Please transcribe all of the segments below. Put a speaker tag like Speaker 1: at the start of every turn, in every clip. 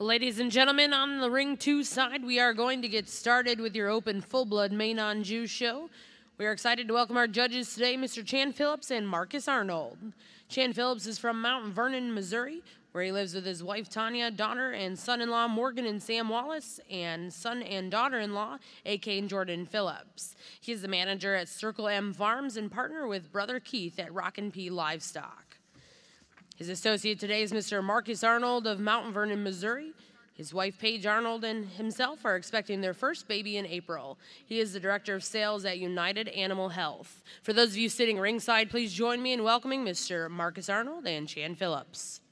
Speaker 1: Ladies and gentlemen, on the Ring 2 side, we are going to get started with your open full blood Anjou show. We are excited to welcome our judges today, Mr. Chan Phillips and Marcus Arnold. Chan Phillips is from Mount Vernon, Missouri, where he lives with his wife Tanya, daughter and son in law Morgan and Sam Wallace, and son and daughter in law AK and Jordan Phillips. He is the manager at Circle M Farms and partner with brother Keith at Rock and P Livestock. His associate today is Mr. Marcus Arnold of Mount Vernon, Missouri. His wife, Paige Arnold, and himself are expecting their first baby in April. He is the Director of Sales at United Animal Health. For those of you sitting ringside, please join me in welcoming Mr. Marcus Arnold and Chan Phillips.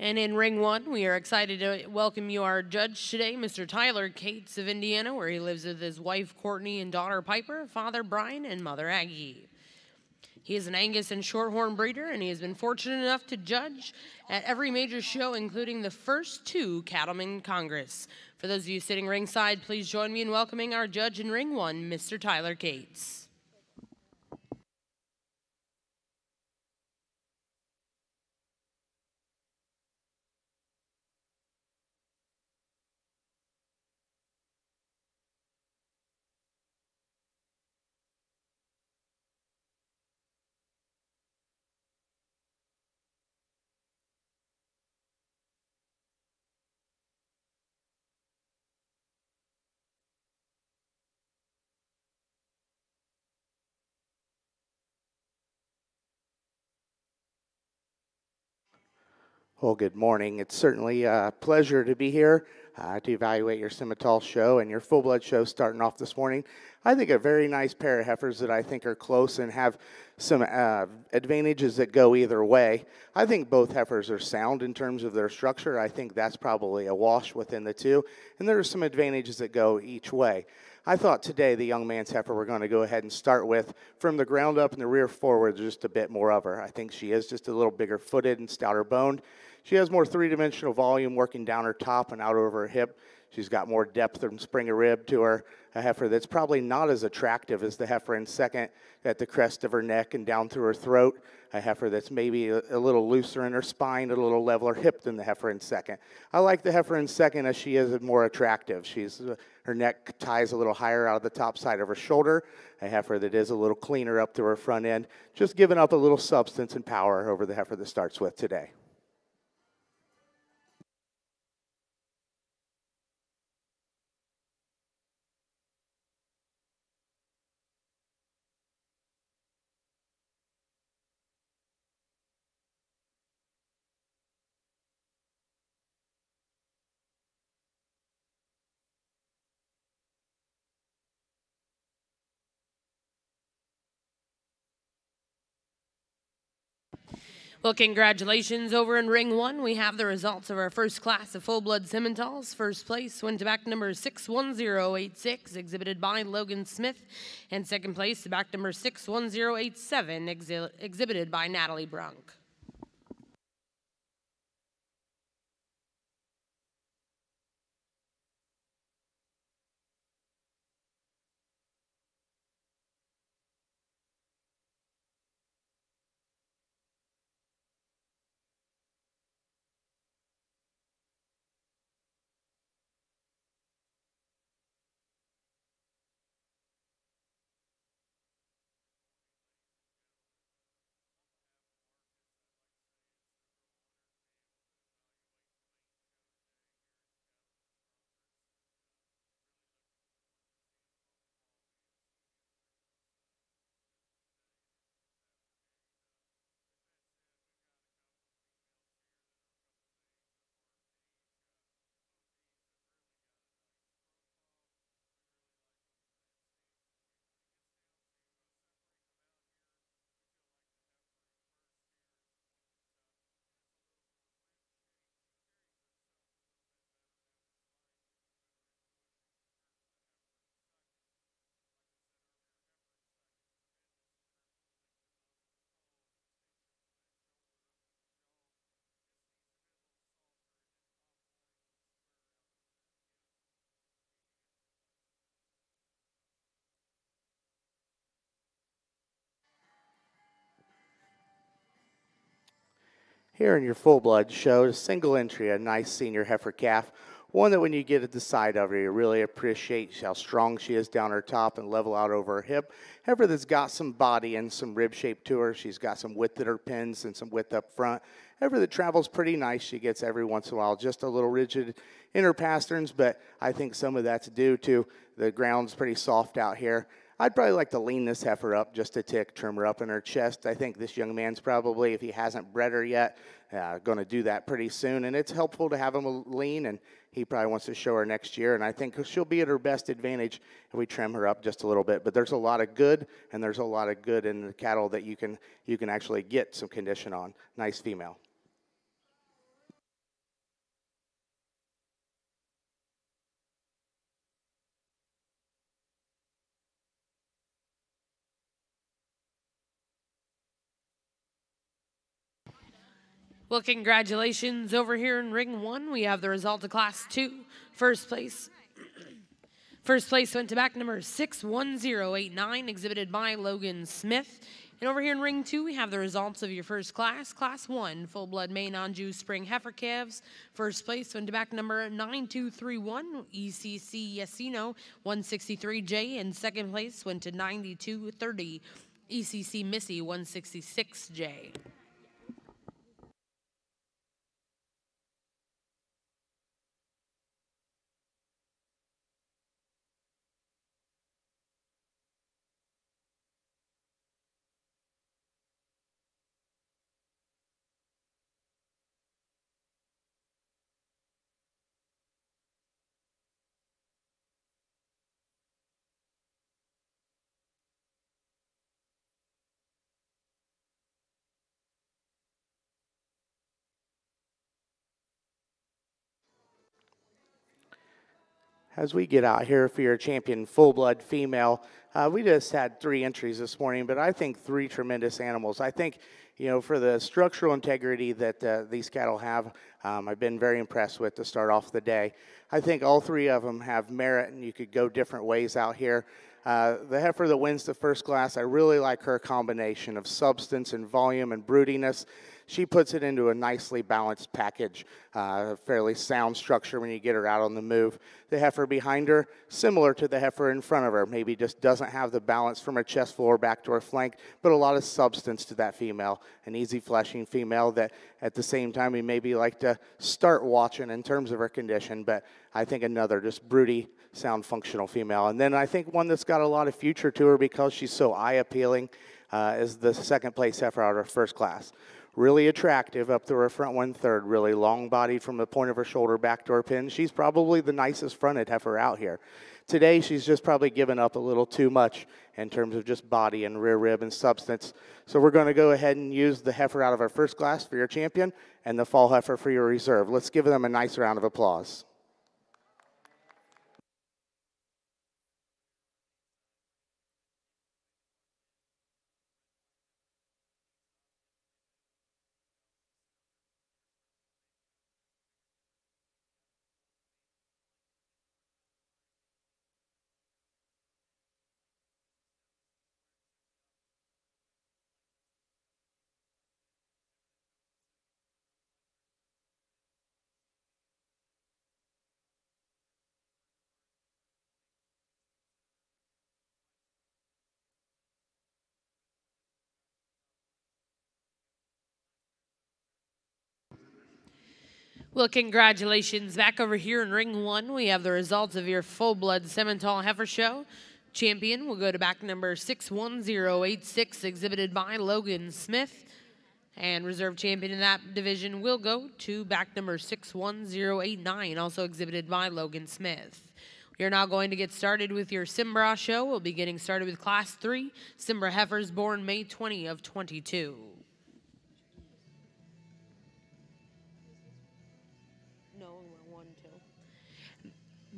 Speaker 1: And in ring one, we are excited to welcome you, our judge today, Mr. Tyler Cates of Indiana, where he lives with his wife Courtney and daughter Piper, father Brian, and mother Aggie. He is an Angus and Shorthorn breeder, and he has been fortunate enough to judge at every major show, including the first two Cattlemen Congress. For those of you sitting ringside, please join me in welcoming our judge in ring one, Mr. Tyler Cates.
Speaker 2: Well, good morning. It's certainly a pleasure to be here uh, to evaluate your Simmental show and your full blood show starting off this morning. I think a very nice pair of heifers that I think are close and have some uh, advantages that go either way. I think both heifers are sound in terms of their structure. I think that's probably a wash within the two, and there are some advantages that go each way. I thought today the young man's heifer we're going to go ahead and start with from the ground up and the rear forward, just a bit more of her. I think she is just a little bigger footed and stouter boned. She has more three-dimensional volume working down her top and out over her hip. She's got more depth and spring of rib to her. A heifer that's probably not as attractive as the heifer in second at the crest of her neck and down through her throat. A heifer that's maybe a, a little looser in her spine, a little leveler hip than the heifer in second. I like the heifer in second as she is more attractive. She's uh, her neck ties a little higher out of the top side of her shoulder. A heifer that is a little cleaner up through her front end, just giving up a little substance and power over the heifer that starts with today.
Speaker 1: Well, congratulations. Over in ring one, we have the results of our first class of full blood Simmentals. First place went to back number 61086, exhibited by Logan Smith. And second place to back number 61087, exhi exhibited by Natalie Brunk.
Speaker 2: Here in your full blood showed a single entry, a nice senior heifer calf, one that when you get at the side of her, you really appreciate how strong she is down her top and level out over her hip. Heifer that's got some body and some rib shape to her. She's got some width at her pins and some width up front. Heifer that travels pretty nice. She gets every once in a while just a little rigid in her pasterns, but I think some of that's due to the ground's pretty soft out here. I'd probably like to lean this heifer up just a tick, trim her up in her chest. I think this young man's probably, if he hasn't bred her yet, uh, going to do that pretty soon. And it's helpful to have him lean, and he probably wants to show her next year. And I think she'll be at her best advantage if we trim her up just a little bit. But there's a lot of good, and there's a lot of good in the cattle that you can you can actually get some condition on. Nice female.
Speaker 1: Well, congratulations. Over here in ring one, we have the result of class two. First place. First place went to back number 61089, exhibited by Logan Smith. And over here in ring two, we have the results of your first class. Class one, full blood Maine Anjou Spring Heifer Calves. First place went to back number 9231, ECC Yesino 163J. And second place went to 9230, ECC Missy 166J.
Speaker 2: as we get out here for your champion full blood female. Uh, we just had three entries this morning, but I think three tremendous animals. I think, you know, for the structural integrity that uh, these cattle have, um, I've been very impressed with to start off the day. I think all three of them have merit, and you could go different ways out here. Uh, the heifer that wins the first class, I really like her combination of substance and volume and broodiness she puts it into a nicely balanced package, uh, fairly sound structure when you get her out on the move. The heifer behind her, similar to the heifer in front of her, maybe just doesn't have the balance from her chest floor back to her flank, but a lot of substance to that female, an easy fleshing female that at the same time we maybe like to start watching in terms of her condition, but I think another just broody, sound functional female. And then I think one that's got a lot of future to her because she's so eye appealing uh, is the second place heifer out of her first class really attractive up to her front one third, really long bodied from the point of her shoulder back to her pin. She's probably the nicest fronted heifer out here. Today, she's just probably given up a little too much in terms of just body and rear rib and substance. So we're going to go ahead and use the heifer out of our first class for your champion and the fall heifer for your reserve. Let's give them a nice round of applause.
Speaker 1: Well, congratulations. Back over here in ring one, we have the results of your full blood Simmental Heifer Show. Champion will go to back number 61086, exhibited by Logan Smith. And reserve champion in that division will go to back number 61089, also exhibited by Logan Smith. We are now going to get started with your Simbrah show. We'll be getting started with Class 3. Simbrah heifers born May 20 of 22.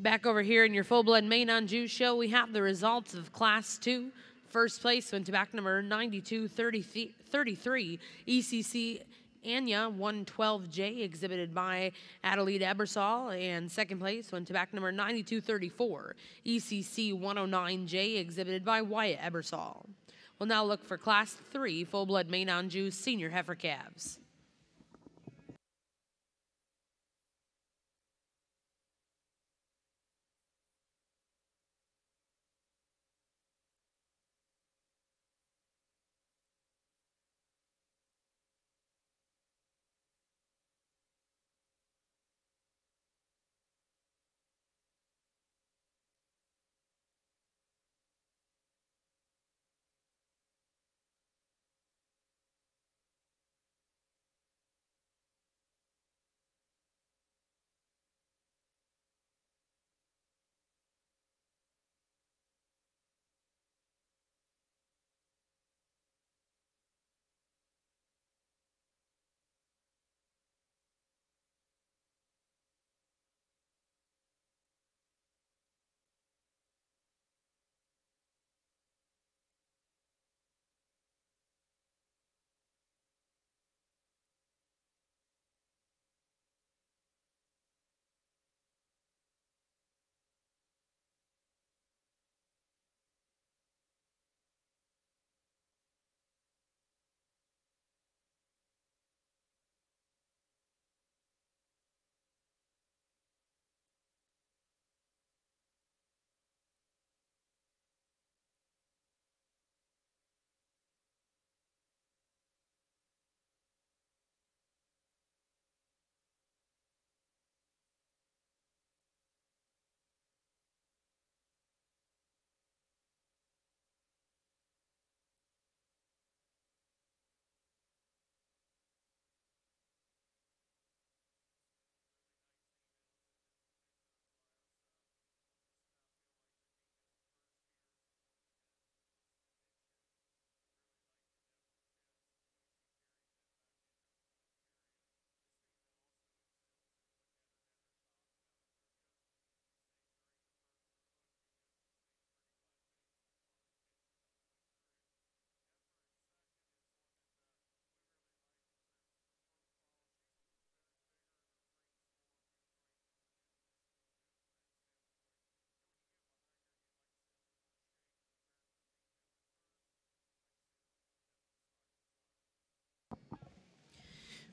Speaker 1: Back over here in your full blood Maine Anjou show, we have the results of Class 2. First place went to back number 92 33, ECC Anya 112J, exhibited by Adelaide Ebersol. And second place went to back number 9234, ECC 109J, exhibited by Wyatt Ebersol. We'll now look for Class 3 full blood Maine Anjou, senior heifer calves.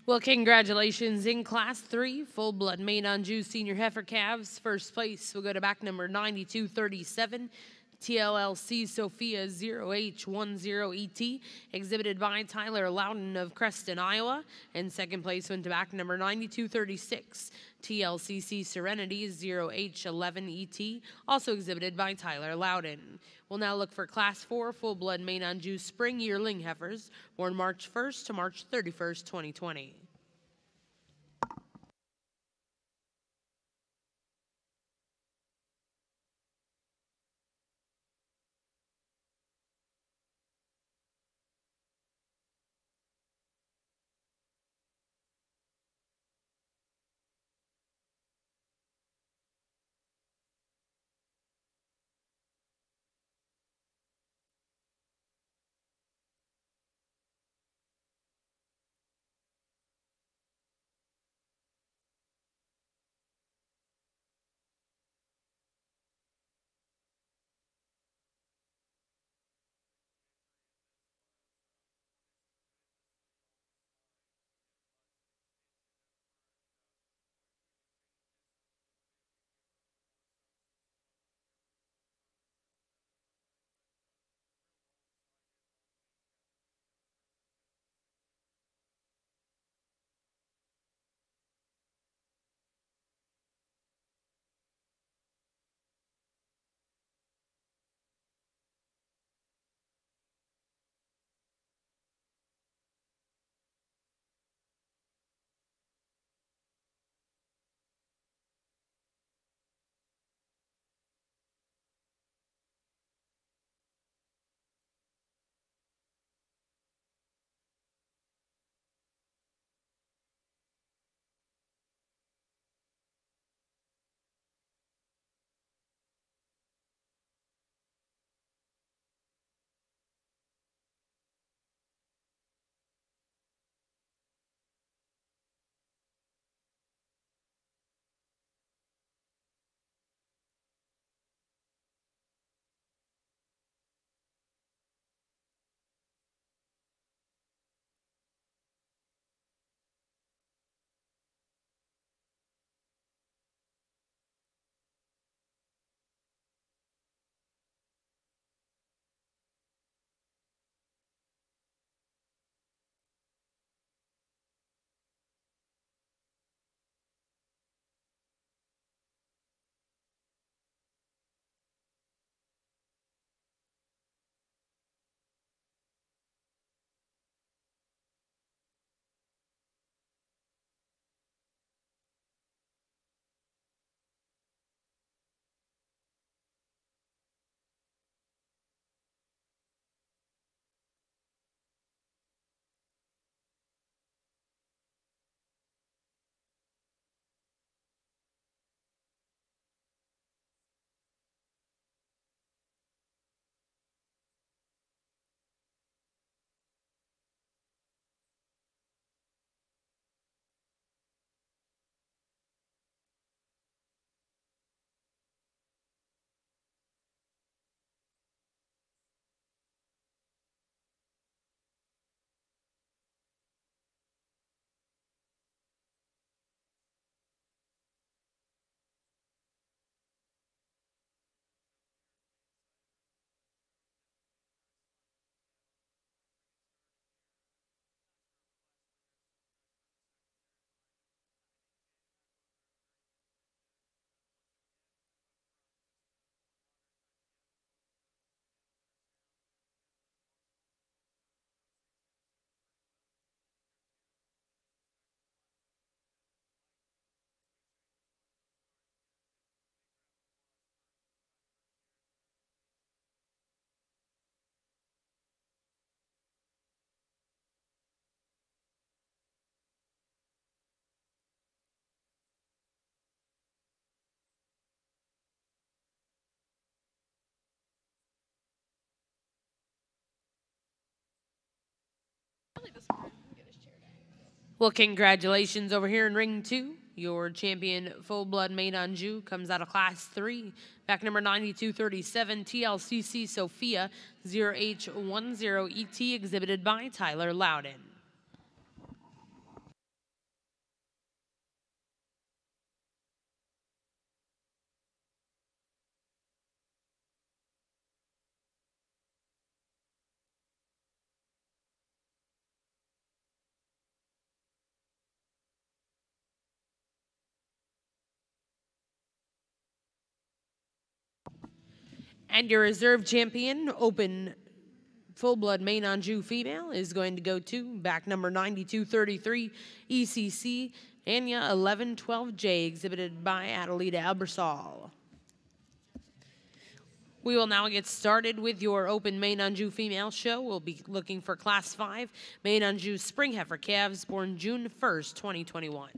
Speaker 1: Well, congratulations. In Class 3, full blood Maine Anjou senior heifer calves. First place will go to back number 9237. TLLC Sophia 0H10ET, exhibited by Tyler Loudon of Creston, Iowa. And second place went to back number 9236, TLCC Serenity 0H11ET, also exhibited by Tyler Loudon. We'll now look for Class 4 full blood Maine Anjou spring yearling heifers, born March 1st to March 31st, 2020. Well, congratulations over here in ring two. Your champion, Full Blood Anjou, comes out of class three. Back number 9237, TLCC Sophia 0 h 10 et exhibited by Tyler Loudon. And your reserve champion, open full blood Maine Anjou female, is going to go to back number 9233, ECC, Anya 1112J, exhibited by Adelaide Ebersol. We will now get started with your open Maine Anjou female show. We'll be looking for class five Maine Anjou spring heifer calves born June 1st, 2021.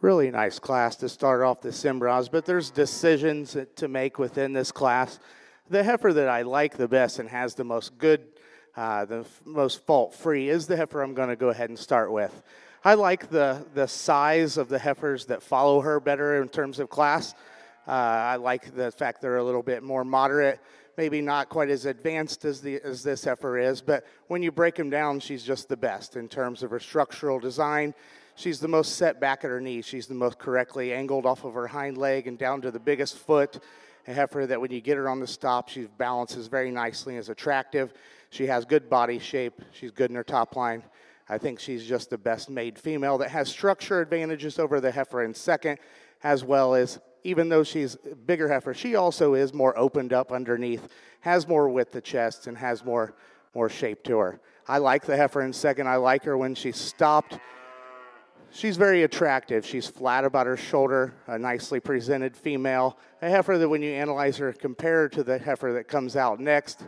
Speaker 2: really nice class to start off the Simbrahs, but there's decisions to make within this class. The heifer that I like the best and has the most good, uh, the most fault free is the heifer I'm going to go ahead and start with. I like the, the size of the heifers that follow her better in terms of class. Uh, I like the fact they're a little bit more moderate, maybe not quite as advanced as, the, as this heifer is, but when you break them down, she's just the best in terms of her structural design She's the most set back at her knee. She's the most correctly angled off of her hind leg and down to the biggest foot. A heifer that when you get her on the stop, she balances very nicely and is attractive. She has good body shape. She's good in her top line. I think she's just the best made female that has structure advantages over the heifer in second, as well as even though she's bigger heifer, she also is more opened up underneath, has more width to chest, and has more more shape to her. I like the heifer in second. I like her when she's stopped. She's very attractive. She's flat about her shoulder, a nicely presented female. A heifer that, when you analyze her, compare to the heifer that comes out next,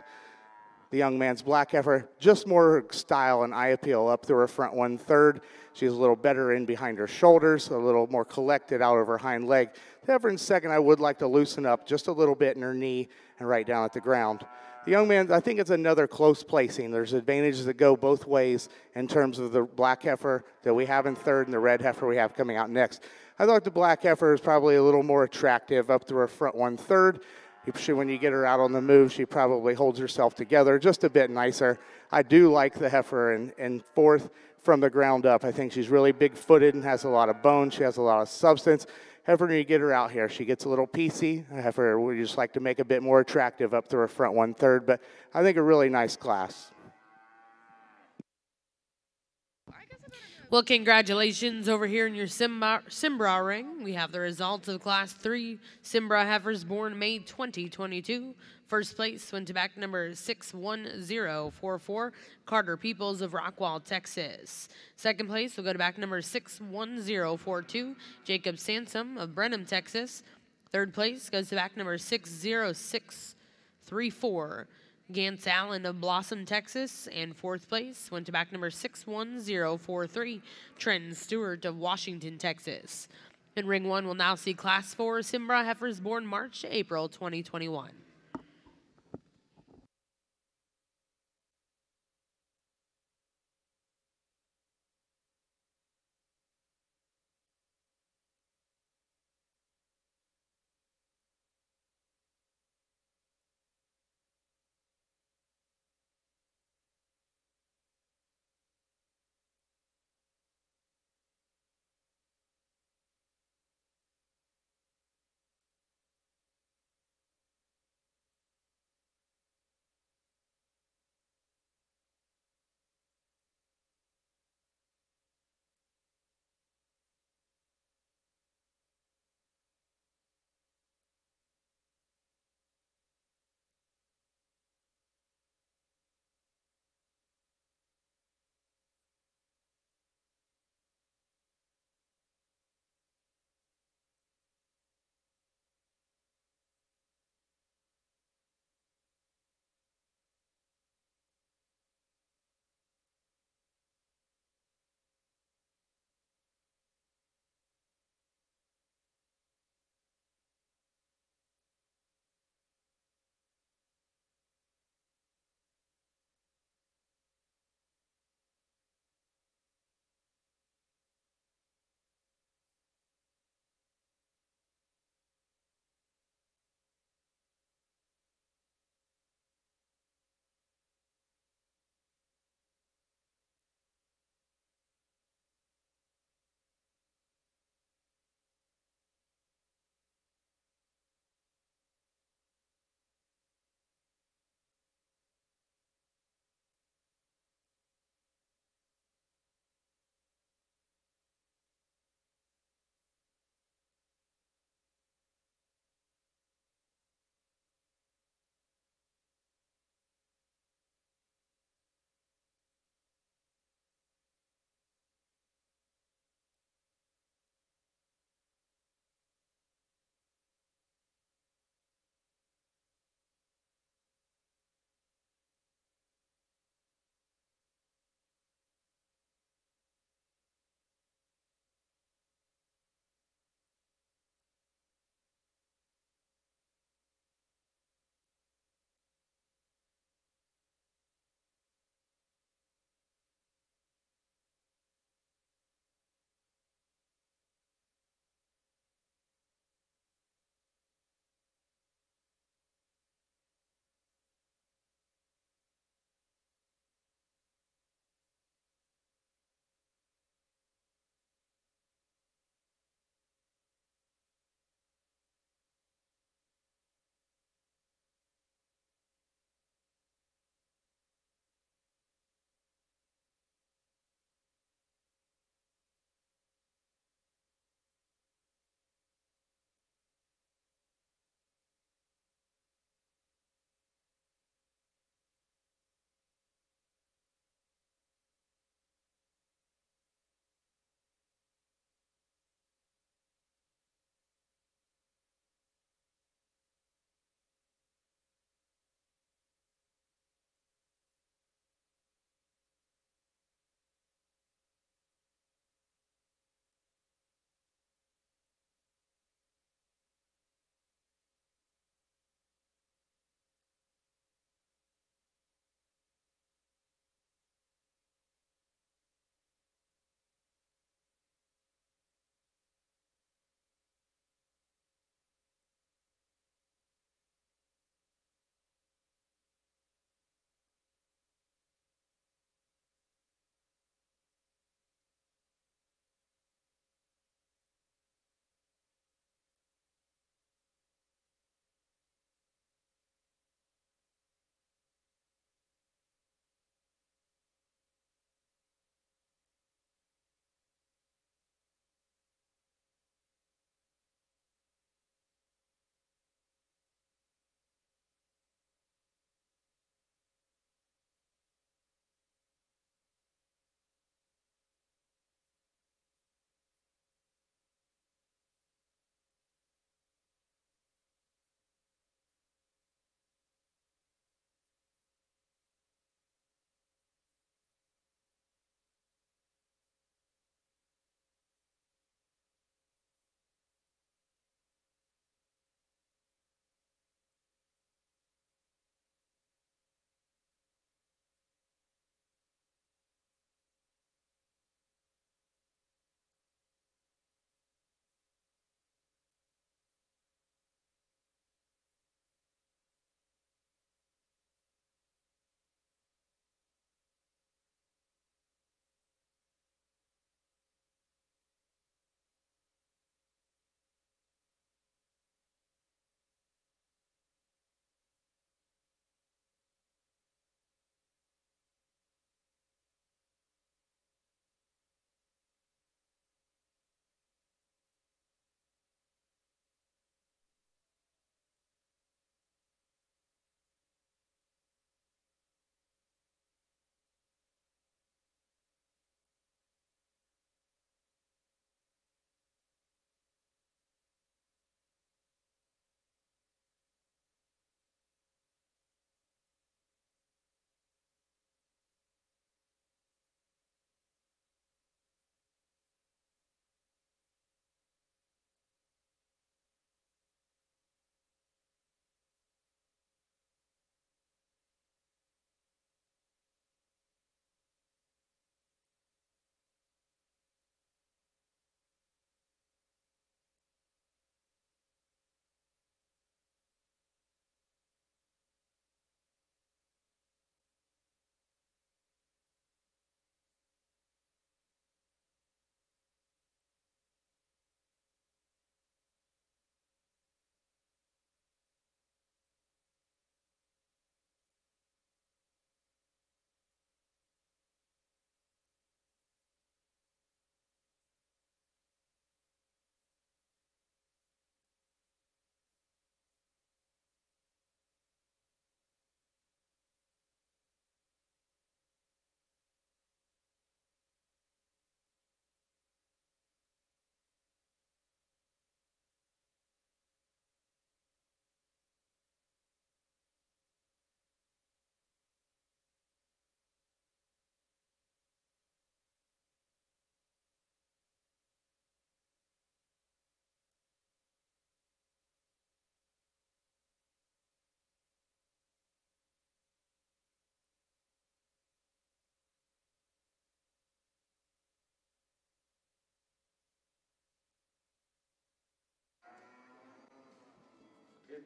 Speaker 2: the young man's black heifer, just more style and eye appeal up through her front one third. She's a little better in behind her shoulders, a little more collected out of her hind leg. The heifer in second, I would like to loosen up just a little bit in her knee and right down at the ground. The young man, I think it's another close placing. There's advantages that go both ways in terms of the black heifer that we have in third and the red heifer we have coming out next. I thought the black heifer is probably a little more attractive up through her front one third. She, when you get her out on the move, she probably holds herself together just a bit nicer. I do like the heifer in, in fourth from the ground up. I think she's really big footed and has a lot of bone. She has a lot of substance. However, you get her out here, she gets a little piecey. Heifer, we just like to make a bit more attractive up through her front one third, but I think a really nice class.
Speaker 1: Well, congratulations over here in your Simbrah ring. We have the results of Class 3 Simbrah heifers born May 2022. First place went to back number 61044, Carter Peoples of Rockwall, Texas. Second place will go to back number 61042, Jacob Sansom of Brenham, Texas. Third place goes to back number 60634, Gance Allen of Blossom, Texas, and fourth place went to back number 61043, Trenton Stewart of Washington, Texas. And ring one will now see Class 4 Simbrah Heifers born March to April 2021.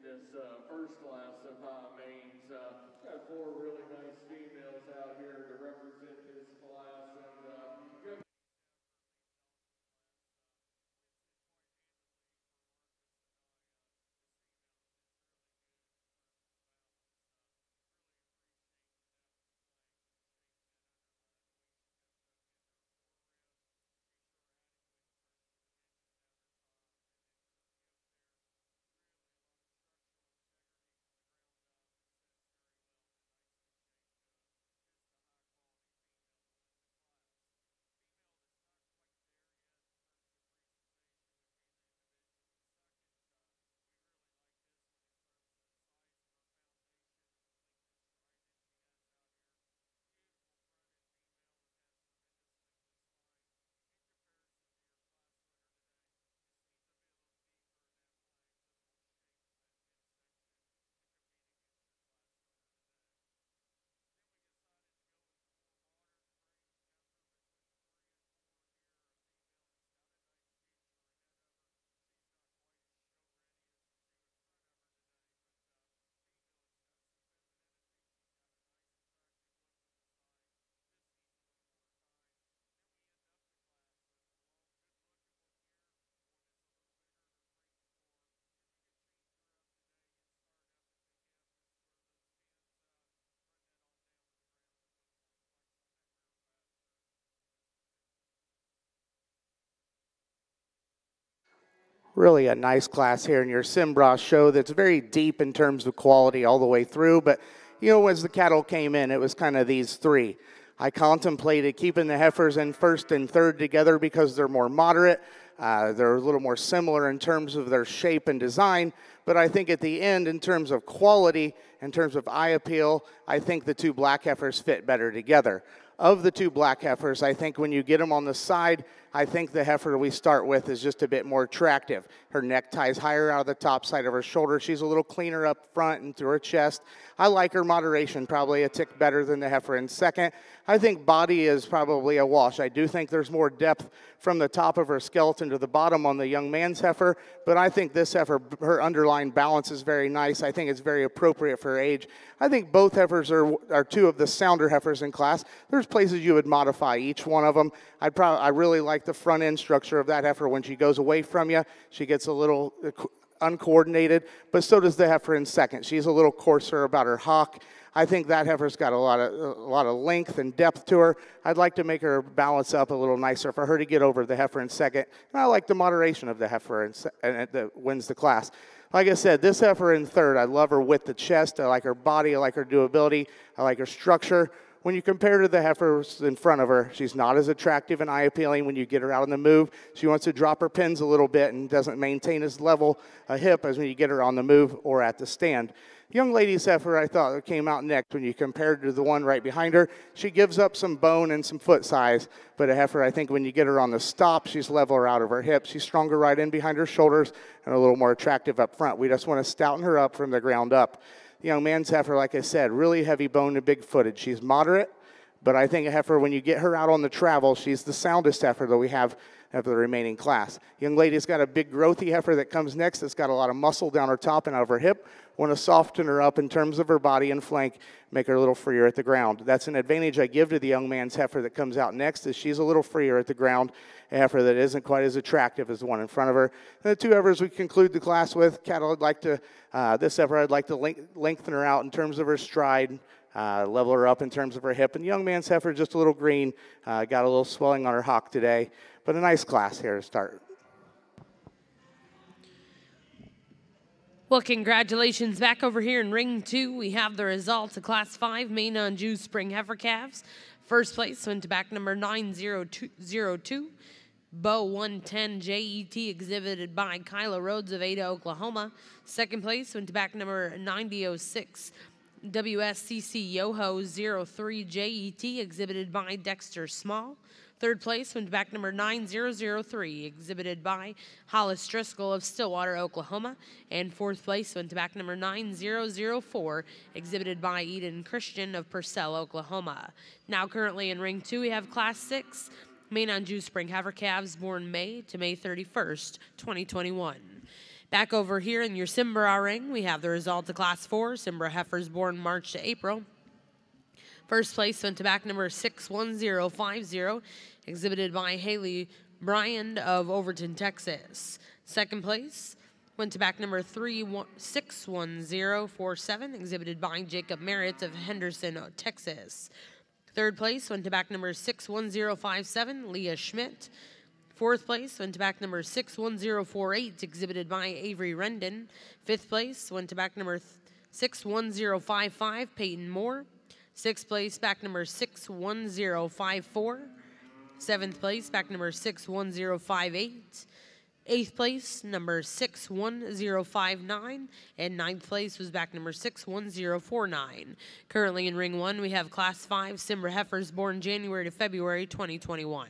Speaker 3: this uh, first class of high mains. Uh, got four really nice steam
Speaker 2: really a nice class here in your Simbrah show that's very deep in terms of quality all the way through. But, you know, as the cattle came in, it was kind of these three. I contemplated keeping the heifers in first and third together because they're more moderate. Uh, they're a little more similar in terms of their shape and design, but I think at the end, in terms of quality, in terms of eye appeal, I think the two black heifers fit better together. Of the two black heifers, I think when you get them on the side, I think the heifer we start with is just a bit more attractive. Her neck ties higher out of the top side of her shoulder. She's a little cleaner up front and through her chest. I like her moderation probably a tick better than the heifer in second. I think body is probably a wash. I do think there's more depth from the top of her skeleton to the bottom on the young man's heifer, but I think this heifer, her underlying balance is very nice. I think it's very appropriate for her age. I think both heifers are, are two of the sounder heifers in class. There's places you would modify each one of them. I'd probably, I really like like the front end structure of that heifer. When she goes away from you, she gets a little uh, uncoordinated, but so does the heifer in second. She's a little coarser about her hock. I think that heifer's got a lot of a lot of length and depth to her. I'd like to make her balance up a little nicer for her to get over the heifer in second. And I like the moderation of the heifer and that wins the class. Like I said, this heifer in third, I love her with the chest. I like her body. I like her doability. I like her structure when you compare her to the heifers in front of her, she's not as attractive and eye appealing when you get her out on the move. She wants to drop her pins a little bit and doesn't maintain as level a hip as when you get her on the move or at the stand. Young lady heifer, I thought, came out next when you compared to the one right behind her. She gives up some bone and some foot size, but a heifer, I think, when you get her on the stop, she's leveler out of her hips. She's stronger right in behind her shoulders and a little more attractive up front. We just want to stouten her up from the ground up the young man's heifer, like I said, really heavy boned and big footed. She's moderate, but I think a heifer, when you get her out on the travel, she's the soundest heifer that we have of the remaining class. Young lady's got a big growthy heifer that comes next that's got a lot of muscle down her top and out of her hip want to soften her up in terms of her body and flank, make her a little freer at the ground. That's an advantage I give to the young man's heifer that comes out next is she's a little freer at the ground, a heifer that isn't quite as attractive as the one in front of her. And the two heifers we conclude the class with, cattle I'd like to, uh, this heifer I'd like to link, lengthen her out in terms of her stride, uh, level her up in terms of her hip. And young man's heifer just a little green, uh, got a little swelling on her hock today, but a nice class here to start.
Speaker 1: Well, congratulations. Back over here in ring two, we have the results of class five Maine Anjou Spring Heifer Calves. First place went to back number 9002, Bo 110 JET, exhibited by Kyla Rhodes of Ada, Oklahoma. Second place went to back number 9006, WSCC Yoho 03 JET, exhibited by Dexter Small. Third place went back number 9003, exhibited by Hollis Driscoll of Stillwater, Oklahoma. And fourth place went back number 9004, exhibited by Eden Christian of Purcell, Oklahoma. Now currently in ring two, we have class six, Maine Anjou Spring heifer calves born May to May 31st, 2021. Back over here in your Simbrah ring, we have the results of class four, Simbrah heifers born March to April. First place went to back number 61050, exhibited by Haley Bryant of Overton, Texas. Second place went to back number three six one zero four seven, exhibited by Jacob Merritt of Henderson, Texas. Third place went to back number 61057, Leah Schmidt. Fourth place went to back number 61048, exhibited by Avery Rendon. Fifth place went to back number 61055, Peyton Moore. Sixth place, back number 61054. Seventh place, back number 61058. Eighth place, number 61059. And ninth place was back number 61049. Currently in ring one, we have class five Simbrah heifers born January to February 2021.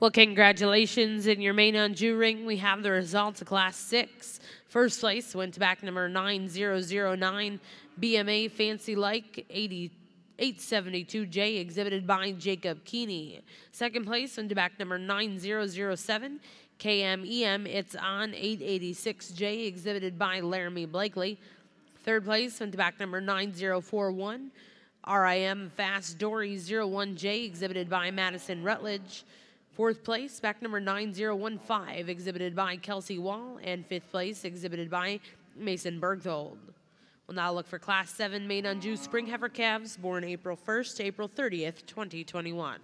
Speaker 1: Well, congratulations in your Maine Anjou ring. We have the results of class six. First place went to back number 9009, BMA Fancy Like eighty eight seventy two 872J, exhibited by Jacob Keeney. Second place went to back number 9007, KMEM, It's On 886J, exhibited by Laramie Blakely. Third place went to back number 9041, RIM Fast Dory 01J, exhibited by Madison Rutledge. Fourth place, back number 9015, exhibited by Kelsey Wall, and fifth place, exhibited by Mason Bergthold. We'll now look for Class 7 Maine Anjou Spring Heifer Calves, born April 1st to April 30th, 2021.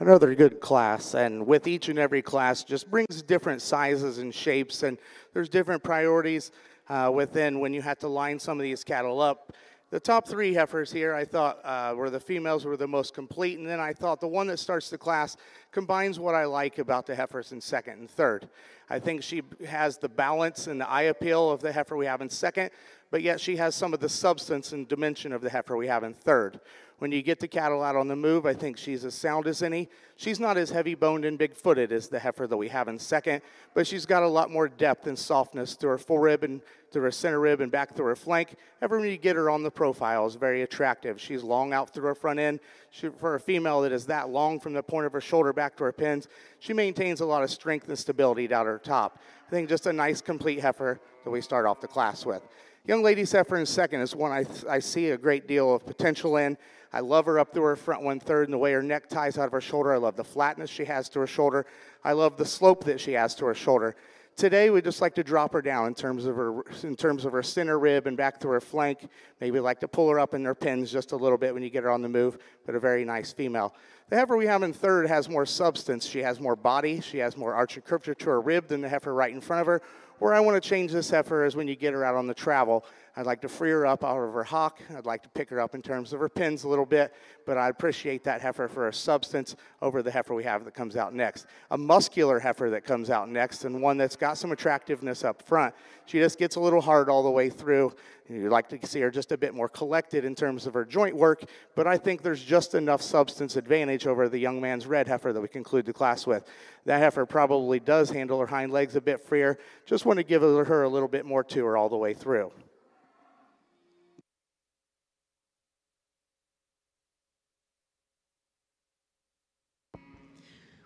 Speaker 2: Another good class, and with each and every class just brings different sizes and shapes, and there's different priorities uh, within when you have to line some of these cattle up the top three heifers here I thought uh, were the females were the most complete, and then I thought the one that starts the class combines what I like about the heifers in second and third. I think she has the balance and the eye appeal of the heifer we have in second, but yet she has some of the substance and dimension of the heifer we have in third. When you get the cattle out on the move, I think she's as sound as any. She's not as heavy boned and big footed as the heifer that we have in second, but she's got a lot more depth and softness to her forerib and through her center rib and back through her flank. Everyone you get her on the profile is very attractive. She's long out through her front end. She, for a female that is that long from the point of her shoulder back to her pins, she maintains a lot of strength and stability down her top. I think just a nice complete heifer that we start off the class with. Young Lady heifer in second is one I, I see a great deal of potential in. I love her up through her front one third and the way her neck ties out of her shoulder. I love the flatness she has to her shoulder. I love the slope that she has to her shoulder today we'd just like to drop her down in terms of her in terms of her center rib and back to her flank. Maybe like to pull her up in her pins just a little bit when you get her on the move, but a very nice female. The heifer we have in third has more substance. She has more body. She has more arch and curvature to her rib than the heifer right in front of her. Where I want to change this heifer is when you get her out on the travel I'd like to free her up out of her hock. I'd like to pick her up in terms of her pins a little bit, but I appreciate that heifer for her substance over the heifer we have that comes out next. A muscular heifer that comes out next and one that's got some attractiveness up front. She just gets a little hard all the way through. You'd like to see her just a bit more collected in terms of her joint work, but I think there's just enough substance advantage over the young man's red heifer that we conclude the class with. That heifer probably does handle her hind legs a bit freer. Just want to give her a little bit more to her all the way through.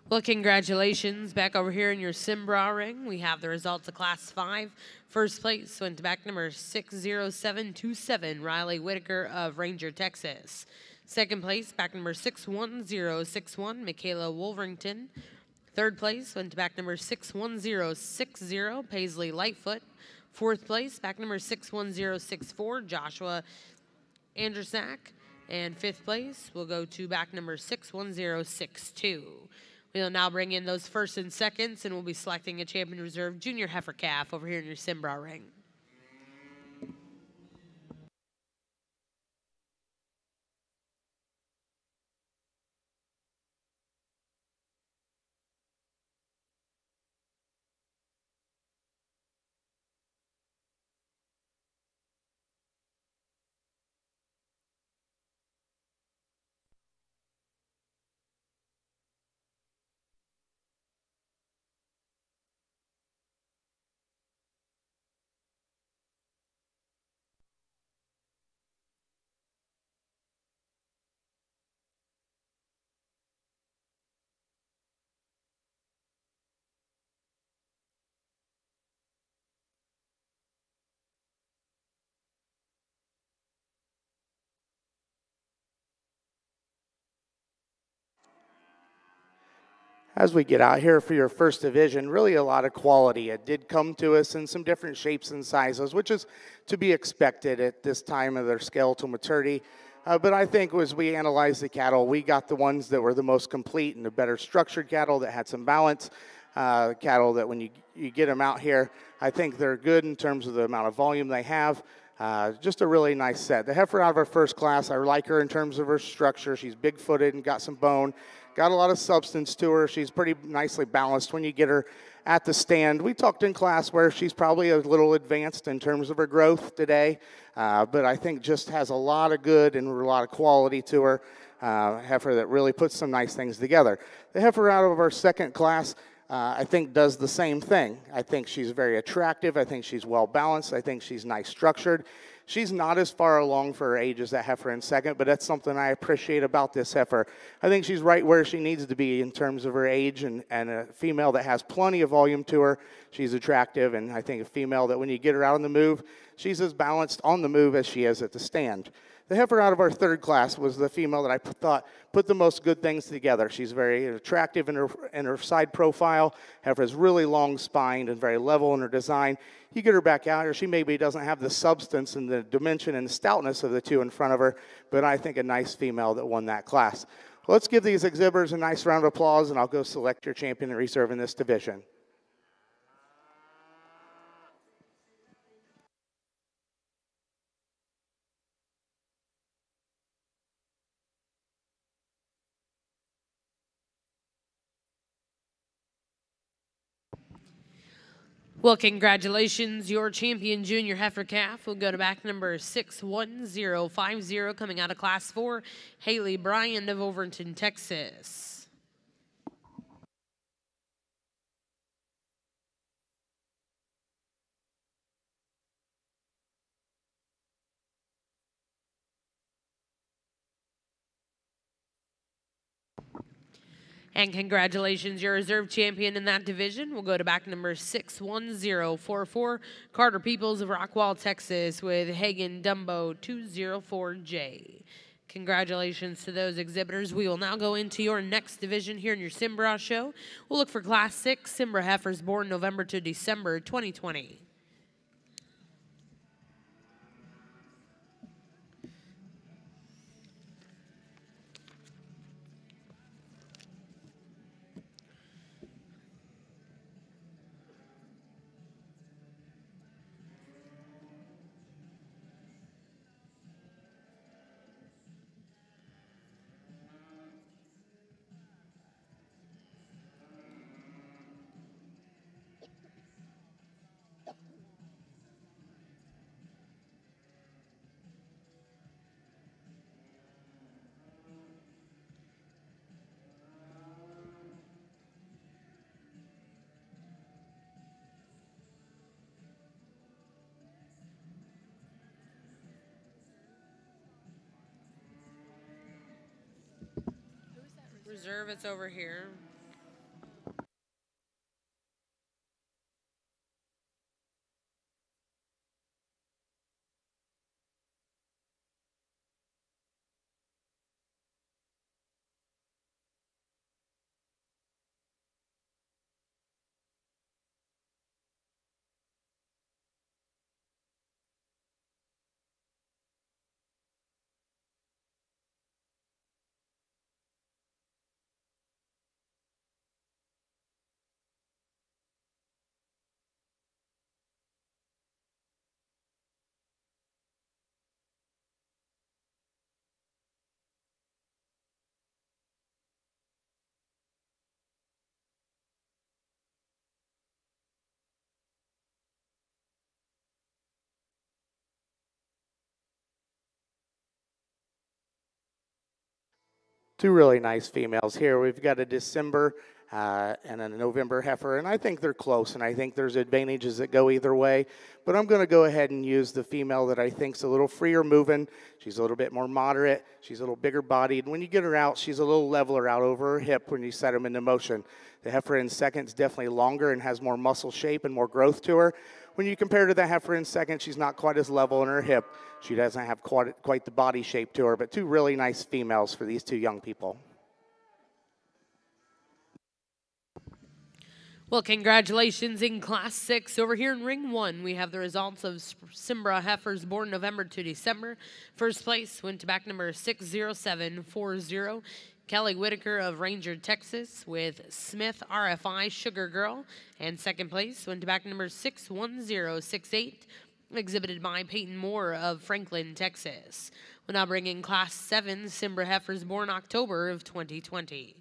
Speaker 1: Well, congratulations. Back over here in your Simbrah ring, we have the results of Class 5. First place went to back number 60727, Riley Whitaker of Ranger, Texas. Second place, back number 61061, Michaela Wolverington. Third place went to back number 61060, Paisley Lightfoot. Fourth place, back number 61064, Joshua Andersack. And fifth place will go to back number 61062. We'll now bring in those first and seconds, and we'll be selecting a champion reserve junior heifer calf over here in your Simbrah ring.
Speaker 2: as we get out here for your first division, really a lot of quality. It did come to us in some different shapes and sizes, which is to be expected at this time of their skeletal maturity. Uh, but I think as we analyzed the cattle, we got the ones that were the most complete and the better structured cattle that had some balance. Uh, cattle that when you, you get them out here, I think they're good in terms of the amount of volume they have. Uh, just a really nice set. The heifer out of her first class, I like her in terms of her structure. She's big footed and got some bone. Got a lot of substance to her. She's pretty nicely balanced when you get her at the stand. We talked in class where she's probably a little advanced in terms of her growth today, uh, but I think just has a lot of good and a lot of quality to her. Uh, heifer that really puts some nice things together. The heifer out of our second class uh, I think does the same thing. I think she's very attractive. I think she's well balanced. I think she's nice structured. She's not as far along for her age as that heifer in second, but that's something I appreciate about this heifer. I think she's right where she needs to be in terms of her age and, and a female that has plenty of volume to her. She's attractive, and I think a female that when you get her out on the move, she's as balanced on the move as she is at the stand the heifer out of our third class was the female that I thought put the most good things together. She's very attractive in her, in her side profile. Heifer is really long spined and very level in her design. You get her back out here, she maybe doesn't have the substance and the dimension and the stoutness of the two in front of her, but I think a nice female that won that class. Let's give these exhibitors a nice round of applause, and I'll go select your champion and reserve in this division.
Speaker 1: Well, congratulations. Your champion junior heifer calf will go to back number 61050 coming out of class four, Haley Bryant of Overton, Texas. And congratulations, your reserve champion in that division. We'll go to back number 61044, Carter Peoples of Rockwall, Texas, with Hagen Dumbo 204J. Congratulations to those exhibitors. We will now go into your next division here in your Simbrah show. We'll look for Class 6 Simbrah heifers born November to December 2020. preserve. It's over here.
Speaker 2: two really nice females here. We've got a December uh, and a November heifer, and I think they're close, and I think there's advantages that go either way. But I'm going to go ahead and use the female that I think's a little freer moving. She's a little bit more moderate. She's a little bigger bodied. When you get her out, she's a little leveler out over her hip when you set them into motion. The heifer in second is definitely longer and has more muscle shape and more growth to her. When you compare to the heifer in second, she's not quite as level in her hip. She doesn't have quite, quite the body shape to her, but two really nice females for these two young people.
Speaker 1: Well, congratulations in Class 6. Over here in Ring 1, we have the results of Simbrah Heifers born November to December. First place went to back number 60740. Kelly Whitaker of Ranger, Texas, with Smith RFI Sugar Girl. And second place went to back number 61068, exhibited by Peyton Moore of Franklin, Texas. We'll now bring in Class 7 Simbrah Heifers, born October of 2020.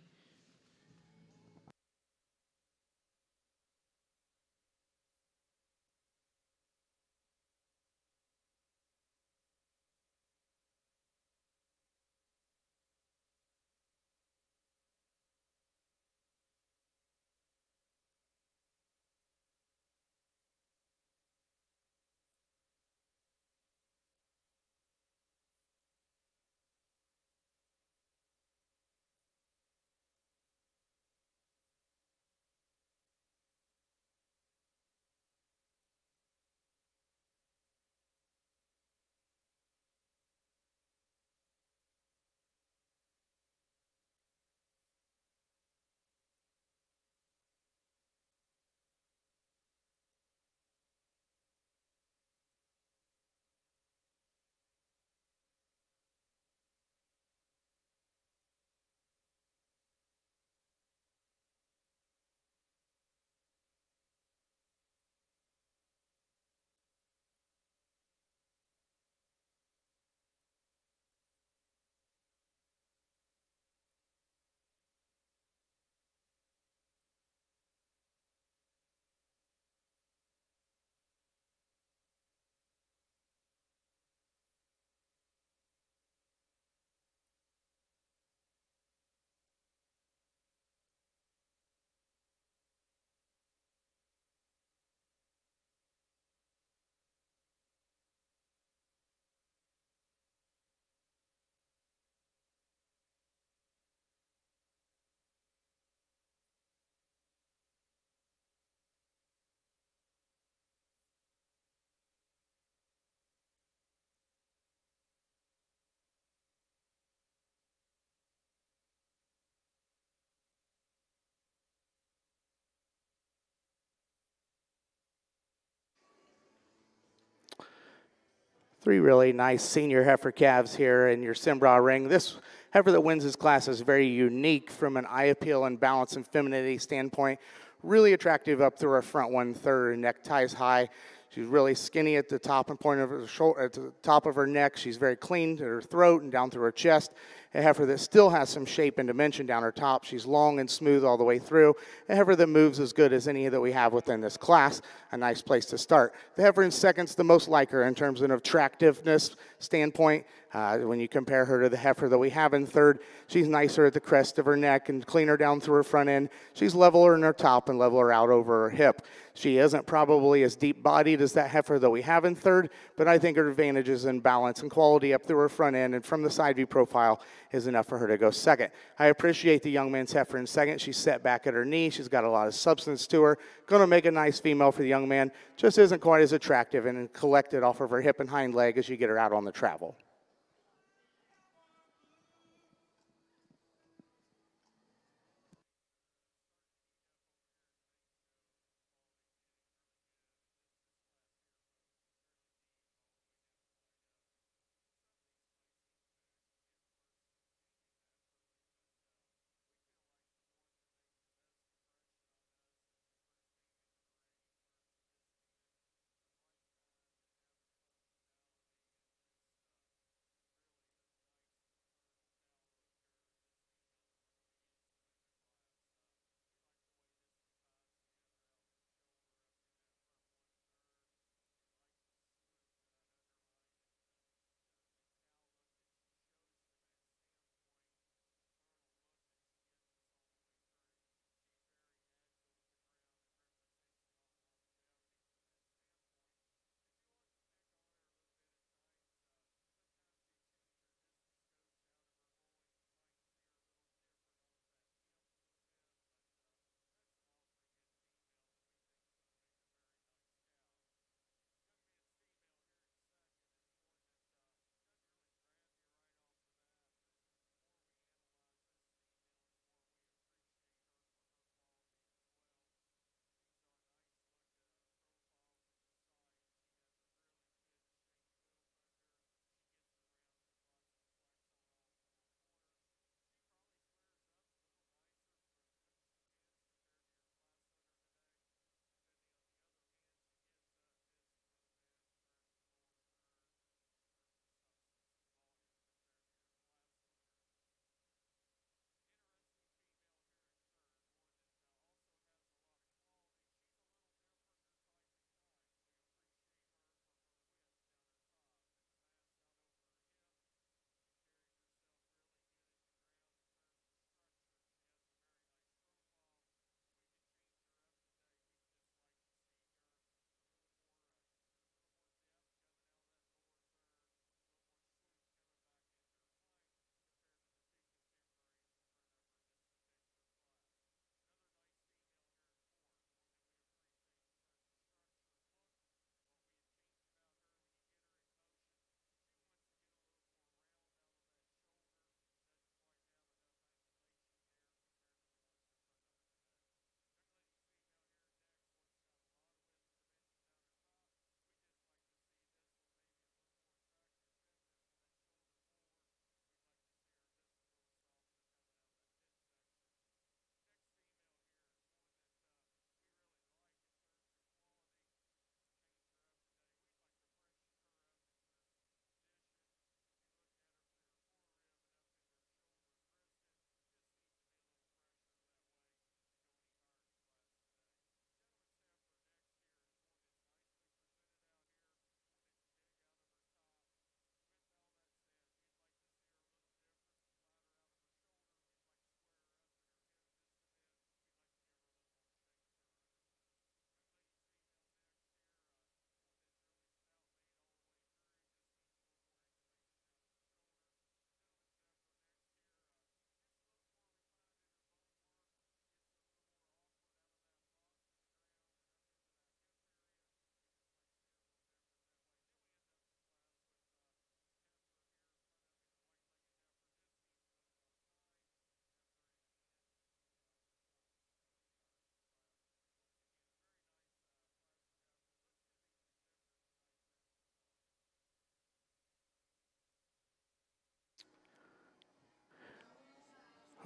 Speaker 2: three really nice senior heifer calves here in your Simbrah ring. This heifer that wins this class is very unique from an eye appeal and balance and femininity standpoint. Really attractive up through her front one third, her neck ties high. She's really skinny at the top and point of her shoulder, at the top of her neck. She's very clean at her throat and down through her chest a heifer that still has some shape and dimension down her top. She's long and smooth all the way through, a heifer that moves as good as any that we have within this class, a nice place to start. The heifer in second's the most like her in terms of attractiveness standpoint. Uh, when you compare her to the heifer that we have in third, she's nicer at the crest of her neck and cleaner down through her front end. She's leveler in her top and leveler out over her hip. She isn't probably as deep bodied as that heifer that we have in third, but I think her advantages in balance and quality up through her front end and from the side view profile is enough for her to go second. I appreciate the young man's effort. in second. She's set back at her knee. She's got a lot of substance to her. Going to make a nice female for the young man. Just isn't quite as attractive and collected off of her hip and hind leg as you get her out on the travel.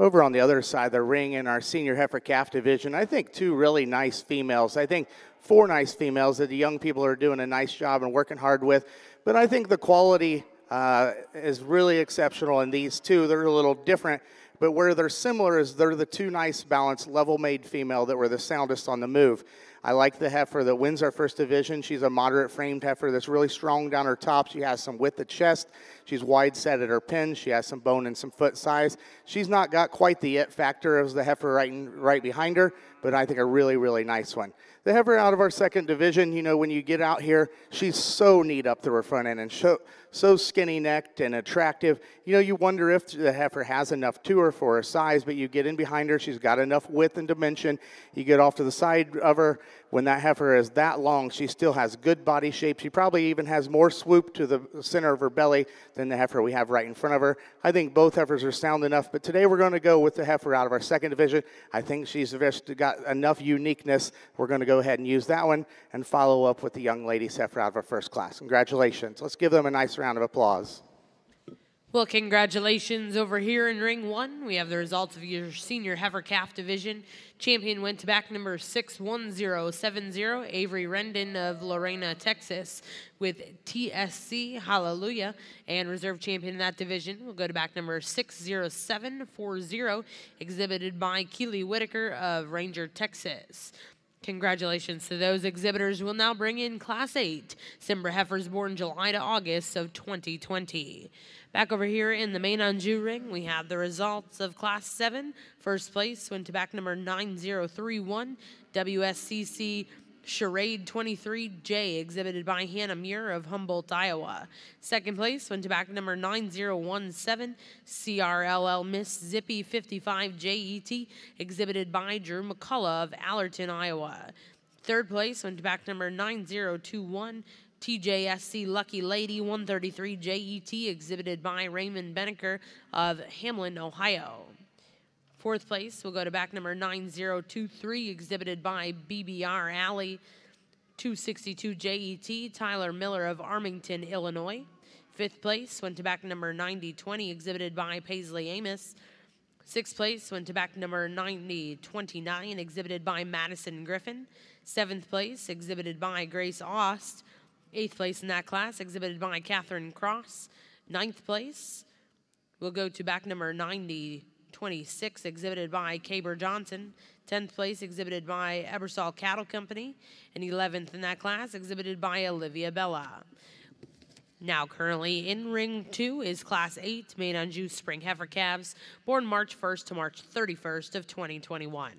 Speaker 2: Over on the other side of the ring in our senior heifer calf division, I think two really nice females. I think four nice females that the young people are doing a nice job and working hard with. But I think the quality uh, is really exceptional in these two. They're a little different but where they're similar is they're the two nice, balanced, level made female that were the soundest on the move. I like the heifer that wins our first division. She's a moderate framed heifer that's really strong down her top. She has some width at chest. She's wide set at her pin. She has some bone and some foot size. She's not got quite the it factor as the heifer right, in, right behind her, but I think a really, really nice one they have her out of our second division. You know, when you get out here, she's so neat up through her front end and so, so skinny necked and attractive. You know, you wonder if the heifer has enough to her for her size, but you get in behind her, she's got enough width and dimension. You get off to the side of her, when that heifer is that long, she still has good body shape. She probably even has more swoop to the center of her belly than the heifer we have right in front of her. I think both heifers are sound enough, but today we're going to go with the heifer out of our second division. I think she's got enough uniqueness. We're going to go ahead and use that one and follow up with the young lady heifer out of our first class. Congratulations. Let's give them a nice round of applause.
Speaker 1: Well, congratulations over here in ring one. We have the results of your senior heifer calf division. Champion went to back number 61070, Avery Rendon of Lorena, Texas, with TSC Hallelujah. And reserve champion in that division will go to back number 60740, exhibited by Keeley Whitaker of Ranger, Texas. Congratulations to those exhibitors. We'll now bring in Class 8, Simbrah heifers born July to August of 2020. Back over here in the Maine Anjou ring, we have the results of Class 7. First place went to back number 9031, WSCC Charade 23J, exhibited by Hannah Muir of Humboldt, Iowa. Second place went to back number 9017, CRLL Miss Zippy 55JET, exhibited by Drew McCullough of Allerton, Iowa. Third place went to back number 9021, TJSC Lucky Lady 133 JET, exhibited by Raymond Beneker of Hamlin, Ohio. Fourth place, we'll go to back number 9023, exhibited by BBR Alley 262 JET, Tyler Miller of Armington, Illinois. Fifth place went to back number 9020, exhibited by Paisley Amos. Sixth place went to back number 9029, exhibited by Madison Griffin. Seventh place, exhibited by Grace Ost. Eighth place in that class, exhibited by Catherine Cross. Ninth place, we'll go to back number 9026, exhibited by Caber Johnson. 10th place, exhibited by Ebersol Cattle Company. And 11th in that class, exhibited by Olivia Bella. Now currently in ring two is class eight, Maine Anjou spring heifer calves, born March 1st to March 31st of 2021.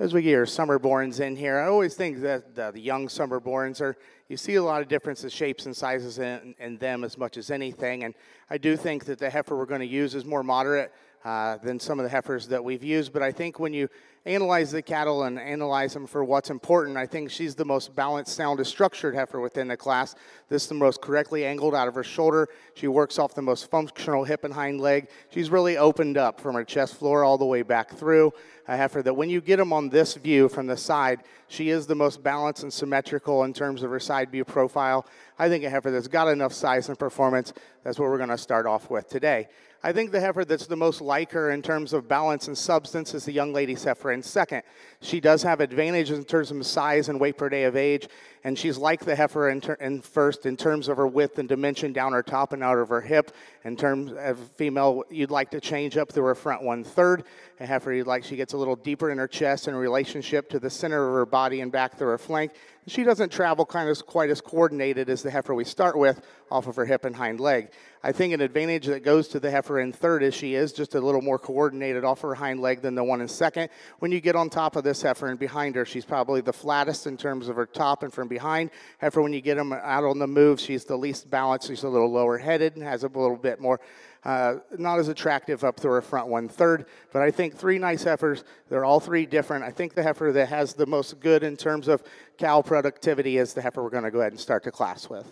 Speaker 2: as we get our summerborns in here, I always think that the, young summerborns are, you see a lot of differences, shapes and sizes in, in them as much as anything. And I do think that the heifer we're going to use is more moderate uh, than some of the heifers that we've used. But I think when you analyze the cattle and analyze them for what's important, I think she's the most balanced, soundest, structured heifer within the class. This is the most correctly angled out of her shoulder. She works off the most functional hip and hind leg. She's really opened up from her chest floor all the way back through. A heifer that when you get them on this view from the side, she is the most balanced and symmetrical in terms of her side view profile. I think a heifer that's got enough size and performance, that's what we're going to start off with today. I think the heifer that's the most like her in terms of balance and substance is the young lady heifer. And second, she does have advantages in terms of size and weight per day of age and she's like the heifer in, ter- in first in terms of her width and dimension down her top and out of her hip. In terms of female, you'd like to change up through her front one third. A heifer, you'd like she gets a little deeper in her chest in relationship to the center of her body and back through her flank. She doesn't travel kind of quite as coordinated as the heifer we start with off of her hip and hind leg. I think an advantage that goes to the heifer in third is she is just a little more coordinated off her hind leg than the one in second. When you get on top of this heifer and behind her, she's probably the flattest in terms of her top and from behind. Heifer, when you get them out on the move, she's the least balanced. She's a little lower headed and has a little bit more, uh, not as attractive up through her front one third. But I think three nice heifers. They're all three different. I think the heifer that has the most good in terms of cow productivity is the heifer we're going to go ahead and start the class with.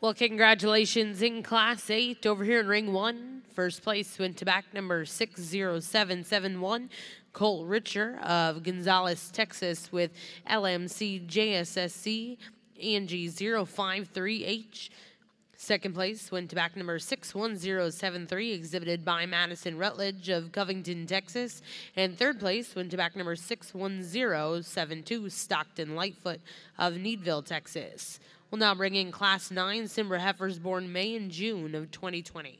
Speaker 1: Well, congratulations in Class 8 over here in Ring 1. First place went to back number 60771. Cole Richer of Gonzales, Texas with LMC JSSC Angie 053H. Second place went to back number 61073, exhibited by Madison Rutledge of Covington, Texas. And third place went to back number 61072, Stockton Lightfoot of Needville, Texas. We'll now bring in Class 9 Simbrah Heifers born May and June of 2020.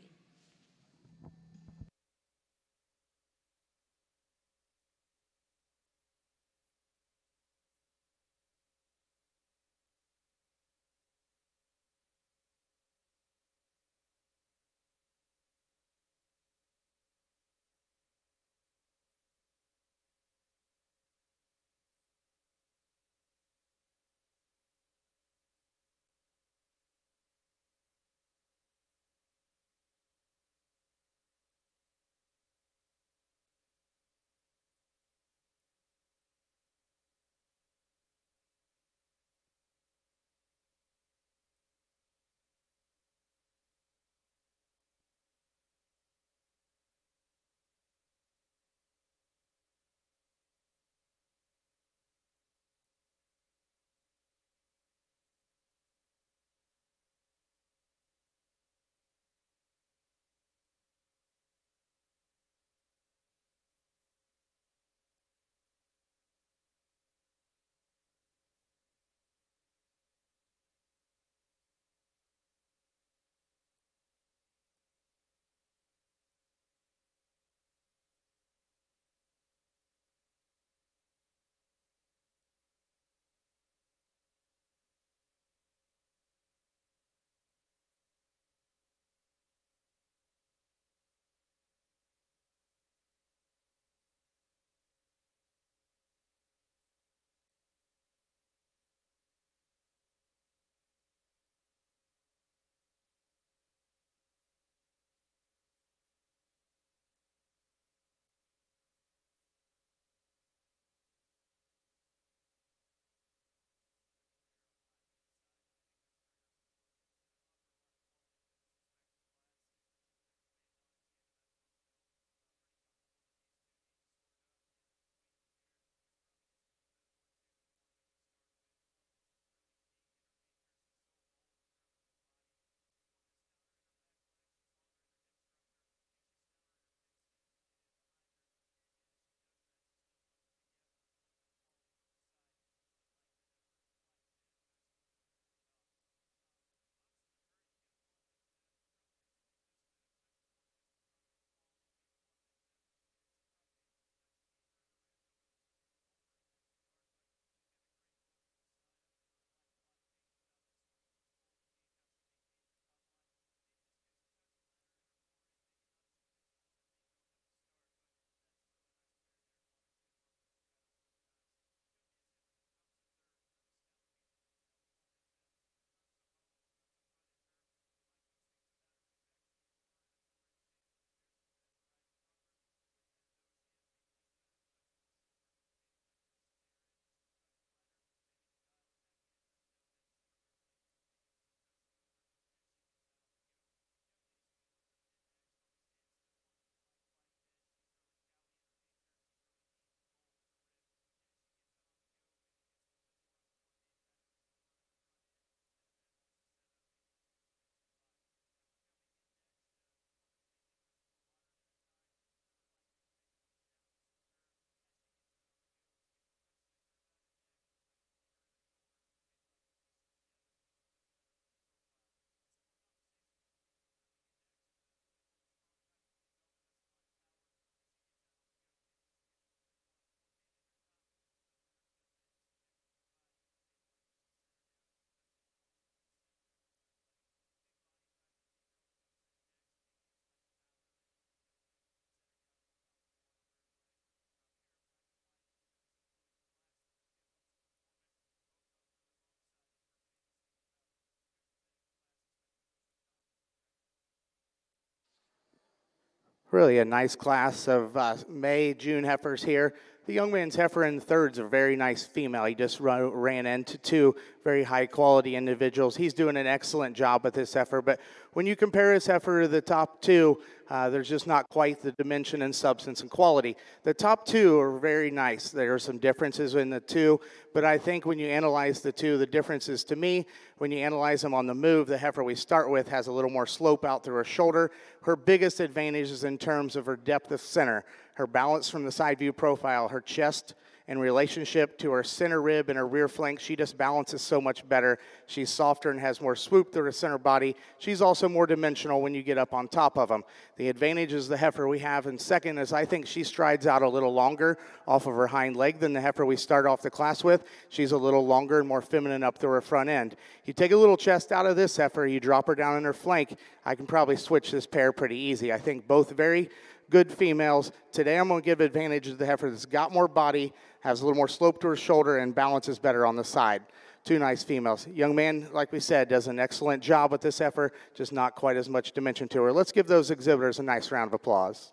Speaker 2: really a nice class of uh, May, June heifers here. The young man's heifer and third's a very nice female. He just run, ran into two very high quality individuals. He's doing an excellent job with this heifer, but when you compare his heifer to the top two, uh, there's just not quite the dimension and substance and quality. The top two are very nice. There are some differences in the two, but I think when you analyze the two, the differences to me, when you analyze them on the move, the heifer we start with has a little more slope out through her shoulder. Her biggest advantage is in terms of her depth of center her balance from the side view profile, her chest in relationship to her center rib and her rear flank. She just balances so much better. She's softer and has more swoop through her center body. She's also more dimensional when you get up on top of them. The advantage is the heifer we have. And second is I think she strides out a little longer off of her hind leg than the heifer we start off the class with. She's a little longer and more feminine up through her front end. You take a little chest out of this heifer, you drop her down in her flank. I can probably switch this pair pretty easy. I think both very good females. Today I'm going to give advantage to the heifer that's got more body, has a little more slope to her shoulder, and balances better on the side. Two nice females. Young man, like we said, does an excellent job with this heifer, just not quite as much dimension to her. Let's give those exhibitors a nice round of applause.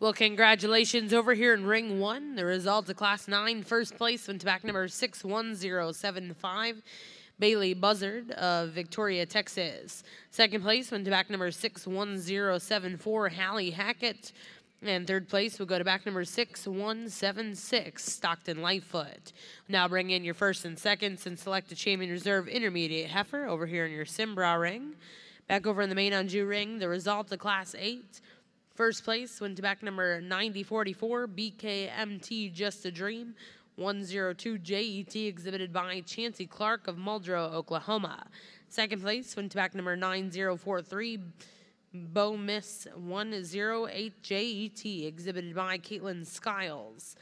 Speaker 1: Well, congratulations over here in ring one. The results of class nine, first place went to back number 61075. Bailey Buzzard of Victoria, Texas. Second place went to back number 61074, Hallie Hackett. And third place will go to back number 6176, Stockton Lightfoot. Now bring in your first and seconds and select a champion reserve intermediate heifer over here in your Simbrah ring. Back over in the Maine Anjou ring, the result of class 8. First place went to back number 9044, BKMT Just a Dream. 102 JET exhibited by Chancey Clark of Muldrow, Oklahoma. Second place went to back number 9043, Bo Miss 108 JET exhibited by Caitlin Skiles.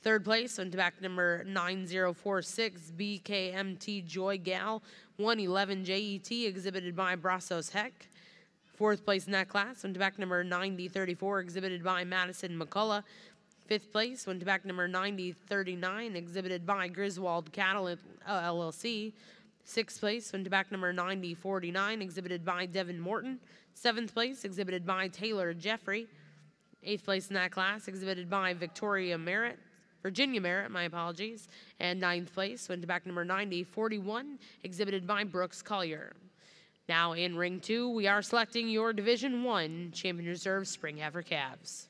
Speaker 1: Third place went to back number 9046, BKMT Joy Gal 111 JET exhibited by Brassos Heck. Fourth place in that class went to back number 9034 exhibited by Madison McCullough. Fifth place went to back number 9039, exhibited by Griswold Cattle uh, LLC. Sixth place went to back number 9049, exhibited by Devin Morton. Seventh place, exhibited by Taylor Jeffrey. Eighth place in that class, exhibited by Victoria Merritt. Virginia Merritt, my apologies. And ninth place went to back number 9041, exhibited by Brooks Collier. Now in ring two, we are selecting your Division One Champion Reserve Spring Heifer Calves.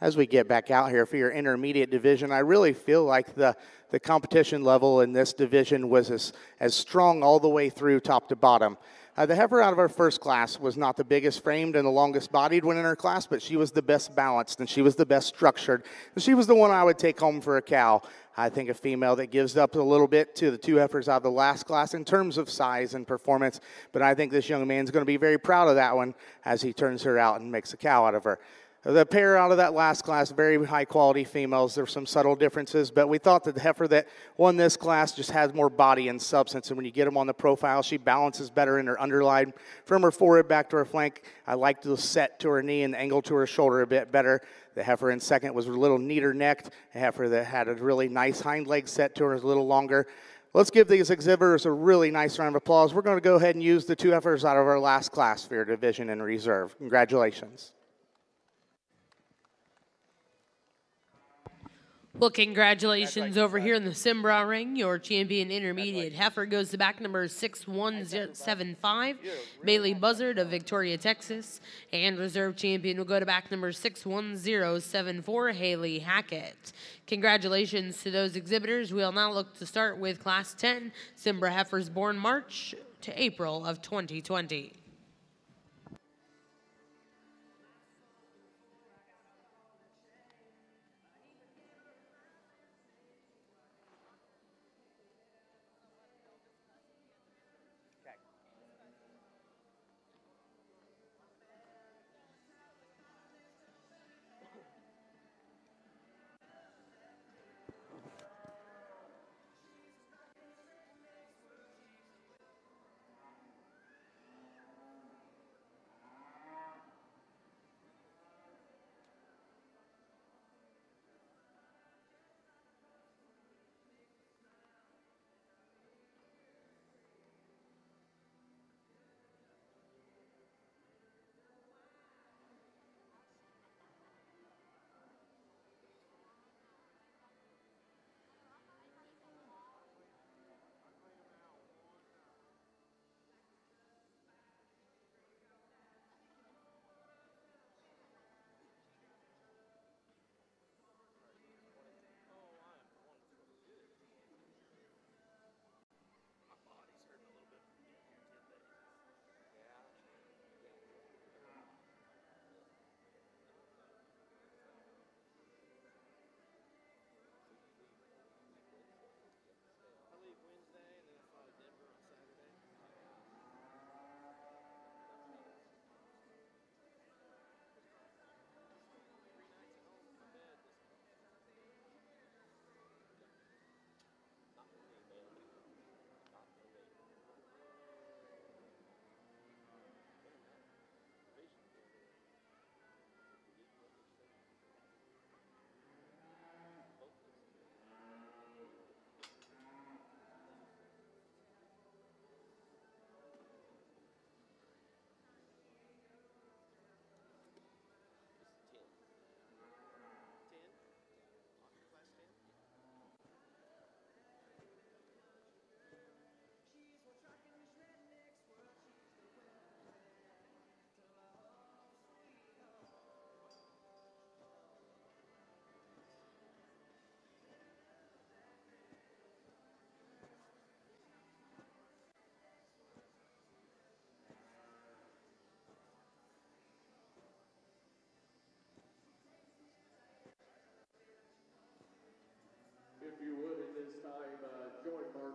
Speaker 2: as we get back out here for your intermediate division, I really feel like the, the competition level in this division was as, as strong all the way through top to bottom. Uh, the heifer out of our first class was not the biggest framed and the longest bodied one in her class, but she was the best balanced and she was the best structured. And she was the one I would take home for a cow. I think a female that gives up a little bit to the two heifers out of the last class in terms of size and performance, but I think this young man's going to be very proud of that one as he turns her out and makes a cow out of her. The pair out of that last class, very high quality females. There were some subtle differences, but we thought that the heifer that won this class just has more body and substance. And when you get them on the profile, she balances better in her underline from her forehead back to her flank. I liked the set to her knee and the angle to her shoulder a bit better. The heifer in second was a little neater necked, a heifer that had a really nice hind leg set to her, a little longer. Let's give these exhibitors a really nice round of applause. We're going to go ahead and use the two heifers out of our last class for your division and reserve. Congratulations.
Speaker 1: Well, congratulations like over here in the Simbrah ring. Your champion intermediate like heifer goes to back number six one seven five, Bailey Buzzard of Victoria, Texas. And reserve champion will go to back number 61074, Haley Hackett. Congratulations to those exhibitors. We'll now look to start with Class 10, Simbrah Heifers born March to April of 2020.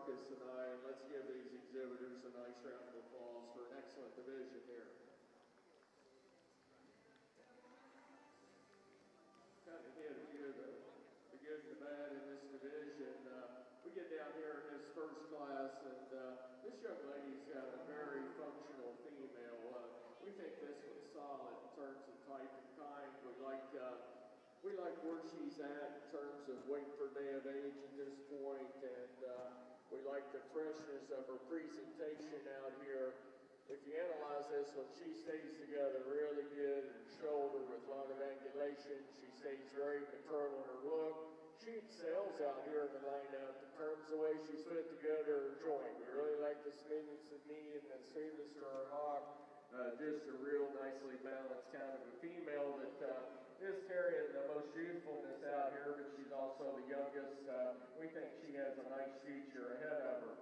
Speaker 3: Marcus and I, and let's give these exhibitors a nice round of applause for an excellent division here. Kind of hit of the, the good and the bad in this division. Uh, we get down here in this first class, and uh, this young lady's got a very functional female. Uh, we think this one's solid in terms of type and kind. We like uh, we like where she's at in terms of weight for day of age at this point, and uh, we like the freshness of her presentation out here. If you analyze this one, she stays together really good and shoulder with a lot of angulation. She stays very maternal in her look. She excels out here in the lineup The terms the way she's put together her joint. We really like the smoothness of knee and the smoothness of her hock uh, just a real nicely balanced kind of a female that uh, is carrying the most youthfulness out here, but she's also the youngest. Uh, we think she has a nice future ahead of her.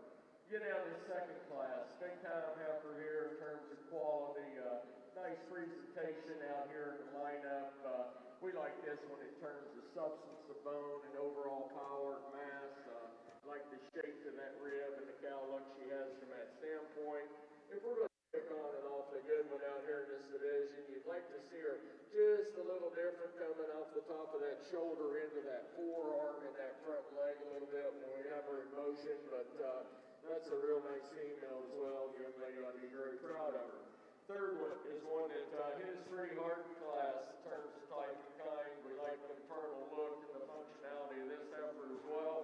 Speaker 3: Get out to second class, big time Have her here in terms of quality. Uh, nice presentation out here in the lineup. Uh, we like this one in terms of substance of bone and overall power and mass. Uh, like the shape of that rib and the cow look she has from that standpoint. If we're gone an awfully good one out here in this division. You'd like to see her just a little different coming off the top of that shoulder into that forearm and that front leg a little bit when we have her in motion. But uh, that's a real nice female as well. Young lady ought to be very proud of her. Third one is one that uh, his three heart class in terms of type and kind. We like the internal look and the functionality of this effort as well.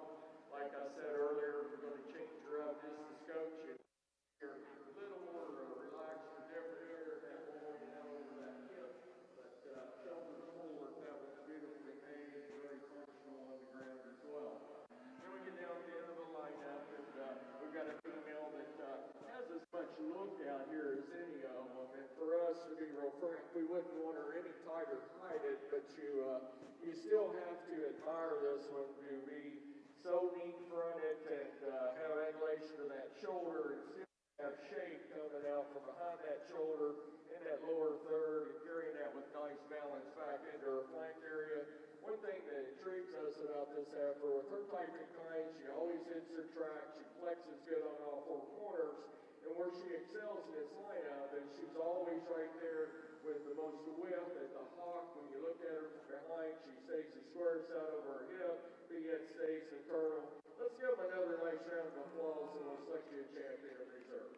Speaker 3: Like I said earlier, we're going to change her up just as coach and a little more uh, Frank, we wouldn't want her any tighter it, but you uh, you still have to admire this one to be so neat fronted and uh, have angulation in that shoulder and still have shape coming out from behind that shoulder in that lower third and carrying that with nice balance back into her flank area. One thing that intrigues us about this heifer, with her type of kind, she always hits her track, she flexes good on all four corners and where she excels is Sinai, that she's always right there with the most whip at the hawk. When you look at her from behind, she stays the squares out over her hip, but yet stays eternal. Let's give them another nice round of applause and let's let you champion of reserve.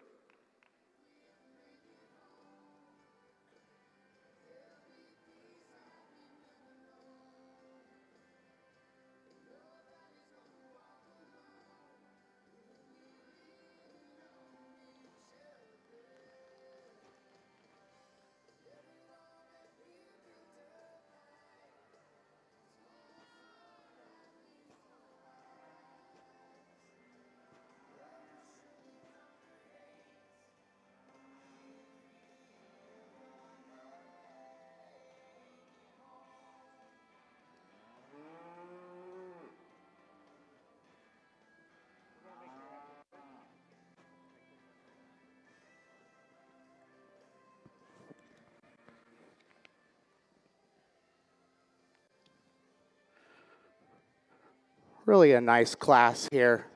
Speaker 2: Really a nice class here.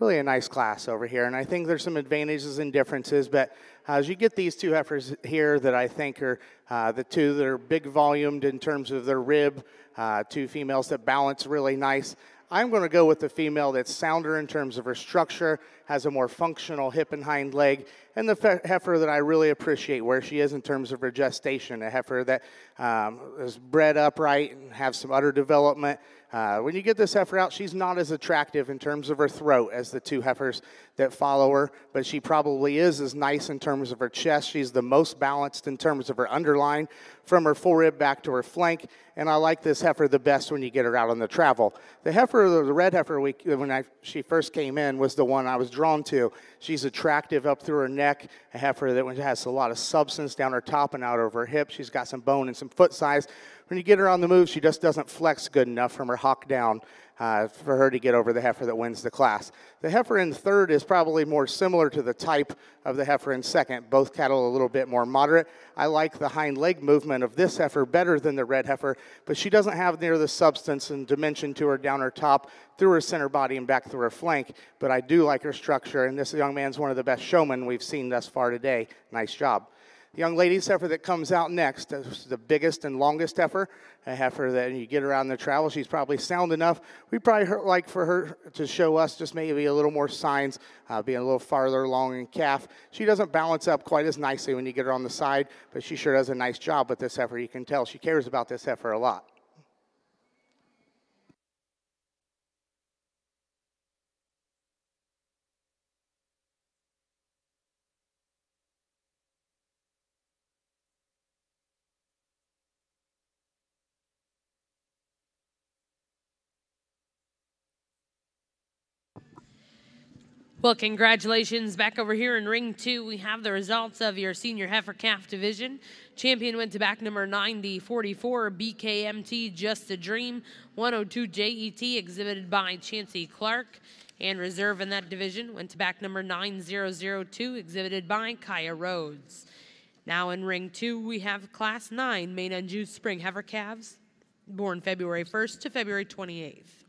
Speaker 2: Really a nice class over here. And I think there's some advantages and differences, but uh, as you get these two heifers here that I think are uh, the two that are big volumed in terms of their rib, uh, two females that balance really nice. I'm going to go with the female that's sounder in terms of her structure, has a more functional hip and hind leg, and the heifer that I really appreciate where she is in terms of her gestation, a heifer that um, is bred upright and have some udder development. Uh, when you get this heifer out, she's not as attractive in terms of her throat as the two heifers that follow her, but she probably is as nice in terms of her chest. She's the most balanced in terms of her underline from her forerib back to her flank, and I like this heifer the best when you get her out on the travel. The heifer, the red heifer, we, when I, she first came in, was the one I was drawn to She's attractive up through her neck. I have her that has a lot of substance down her top and out over her hip. She's got some bone and some foot size. When you get her on the move, she just doesn't flex good enough from her hock down uh, for her to get over the heifer that wins the class. The heifer in third is probably more similar to the type of the heifer in second, both cattle a little bit more moderate. I like the hind leg movement of this heifer better than the red heifer, but she doesn't have near the substance and dimension to her down her top, through her center body, and back through her flank. But I do like her structure, and this young man's one of the best showmen we've seen thus far today. Nice job young lady heifer that comes out next. is the biggest and longest heifer, a heifer that you get around the travel. She's probably sound enough. We probably like for her to show us just maybe a little more signs, uh, being a little farther along in calf. She doesn't balance up quite as nicely when you get her on the side, but she sure does a nice job with this heifer. You can tell she cares about this heifer a lot.
Speaker 1: Well, congratulations. Back over here in ring two, we have the results of your senior heifer calf division. Champion went to back number 9044, BKMT Just a Dream, 102 JET, exhibited by Chancey Clark. And reserve in that division went to back number 9002, exhibited by Kaya Rhodes. Now in ring two, we have class nine, Maine Anjou Spring Heifer Calves, born February 1st to February 28th.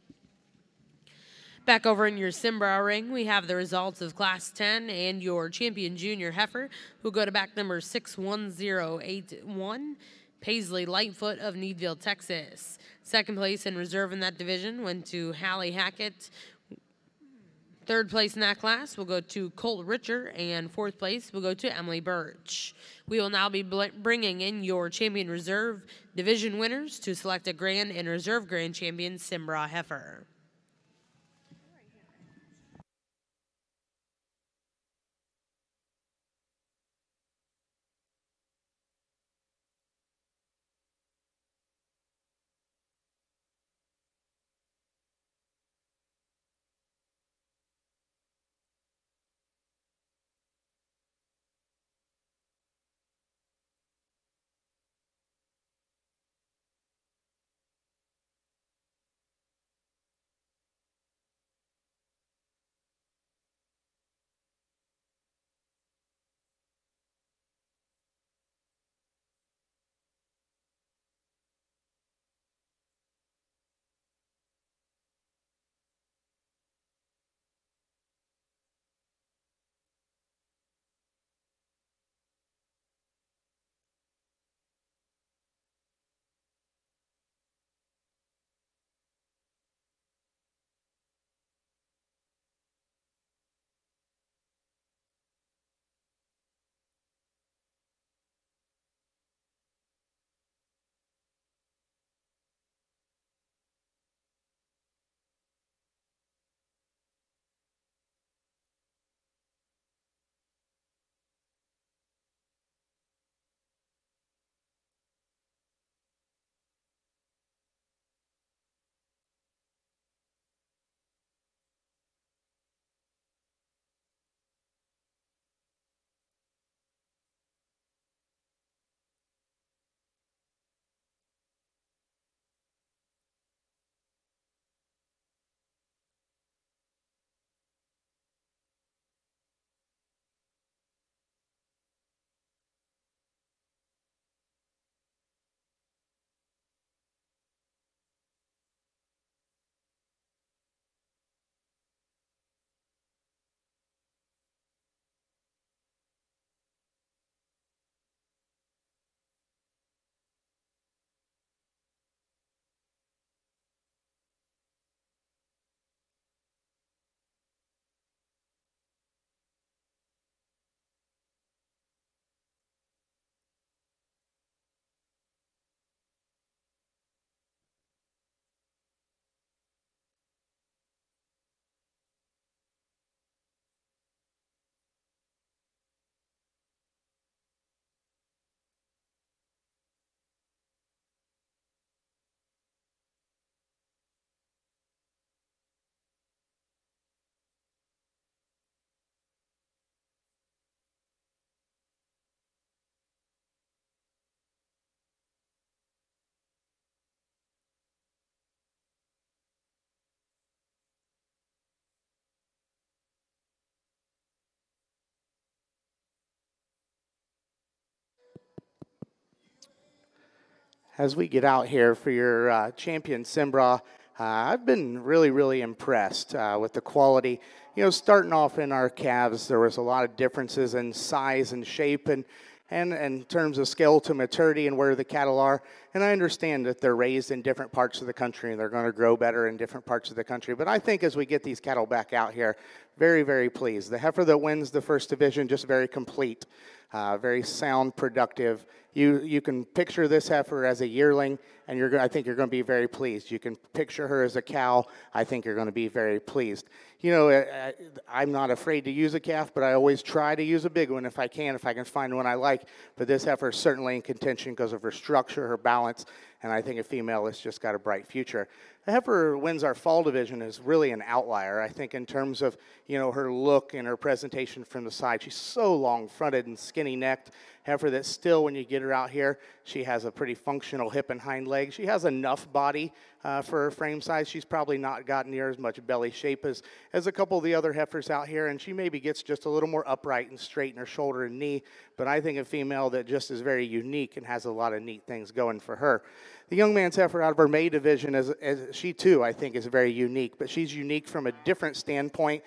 Speaker 1: Back over in your Simbrah ring, we have the results of Class 10 and your champion junior heifer, who go to back number 61081, Paisley Lightfoot of Needville, Texas. Second place in reserve in that division went to Hallie Hackett. Third place in that class will go to Colt Richer, and fourth place will go to Emily Birch. We will now be bringing in your champion reserve division winners to select a grand and reserve grand champion Simbrah Heifer.
Speaker 2: as we get out here for your uh, champion Simbrah, uh, I've been really, really impressed uh, with the quality. You know, starting off in our calves, there was a lot of differences in size and shape and and in terms of skeletal maturity and where the cattle are. And I understand that they're raised in different parts of the country and they're going to grow better in different parts of the country. But I think as we get these cattle back out here, very, very pleased. The heifer that wins the first division, just very complete, uh, very sound, productive, you, you can picture this heifer as a yearling and you're, I think you're going to be very pleased. You can picture her as a cow. I think you're going to be very pleased. You know, I, I'm not afraid to use a calf, but I always try to use a big one if I can, if I can find one I like. But this heifer is certainly in contention because of her structure, her balance, and I think a female has just got a bright future. The heifer wins our fall division is really an outlier. I think in terms of you know her look and her presentation from the side, she's so long fronted and skinny necked heifer that still when you get her out here she has a pretty functional hip and hind leg. She has enough body uh, for her frame size. She's probably not got near as much belly shape as, as a couple of the other heifers out here, and she maybe gets just a little more upright and straight in her shoulder and knee. But I think a female that just is very unique and has a lot of neat things going for her. The young man's heifer out of her May division, is, is, she too, I think, is very unique, but she's unique from a different standpoint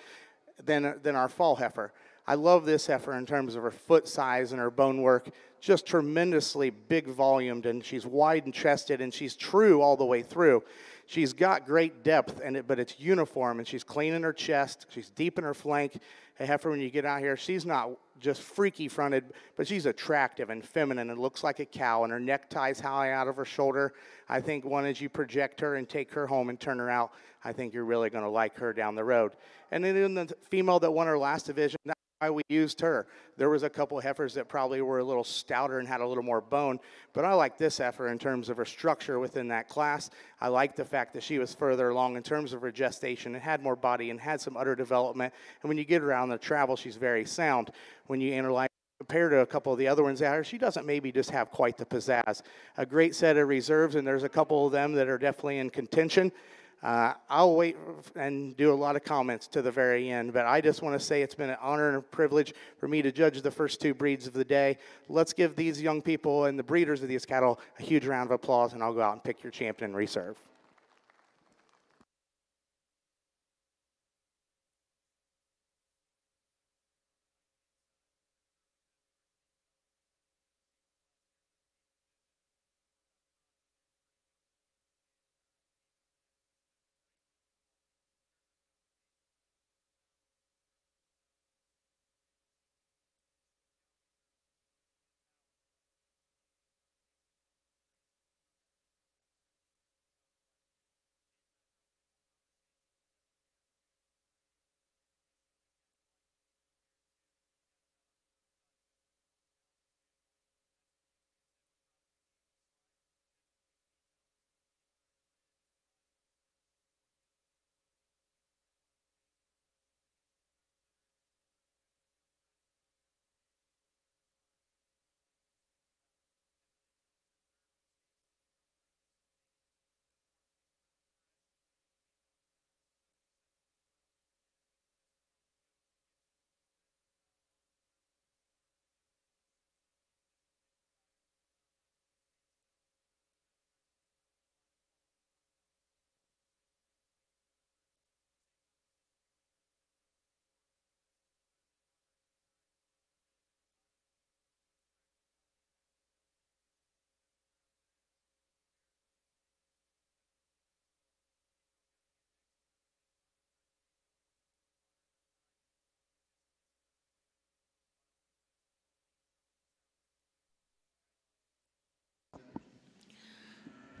Speaker 2: than, than our fall heifer. I love this heifer in terms of her foot size and her bone work just tremendously big volumed and she's wide and chested and she's true all the way through. She's got great depth, and it, but it's uniform, and she's clean in her chest. She's deep in her flank. Hey, heifer, when you get out here, she's not just freaky fronted, but she's attractive and feminine and looks like a cow, and her neck ties high out of her shoulder. I think one, as you project her and take her home and turn her out, I think you're really going to like her down the road. And then the female that won her last division, why we used her. There was a couple heifers that probably were a little stouter and had a little more bone, but I like this heifer in terms of her structure within that class. I like the fact that she was further along in terms of her gestation and had more body and had some udder development. And when you get around the travel, she's very sound. When you analyze compared to a couple of the other ones out here, she doesn't maybe just have quite the pizzazz. A great set of reserves, and there's a couple of them that are definitely in contention. Uh, I'll wait and do a lot of comments to the very end, but I just want to say it's been an honor and a privilege for me to judge the first two breeds of the day. Let's give these young people and the breeders of these cattle a huge round of applause, and I'll go out and pick your champion reserve.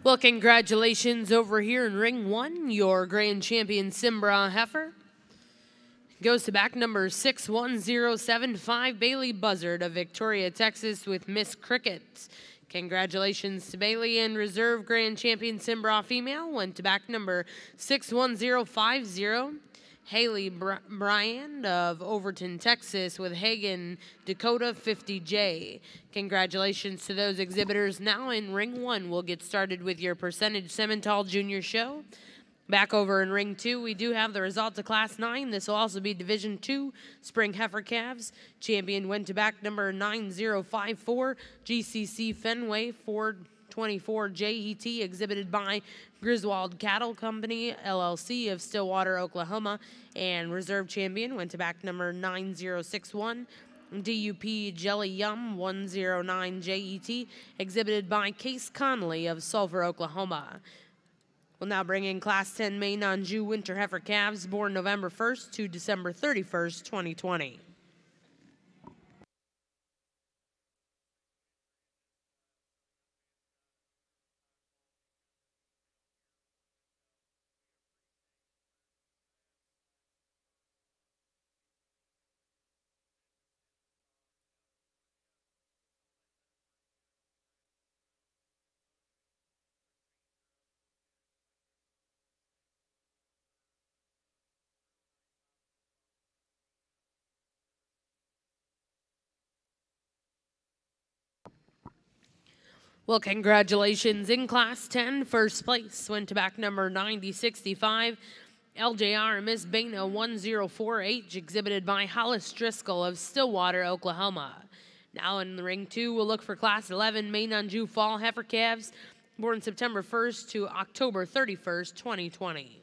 Speaker 1: Well, congratulations over here in ring one. Your grand champion, Simbrah Heifer, goes to back number 61075, Bailey Buzzard of Victoria, Texas, with Miss Crickets. Congratulations to Bailey and reserve grand champion Simbrah Female went to back number 61050. Haley Br Bryant of Overton, Texas, with Hagen Dakota 50J. Congratulations to those exhibitors. Now in ring one, we'll get started with your percentage Simmental Junior Show. Back over in ring two, we do have the results of class nine. This will also be division two, spring heifer calves. Champion went to back number 9054, GCC Fenway, four twenty four JET, exhibited by Griswold Cattle Company, LLC of Stillwater, Oklahoma, and reserve champion went to back number 9061. DUP Jelly Yum 109 JET, exhibited by Case Connolly of Sulphur, Oklahoma. We'll now bring in Class 10 Maine Anjou Jew Winter Heifer Calves, born November 1st to December 31st, 2020. Well, congratulations. In Class 10, first place went to back number 9065, LJR Miss Baina 1048, exhibited by Hollis Driscoll of Stillwater, Oklahoma. Now in the ring two, we'll look for Class 11 Maine Anjou Fall Heifer Calves, born September 1st to October 31st, 2020.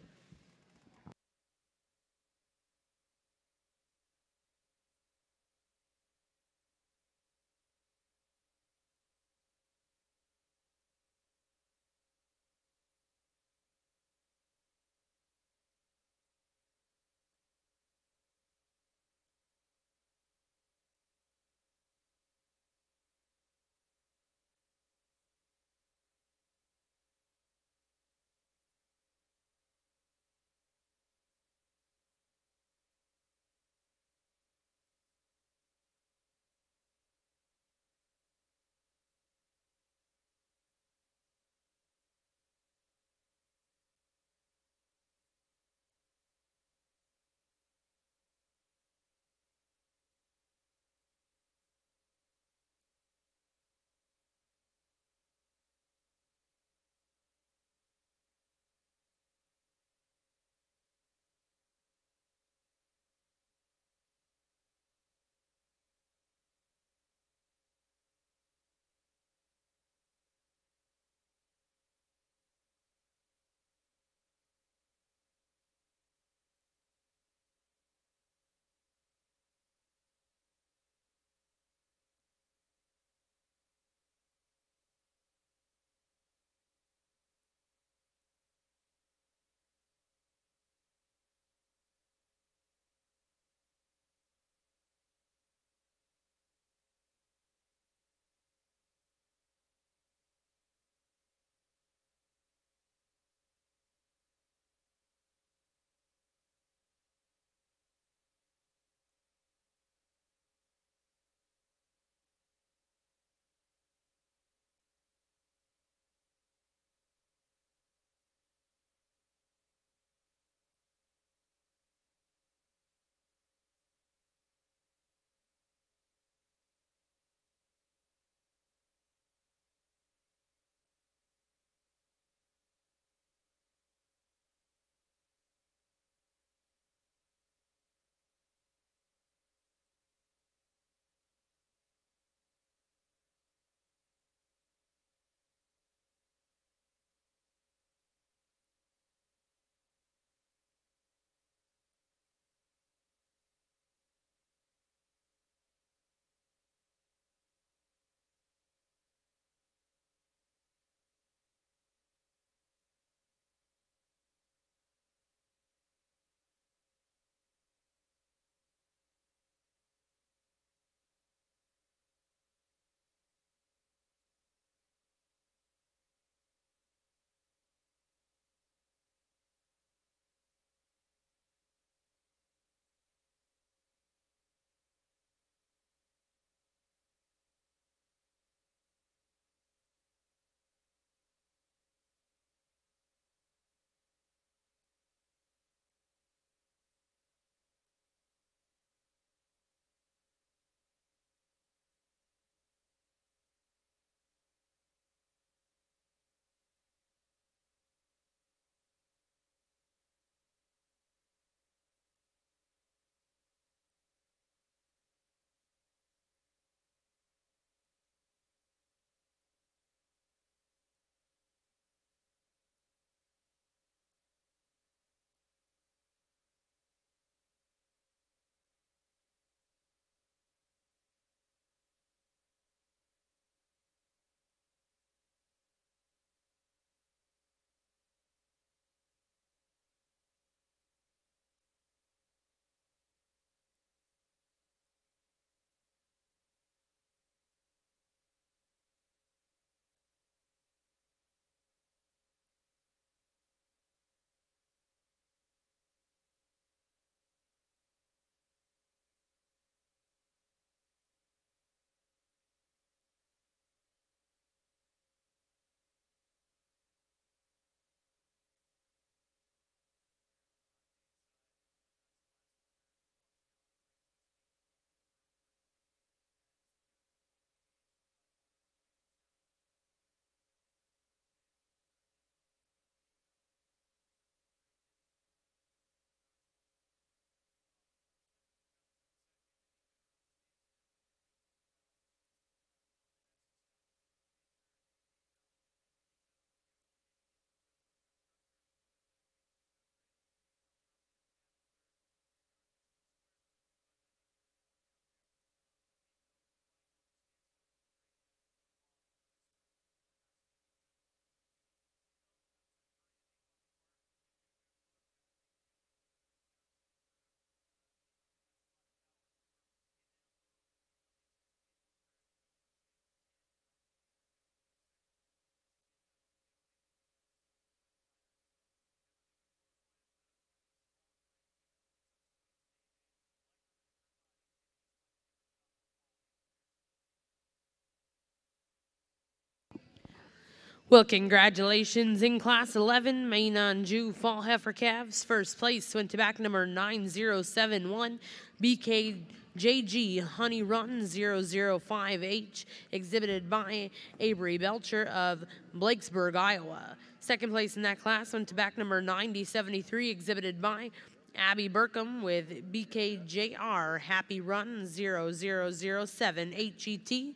Speaker 1: Well, congratulations in Class 11, Maine Anjou Fall Heifer Calves. First place went to back number 9071, BKJG Honey Run 005H, exhibited by Avery Belcher of Blakesburg, Iowa. Second place in that class went to back number 9073, exhibited by Abby Burkham with BKJR Happy Run 0007HET.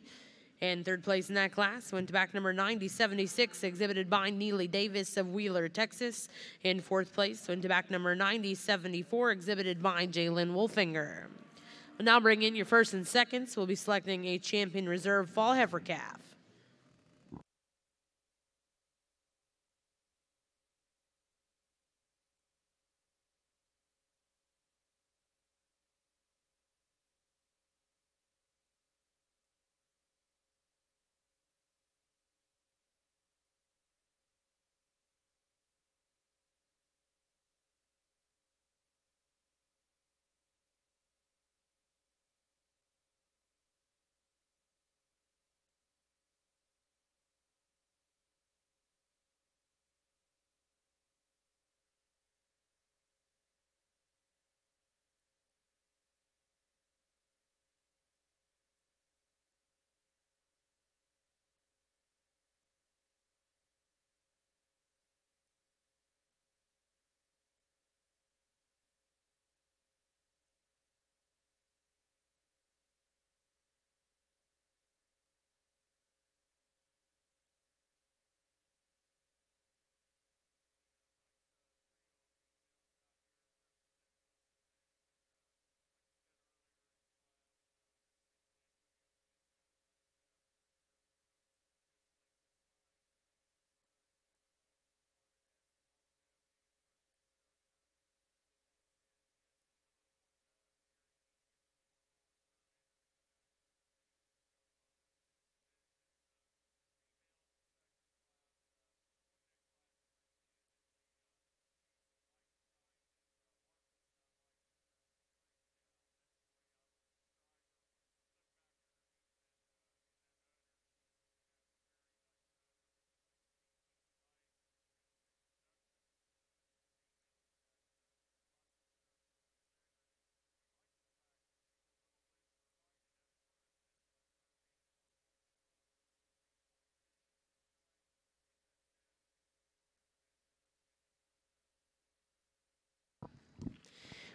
Speaker 1: And third place in that class went to back number 9076, exhibited by Neely Davis of Wheeler, Texas. In fourth place went to back number 9074, exhibited by Jalen Wolfinger. We'll now bring in your first and seconds. We'll be selecting a champion reserve fall heifer calf.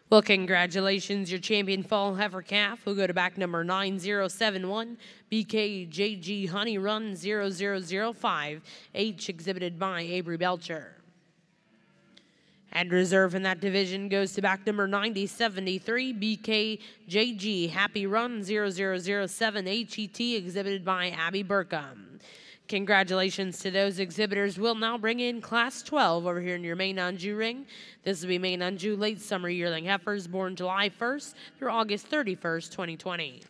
Speaker 1: Well, congratulations, your champion fall heifer calf will go to back number 9071, BKJG Honey Run 0005, H exhibited by Avery Belcher. And reserve in that division goes to back number 9073, BKJG Happy Run 0007, HET exhibited by Abby Burkham. Congratulations to those exhibitors. We'll now bring in Class 12 over here in your Maine Anjou ring. This will be Maine Anjou late summer yearling heifers born July 1st through August 31st, 2020.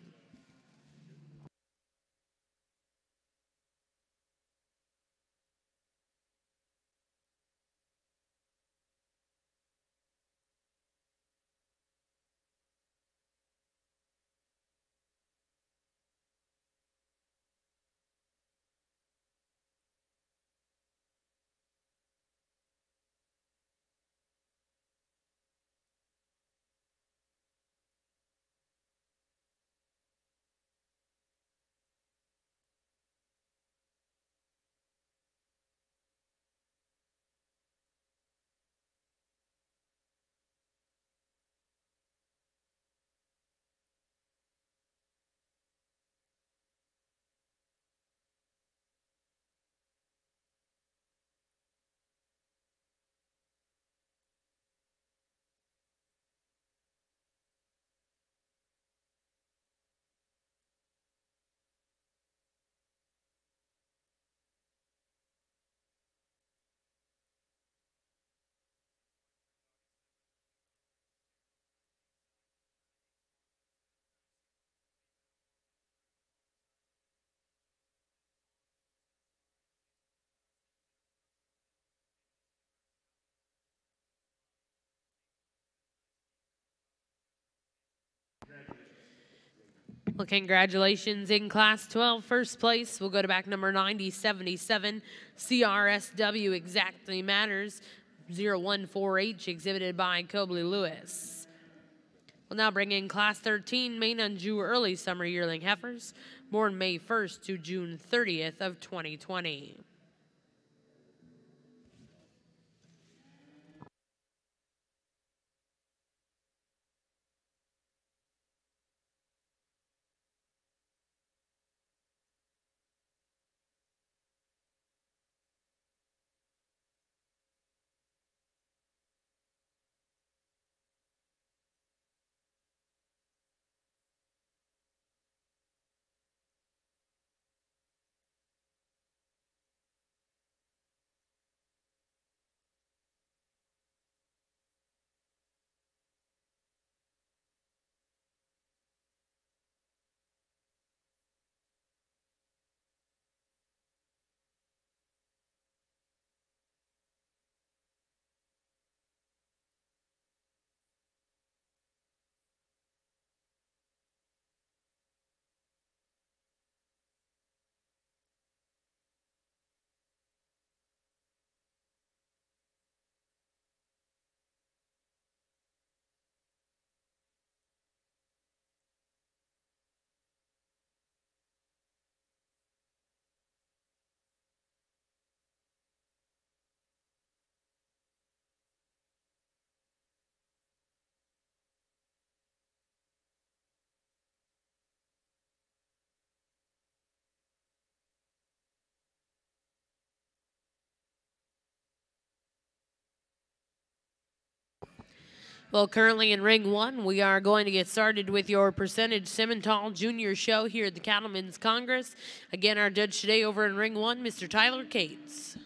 Speaker 1: Well, congratulations in Class 12, first place. We'll go to back number 9077, CRSW Exactly Matters H exhibited by Cobley Lewis. We'll now bring in Class 13, Maine Anjou Early Summer Yearling Heifers, born May 1st to June 30th of 2020. Well, currently in ring one, we are going to get started with your percentage Simmental Junior show here at the Cattlemen's Congress. Again, our judge today over in ring one, Mr. Tyler Cates.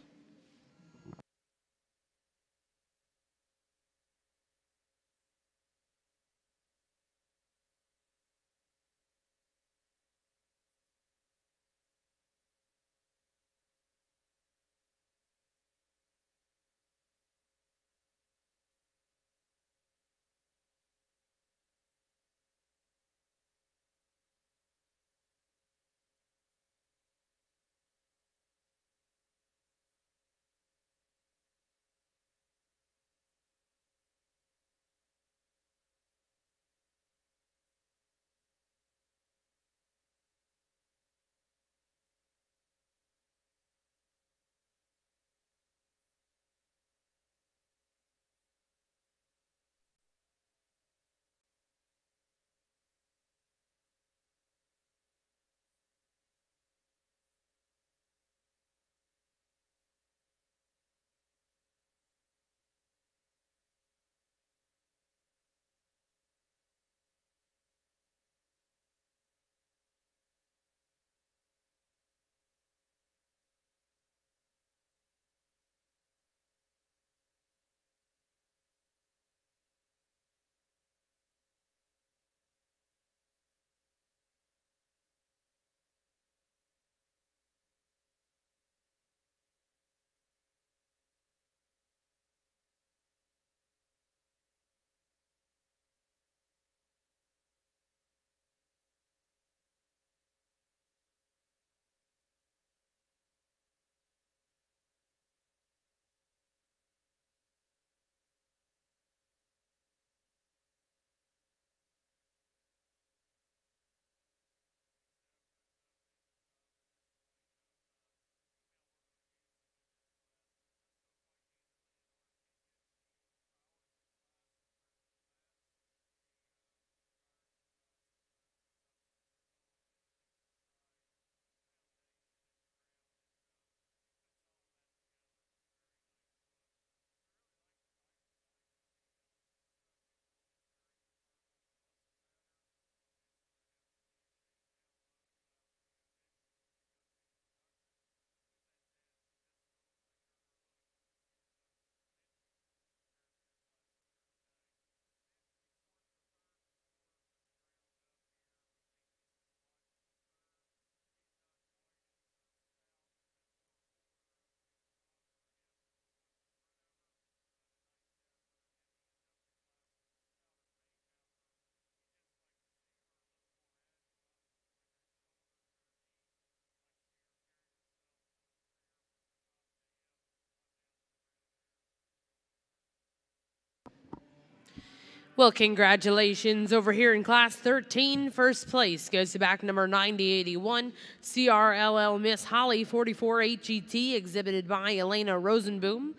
Speaker 1: Well, congratulations. Over here in class 13, first place goes to back number 9081, CRLL Miss Holly 44 H E T exhibited by Elena Rosenboom.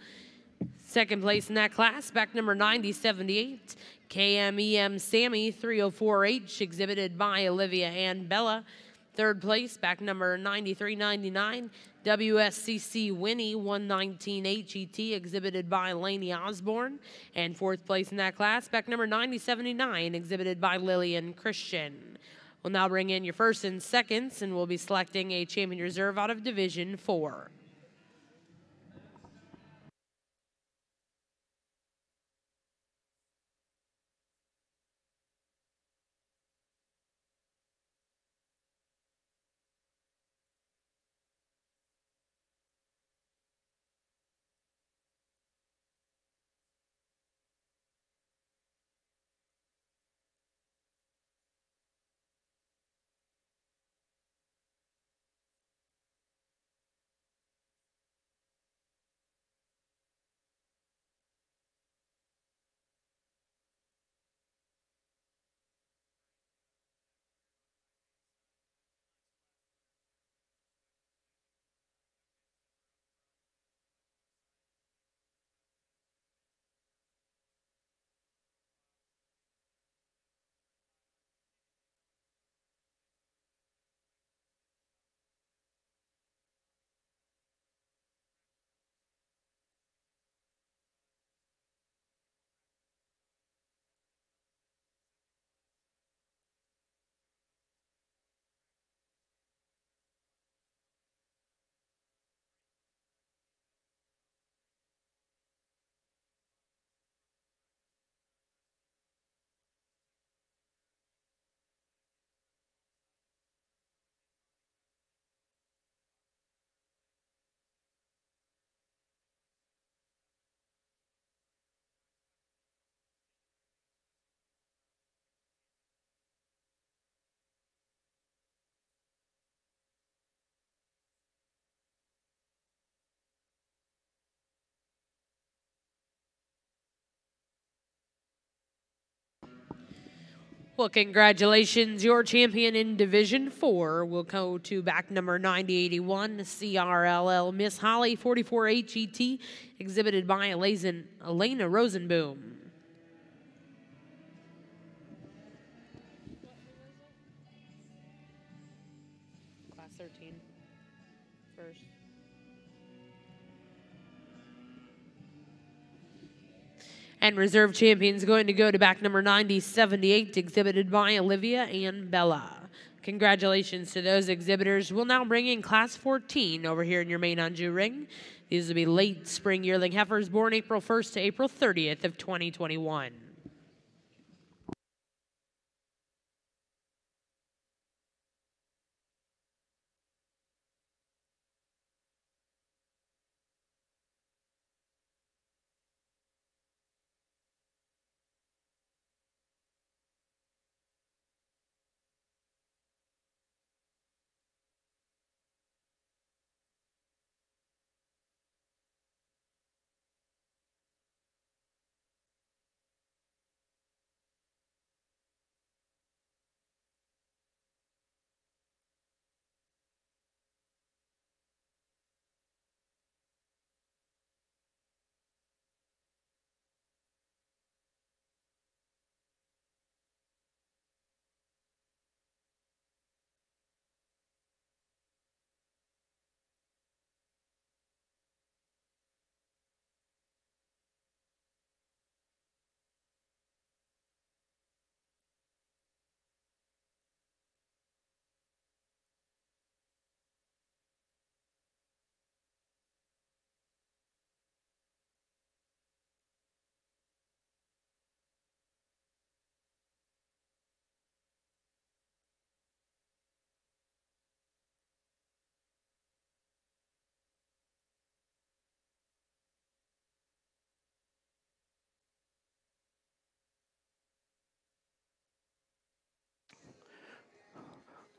Speaker 1: Second place in that class, back number 9078, KMEM Sammy three oh four H exhibited by Olivia Ann Bella. Third place, back number 9399, WSCC Winnie 119HET, exhibited by Laney Osborne. And fourth place in that class, back number 9079, exhibited by Lillian Christian. We'll now bring in your first and seconds, and we'll be selecting a champion reserve out of Division 4. Well, congratulations. Your champion in Division 4 will go to back number 9081, CRLL Miss Holly 44HET, exhibited by Elena Rosenboom. and reserve champions going to go to back number 9078, exhibited by Olivia and Bella. Congratulations to those exhibitors. We'll now bring in Class 14 over here in your Maine Anjou ring. These will be late spring yearling heifers born April 1st to April 30th of 2021.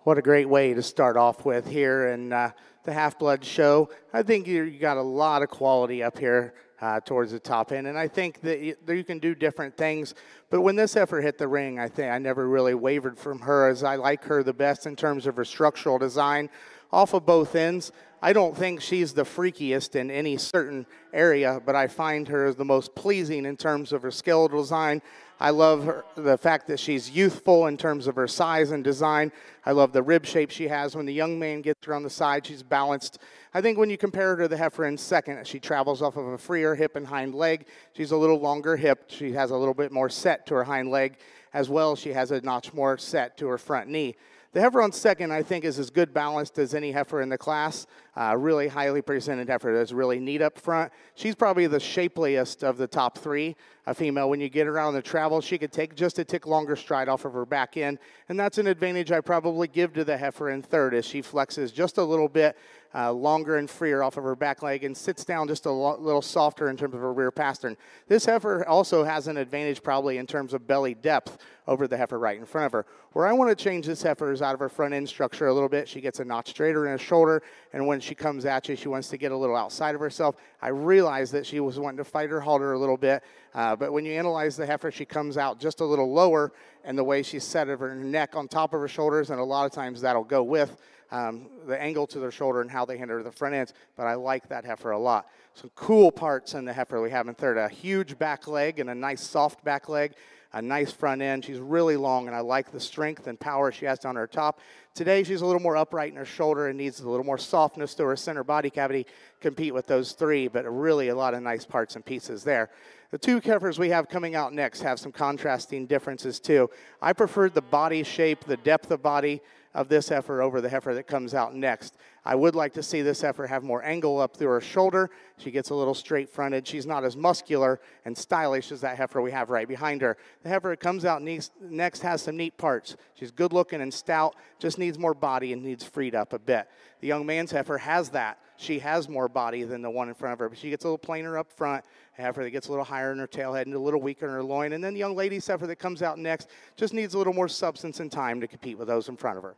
Speaker 2: what a great way to start off with here in uh, the Half Blood Show. I think you, got a lot of quality up here uh, towards the top end, and I think that you, that you, can do different things. But when this effort hit the ring, I think I never really wavered from her, as I like her the best in terms of her structural design off of both ends. I don't think she's the freakiest in any certain area, but I find her as the most pleasing in terms of her skeletal design. I love her, the fact that she's youthful in terms of her size and design. I love the rib shape she has. When the young man gets her on the side, she's balanced. I think when you compare her to the heifer in second, she travels off of a freer hip and hind leg. She's a little longer hip. She has a little bit more set to her hind leg. As well, she has a notch more set to her front knee. The heifer on second, I think, is as good balanced as any heifer in the class. Uh, really highly presented heifer that's really neat up front. She's probably the shapeliest of the top three. A female, when you get her on the travel, she could take just a tick longer stride off of her back end. And that's an advantage I probably give to the heifer in third as she flexes just a little bit uh, longer and freer off of her back leg and sits down just a lo- little softer in terms of her rear pastern. This heifer also has an advantage probably in terms of belly depth over the heifer right in front of her. Where I want to change this heifer is out of her front end structure a little bit. She gets a notch straighter in her shoulder, and when she comes at you, she wants to get a little outside of herself. I realized that she was wanting to fight her halter a little bit, uh, but when you analyze the heifer, she comes out just a little lower, and the way she's set of her neck on top of her shoulders, and a lot of times that'll go with um, the angle to their shoulder and how they handle the front ends, but I like that heifer a lot. Some cool parts in the heifer we have in third, a huge back leg and a nice soft back leg, a nice front end. She's really long, and I like the strength and power she has down her top. Today, she's a little more upright in her shoulder and needs a little more softness to her center body cavity, compete with those three, but really a lot of nice parts and pieces there. The two heifers we have coming out next have some contrasting differences too. I preferred the body shape, the depth of body, of this heifer over the heifer that comes out next. I would like to see this heifer have more angle up through her shoulder. She gets a little straight fronted. She's not as muscular and stylish as that heifer we have right behind her. The heifer that comes out next has some neat parts. She's good looking and stout, just needs more body and needs freed up a bit. The young man's heifer has that. She has more body than the one in front of her, but she gets a little plainer up front. heifer that gets a little higher in her tail head and a little weaker in her loin. And then the young lady's heifer that comes out next just needs a little more substance and time to compete with those in front of her.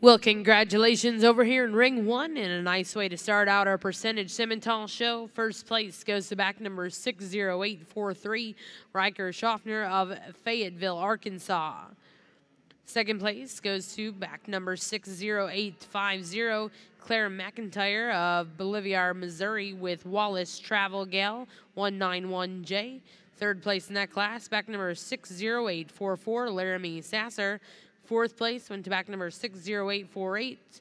Speaker 1: Well, congratulations over here in ring one, and a nice way to start out our percentage Simmental show. First place goes to back number 60843, Riker Schaffner of Fayetteville, Arkansas. Second place goes to back number 60850, Claire McIntyre of Bolivar, Missouri, with Wallace Travel Gale 191J. Third place in that class, back number 60844, Laramie Sasser Fourth place went to back number 60848,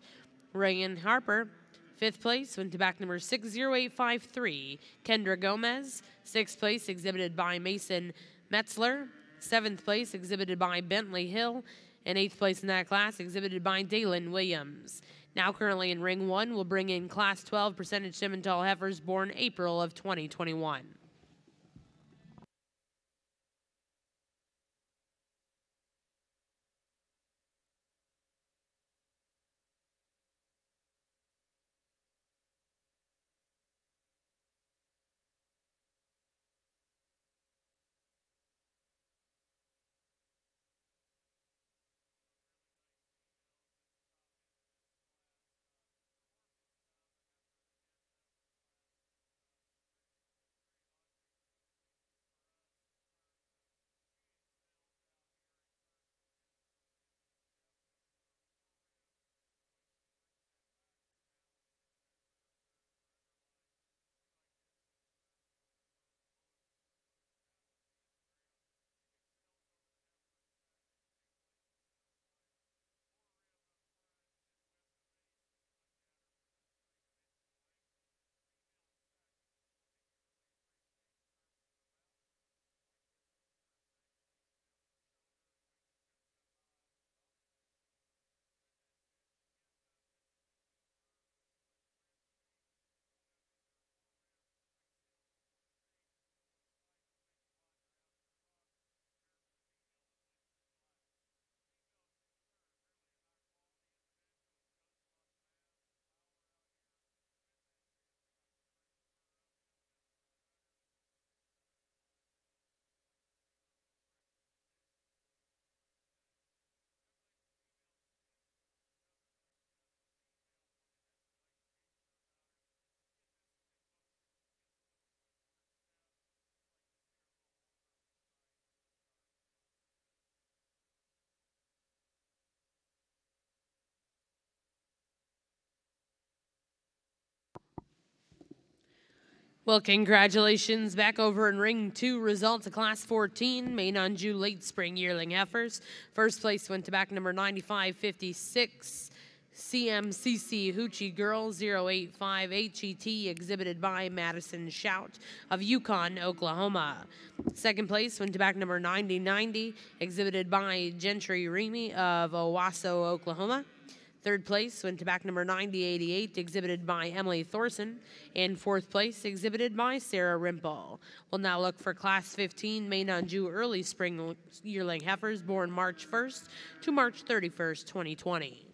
Speaker 1: Ryan Harper. Fifth place went to back number 60853, Kendra Gomez. Sixth place exhibited by Mason Metzler. Seventh place exhibited by Bentley Hill. And eighth place in that class exhibited by Dalen Williams. Now currently in ring one, we'll bring in class 12 percentage Simmental heifers born April of 2021. Well, congratulations back over in Ring 2 results of Class 14, Maine Anjou late spring yearling heifers. First place went to back number 9556, CMCC Hoochie Girl 085 HET, exhibited by Madison Shout of Yukon, Oklahoma. Second place went to back number 9090, exhibited by Gentry Remy of Owasso, Oklahoma. Third place went to back number 9088, exhibited by Emily Thorson, and fourth place exhibited by Sarah Rimple. We'll now look for Class 15 Maine Anjou early spring yearling heifers born March 1st to March 31st, 2020.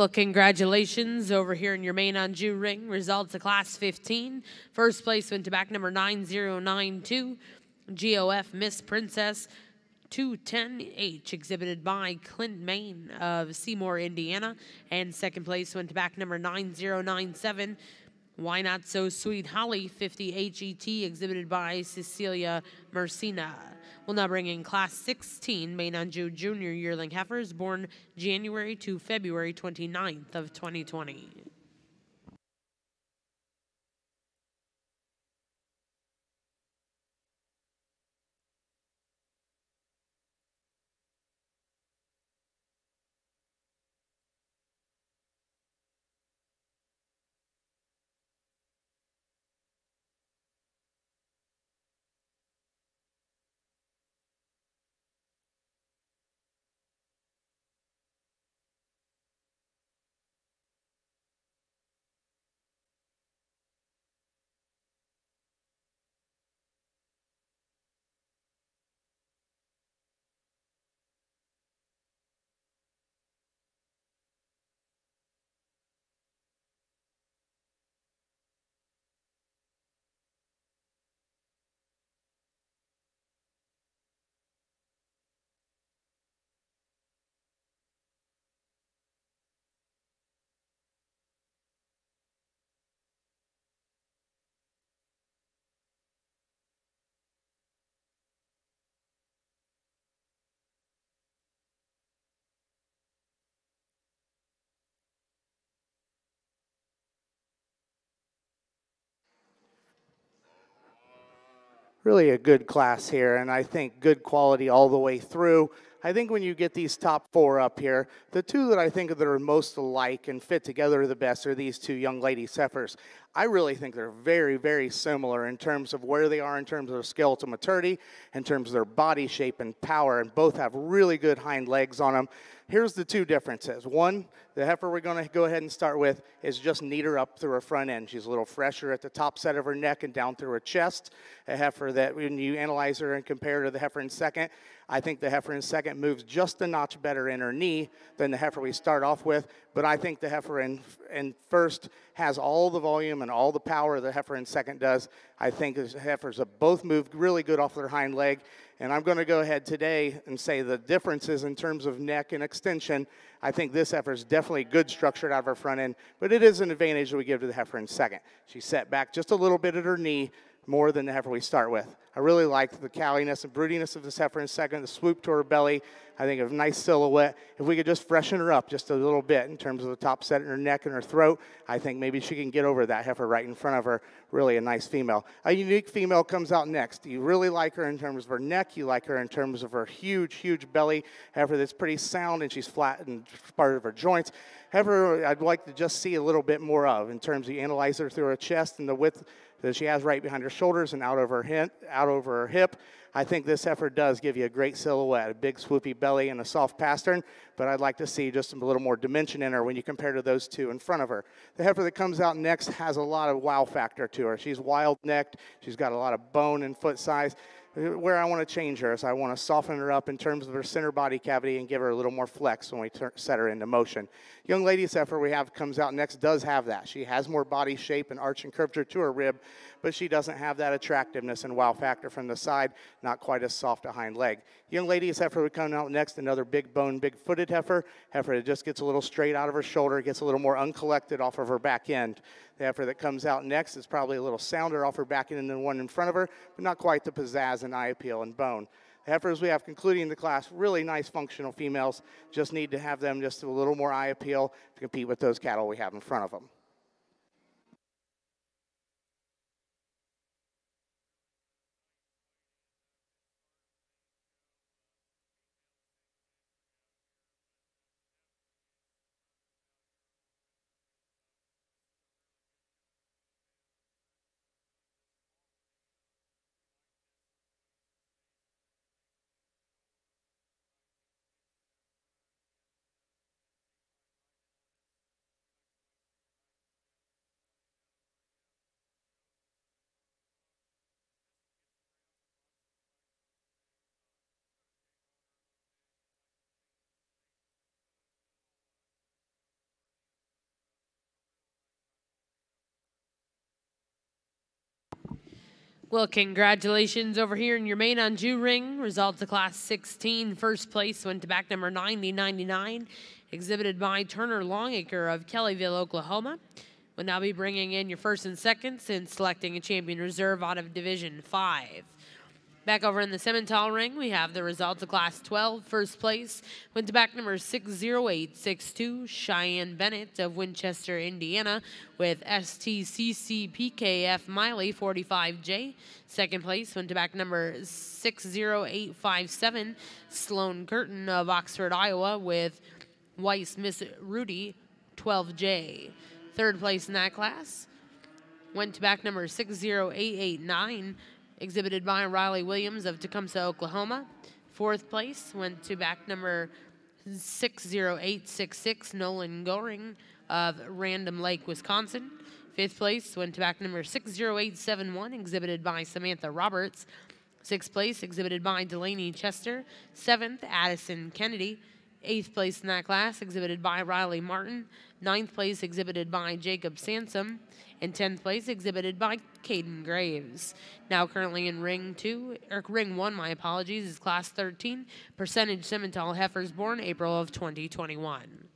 Speaker 1: Well, congratulations over here in your Maine Anjou ring. Results of class 15. First place went to back number 9092, GOF Miss Princess 210H, exhibited by Clint Main of Seymour, Indiana. And second place went to back number 9097, why Not So Sweet Holly 50 HET exhibited by Cecilia Mercina. We'll now bring in Class 16 Main on Junior yearling heifers born January to February 29th of 2020.
Speaker 2: really a good class here, and I think good quality all the way through. I think when you get these top four up here, the two that I think that are most alike and fit together the best are these two young lady Heifers. I really think they're very, very similar in terms of where they are in terms of skeletal maturity, in terms of their body shape and power, and both have really good hind legs on them. Here's the two differences. One, the heifer we're going to go ahead and start with is just neater up through her front end. She's a little fresher at the top set of her neck and down through her chest. A heifer that, when you analyze her and compare her to the heifer in second, I think the heifer in second moves just a notch better in her knee than the heifer we start off with. But I think the heifer in, in first has all the volume and all the power the heifer in second does. I think heifers have both moved really good off their hind leg. And I'm going to go ahead today and say the differences in terms of neck and extension. I think this heifer is definitely good structured out of her front end, but it is an advantage that we give to the heifer in second. She set back just a little bit at her knee, more than the heifer we start with. I really liked the calliness and broodiness of this heifer in second, the swoop to her belly. I think a nice silhouette. If we could just freshen her up just a little bit in terms of the top set in her neck and her throat, I think maybe she can get over that heifer right in front of her. Really a nice female. A unique female comes out next. You really like her in terms of her neck. You like her in terms of her huge, huge belly. Heifer that's pretty sound and she's flat in part of her joints. Heifer I'd like to just see a little bit more of in terms of you analyze her through her chest and the width that she has right behind her shoulders and out over her, hip, out over her hip. I think this effort does give you a great silhouette, a big swoopy belly and a soft pastern, but I'd like to see just a little more dimension in her when you compare to those two in front of her. The heifer that comes out next has a lot of wow factor to her. She's wild necked, she's got a lot of bone and foot size. Where I want to change her is I want to soften her up in terms of her center body cavity and give her a little more flex when we ter- set her into motion young lady heifer we have comes out next does have that. She has more body shape and arch and curvature to her rib, but she doesn't have that attractiveness and wow factor from the side, not quite as soft a hind leg. Young lady heifer would come out next, another big bone, big footed heifer. Heifer that just gets a little straight out of her shoulder, gets a little more uncollected off of her back end. The heifer that comes out next is probably a little sounder off her back end than the one in front of her, but not quite the pizzazz and eye appeal and bone heifers we have concluding the class, really nice functional females. Just need to have them just a little more eye appeal to compete with those cattle we have in front of them.
Speaker 1: Well, congratulations over here in your Maine Anjou Ring. Results of Class 16, first place went to back number 9099, exhibited by Turner Longacre of Kellyville, Oklahoma. We'll now be bringing in your first and seconds and selecting a champion reserve out of Division 5. Back over in the Simmental ring, we have the results of Class 12. First place went to back number 60862, Cheyenne Bennett of Winchester, Indiana, with STCCPKF Miley 45J. Second place went to back number 60857, Sloan Curtin of Oxford, Iowa, with Weiss Miss Rudy 12J. Third place in that class went to back number 60889, exhibited by Riley Williams of Tecumseh, Oklahoma. Fourth place went to back number 60866, Nolan Goring of Random Lake, Wisconsin. Fifth place went to back number 60871, exhibited by Samantha Roberts. Sixth place, exhibited by Delaney Chester. Seventh, Addison Kennedy. Eighth place in that class, exhibited by Riley Martin. Ninth place, exhibited by Jacob Sansom. In 10th place, exhibited by Caden Graves. Now currently in ring two, or er, ring one, my apologies, is class 13, percentage Simmental Heifers born April of 2021.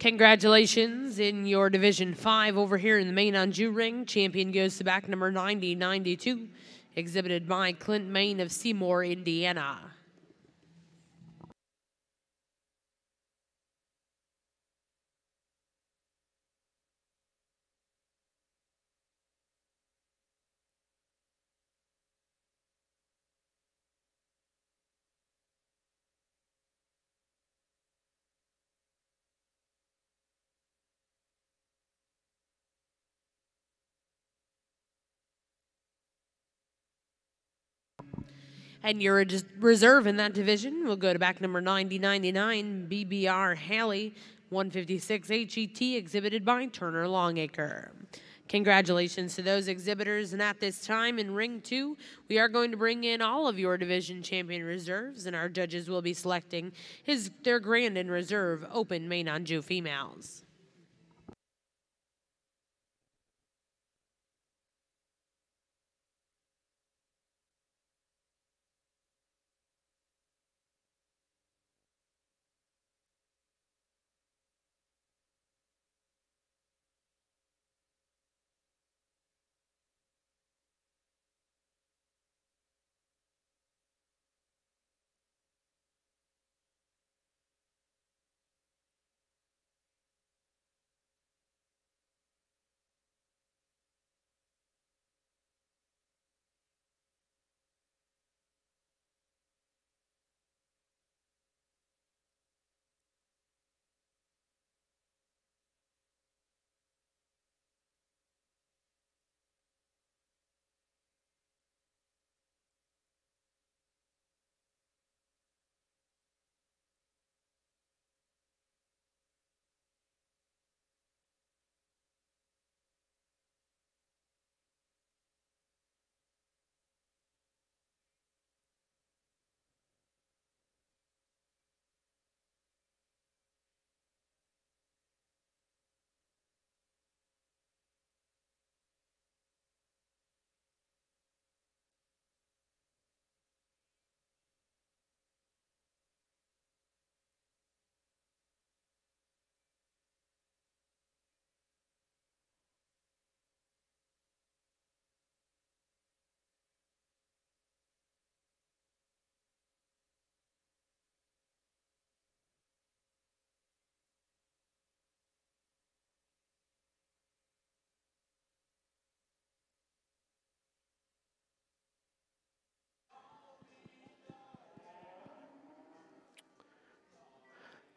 Speaker 1: Congratulations in your Division 5 over here in the Maine Anjou Ring. Champion goes to back number 9092, exhibited by Clint Main of Seymour, Indiana. And your reserve in that division will go to back number 9099, BBR Haley, 156 HET, exhibited by Turner Longacre. Congratulations to those exhibitors. And at this time in ring two, we are going to bring in all of your division champion reserves, and our judges will be selecting his their grand and reserve open Maine Anjou females.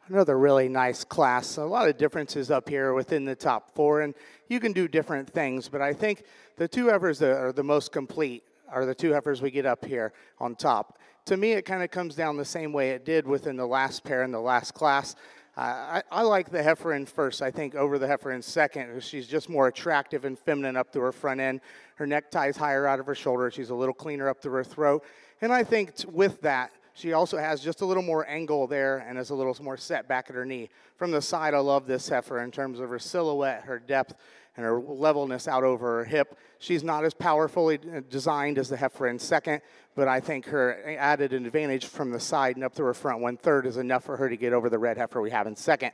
Speaker 2: Another really nice class. A lot of differences up here within the top four, and you can do different things, but I think the two heifers that are the most complete are the two heifers we get up here on top. To me, it kind of comes down the same way it did within the last pair in the last class. Uh, I, I, like the heifer in first, I think, over the heifer in second. She's just more attractive and feminine up through her front end. Her neck ties higher out of her shoulder. She's a little cleaner up through her throat. And I think with that, she also has just a little more angle there and is a little more set back at her knee. From the side, I love this heifer in terms of her silhouette, her depth, and her levelness out over her hip. She's not as powerfully uh, designed as the heifer in second, but I think her added advantage from the side and up through her front one third is enough for her to get over the red heifer we have in second.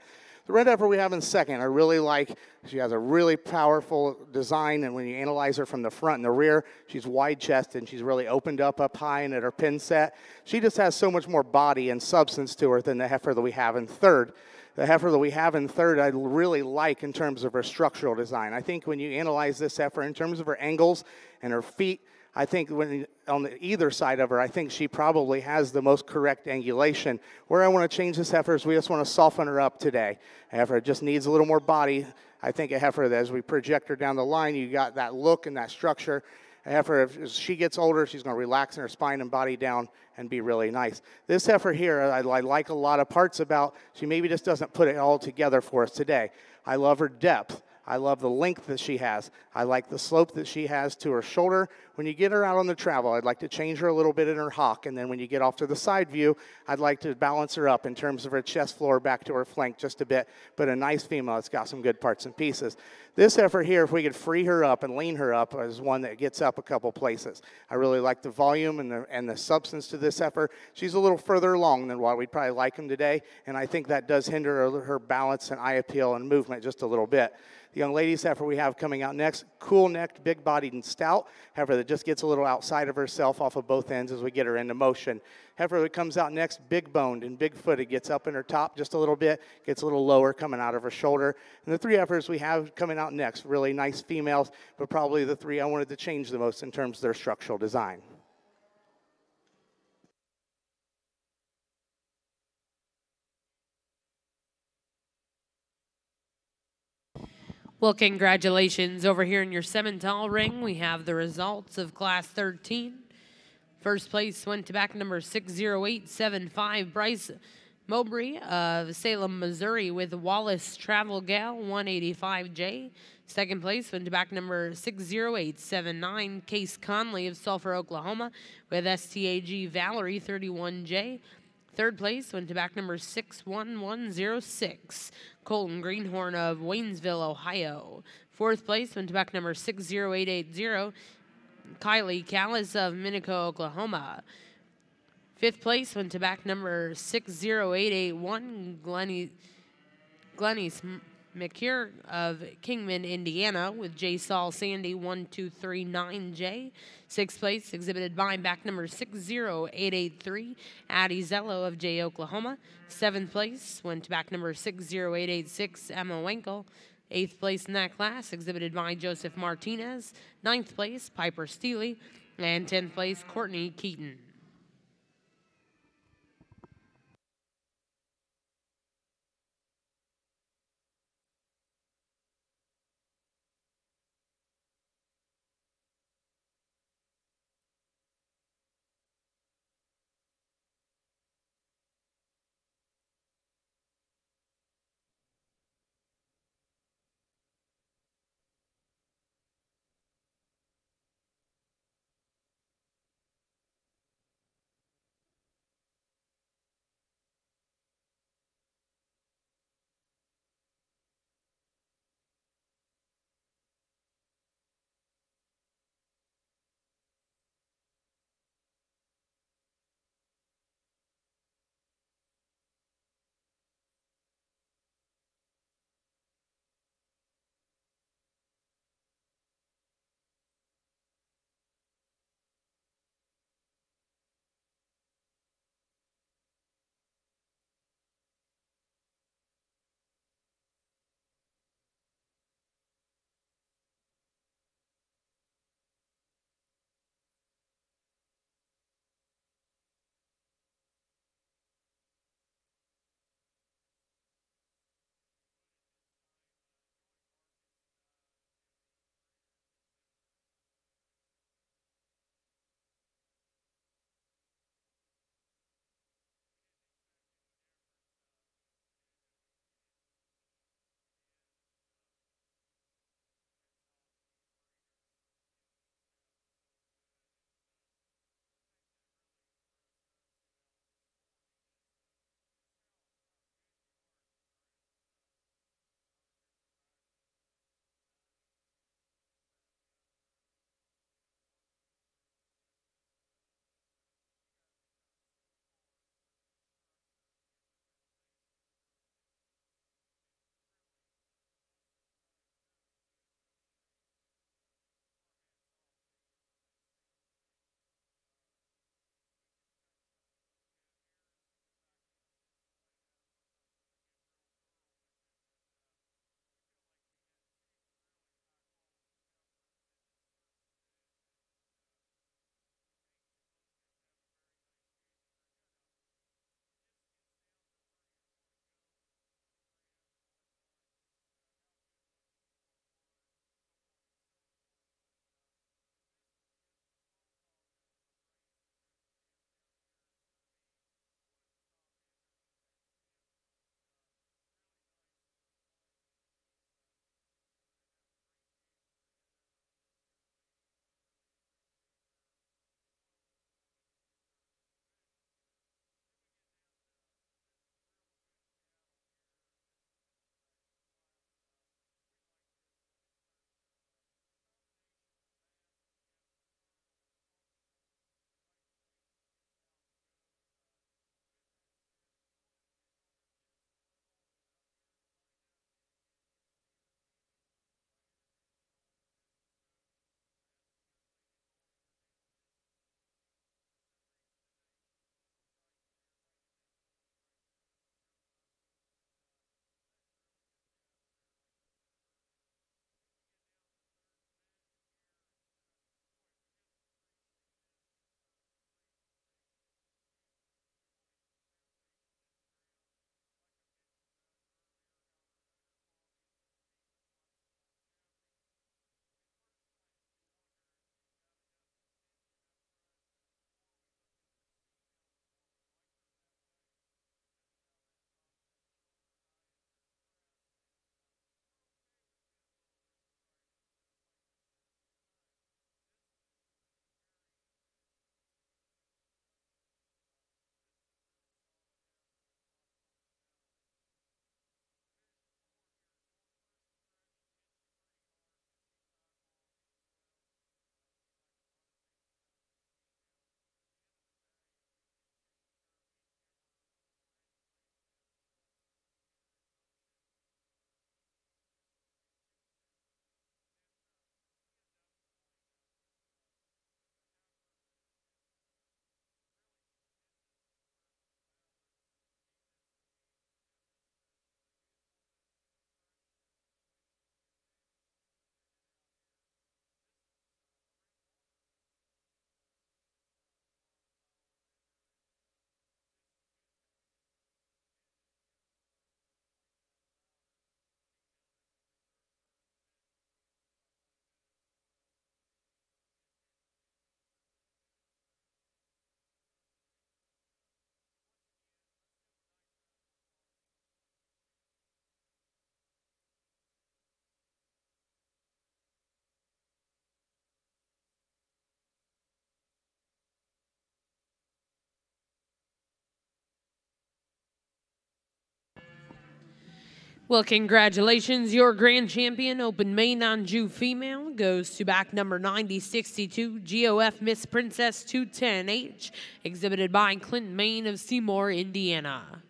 Speaker 2: The red heifer we have in second, I really like. She has a really powerful design, and when you analyze her from the front and the rear, she's wide chested and she's really opened up up high and at her pin set. She just has so much more body and substance to her than the heifer that we have in third the heifer that we have in third, I really like in terms of her structural design. I think when you analyze this heifer in terms of her angles and her feet I think when on either side of her, I think she probably has the most correct angulation. Where I want to change this heifer is we just want to soften her up today. A heifer just needs a little more body. I think a heifer, as we project her down the line, you got that look and that structure. A heifer, as she gets older, she's going to relax in her spine and body down and be really nice. This heifer here, I, I like a lot of parts about. She maybe just doesn't put it all together for us today. I love her depth. I love the length that she has. I like the slope that she has to her shoulder. When you get her out on the travel, I'd like to change her a little bit in her hock. And then when you get off to the side view, I'd like to balance her up in terms of her chest floor back to her flank just a bit. But a nice female that's got some good parts and pieces. This effort here, if we could free her up and lean her up, is one that gets up a couple places. I really like the volume and the, and the substance to this effort. She's a little further along than what we'd probably like him today. And I think that does hinder her, her balance and eye appeal and movement just a little bit. The young ladies heifer we have coming out next, cool necked, big bodied, and stout. Heifer that just gets a little outside of herself off of both ends as we get her into motion. Heifer that comes out next, big boned and big footed, gets up in her top just a little bit, gets a little lower coming out of her shoulder. And the three heifers we have coming out next, really nice females, but probably the three I wanted to change the most in terms of their structural design.
Speaker 1: Well, congratulations. Over here in your Simmental ring, we have the results of Class 13. First place went to back number 60875, Bryce Mowbray of Salem, Missouri, with Wallace Travel Gal 185J. Second place went to back number 60879, Case Conley of Sulphur, Oklahoma, with STAG Valerie 31J. Third place went to back number 61106, Colton Greenhorn of Waynesville, Ohio. Fourth place went to back number 60880, Kylie Callis of Minico, Oklahoma. Fifth place went to back number 60881, Glenny, Glenny's. McCure of Kingman, Indiana, with J. Saul Sandy 1239J. Sixth place exhibited by back number 60883, Addie Zello of J. Oklahoma. Seventh place went to back number 60886, Emma Wankel, Eighth place in that class exhibited by Joseph Martinez. Ninth place, Piper Steely. And 10th place, Courtney Keaton. Well, congratulations. Your grand champion, Open Maine Anjou female, goes to back number 9062, GOF Miss Princess 210H, exhibited by Clinton Maine of Seymour, Indiana.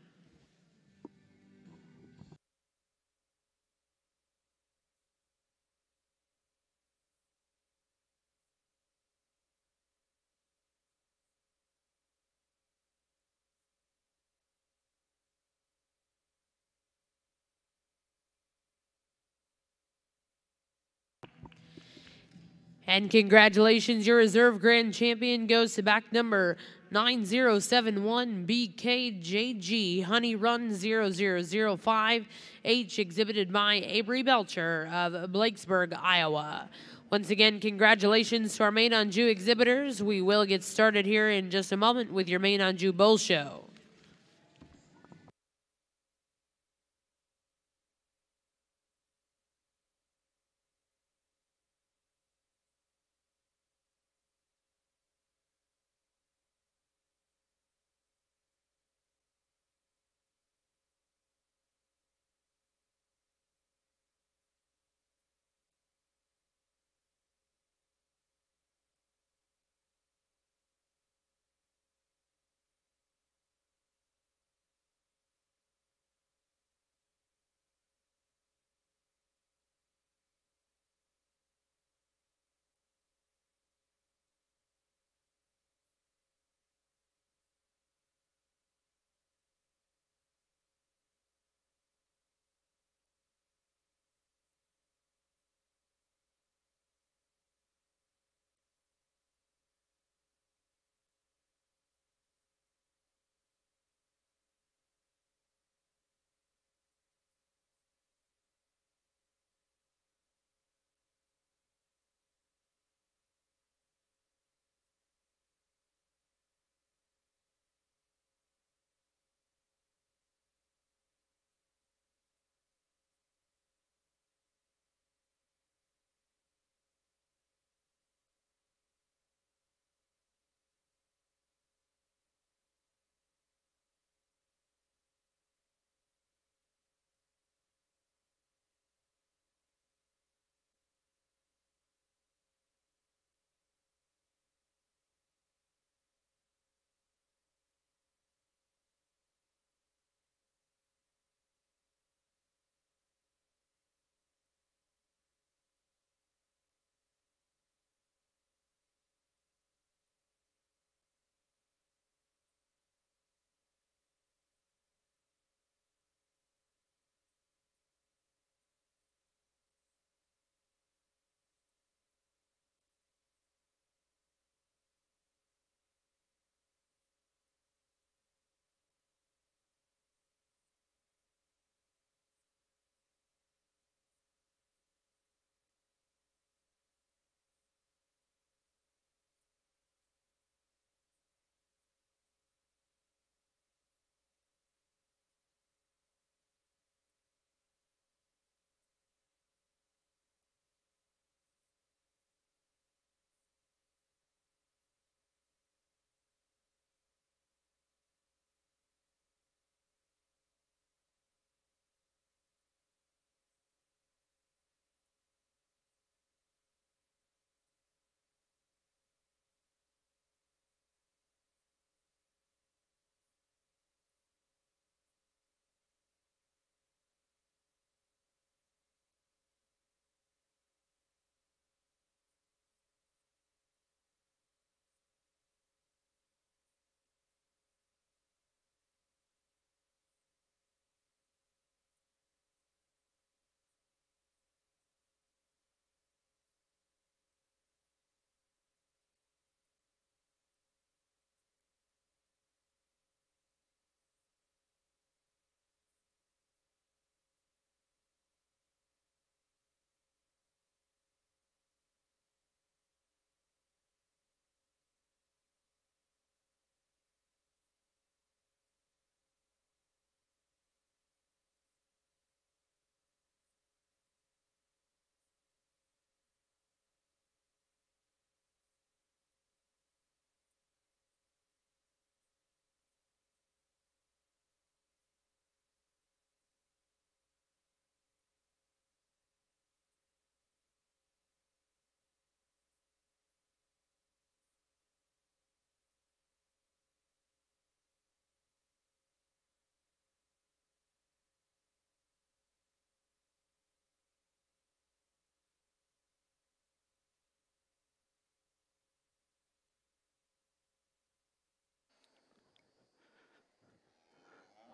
Speaker 1: And congratulations, your reserve grand champion goes to back number 9071 BKJG Honey Run 0005 H exhibited by Avery Belcher of Blakesburg, Iowa. Once again, congratulations to our Maine Anjou exhibitors. We will get started here in just a moment with your Maine Anjou Bowl Show.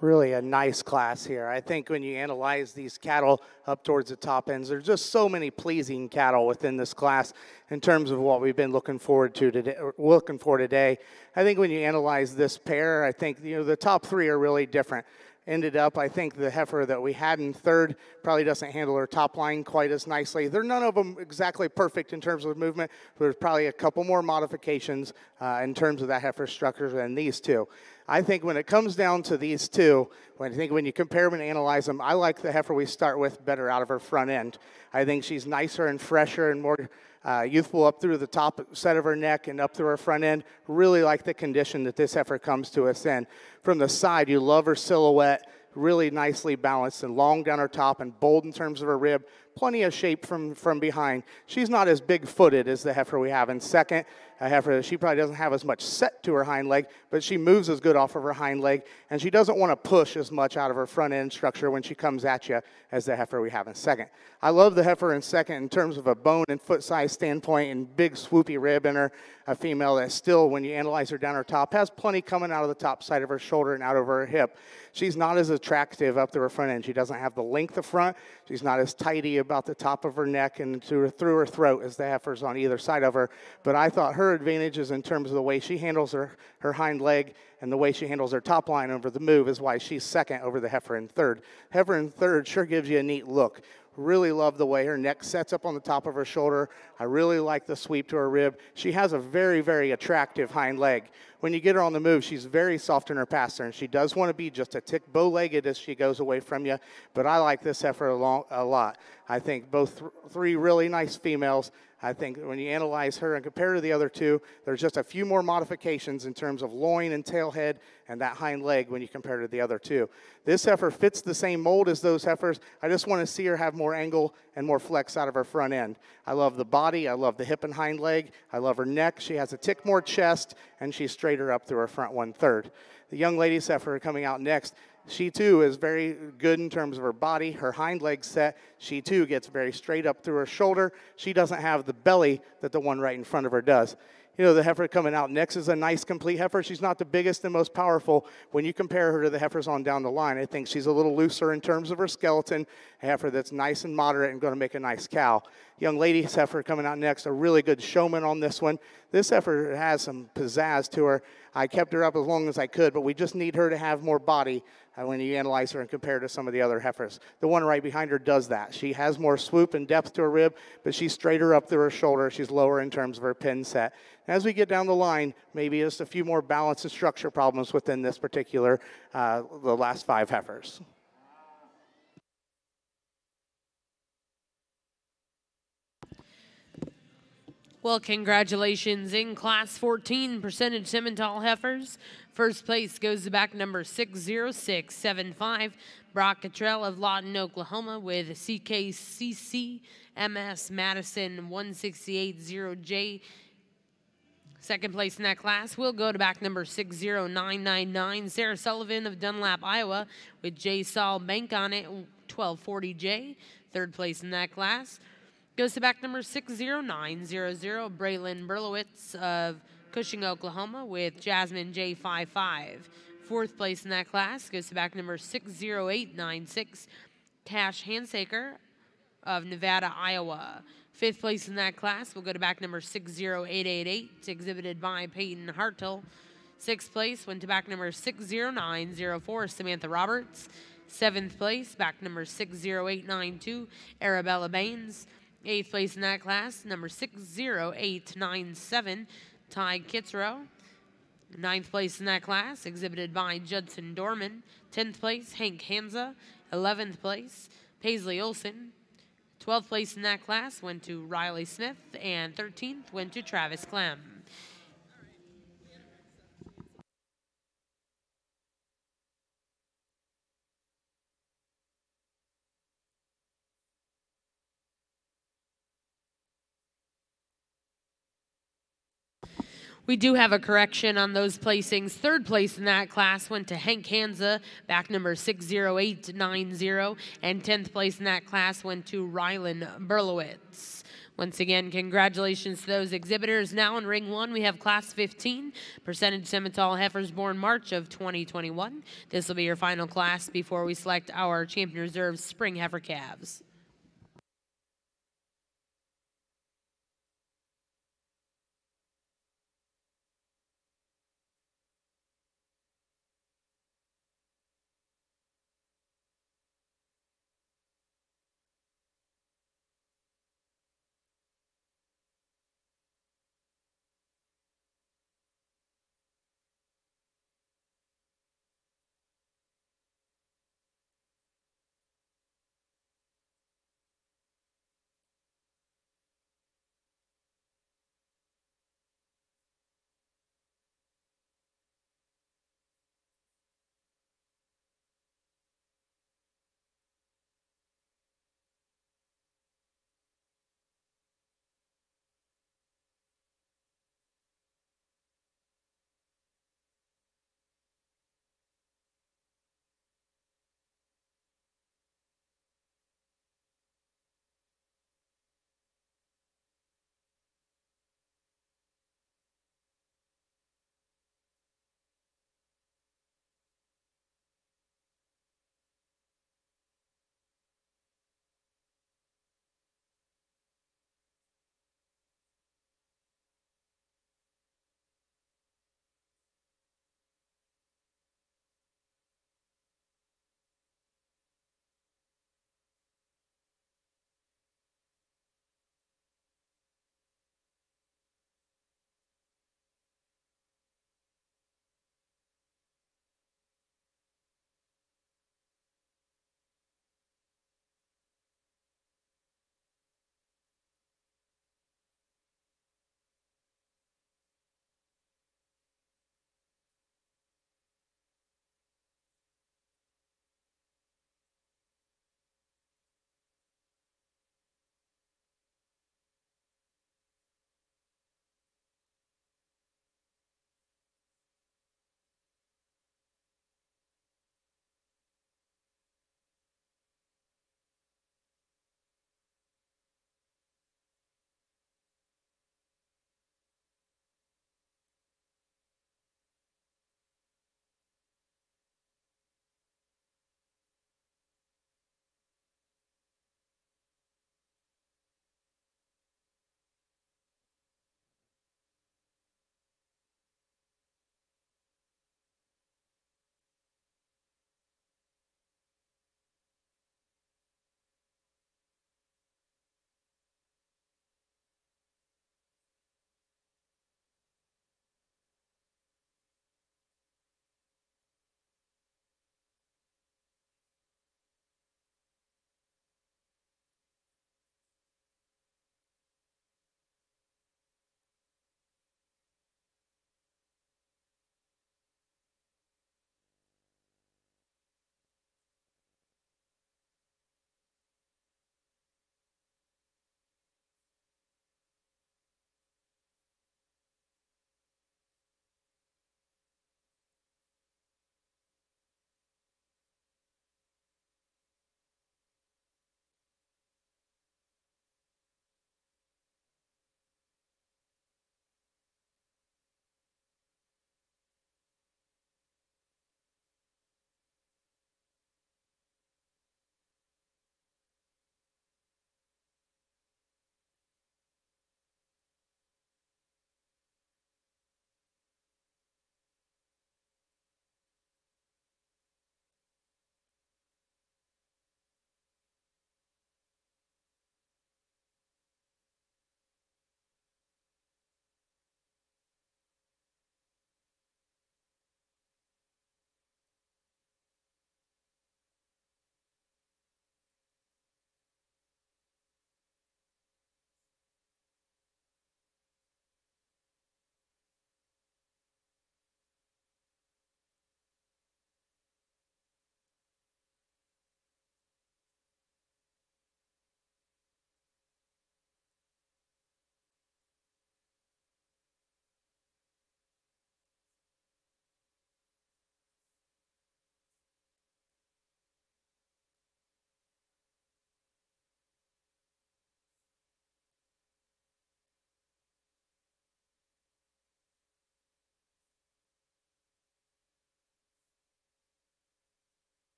Speaker 2: really a nice class here. I think when you analyze these cattle up towards the top ends, there's just so many pleasing cattle within this class in terms of what we've been looking forward to today. Looking for today, I think when you analyze this pair, I think you know the top three are really different ended up, I think the heifer that we had in third probably doesn't handle her top line quite as nicely. They're none of them exactly perfect in terms of movement. There's probably a couple more modifications uh, in terms of that heifer structure than these two. I think when it comes down to these two, when I think when you compare them and analyze them, I like the heifer we start with better out of her front end. I think she's nicer and fresher and more uh, youthful up through the top side of her neck and up through her front end. Really like the condition that this heifer comes to us in. From the side, you love her silhouette, really nicely balanced and long down her top and bold in terms of her rib. Plenty of shape from, from behind. She's not as big footed as the heifer we have in second, a heifer. She probably doesn't have as much set to her hind leg, but she moves as good off of her hind leg, and she doesn't want to push as much out of her front end structure when she comes at you as the heifer we have in second. I love the heifer in second in terms of a bone and foot size standpoint and big swoopy rib in her, a female that still, when you analyze her down her top, has plenty coming out of the top side of her shoulder and out over her hip. She's not as attractive up to her front end. She doesn't have the length of front. She's not as tidy about the top of her neck and through her, through her throat as the heifers on either side of her. But I thought her her advantages in terms of the way she handles her, her hind leg and the way she handles her top line over the move is why she's second over the heifer in third. Heifer in third sure gives you a neat look. Really love the way her neck sets up on the top of her shoulder. I really like the sweep to her rib. She has a very, very attractive hind leg. When you get her on the move, she's very soft in her passer, and she does want to be just a tick bow-legged as she goes away from you. But I like this heifer a, long, a lot. I think both th three really nice females I think when you analyze her and compare her to the other two, there's just a few more modifications in terms of loin and tail head and that hind leg when you compare to the other two. This heifer fits the same mold as those heifers. I just want to see her have more angle and more flex out of her front end. I love the body. I love the hip and hind leg. I love her neck. She has a tick more chest, and she's straighter up through her front one third. The young lady heifer coming out next she too is very good in terms of her body, her hind legs set. She too gets very straight up through her shoulder. She doesn't have the belly that the one right in front of her does. You know, the heifer coming out next is a nice, complete heifer. She's not the biggest and most powerful. When you compare her to the heifers on down the line, I think she's a little looser in terms of her skeleton. A heifer that's nice and moderate and going to make a nice cow. Young lady heifer coming out next, a really good showman on this one. This heifer has some pizzazz to her. I kept her up as long as I could, but we just need her to have more body when you analyze her and compare to some of the other heifers. The one right behind her does that. She has more swoop and depth to her rib, but she's straighter up through her shoulder. She's lower in terms of her pin set. As we get down the line, maybe just a few more balance and structure problems within this particular, uh, the last five heifers.
Speaker 1: Well, congratulations in Class 14 percentage Simmental heifers. First place goes to back number 60675, Brock Cottrell of Lawton, Oklahoma, with CKCC MS Madison 1680J. Second place in that class will go to back number 60999, Sarah Sullivan of Dunlap, Iowa, with J. Saul Bank on it, 1240J. Third place in that class goes to back number 60900, Braylon Berlowitz of Cushing, Oklahoma with Jasmine J55. Fourth place in that class goes to back number 60896, Cash Hansaker of Nevada, Iowa. Fifth place in that class will go to back number 60888, exhibited by Peyton Hartel. Sixth place went to back number 60904, Samantha Roberts. Seventh place, back number 60892, Arabella Baines. Eighth place in that class, number 60897, Ty Kitzrow. Ninth place in that class, exhibited by Judson Dorman. Tenth place, Hank Hanza. Eleventh place, Paisley Olson. Twelfth place in that class went to Riley Smith, and thirteenth went to Travis Clem. We do have a correction on those placings. Third place in that class went to Hank Hansa, back number 60890, and 10th place in that class went to Rylan Berlowitz. Once again, congratulations to those exhibitors. Now in ring one, we have class 15, percentage Simmental heifers born March of 2021. This will be your final class before we select our champion reserves spring heifer calves.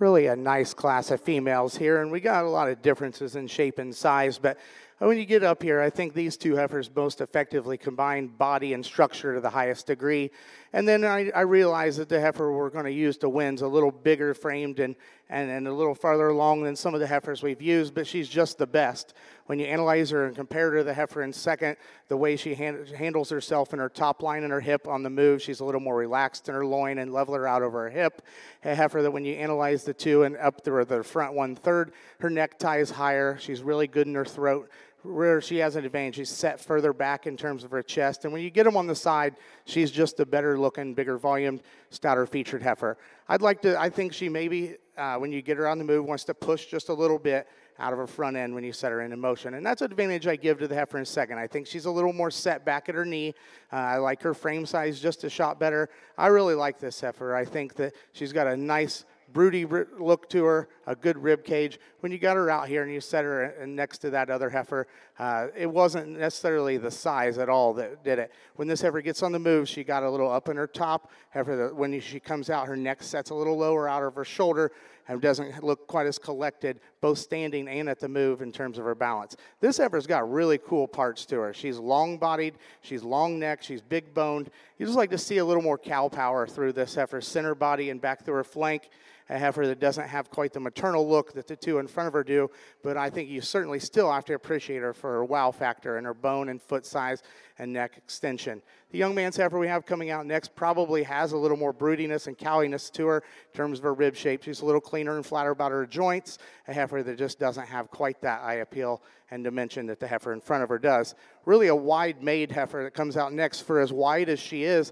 Speaker 2: really a nice class of females here, and we got a lot of differences in shape and size, but when you get up here, I think these two heifers most effectively combine body and structure to the highest degree. And then I, I realized that the heifer we're going to use to is a little bigger framed and, and, and a little farther along than some of the heifers we've used, but she's just the best. When you analyze her and compare her to the heifer in second, the way she hand, handles herself in her top line and her hip on the move, she's a little more relaxed in her loin and leveler out over her hip. A heifer that when you analyze the two and up through the front one third, her neck ties higher. She's really good in her throat where she has an advantage. She's set further back in terms of her chest. And when you get them on the side, she's just a better looking, bigger volumed, stouter featured heifer. I'd like to, I think she maybe, uh, when you get her on the move, wants to push just a little bit out of her front end when you set her into motion. And that's an advantage I give to the heifer in second. I think she's a little more set back at her knee. Uh, I like her frame size just a shot better. I really like this heifer. I think that she's got a nice broody look to her, a good rib cage. When you got her out here and you set her uh, next to that other heifer, uh, it wasn't necessarily the size at all that did it. When this heifer gets on the move, she got a little up in her top. Heifer, when she comes out, her neck sets a little lower out of her shoulder and doesn't look quite as collected, both standing and at the move in terms of her balance. This heifer's got really cool parts to her. She's long bodied, she's long necked, she's big boned. You just like to see a little more cow power through this heifer's center body and back through her flank. I have her that doesn't have quite the maternal look that the two in front of her do, but I think you certainly still have to appreciate her for her wow factor and her bone and foot size and neck extension. The young man's heifer we have coming out next probably has a little more broodiness and cowiness to her in terms of her rib shape. She's a little cleaner and flatter about her joints, a heifer that just doesn't have quite that eye appeal and dimension that the heifer in front of her does. Really a wide made heifer that comes out next for as wide as she is,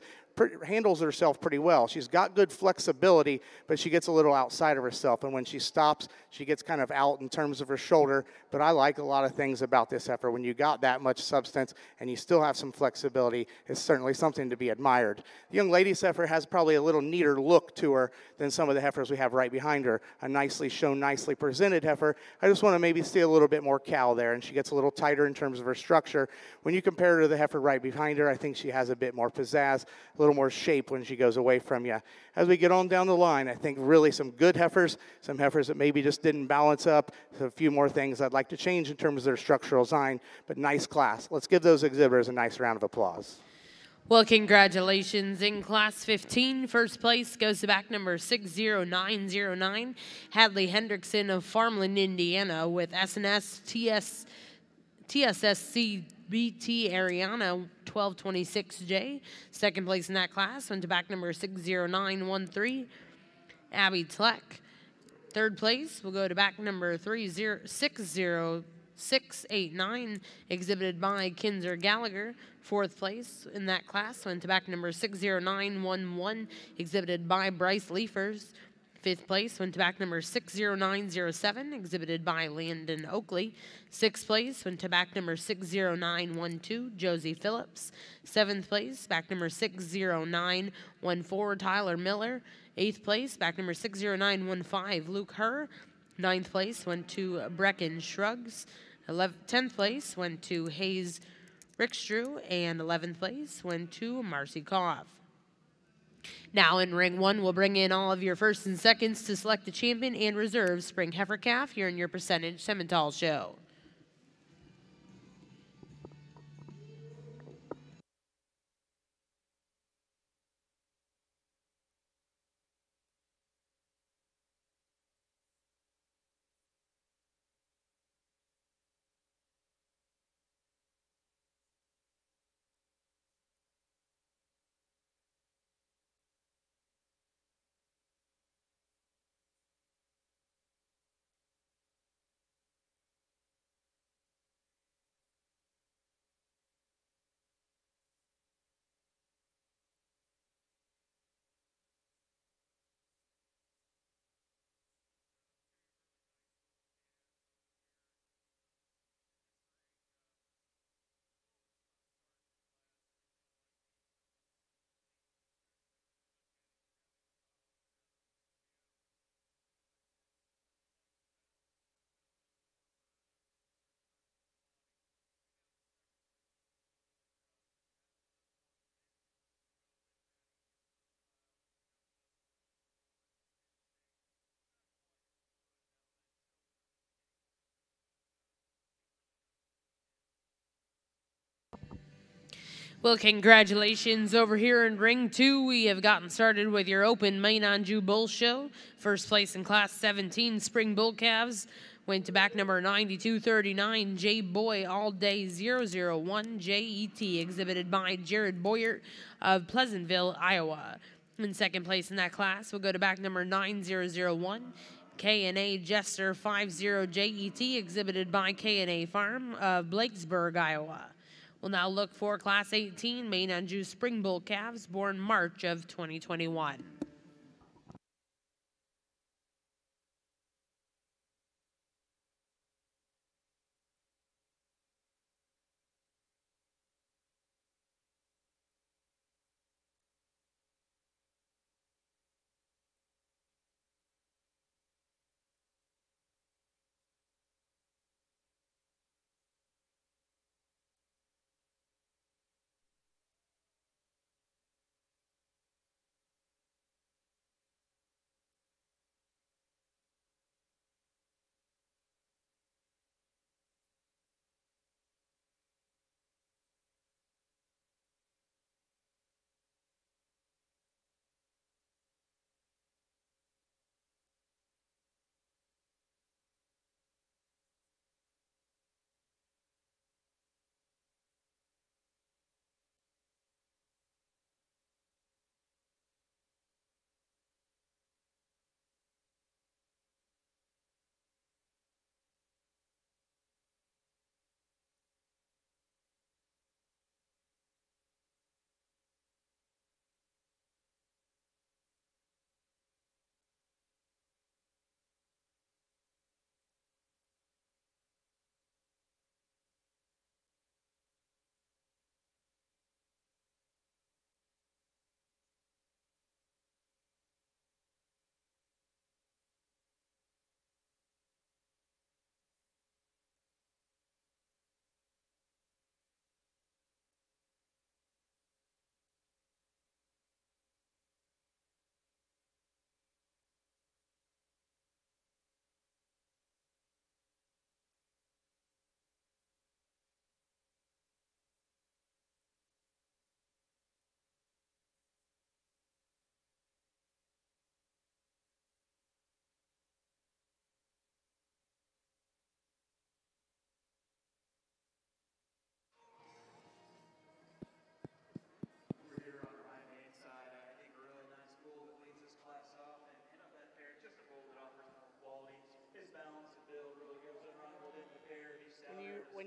Speaker 2: handles herself pretty well. She's got good flexibility, but she gets a little outside of herself. And when she stops, she gets kind of out in terms of her shoulder. But I like a lot of things about this heifer. When you got that much substance and you still have some flexibility, it's certainly something to be admired. The young lady's heifer has probably a little neater look to her than some of the heifers we have right behind her. A nicely shown, nicely presented heifer. I just want to maybe see a little bit more cow there, and she gets a little tighter in terms of her structure. When you compare her to the heifer right behind her, I think she has a bit more pizzazz, a little more shape when she goes away from you. As we get on down the line, I think really some good heifers, some heifers that maybe just didn't balance up, a few more things I'd like to change in terms of their structural design, but nice class. Let's give those exhibitors a nice round of applause.
Speaker 1: Well, congratulations. In class 15, first place goes to back number 60909, Hadley Hendrickson of Farmland, Indiana, with SNS TS TSSC BT Ariana 1226J, second place in that class, went to back number 60913, Abby Tleck. Third place will go to back number 3060689, exhibited by Kinzer Gallagher. Fourth place in that class went to back number 60911, exhibited by Bryce Leafers. Fifth place went to back number 60907, exhibited by Landon Oakley. Sixth place went to back number 60912, Josie Phillips. Seventh place, back number 60914, Tyler Miller. Eighth place, back number 60915, Luke Herr. Ninth place went to Brecken Shrugs. Eleventh 10th place went to Hayes Rickstrew. And 11th place went to Marcy Koff. Now in ring one, we'll bring in all of your firsts and seconds to select the champion and reserve Spring heifer calf. here in your percentage Simmental show. Well, congratulations. Over here in ring two, we have gotten started with your open Maine Anjou Bull Show. First place in class 17, Spring Bull Calves. Went to back number 9239, J Boy All Day 001 JET, exhibited by Jared Boyer of Pleasantville, Iowa. In second place in that class, we'll go to back number 9001, K&A Jester 50JET, exhibited by K&A Farm of Blakesburg, Iowa we will now look for Class 18 Maine Anjou Spring Bull calves born March of 2021.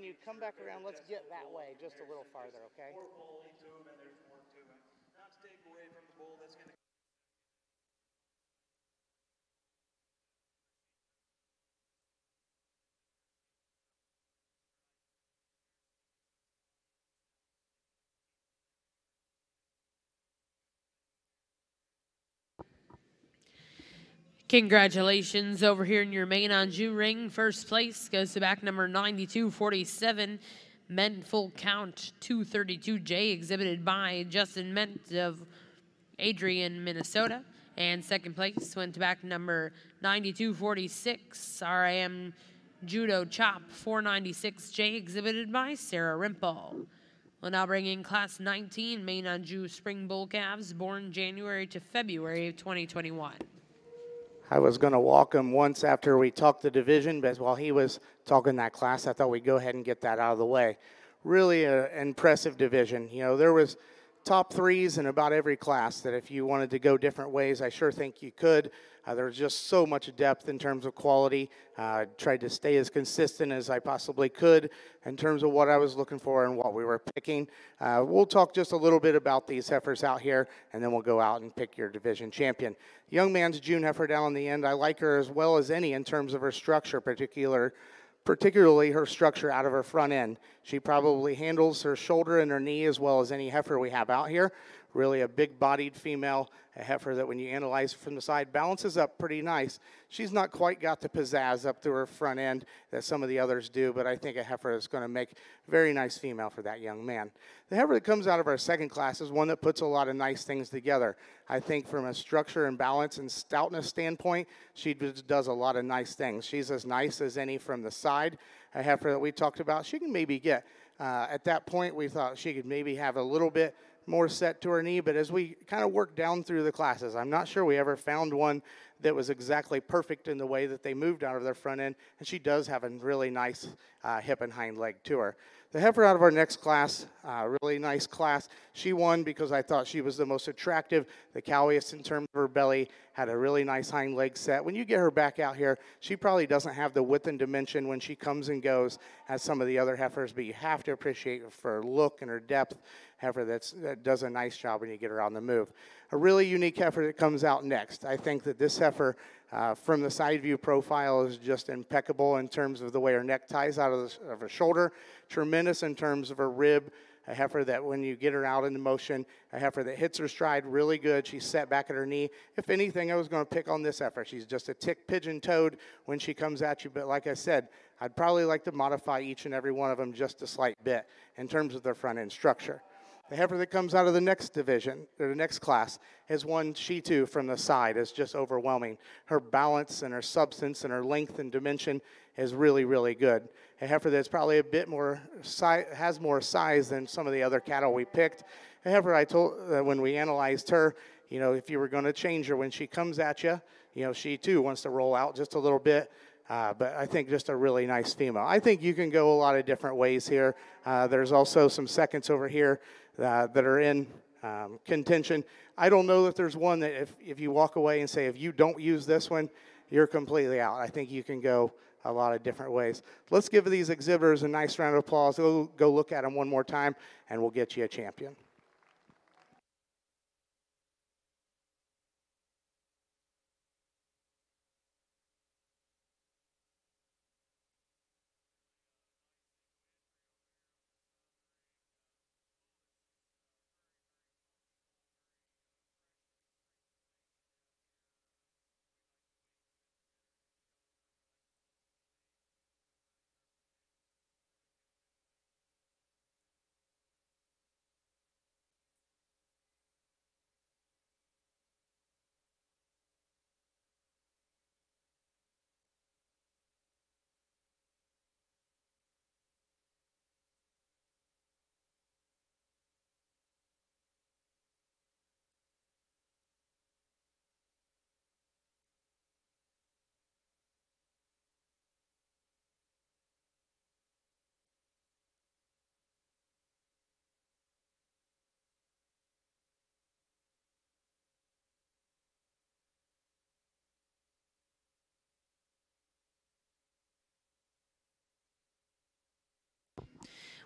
Speaker 4: when you come back around, let's get that way just a little farther, okay? them there's more to Not to take away from the bowl that's going
Speaker 1: Congratulations over here in your Maine Anjou Ring. First place goes to back number 9247, Ment Full Count 232J, exhibited by Justin Ment of Adrian, Minnesota. And second place went to back number 9246, RIM Judo Chop 496J, exhibited by Sarah Rimple. We'll now bring in Class 19 Maine Anjou Spring Bull Calves, born January to February of 2021.
Speaker 2: I was going to walk him once after we talked the division, but while he was talking that class, I thought we'd go ahead and get that out of the way. Really an impressive division. You know, there was top threes in about every class that if you wanted to go different ways, I sure think you could. Uh, there's just so much depth in terms of quality. Uh, I uh, tried to stay as consistent as I possibly could in terms of what I was looking for and what we were picking. Uh, we'll talk just a little bit about these heifers out here, and then we'll go out and pick your division champion. Young man's June heifer down in the end. I like her as well as any in terms of her structure, particular particularly her structure out of her front end. She probably handles her shoulder and her knee as well as any heifer we have out here really a big bodied female, a heifer that when you analyze from the side balances up pretty nice. She's not quite got the pizzazz up to her front end that some of the others do, but I think a heifer is going to make very nice female for that young man. The heifer that comes out of our second class is one that puts a lot of nice things together. I think from a structure and balance and stoutness standpoint, she does a lot of nice things. She's as nice as any from the side. A heifer that we talked about, she can maybe get uh, at that point, we thought she could maybe have a little bit more set to our knee. But as we kind of worked down through the classes, I'm not sure we ever found one that was exactly perfect in the way that they moved out of their front end. And she does have a really nice uh, hip and hind leg to her. The heifer out of our next class, uh, really nice class. She won because I thought she was the most attractive, the cowiest in terms of her belly, had a really nice hind leg set. When you get her back out here, she probably doesn't have the width and dimension when she comes and goes as some of the other heifers, but you have to appreciate her for her look and her depth heifer that does a nice job when you get her on the move. A really unique heifer that comes out next. I think that this heifer uh, from the side view profile is just impeccable in terms of the way her neck ties out of, the, of her shoulder, tremendous in terms of her rib a heifer that when you get her out into motion, a heifer that hits her stride really good. She's set back at her knee. If anything, I was going to pick on this heifer. She's just a tick pigeon toed when she comes at you. But like I said, I'd probably like to modify each and every one of them just a slight bit in terms of their front end structure. The heifer that comes out of the next division, or the next class, has one she too from the side is just overwhelming. Her balance and her substance and her length and dimension is really, really good. A heifer that's probably a bit more size, has more size than some of the other cattle we picked. A heifer I told uh, when we analyzed her, you know, if you were going to change her when she comes at you, you know, she too wants to roll out just a little bit. Uh, but I think just a really nice female. I think you can go a lot of different ways here. Uh, there's also some seconds over here uh, that are in um, contention. I don't know that there's one that if, if you walk away and say, if you don't use this one, you're completely out. I think you can go a lot of different ways. Let's give these exhibitors a nice round of applause. Go, go look at them one more time, and we'll get you a champion.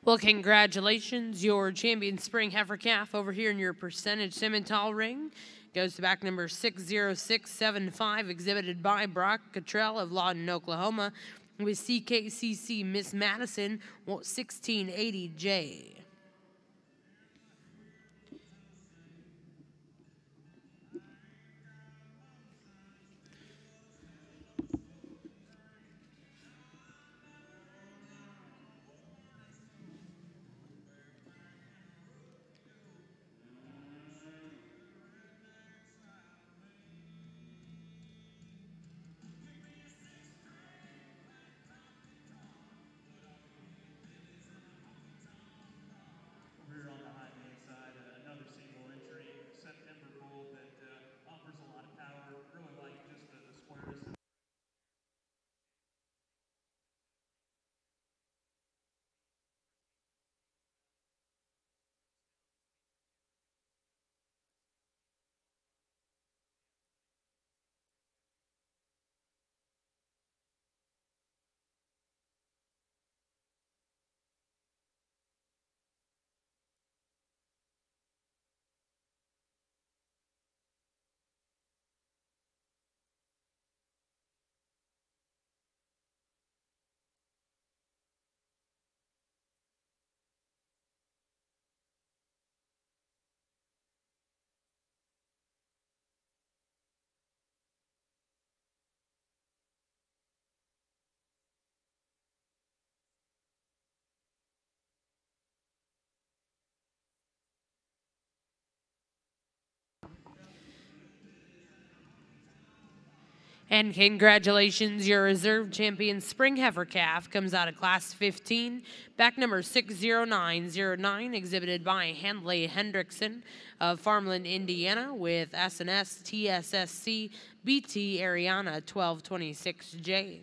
Speaker 1: Well, congratulations. Your champion spring heifer calf over here in your percentage Simmental ring goes to back number 60675, exhibited by Brock Cottrell of Lawton, Oklahoma, with CKCC Miss Madison, 1680J. And congratulations, your reserve champion spring heifer calf comes out of class 15, back number 60909, exhibited by Handley Hendrickson of Farmland, Indiana, with SNS TSSC BT Ariana 1226J.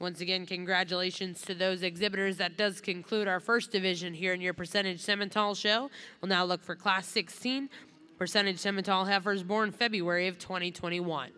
Speaker 1: Once again, congratulations to those exhibitors. That does conclude our first division here in your Percentage Simmental show. We'll now look for Class 16, Percentage Simmental heifers born February of 2021.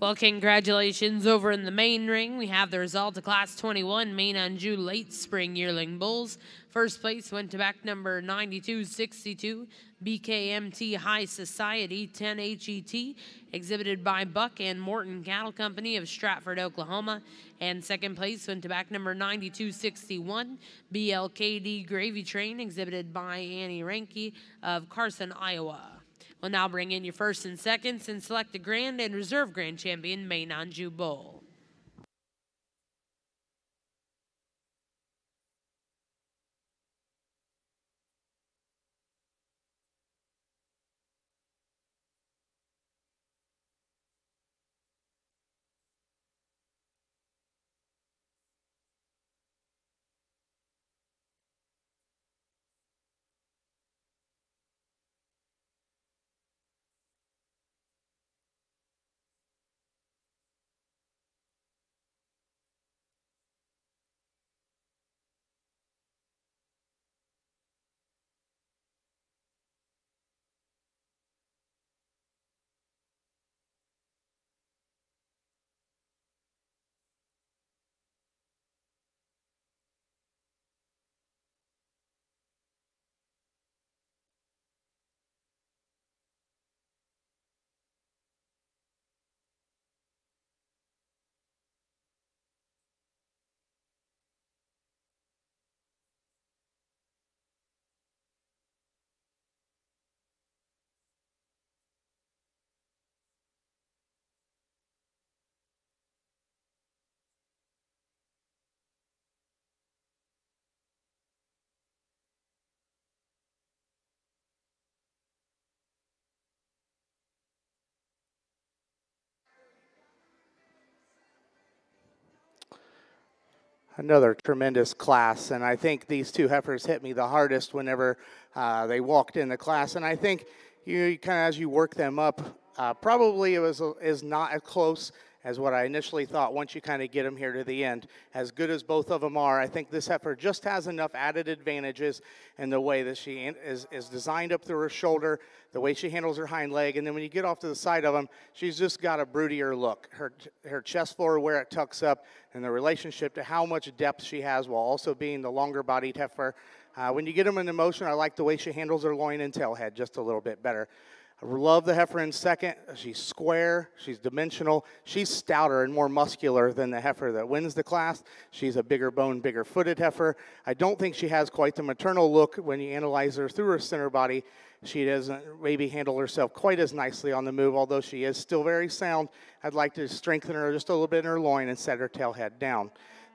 Speaker 1: Well, congratulations. Over in the main ring, we have the result of Class 21 Maine Anjou Late Spring Yearling Bulls. First place went to back number 9262, BKMT High Society 10 HET, exhibited by Buck and Morton Cattle Company of Stratford, Oklahoma. And second place went to back number 9261, BLKD Gravy Train, exhibited by Annie Ranke of Carson, Iowa. We'll now bring in your first and seconds and select the grand and reserve grand champion Maine Anjou Bowl.
Speaker 2: another tremendous class. And I think these two heifers hit me the hardest whenever uh, they walked in the class. And I think you, you kind of as you work them up, uh, probably it was is not as close as what I initially thought once you kind of get them here to the end. As good as both of them are, I think this heifer just has enough added advantages in the way that she is, is designed up through her shoulder, the way she handles her hind leg, and then when you get off to the side of them, she's just got a broodier look. Her, her chest floor where it tucks up and the relationship to how much depth she has while also being the longer bodied heifer. Uh, when you get them in motion, I like the way she handles her loin and tail head just a little bit better. I love the heifer in second. She's square, she's dimensional, she's stouter and more muscular than the heifer that wins the class. She's a bigger boned, bigger footed heifer. I don't think she has quite the maternal look when you analyze her through her center body. She doesn't maybe handle herself quite as nicely on the move, although she is still very sound. I'd like to strengthen her just a little bit in her loin and set her tail head down.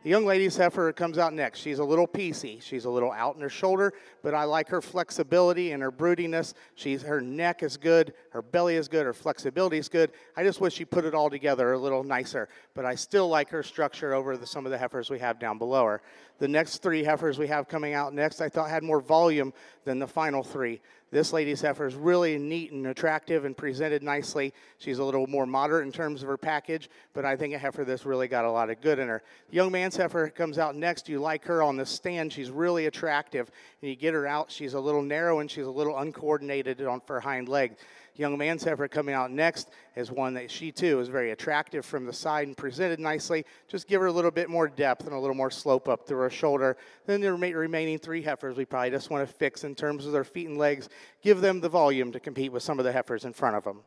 Speaker 2: The young lady Zephyr comes out next. She's a little piecey. She's a little out in her shoulder, but I like her flexibility and her broodiness. She's her neck is good, her belly is good, her flexibility is good. I just wish she put it all together a little nicer, but I still like her structure over the, some of the heifers we have down below her. The next three heifers we have coming out next, I thought had more volume than the final three. This lady's heifer is really neat and attractive and presented nicely. She's a little more moderate in terms of her package, but I think a heifer this really got a lot of good in her. young man's heifer comes out next. You like her on the stand. She's really attractive. And you get her out, she's a little narrow and she's a little uncoordinated on her hind leg. Young Man's heifer coming out next is one that she too is very attractive from the side and presented nicely. Just give her a little bit more depth and a little more slope up through her shoulder. Then the remaining three heifers we probably just want to fix in terms of their feet and legs, give them the volume to compete with some of the heifers in front of them.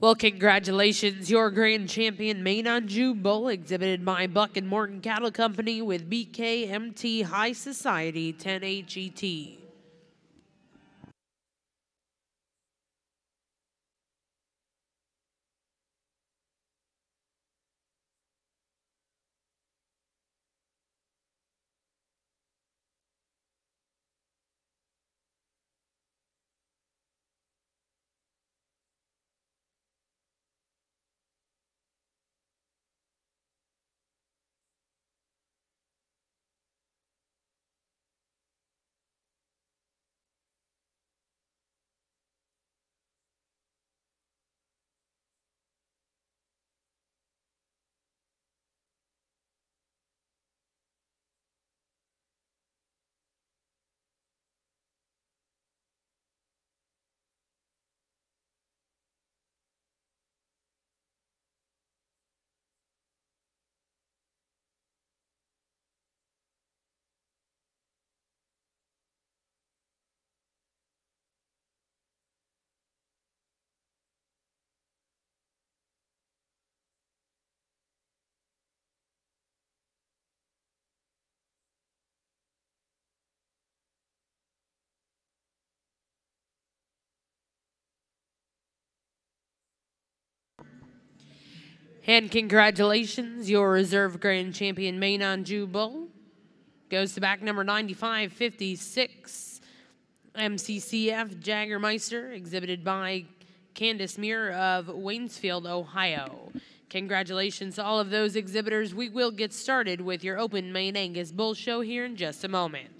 Speaker 1: Well, congratulations. Your grand champion Maine Anjou Bull exhibited by Buck and Morton Cattle Company with BKMT High Society 10HET. And congratulations, your reserve grand champion, Maine Anjou Bull, goes to back number 9556, MCCF Jaggermeister, exhibited by Candace Muir of Waynesfield, Ohio. Congratulations to all of those exhibitors. We will get started with your open Maine Angus Bull Show here in just a moment.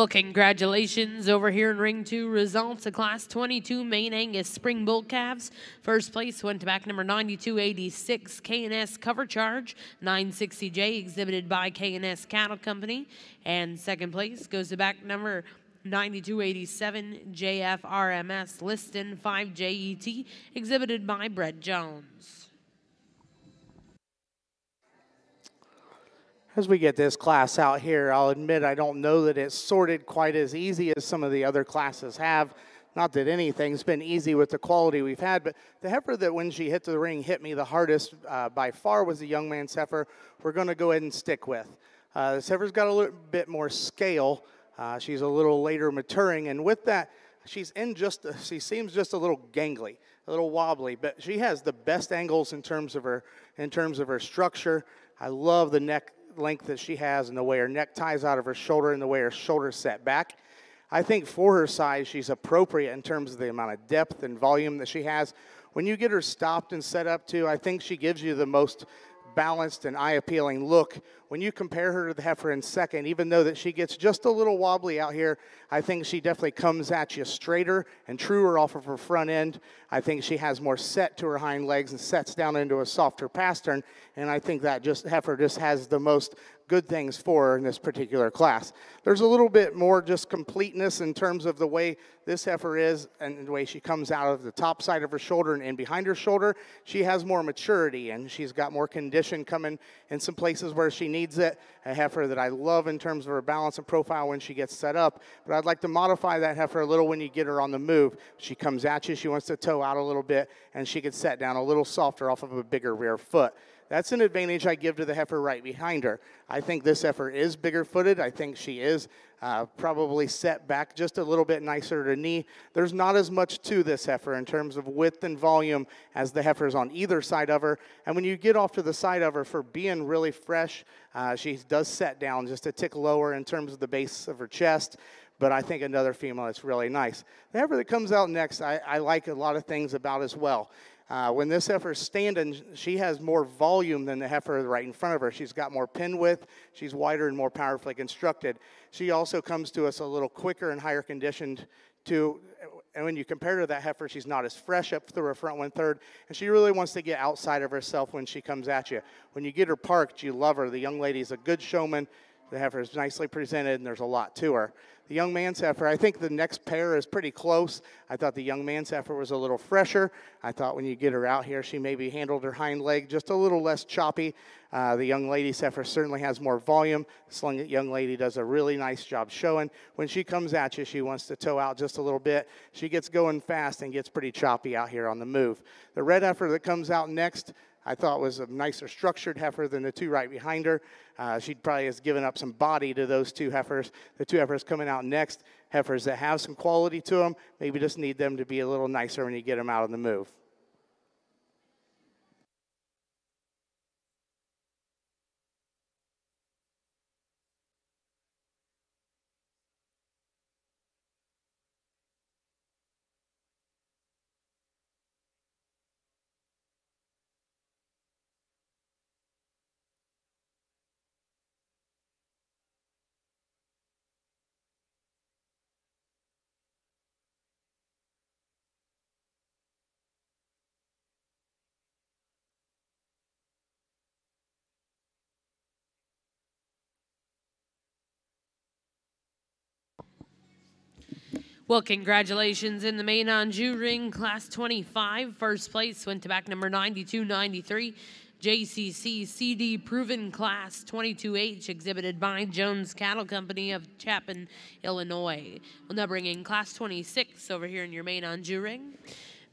Speaker 1: Well, congratulations over here in Ring 2 results. The Class 22 Maine Angus Spring Bull Calves. First place went to back number 9286 K&S Cover Charge 960J exhibited by K&S Cattle Company. And second place goes to back number 9287 JFRMS Liston 5JET exhibited by Brett Jones.
Speaker 2: as we get this class out here, I'll admit I don't know that it's sorted quite as easy as some of the other classes have. Not that anything's been easy with the quality we've had, but the heifer that when she hit the ring hit me the hardest uh, by far was the young man's heifer. We're going to go ahead and stick with. Uh, this heifer's got a little bit more scale. Uh, she's a little later maturing, and with that, she's in just a, she seems just a little gangly, a little wobbly, but she has the best angles in terms of her in terms of her structure. I love the neck length that she has and the way her neck ties out of her shoulder and the way her shoulders set back. I think for her size, she's appropriate in terms of the amount of depth and volume that she has. When you get her stopped and set up to, I think she gives you the most balanced and eye appealing look. When you compare her to the heifer in second, even though that she gets just a little wobbly out here, I think she definitely comes at you straighter and truer off of her front end. I think she has more set to her hind legs and sets down into a softer pastern. And I think that just heifer just has the most good things for in this particular class. There's a little bit more just completeness in terms of the way this heifer is and the way she comes out of the top side of her shoulder and behind her shoulder. She has more maturity and she's got more condition coming in some places where she needs it. A heifer that I love in terms of her balance and profile when she gets set up. But I'd like to modify that heifer a little when you get her on the move. She comes at you, she wants to toe out a little bit, and she gets set down a little softer off of a bigger rear foot. That's an advantage I give to the heifer right behind her. I think this heifer is bigger footed. I think she is uh, probably set back just a little bit nicer to knee. There's not as much to this heifer in terms of width and volume as the heifers on either side of her. And when you get off to the side of her for being really fresh, uh, she does set down just a tick lower in terms of the base of her chest. But I think another female that's really nice. The heifer that comes out next, I, I like a lot of things about as well. Uh, when this heifer is standing, she has more volume than the heifer right in front of her. She's got more pin width. She's wider and more powerfully constructed. She also comes to us a little quicker and higher conditioned to, and when you compare her to that heifer, she's not as fresh up through her front one third, and she really wants to get outside of herself when she comes at you. When you get her parked, you love her. The young lady's a good showman. The heifer is nicely presented, and there's a lot to her the young man Zephyr. I think the next pair is pretty close. I thought the young man Zephyr was a little fresher. I thought when you get her out here, she maybe handled her hind leg just a little less choppy. Uh, the young lady Zephyr certainly has more volume. This young lady does a really nice job showing. When she comes at you, she wants to toe out just a little bit. She gets going fast and gets pretty choppy out here on the move. The red heifer that comes out next I thought was a nicer structured heifer than the two right behind her. Uh, she probably has given up some body to those two heifers. The two heifers coming out next, heifers that have some quality to them, maybe just need them to be a little nicer when you get them out on the move.
Speaker 1: Well, congratulations in the Maine Anjou Ring Class 25. First place went to back number 9293, JCC CD Proven Class 22H, exhibited by Jones Cattle Company of Chapin, Illinois. We'll now bring in Class 26 over here in your Maine Anjou Ring.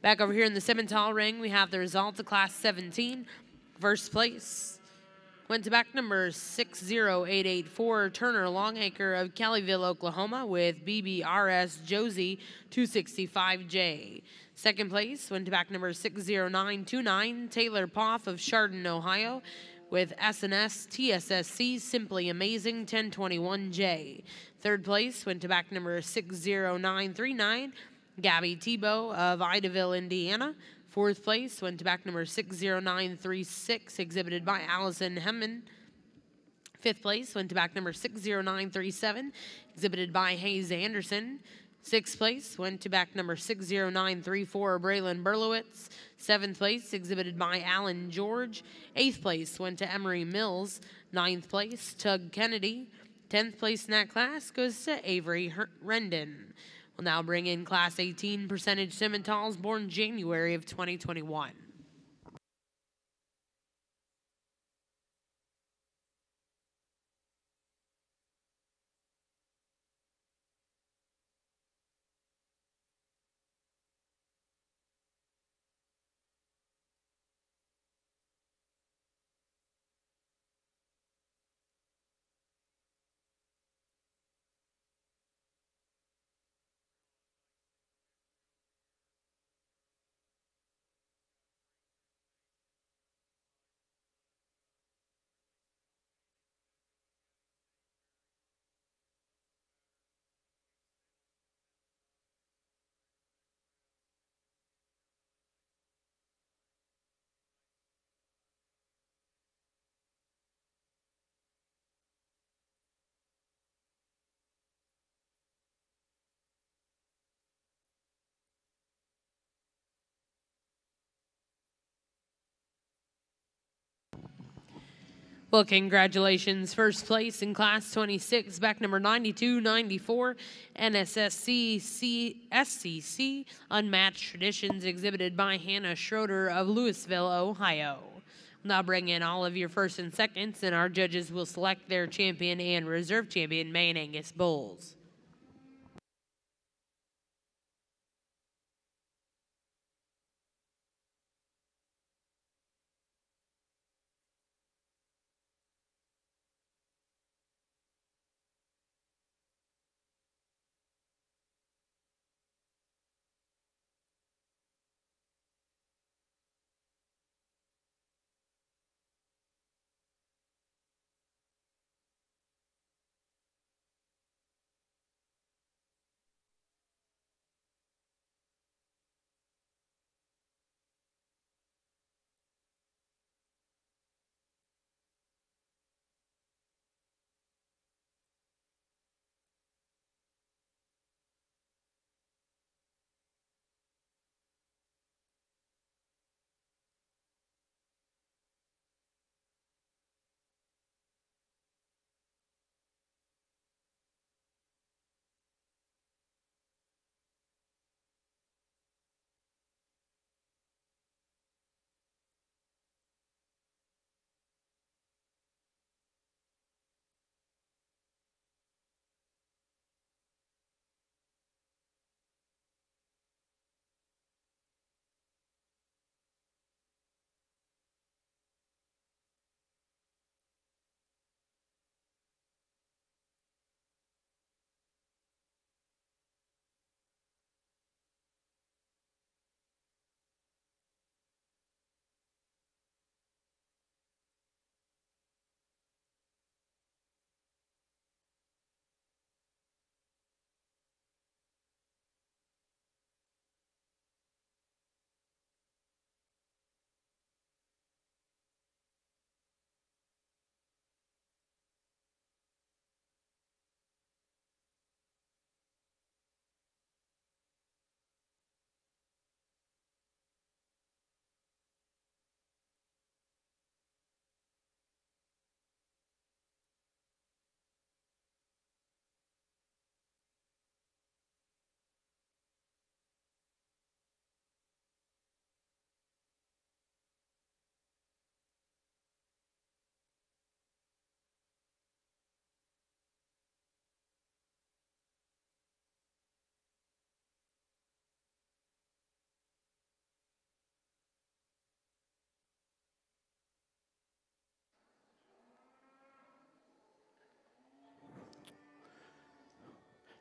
Speaker 1: Back over here in the Simmental Ring, we have the results of Class 17. First place, went to back number 60884, Turner Longacre of Kellyville, Oklahoma, with BBRS Josie 265J. Second place went to back number 60929, Taylor Poff of Chardon, Ohio, with SNS TSSC Simply Amazing 1021J. Third place went to back number 60939, Gabby Tebow of Idaville, Indiana, Fourth place went to back number 60936, exhibited by Allison Hemman. Fifth place went to back number 60937, exhibited by Hayes Anderson. Sixth place went to back number 60934, Braylon Berlowitz. Seventh place, exhibited by Alan George. Eighth place went to Emery Mills. Ninth place, Tug Kennedy. Tenth place in that class goes to Avery Rendon will now bring in Class 18 percentage Simmentals born January of 2021. Well, congratulations. First place in class 26, back number 9294, NSSC SCC, Unmatched Traditions exhibited by Hannah Schroeder of Louisville, Ohio. We'll now bring in all of your first and seconds, and our judges will select their champion and reserve champion, Maine Angus Bulls.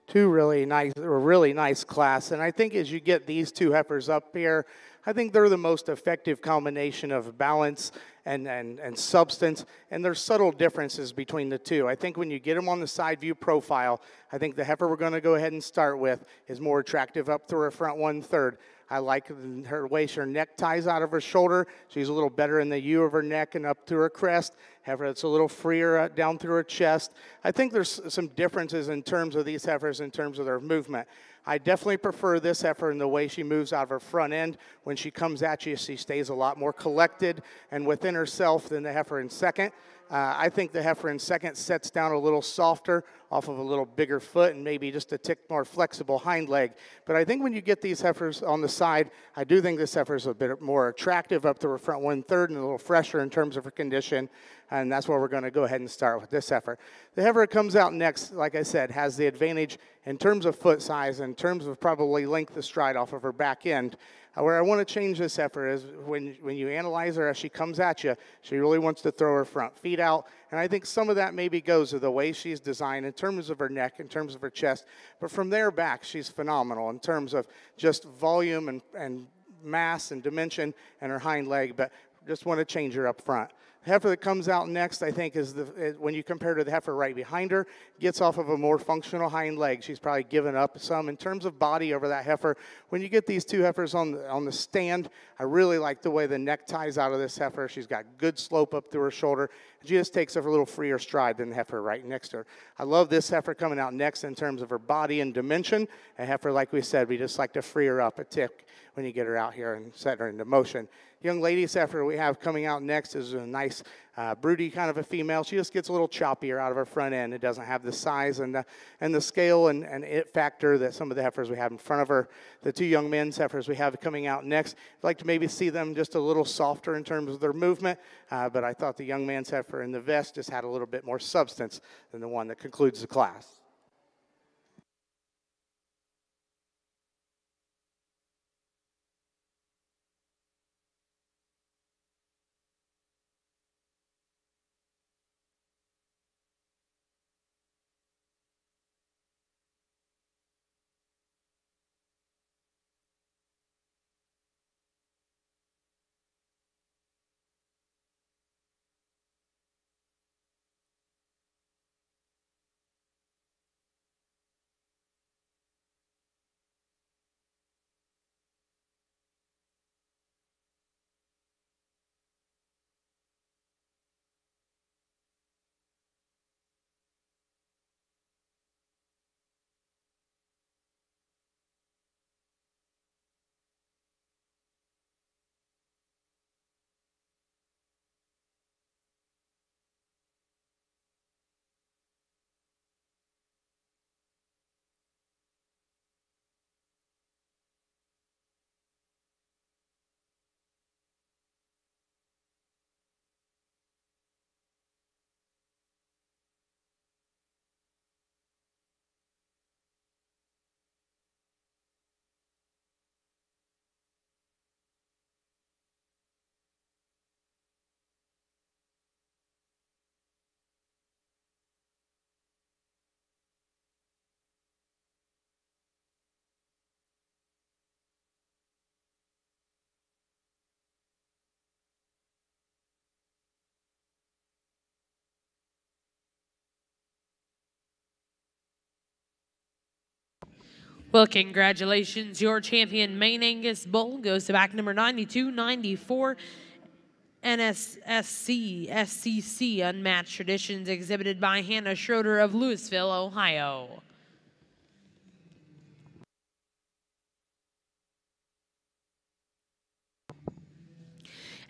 Speaker 2: two really nice, really nice class. And I think as you get these two heifers up here, I think they're the most effective combination of balance and, and, and substance. And there's subtle differences between the two. I think when you get them on the side view profile, I think the heifer we're going to go ahead and start with is more attractive up through a front one third. I like her way; Her neck ties out of her shoulder. She's a little better in the U of her neck and up to her crest. Heifer that's a little freer uh, down through her chest. I think there's some differences in terms of these heifers in terms of their movement. I definitely prefer this heifer in the way she moves out of her front end. When she comes at you, she stays a lot more collected and within herself than the heifer in second. Uh, I think the heifer in second sets down a little softer off of a little bigger foot and maybe just a tick more flexible hind leg. But I think when you get these heifers on the side, I do think this heifer is a bit more attractive up to front one third and a little fresher in terms of her condition. And that's where we're going to go ahead and start with this heifer. The heifer comes out next, like I said, has the advantage in terms of foot size, in terms of probably length of stride off of her back end where I want to change this effort is when, when you analyze her as she comes at you, she really wants to throw her front feet out. And I think some of that maybe goes to the way she's designed in terms of her neck, in terms of her chest. But from there back, she's phenomenal in terms of just volume and, and mass and dimension and her hind leg. But just want to change her up front heifer that comes out next, I think, is the when you compare to the heifer right behind her, gets off of a more functional hind leg. She's probably given up some in terms of body over that heifer. When you get these two heifers on the, on the stand, I really like the way the neck ties out of this heifer. She's got good slope up through her shoulder, Jesus takes her a little freer stride than the heifer right next to her. I love this heifer coming out next in terms of her body and dimension. A heifer, like we said, we just like to free her up a tick when you get her out here and set her into motion. Young lady heifer we have coming out next is a nice uh, broody kind of a female. She just gets a little choppier out of her front end. It doesn't have the size and the, and the scale and, and it factor that some of the heifers we have in front of her. The two young men's heifers we have coming out next, I'd like to maybe see them just a little softer in terms of their movement, uh, but I thought the young man's heifer in the vest just had a little bit more substance than the one that concludes the class.
Speaker 1: Well, congratulations. Your champion, Maine Angus Bull, goes to back number 92, 94. NSSC SCC Unmatched Traditions exhibited by Hannah Schroeder of Louisville, Ohio.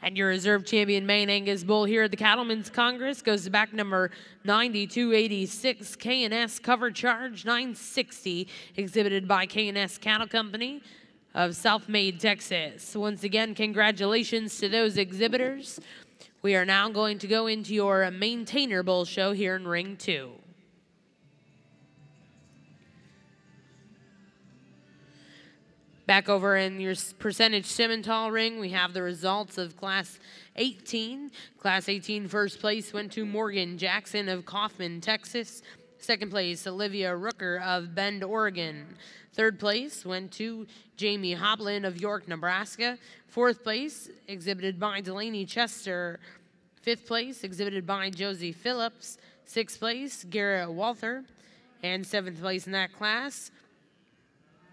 Speaker 1: And your reserve champion Maine Angus Bull here at the Cattlemen's Congress goes to back number 9286 K&S Cover Charge 960, exhibited by K&S Cattle Company of Southmayd, Texas. Once again, congratulations to those exhibitors. We are now going to go into your MaineTainer bull show here in ring two. Back over in your percentage simmental ring, we have the results of class 18. Class 18 first place went to Morgan Jackson of Kaufman, Texas. Second place, Olivia Rooker of Bend, Oregon. Third place went to Jamie Hoblin of York, Nebraska. Fourth place, exhibited by Delaney Chester. Fifth place, exhibited by Josie Phillips. Sixth place, Garrett Walther. And seventh place in that class,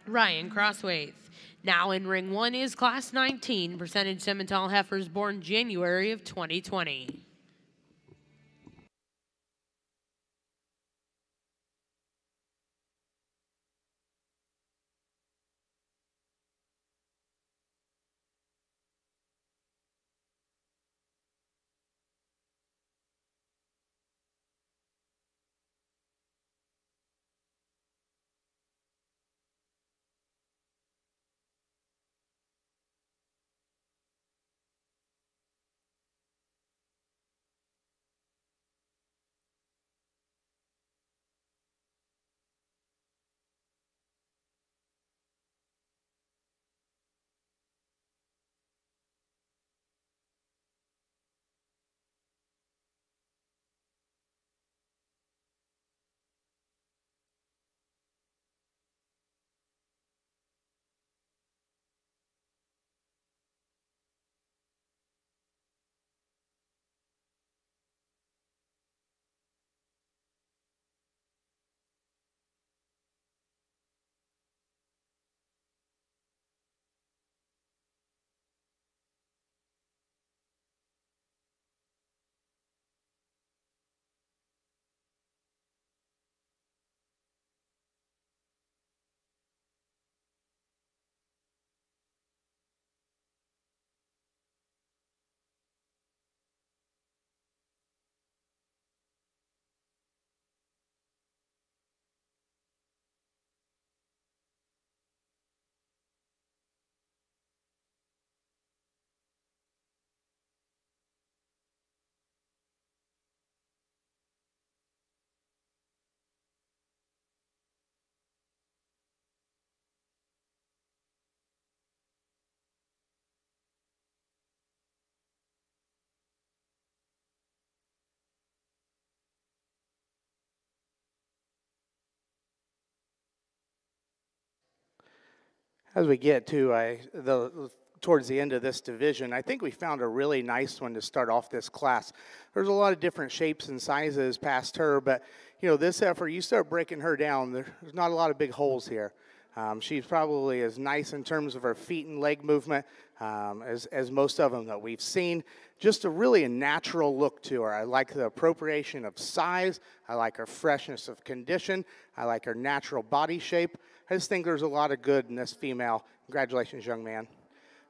Speaker 1: Ryan Crosswaith. Now in ring one is class 19, percentage Simmental Heifers born January of 2020.
Speaker 2: As we get to I, uh, the towards the end of this division, I think we found a really nice one to start off this class. There's a lot of different shapes and sizes past her, but you know this effort, you start breaking her down. There's not a lot of big holes here. Um, she's probably as nice in terms of her feet and leg movement um, as, as most of them that we've seen. Just a really a natural look to her. I like the appropriation of size. I like her freshness of condition. I like her natural body shape. I just think there's a lot of good in this female. Congratulations, young man.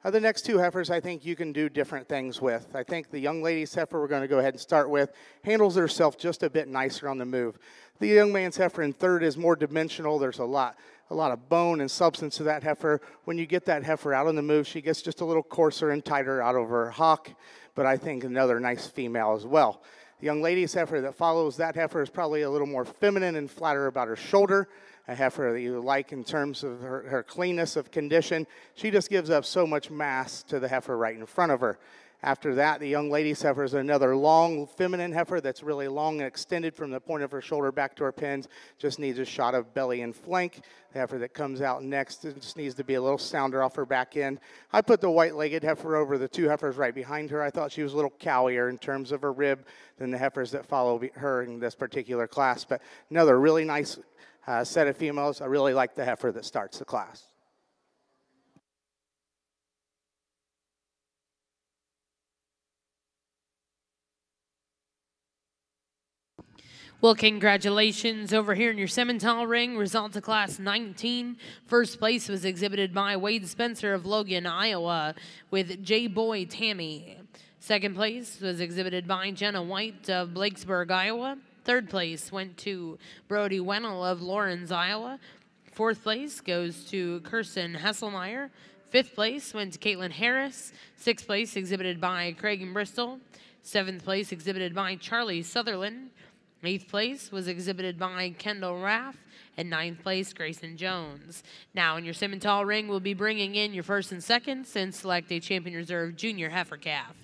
Speaker 2: Uh, the next two heifers, I think you can do different things with. I think the young lady's heifer we're going to go ahead and start with handles herself just a bit nicer on the move. The young man's heifer in third is more dimensional. There's a lot, a lot of bone and substance to that heifer. When you get that heifer out on the move, she gets just a little coarser and tighter out of her hock. But I think another nice female as well. The young lady's heifer that follows that heifer is probably a little more feminine and flatter about her shoulder. I have her that you like in terms of her, her cleanness of condition. She just gives up so much mass to the heifer right in front of her. After that, the young lady's heifer is another long feminine heifer that's really long and extended from the point of her shoulder back to her pins. Just needs a shot of belly and flank. The heifer that comes out next just needs to be a little sounder off her back end. I put the white legged heifer over the two heifers right behind her. I thought she was a little cowier in terms of her rib than the heifers that follow her in this particular class. But another really nice uh, set of females. I really like the heifer that starts the class.
Speaker 1: Well, congratulations over here in your Simmental ring. Result of class 19. First place was exhibited by Wade Spencer of Logan, Iowa, with J Boy Tammy. Second place was exhibited by Jenna White of Blakesburg, Iowa. Third place went to Brody Wennell of Lawrence, Iowa. Fourth place goes to Kirsten Hesselmeyer. Fifth place went to Caitlin Harris. Sixth place exhibited by Craig and Bristol. Seventh place exhibited by Charlie Sutherland. Eighth place was exhibited by Kendall Raff. And ninth place, Grayson Jones. Now, in your Simmental ring, we'll be bringing in your first and second and select a champion reserve junior heifer calf.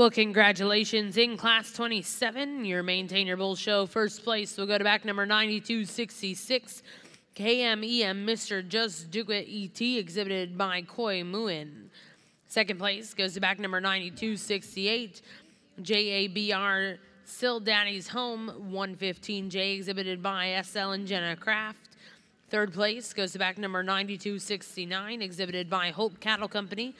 Speaker 1: Well, congratulations in class 27. Your MaineTainer bull show first place will go to back number 9266. KMEM Mr. Just Do It ET exhibited by Koi Muin. Second place goes to back number 9268. JABR Sil Daddy's Home 115J exhibited by SL and Jenna Kraft. Third place goes to back number 9269 exhibited by Hope Cattle Company.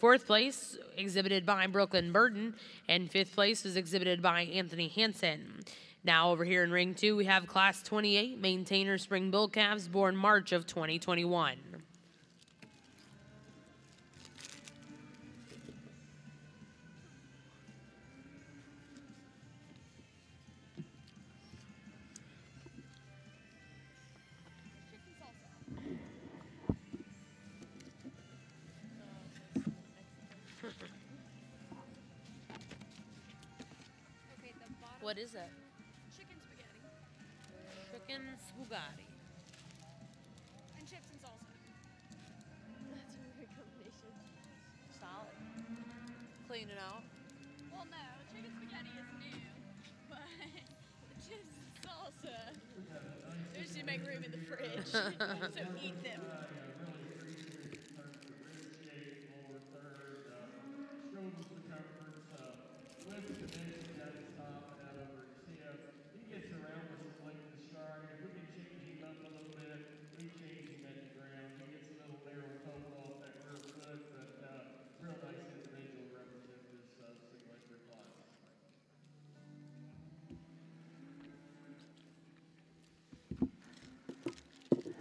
Speaker 1: Fourth place, exhibited by Brooklyn Burden, and fifth place is exhibited by Anthony Hansen. Now over here in ring two, we have class 28 MaineTainer spring bull calves born March of 2021.
Speaker 5: What is it? Chicken spaghetti.
Speaker 1: Chicken spaghetti.
Speaker 5: And chips and
Speaker 4: salsa. That's a weird combination.
Speaker 1: Solid. Clean it out.
Speaker 4: Well, no, chicken spaghetti is new, but chips and salsa usually make room in the fridge, so eat them.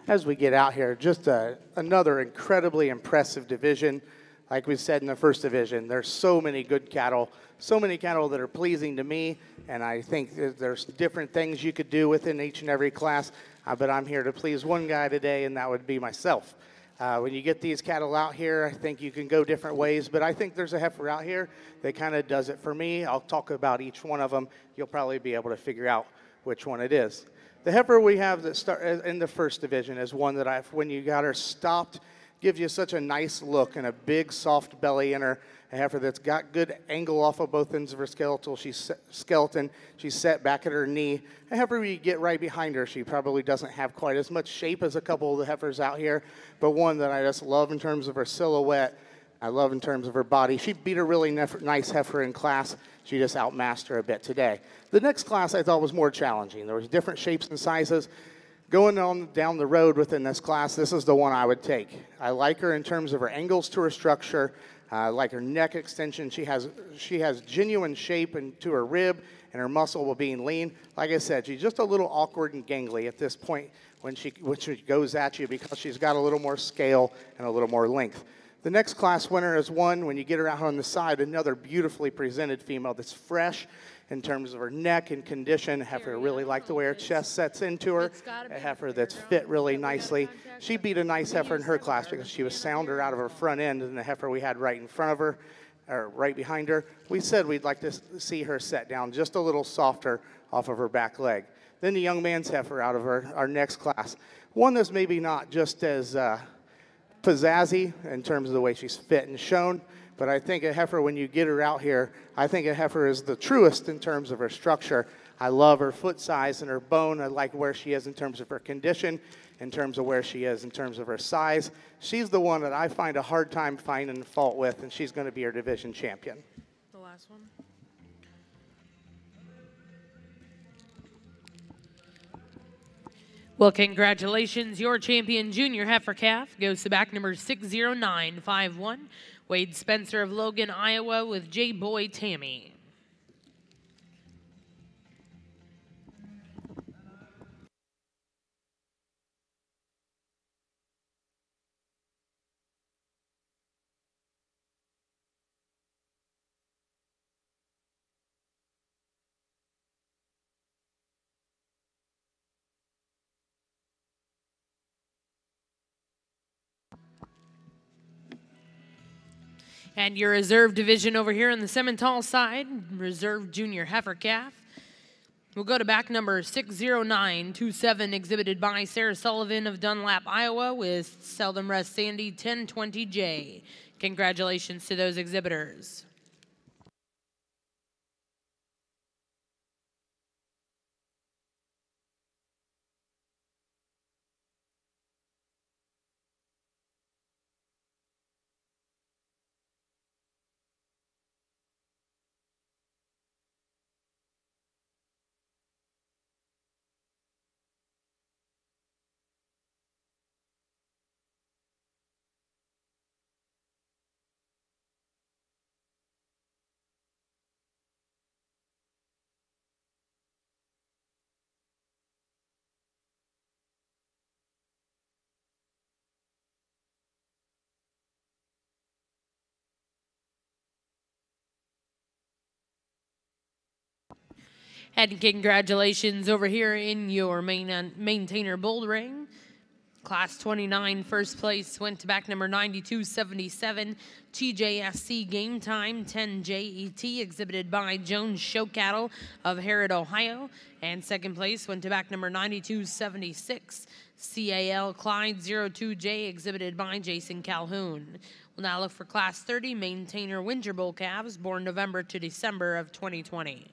Speaker 2: as we get out here, just a, another incredibly impressive division. Like we said in the first division, there's so many good cattle, so many cattle that are pleasing to me, and I think there's different things you could do within each and every class. Uh, but I'm here to please one guy today, and that would be myself. Uh, when you get these cattle out here, I think you can go different ways, but I think there's a heifer out here that kind of does it for me. I'll talk about each one of them. You'll probably be able to figure out which one it is. The heifer we have that start uh, in the first division is one that I, when you got her stopped, gives you such a nice look and a big soft belly in her. A heifer that's got good angle off of both ends of her skeletal. She's skeleton. She's set back at her knee. A heifer we get right behind her, she probably doesn't have quite as much shape as a couple of the heifers out here, but one that I just love in terms of her silhouette. I love in terms of her body. She beat a really nice heifer in class. She just outmastered her a bit today. The next class I thought was more challenging. There was different shapes and sizes. Going on down the road within this class, this is the one I would take. I like her in terms of her angles to her structure. Uh, like her neck extension, she has she has genuine shape and to her rib and her muscle while being lean. Like I said, she's just a little awkward and gangly at this point when she when she goes at you because she's got a little more scale and a little more length. The next class winner is one, when you get her out on the side, another beautifully presented female that's fresh in terms of her neck and condition, have her really like the way her chest sets into her, a heifer that's fit really nicely. She beat a nice heifer in her class because she was sounder out of her front end than the heifer we had right in front of her, or right behind her. We said we'd like to see her set down just a little softer off of her back leg. Then the young man's heifer out of her, our next class. One that's maybe not just as... Uh, pizzazzy in terms of the way she's fit and shown. But I think a heifer, when you get her out here, I think a heifer is the truest in terms of her structure. I love her foot size and her bone. I like where she is in terms of her condition, in terms of where she is, in terms of her size. She's the one that I find a hard time finding fault with, and she's going to be our division champion.
Speaker 5: The last one.
Speaker 1: Well, congratulations. Your champion junior heifer calf goes to back number 60951, Wade Spencer of Logan, Iowa, with J Boy Tammy. And your reserve division over here on the Simmental side, reserve junior heifer calf. We'll go to back number 60927, exhibited by Sarah Sullivan of Dunlap, Iowa, with Seldom Rest Sandy 1020J. Congratulations to those exhibitors. And congratulations over here in your main uh, MaineTainer ring. Class 29, first place, went to back number 9277, TJSC Game Time 10JET, exhibited by Jones Cattle of Harrod, Ohio. And second place went to back number 9276, CAL Clyde 02J, exhibited by Jason Calhoun. We'll now look for Class 30 MaineTainer Winter Bowl calves, born November to December of 2020.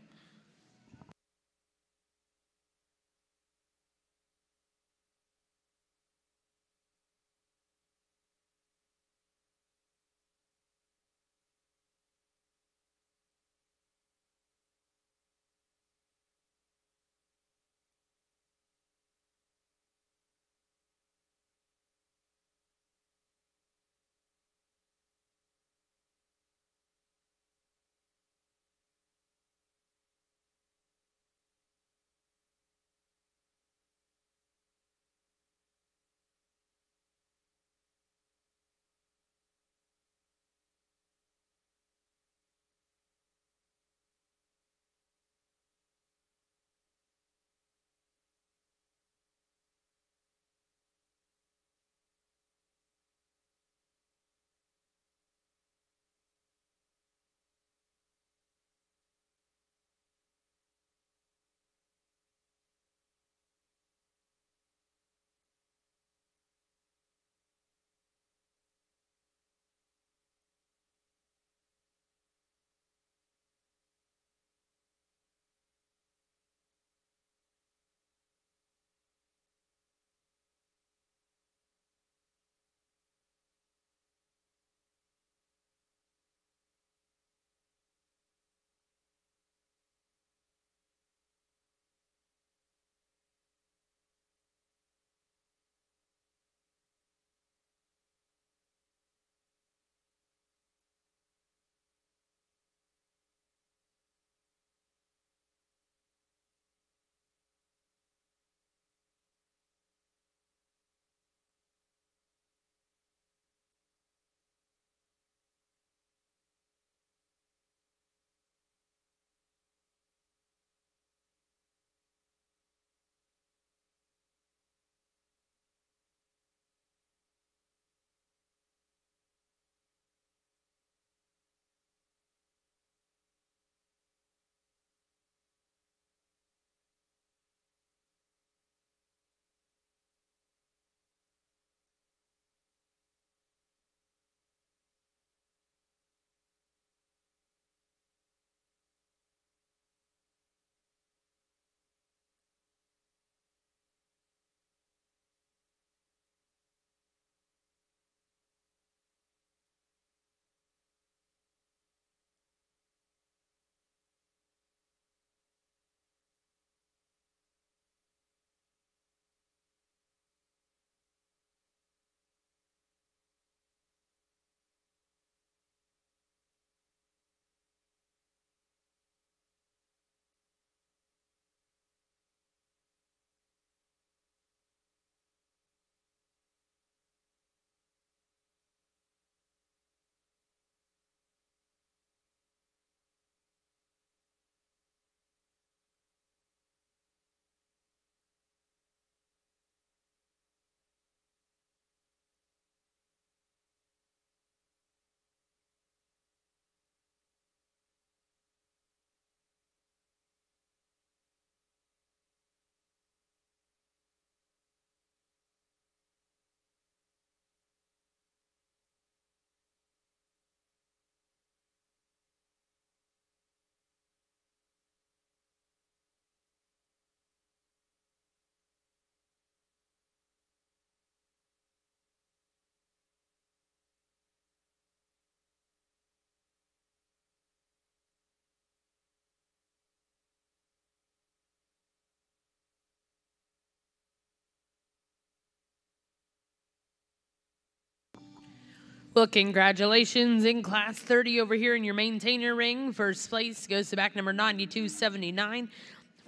Speaker 1: Well, congratulations in class 30 over here in your MaineTainer ring. First place goes to back number 9279,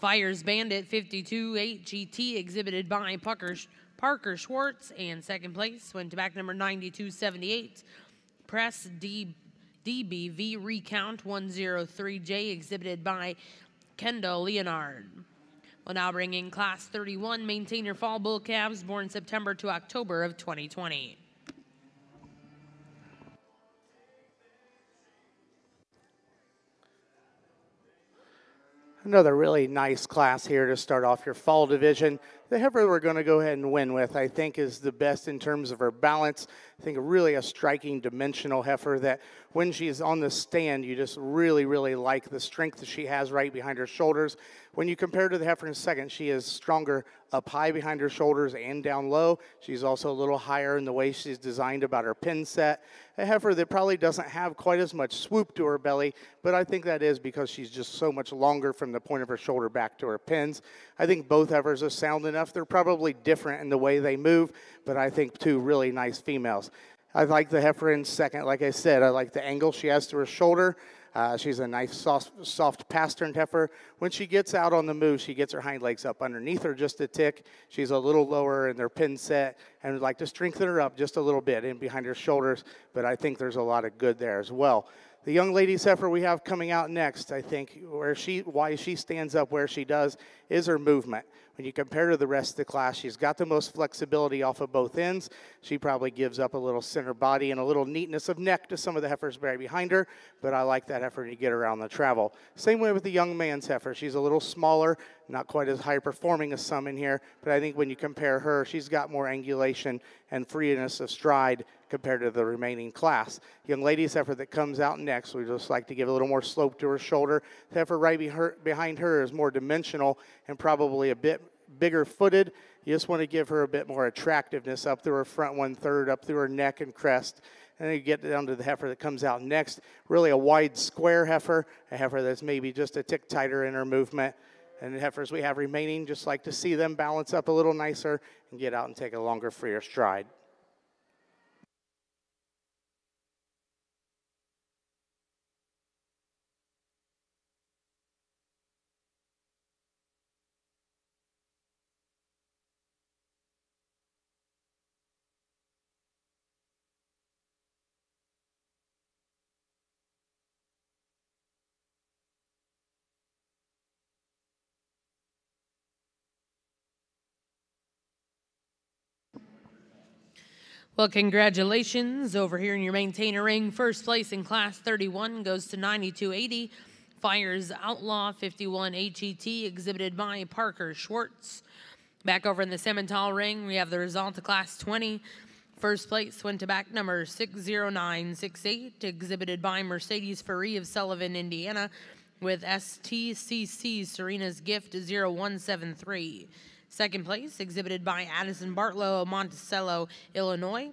Speaker 1: Fires Bandit 52 8GT, exhibited by Parker, Parker Schwartz. And second place went to back number 9278, Press D, DBV Recount 103J, exhibited by Kendall Leonard. we now bringing class 31, MaineTainer Fall Bull Calves, born September to October of 2020.
Speaker 2: Another really nice class here to start off your fall division. The heifer we're going to go ahead and win with, I think, is the best in terms of her balance. I think really a striking dimensional heifer that when she's on the stand, you just really, really like the strength that she has right behind her shoulders. When you compare to the heifer in second, she is stronger up high behind her shoulders and down low. She's also a little higher in the way she's designed about her pin set. A heifer that probably doesn't have quite as much swoop to her belly, but I think that is because she's just so much longer from the point of her shoulder back to her pins. I think both heifers are sound enough. They're probably different in the way they move, but I think two really nice females. I like the heifer in second. Like I said, I like the angle she has to her shoulder. Uh, she's a nice soft, soft pastern heifer. When she gets out on the move, she gets her hind legs up underneath her just a tick. She's a little lower in their pin set, and would like to strengthen her up just a little bit in behind her shoulders. But I think there's a lot of good there as well. The young lady's heifer we have coming out next, I think, where she, why she stands up where she does, is her movement. When you compare her to the rest of the class, she's got the most flexibility off of both ends. She probably gives up a little center body and a little neatness of neck to some of the heifers right behind her, but I like that heifer to get around the travel. Same way with the young man's heifer. She's a little smaller, not quite as high performing as some in here, but I think when you compare her, she's got more angulation and freeness of stride compared to the remaining class. Young lady heifer that comes out next, we just like to give a little more slope to her shoulder. Heifer right be her, behind her is more dimensional and probably a bit bigger footed. You just want to give her a bit more attractiveness up through her front one third, up through her neck and crest. And then you get down to the heifer that comes out next. Really a wide square heifer, a heifer that's maybe just a tick tighter in her movement. And the heifers we have remaining, just like to see them balance up a little nicer and get out and take a longer, freer stride.
Speaker 1: Well, congratulations. Over here in your MaineTainer ring, first place in class 31 goes to 9280. Fires Outlaw 51 HET, exhibited by Parker Schwartz. Back over in the Simmental ring, we have the result of class 20. First place went to back number 60968, exhibited by Mercedes Faree of Sullivan, Indiana, with STCC Serena's Gift 0173. Second place, exhibited by Addison Bartlow of Monticello, Illinois.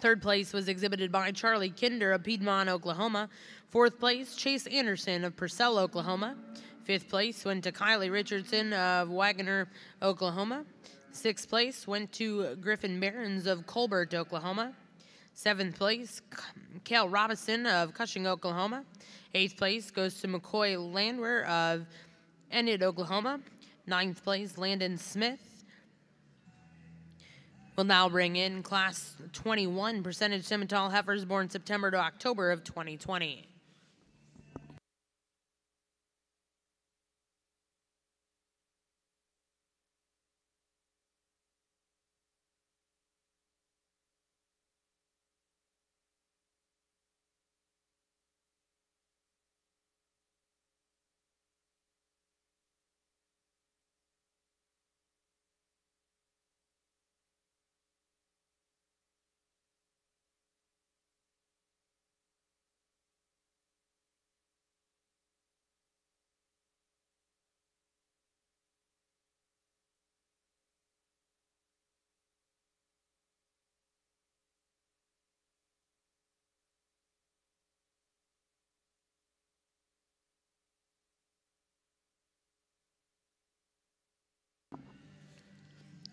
Speaker 1: Third place was exhibited by Charlie Kinder of Piedmont, Oklahoma. Fourth place, Chase Anderson of Purcell, Oklahoma. Fifth place went to Kylie Richardson of Wagoner, Oklahoma. Sixth place went to Griffin Barons of Colbert, Oklahoma. Seventh place, Cale Robinson of Cushing, Oklahoma. Eighth place goes to McCoy Landwer of Enid, Oklahoma. Ninth place, Landon Smith. We'll now bring in Class 21 percentage Simmental heifers born September to October of 2020.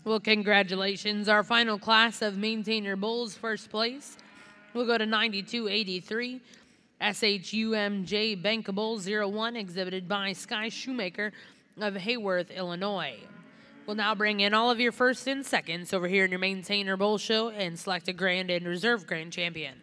Speaker 1: Well, congratulations. Our final class of MaineTainer Bulls, first place. We'll go to 9283, SHUMJ Bankable 01, exhibited by Sky Shoemaker of Heyworth, Illinois. We'll now bring in all of your first and seconds over here in your MaineTainer Bowl Show and select a grand and reserve grand champion.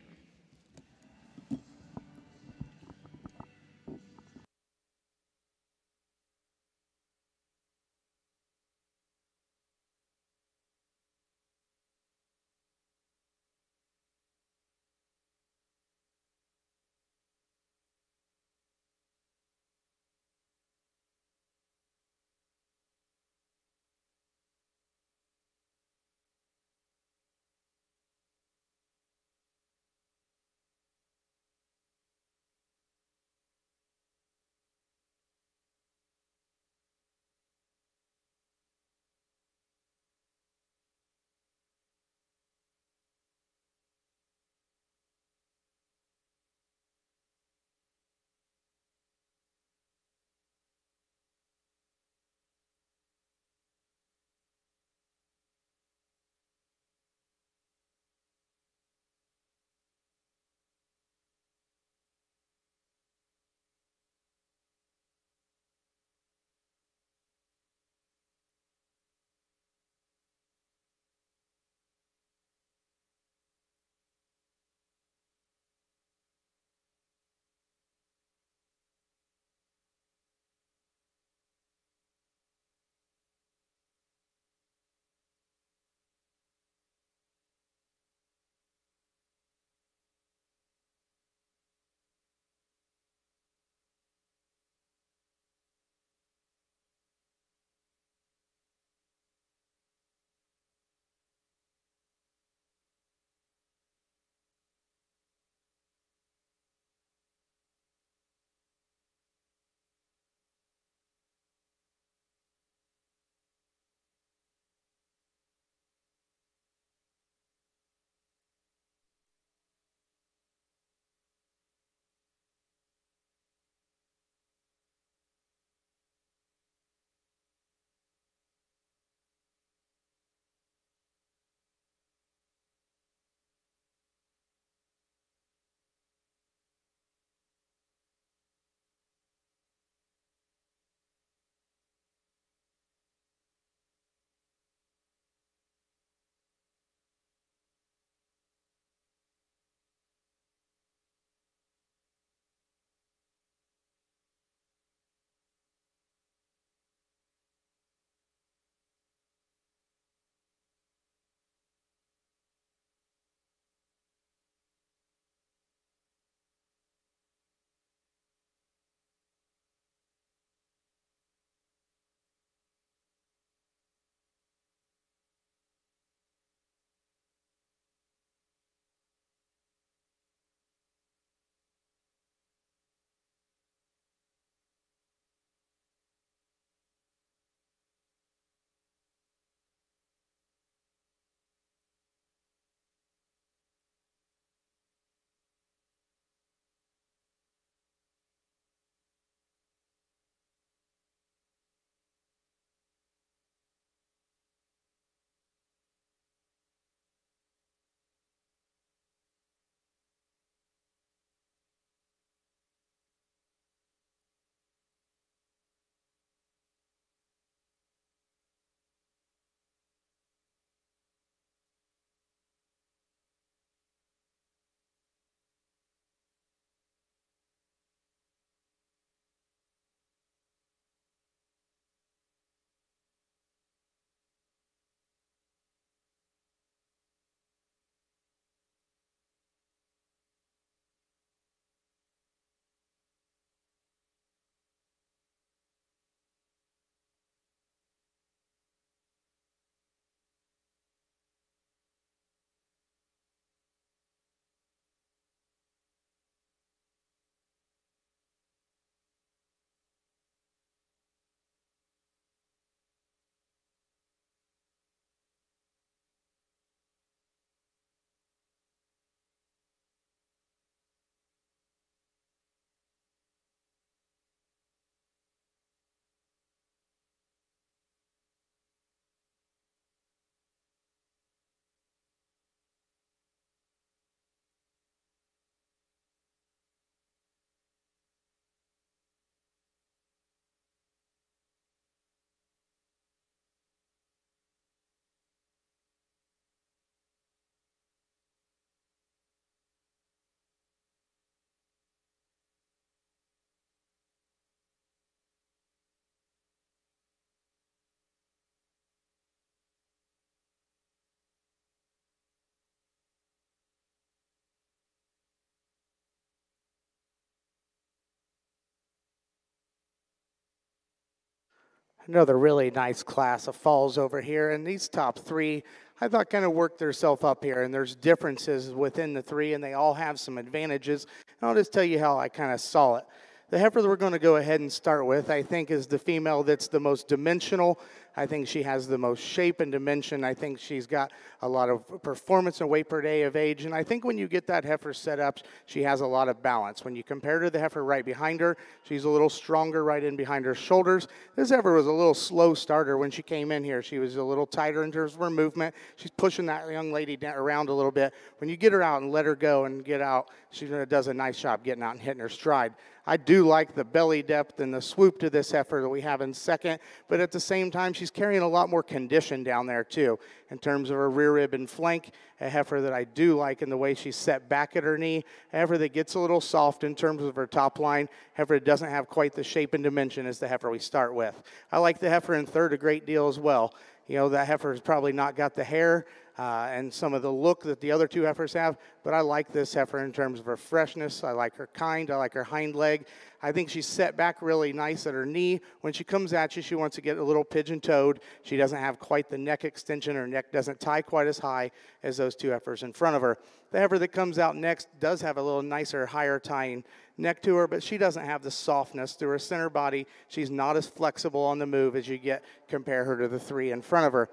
Speaker 2: another really nice class of falls over here. And these top three, I thought, kind of worked themselves up here. And there's differences within the three, and they all have some advantages. And I'll just tell you how I kind of saw it. The heifer that we're going to go ahead and start with, I think, is the female that's the most dimensional, I think she has the most shape and dimension. I think she's got a lot of performance and weight per day of age. And I think when you get that heifer set up, she has a lot of balance. When you compare to the heifer right behind her, she's a little stronger right in behind her shoulders. This heifer was a little slow starter when she came in here. She was a little tighter in terms of her movement. She's pushing that young lady around a little bit. When you get her out and let her go and get out, she does a nice job getting out and hitting her stride. I do like the belly depth and the swoop to this heifer that we have in second, but at the same time, she's carrying a lot more condition down there, too, in terms of her rear rib and flank. A heifer that I do like in the way she's set back at her knee, a heifer that gets a little soft in terms of her top line, a heifer that doesn't have quite the shape and dimension as the heifer we start with. I like the heifer in third a great deal as well. You know, that heifer has probably not got the hair uh, and some of the look that the other two heifers have, but I like this heifer in terms of her freshness. I like her kind. I like her hind leg. I think she's set back really nice at her knee. When she comes at you, she wants to get a little pigeon toed. She doesn't have quite the neck extension. Her neck doesn't tie quite as high as those two heifers in front of her. The heifer that comes out next does have a little nicer, higher tying neck to her, but she doesn't have the softness to her center body. She's not as flexible on the move as you get compare her to the three in front of her.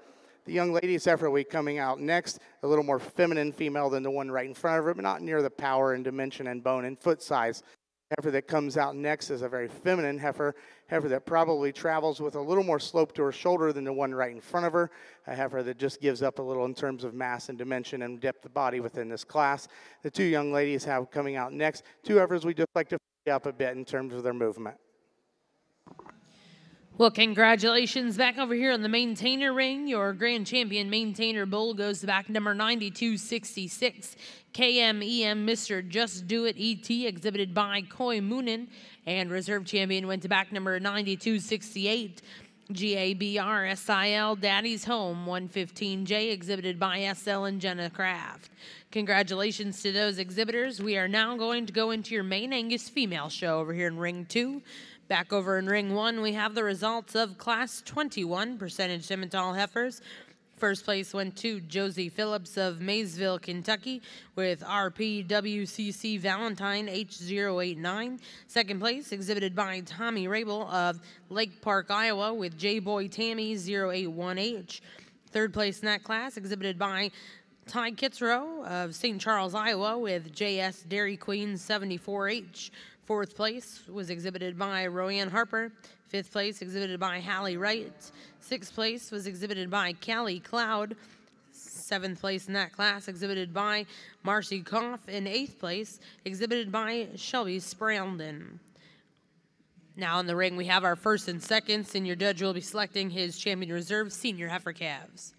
Speaker 2: The young lady Zephyr Week coming out next, a little more feminine female than the one right in front of her, but not near the power and dimension and bone and foot size heifer that comes out next is a very feminine heifer, heifer that probably travels with a little more slope to her shoulder than the one right in front of her, a heifer that just gives up a little in terms of mass and dimension and depth of body within this class. The two young ladies have coming out next, two heifers we just like to up a bit in terms of their movement.
Speaker 1: Well, congratulations back over here on the MaineTainer ring. Your grand champion MaineTainer bull goes back number 9266, KMEM Mr. Just Do It ET, exhibited by Koi Moonen. And reserve champion went to back number 9268, GABRSIL Daddy's Home 115J, exhibited by SL and Jenna Craft. Congratulations to those exhibitors. We are now going to go into your Maine Angus female show over here in ring two. Back over in ring one, we have the results of class 21, percentage Simmental heifers. First place went to Josie Phillips of Maysville, Kentucky, with RPWCC Valentine H089. Second place exhibited by Tommy Rabel of Lake Park, Iowa, with J Boy Tammy 081H. Third place in that class exhibited by Ty Kitzrow of St. Charles, Iowa, with JS Dairy Queen 74H. Fourth place was exhibited by Roanne Harper. Fifth place exhibited by Hallie Wright. Sixth place was exhibited by Callie Cloud. Seventh place in that class exhibited by Marcy Koff. And eighth place exhibited by Shelby Sprandon. Now in the ring, we have our first and seconds, and your judge will be selecting his champion reserve senior heifer calves.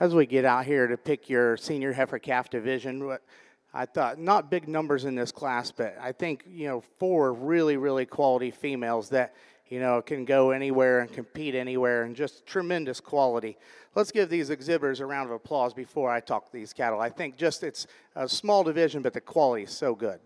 Speaker 2: as we get out here to pick your senior heifer calf division, I thought not big numbers in this class, but I think you know four really really quality females that you know can go anywhere and compete anywhere and just tremendous quality. Let's give these exhibitors a round of applause before I talk these cattle. I think just it's a small division, but the quality is so good.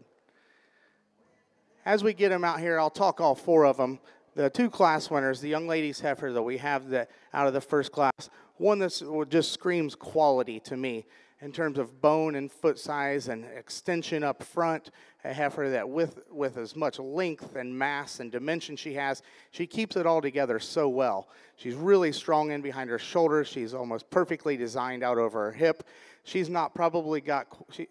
Speaker 2: As we get them out here, I'll talk all four of them the two class winners, the young ladies heifer that we have that out of the first class, one that just screams quality to me in terms of bone and foot size and extension up front. A heifer that with with as much length and mass and dimension she has, she keeps it all together so well. She's really strong in behind her shoulders. She's almost perfectly designed out over her hip. She's not probably got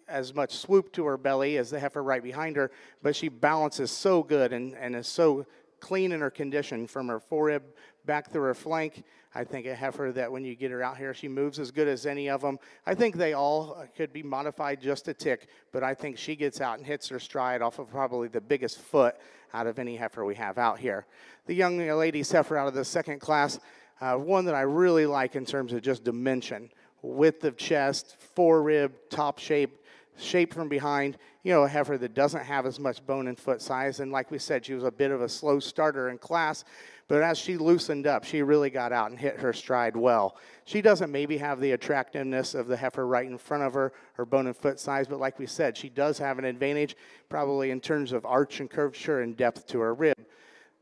Speaker 2: as much swoop to her belly as the heifer right behind her, but she balances so good and, and is so clean in her condition from her foreb back through her flank. I think a heifer that when you get her out here, she moves as good as any of them. I think they all uh, could be modified just a tick, but I think she gets out and hits her stride off of probably the biggest foot out of any heifer we have out here. The young lady heifer out of the second class, uh, one that I really like in terms of just dimension, width of chest, rib top shape, shape from behind, you know, heifer that doesn't have as much bone and foot size. And like we said, she was a bit of a slow starter in class, but as she loosened up, she really got out and hit her stride well. She doesn't maybe have the attractiveness of the heifer right in front of her, her bone and foot size, but like we said, she does have an advantage probably in terms of arch and curvature and depth to her rib.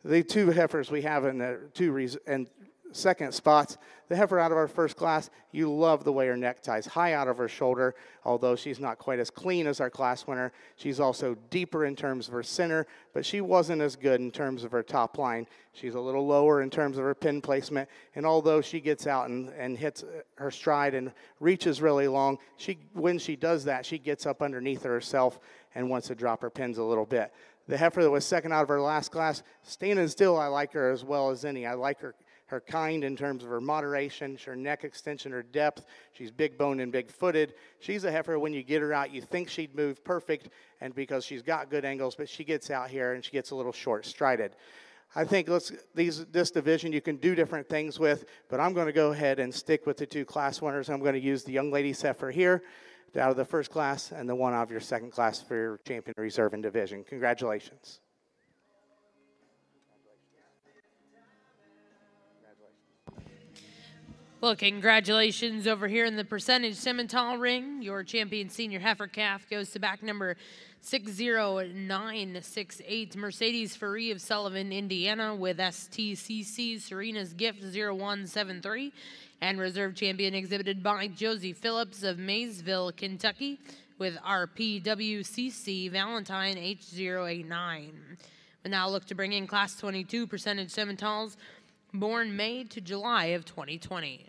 Speaker 2: The two heifers we have in the two res- and second spots. The heifer out of our first class, you love the way her neck ties high out of her shoulder, although she's not quite as clean as our class winner. She's also deeper in terms of her center, but she wasn't as good in terms of her top line. She's a little lower in terms of her pin placement, and although she gets out and, and hits uh, her stride and reaches really long, she when she does that, she gets up underneath herself and wants to drop her pins a little bit the heifer that was second out of her last class, standing still, I like her as well as any. I like her her kind in terms of her moderation, her neck extension, her depth. She's big boned and big footed. She's a heifer. When you get her out, you think she'd move perfect, and because she's got good angles, but she gets out here and she gets a little short strided. I think let's, these, this division you can do different things with, but I'm going to go ahead and stick with the two class winners. I'm going to use the young lady heifer here out of the first class and the one out of your second class for your champion reserve and division. Congratulations.
Speaker 1: Well, congratulations over here in the percentage Simmental ring. Your champion senior heifer calf goes to back number 60968, Mercedes Faree of Sullivan, Indiana, with STCC Serena's Gift 0173, and reserve champion exhibited by Josie Phillips of Maysville, Kentucky, with RPWCC Valentine H089. We now look to bring in Class 22 percentage Simmentals born May to July of 2020.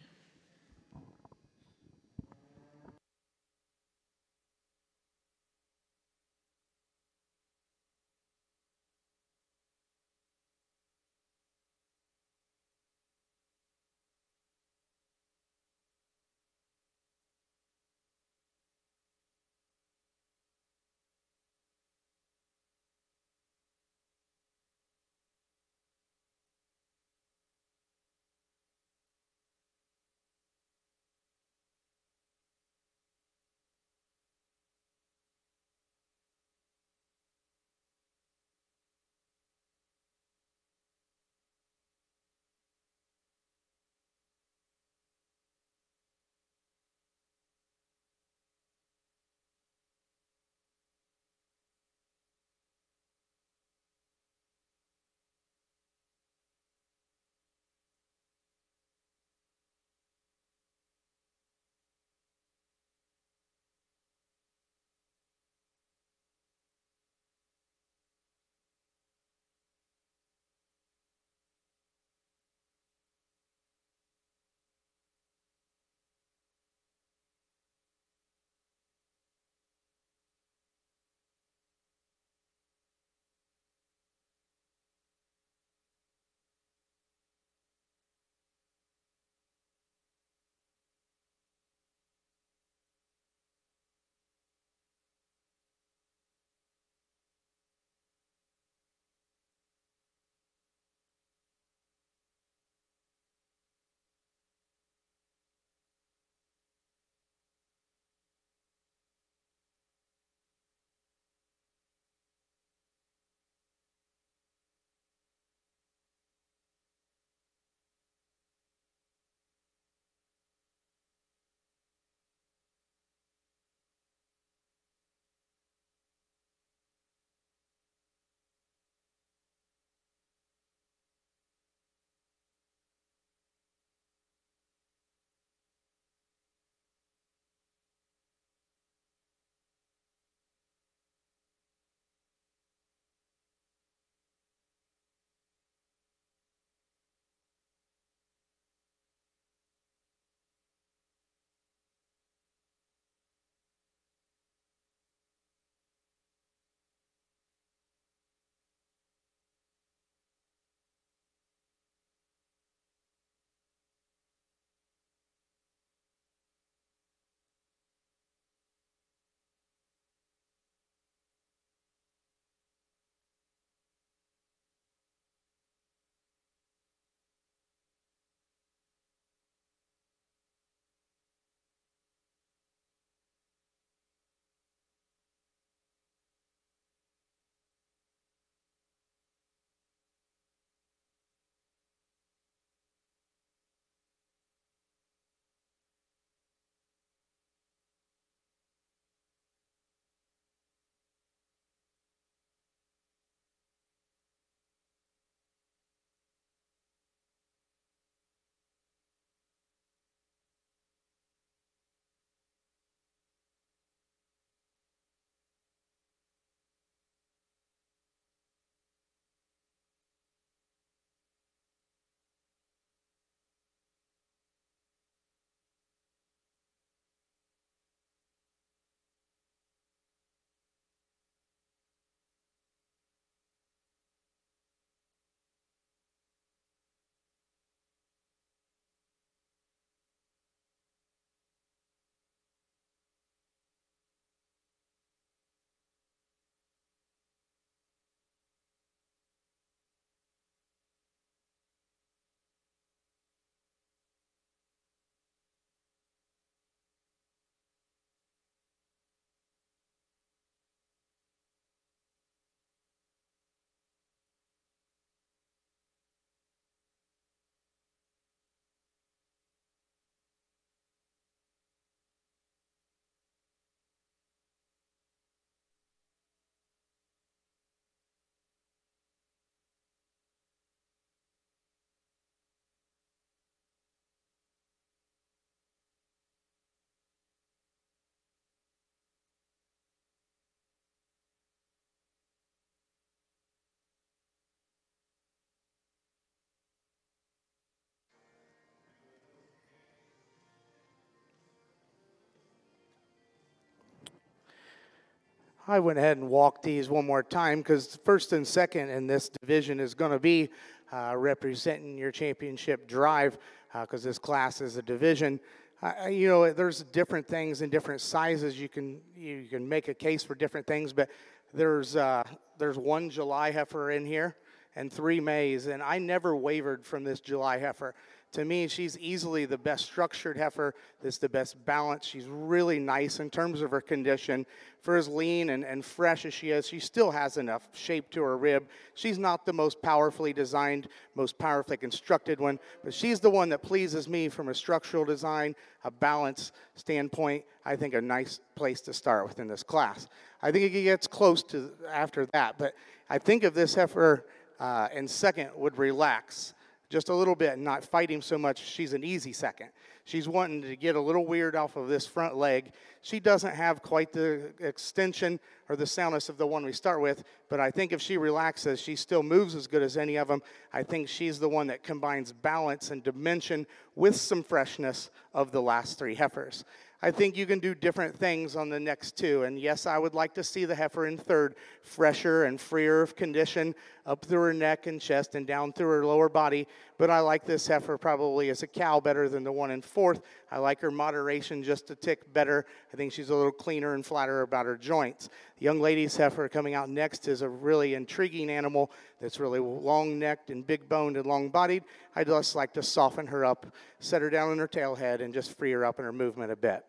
Speaker 2: I went ahead and walked these one more time because first and second in this division is going to be uh, representing your championship drive because uh, this class is a division. Uh, you know, there's different things in different sizes. You can you can make a case for different things, but there's uh, there's one July heifer in here and three Mays, and I never wavered from this July heifer to me, she's easily the best structured heifer that's the best balance. She's really nice in terms of her condition. For as lean and, and fresh as she is, she still has enough shape to her rib. She's not the most powerfully designed, most powerfully constructed one, but she's the one that pleases me from a structural design, a balance standpoint. I think a nice place to start within this class. I think it gets close to after that, but I think if this heifer uh, second would relax just a little bit and not fight him so much. She's an easy second. She's wanting to get a little weird off of this front leg. She doesn't have quite the extension or the soundness of the one we start with, but I think if she relaxes, she still moves as good as any of them. I think she's the one that combines balance and dimension with some freshness of the last three heifers. I think you can do different things on the next two. And yes, I would like to see the heifer in third, fresher and freer of condition, up through her neck and chest and down through her lower body. But I like this heifer probably as a cow better than the one in fourth. I like her moderation just a tick better. I think she's a little cleaner and flatter about her joints. The young lady's heifer coming out next is a really intriguing animal that's really long necked and big boned and long bodied. I just like to soften her up, set her down on her tail head, and just free her up in her movement a bit.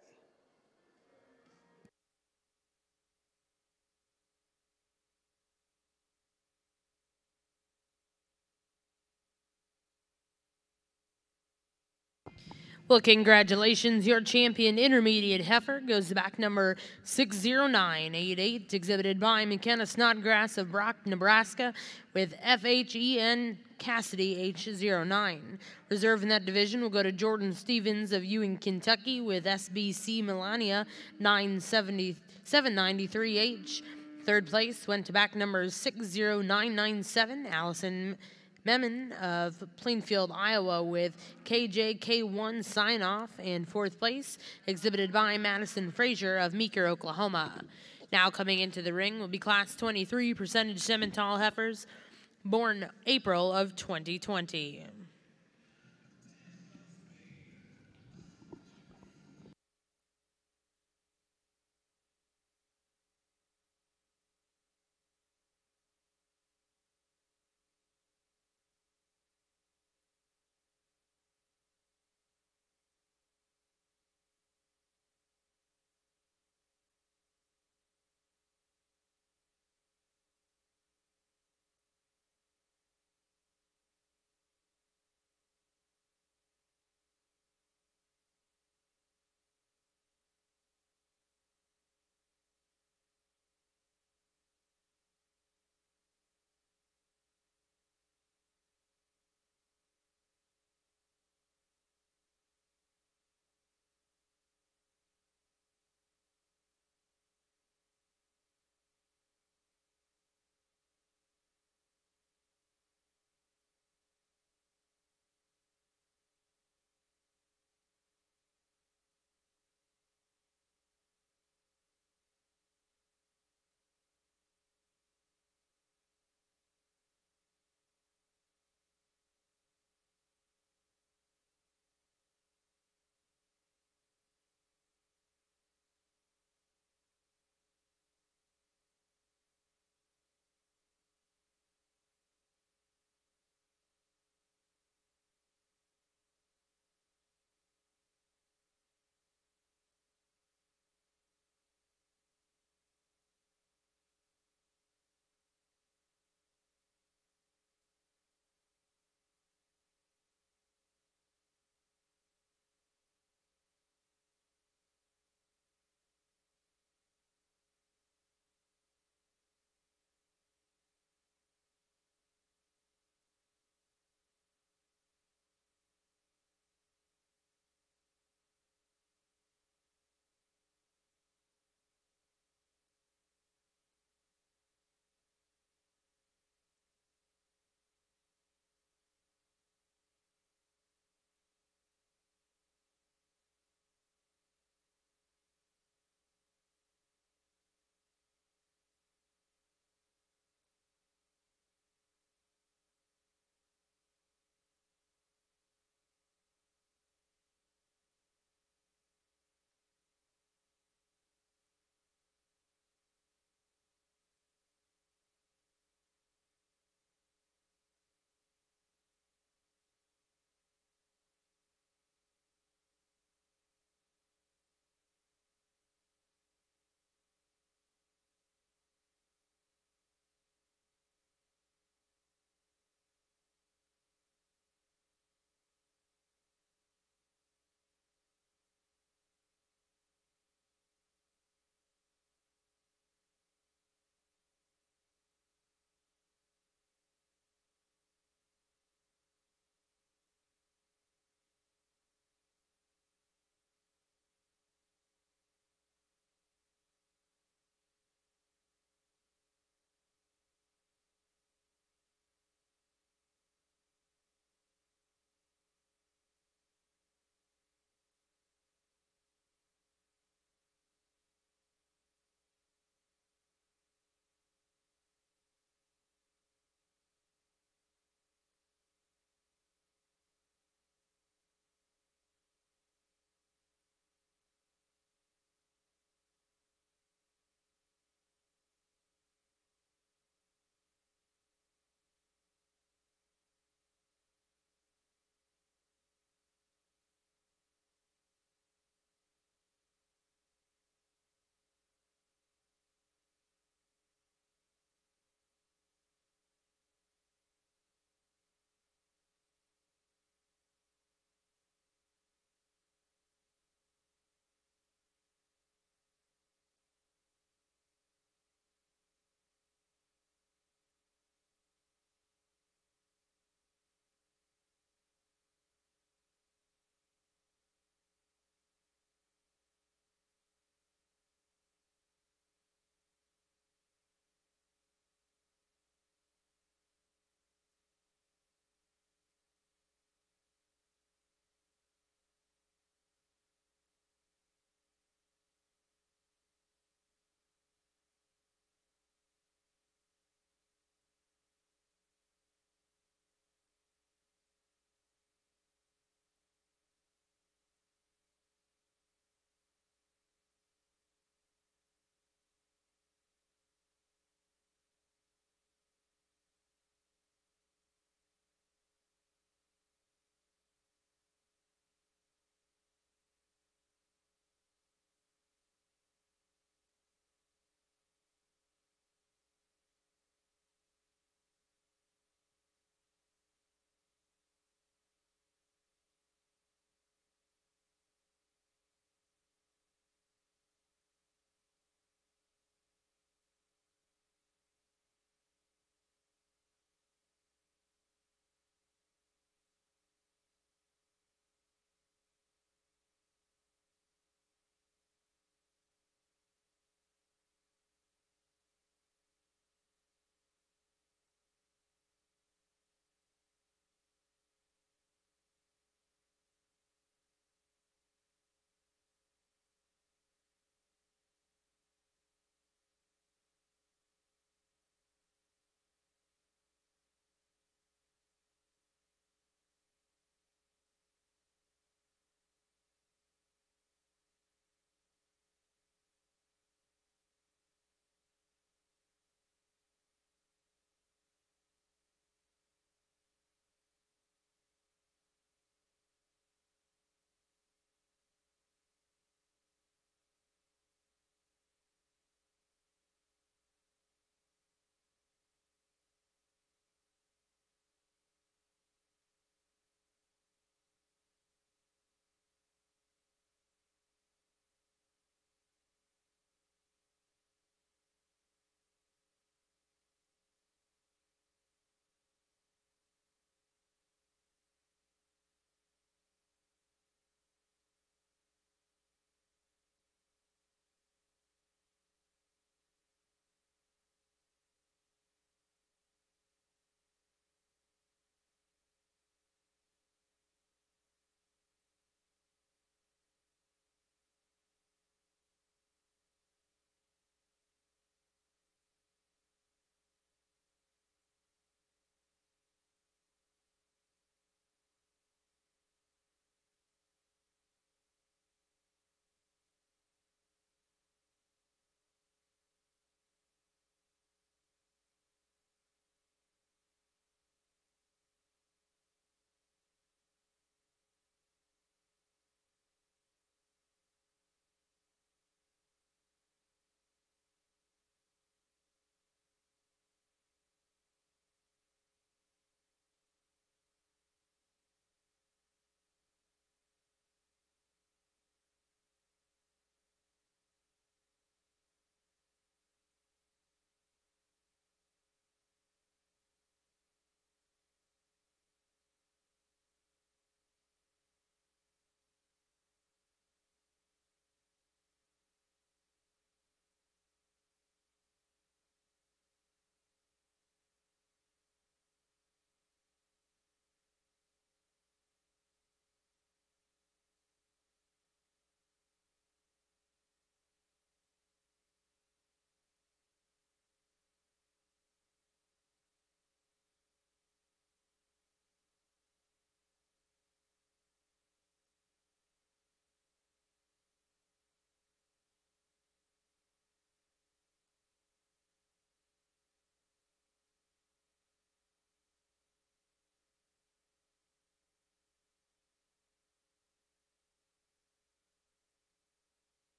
Speaker 1: Well, congratulations. Your champion intermediate heifer goes back number 60988, exhibited by McKenna Snodgrass of Brock, Nebraska, with FHEN Cassidy H09. Reserve in that division will go to Jordan Stevens of Ewing, Kentucky, with SBC Melania 97793H. Third place went to back number 60997, Allison. Memon of Plainfield, Iowa, with KJK1 sign off in fourth place, exhibited by Madison Frazier of Meeker, Oklahoma. Now coming into the ring will be Class 23 percentage Simmental heifers, born April of 2020.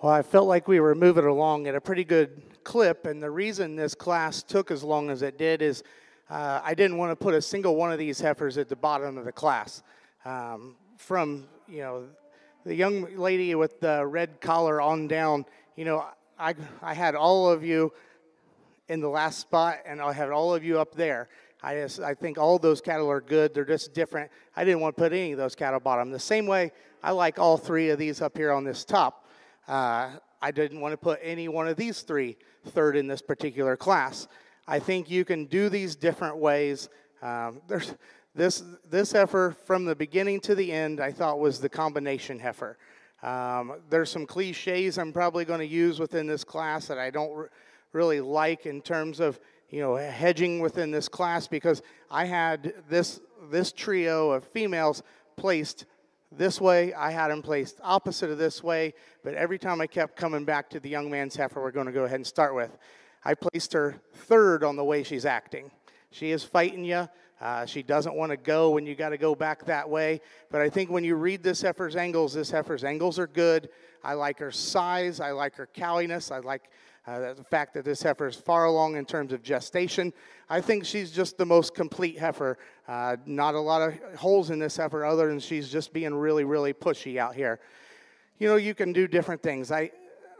Speaker 2: Well, I felt like we were moving along at a pretty good clip, and the reason this class took as long as it did is uh, I didn't want to put a single one of these heifers at the bottom of the class. Um, from, you know, the young lady with the red collar on down, you know, I, I had all of you in the last spot, and I had all of you up there. I, just, I think all those cattle are good. They're just different. I didn't want to put any of those cattle bottom. The same way, I like all three of these up here on this top. Uh, I didn't want to put any one of these three third in this particular class. I think you can do these different ways. Um, there's, this, this heifer, from the beginning to the end, I thought was the combination heifer. Um, there's some cliches I'm probably going to use within this class that I don't really like in terms of you know hedging within this class because I had this this trio of females placed this way. I had him placed opposite of this way, but every time I kept coming back to the young man's heifer we're going to go ahead and start with. I placed her third on the way she's acting. She is fighting you. Uh, she doesn't want to go when you got to go back that way. But I think when you read this heifer's angles, this heifer's angles are good. I like her size. I like her cowiness. I like uh, the fact that this heifer is far along in terms of gestation. I think she's just the most complete heifer uh, not a lot of holes in this effort other than she's just being really, really pushy out here. You know, you can do different things. I,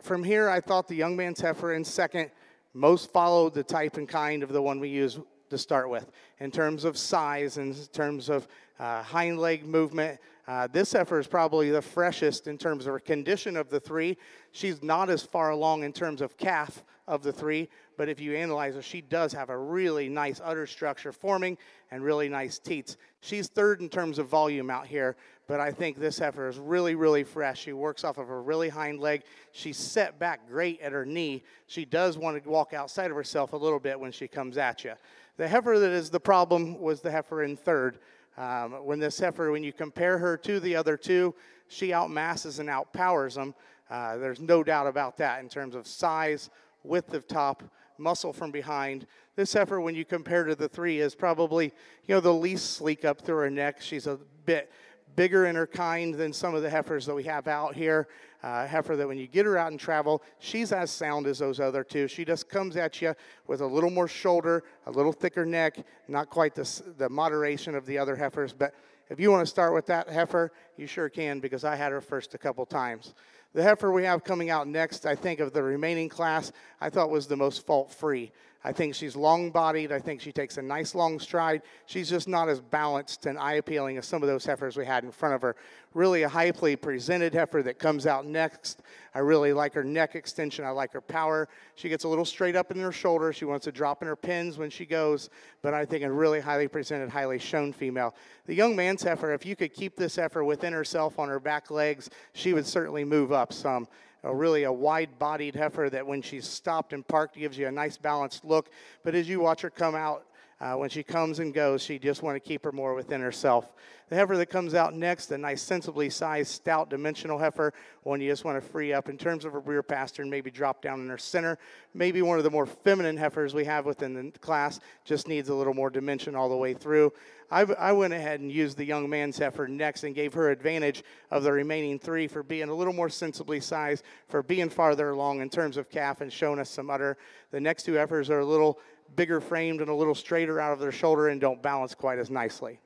Speaker 2: from here, I thought the young man's heifer in second most followed the type and kind of the one we use to start with in terms of size, in terms of uh, hind leg movement. Uh, this heifer is probably the freshest in terms of her condition of the three. She's not as far along in terms of calf of the three, but if you analyze her, she does have a really nice udder structure forming and really nice teats. She's third in terms of volume out here, but I think this heifer is really, really fresh. She works off of her really hind leg. She's set back great at her knee. She does want to walk outside of herself a little bit when she comes at you. The heifer that is the problem was the heifer in third. Um, when this heifer, when you compare her to the other two, she outmasses and outpowers them. Uh, there's no doubt about that in terms of size, width of top, muscle from behind. This heifer, when you compare to the three, is probably, you know, the least sleek up through her neck. She's a bit bigger in her kind than some of the heifers that we have out here. Uh, heifer that when you get her out and travel, she's as sound as those other two. She just comes at you with a little more shoulder, a little thicker neck, not quite the, the moderation of the other heifers. But if you want to start with that heifer, you sure can because I had her first a couple times. The heifer we have coming out next, I think, of the remaining class, I thought was the most fault free. I think she's long bodied. I think she takes a nice long stride. She's just not as balanced and eye appealing as some of those heifers we had in front of her. Really a highly presented heifer that comes out next. I really like her neck extension. I like her power. She gets a little straight up in her shoulder. She wants to drop in her pins when she goes, but I think a really highly presented, highly shown female. The young man's heifer, if you could keep this heifer within herself on her back legs, she would certainly move up some a really a wide-bodied heifer that when she's stopped and parked gives you a nice balanced look. But as you watch her come out uh, when she comes and goes, she just want to keep her more within herself. The heifer that comes out next, a nice, sensibly sized, stout, dimensional heifer, one you just want to free up in terms of her rear pastern and maybe drop down in her center. Maybe one of the more feminine heifers we have within the class just needs a little more dimension all the way through. I, I went ahead and used the young man's heifer next and gave her advantage of the remaining three for being a little more sensibly sized, for being farther along in terms of calf and showing us some udder. The next two heifers are a little bigger framed and a little straighter out of their shoulder and don't balance quite as nicely.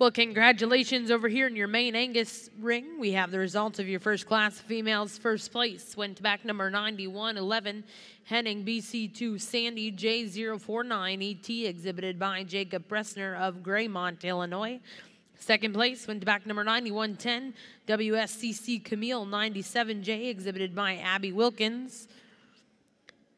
Speaker 1: Well, congratulations over here in your Maine Angus ring. We have the results of your first class females. First place went back number 9111, Henning BC2 Sandy J049ET, exhibited by Jacob Bressner of Graymont, Illinois. Second place went back number 9110, WSCC Camille 97J, exhibited by Abby Wilkins.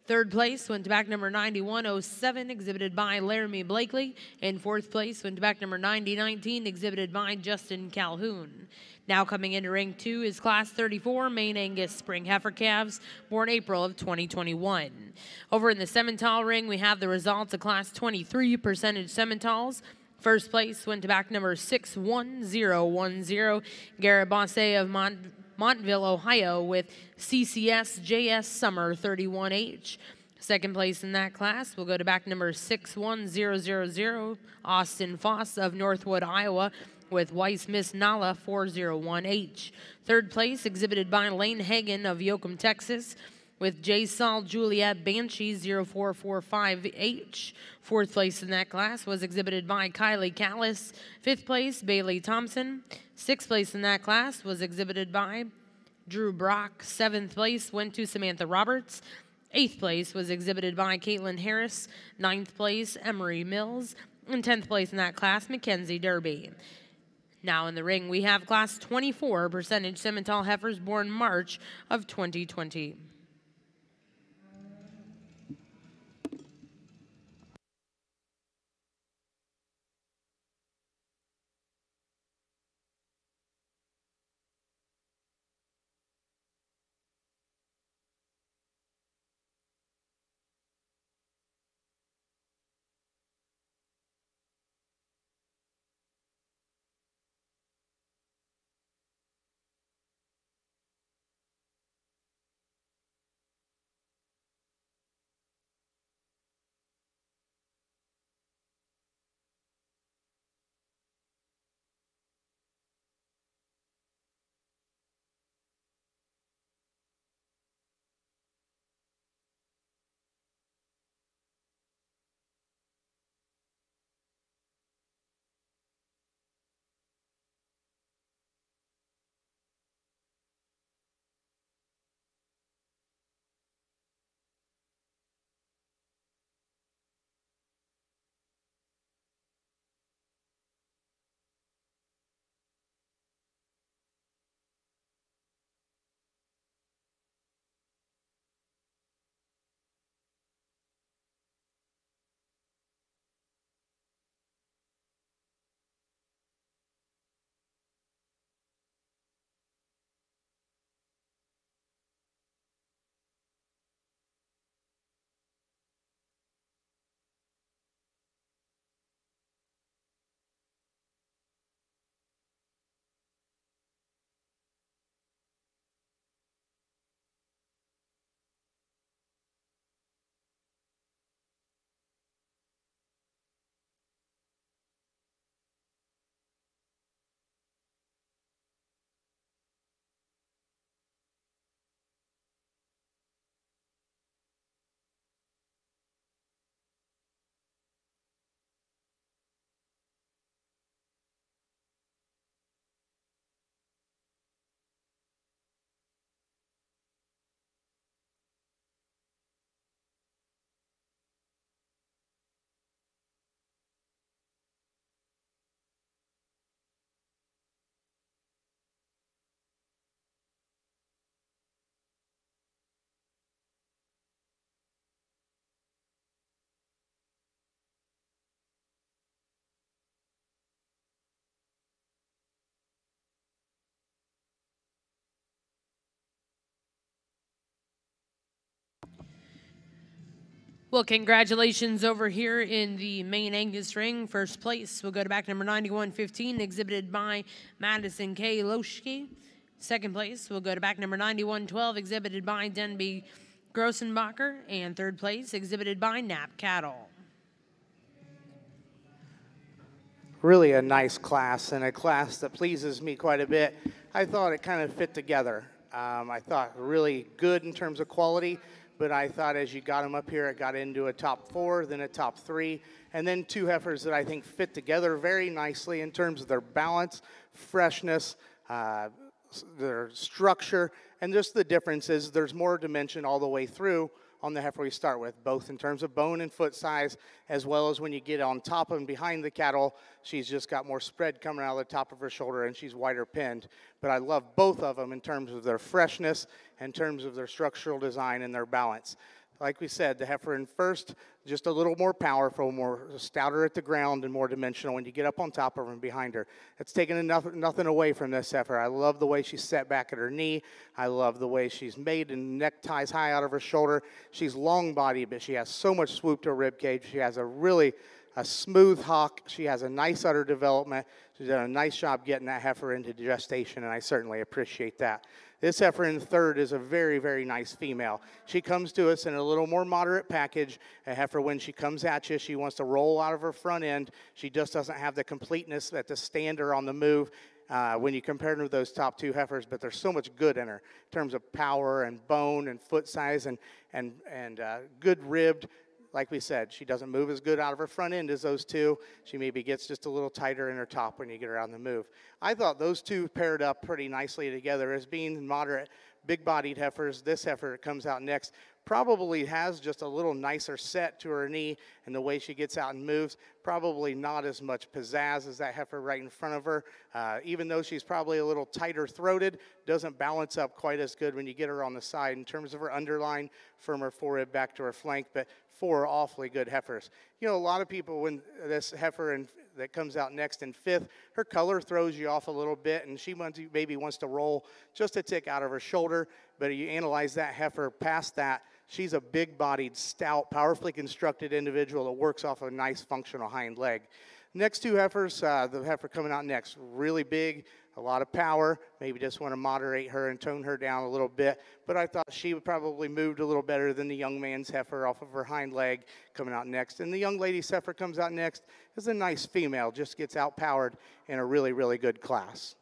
Speaker 1: Third place went to back number 9107, exhibited by Laramie Blakely. In fourth place went to back number 9019, exhibited by Justin Calhoun. Now coming into ring two is class 34 Maine Angus Spring Heifer Calves, born April of 2021. Over in the Simmental ring, we have the results of class 23 percentage Simmentals. First place went to back number 61010, Garrett Bosse of Mont Montville, Ohio, with CCS JS Summer 31H. Second place in that class we will go to back number 61000, Austin Foss of Northwood, Iowa, with Weiss Miss Nala 401H. Third place exhibited by Lane Hagen of Yoakum, Texas with J. Sol Juliet Banshee 0445H. Fourth place in that class was exhibited by Kylie Callis. Fifth place, Bailey Thompson. Sixth place in that class was exhibited by Drew Brock. Seventh place went to Samantha Roberts. Eighth place was exhibited by Caitlin Harris. Ninth place, Emery Mills. And 10th place in that class, Mackenzie Derby. Now in the ring, we have class 24, percentage Simmental heifers born March of 2020. Well, congratulations over here in the Maine Angus ring. First place, we'll go to back number 9115, exhibited by Madison K. Loschke. Second place, we'll go to back number 9112, exhibited by Denby Grossenbacher. And third place, exhibited by Knapp Cattle.
Speaker 2: Really a nice class and a class that pleases me quite a bit. I thought it kind of fit together. Um, I thought really good in terms of quality but I thought as you got them up here, it got into a top four, then a top three, and then two heifers that I think fit together very nicely in terms of their balance, freshness, uh, their structure, and just the difference is there's more dimension all the way through on the heifer we start with, both in terms of bone and foot size, as well as when you get on top and behind the cattle, she's just got more spread coming out of the top of her shoulder and she's wider pinned. But I love both of them in terms of their freshness in terms of their structural design and their balance. Like we said, the heifer in first, just a little more powerful, more stouter at the ground and more dimensional when you get up on top of her and behind her. It's taken enough, nothing away from this heifer. I love the way she's set back at her knee. I love the way she's made and neck ties high out of her shoulder. She's long bodied, but she has so much swoop to her rib cage. She has a really a smooth hock. She has a nice udder development. She's done a nice job getting that heifer into gestation, and I certainly appreciate that. This heifer in third is a very, very nice female. She comes to us in a little more moderate package. A heifer, when she comes at you, she wants to roll out of her front end. She just doesn't have the completeness that the standard on the move uh, when you compare them to those top two heifers, but there's so much good in her in terms of power and bone and foot size and, and, and uh, good ribbed like we said, she doesn't move as good out of her front end as those two. She maybe gets just a little tighter in her top when you get her on the move. I thought those two paired up pretty nicely together as being moderate, big bodied heifers. This heifer comes out next probably has just a little nicer set to her knee and the way she gets out and moves. Probably not as much pizzazz as that heifer right in front of her. Uh, even though she's probably a little tighter throated, doesn't balance up quite as good when you get her on the side in terms of her underline from her forehead back to her flank. But four awfully good heifers. You know, a lot of people when this heifer and that comes out next in fifth, her color throws you off a little bit, and she wants maybe wants to roll just a tick out of her shoulder. But you analyze that heifer past that, She's a big bodied, stout, powerfully constructed individual that works off a nice functional hind leg. Next two heifers, uh, the heifer coming out next, really big, a lot of power. Maybe just want to moderate her and tone her down a little bit. But I thought she would probably moved a little better than the young man's heifer off of her hind leg coming out next. And the young lady's heifer comes out next is a nice female, just gets outpowered in a really, really good class.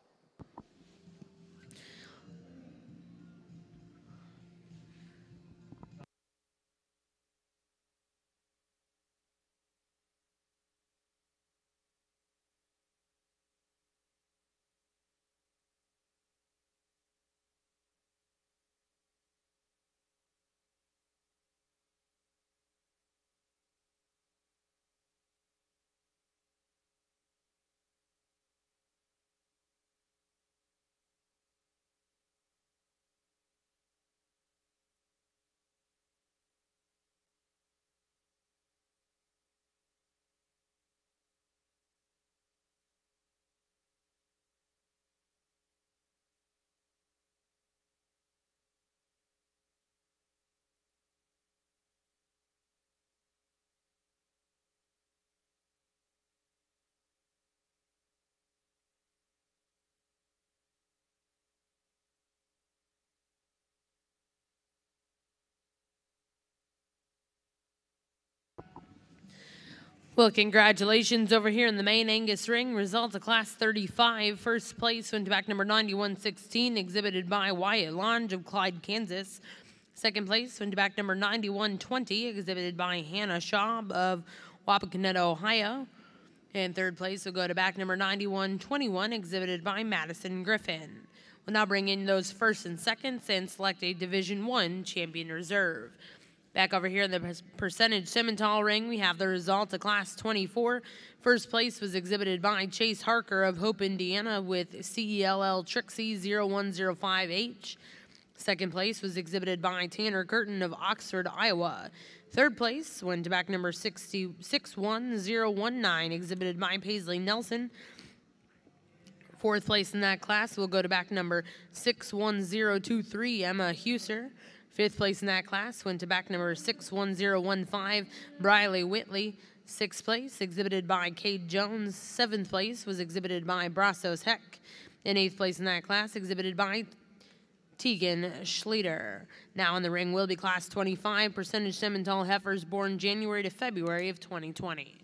Speaker 1: Well, congratulations over here in the Maine Angus ring. Results of class 35. First place went to back number 9116, exhibited by Wyatt Lange of Clyde, Kansas. Second place went to back number 9120, exhibited by Hannah Schaub of Wapakoneta, Ohio. And third place will go to back number 9121, exhibited by Madison Griffin. We'll now bring in those first and seconds and select a Division One champion reserve. Back over here in the percentage Simmental ring, we have the results of Class 24. First place was exhibited by Chase Harker of Hope, Indiana with CELL Trixie 0105H. Second place was exhibited by Tanner Curtin of Oxford, Iowa. Third place went to back number 61019, exhibited by Paisley Nelson. Fourth place in that class will go to back number 61023, Emma Huser. Fifth place in that class went to back number 61015, Briley Whitley. Sixth place, exhibited by Cade Jones. Seventh place was exhibited by Brassos Heck. In eighth place in that class, exhibited by Tegan Schleter. Now in the ring will be class 25, percentage Simmental heifers born January to February of 2020.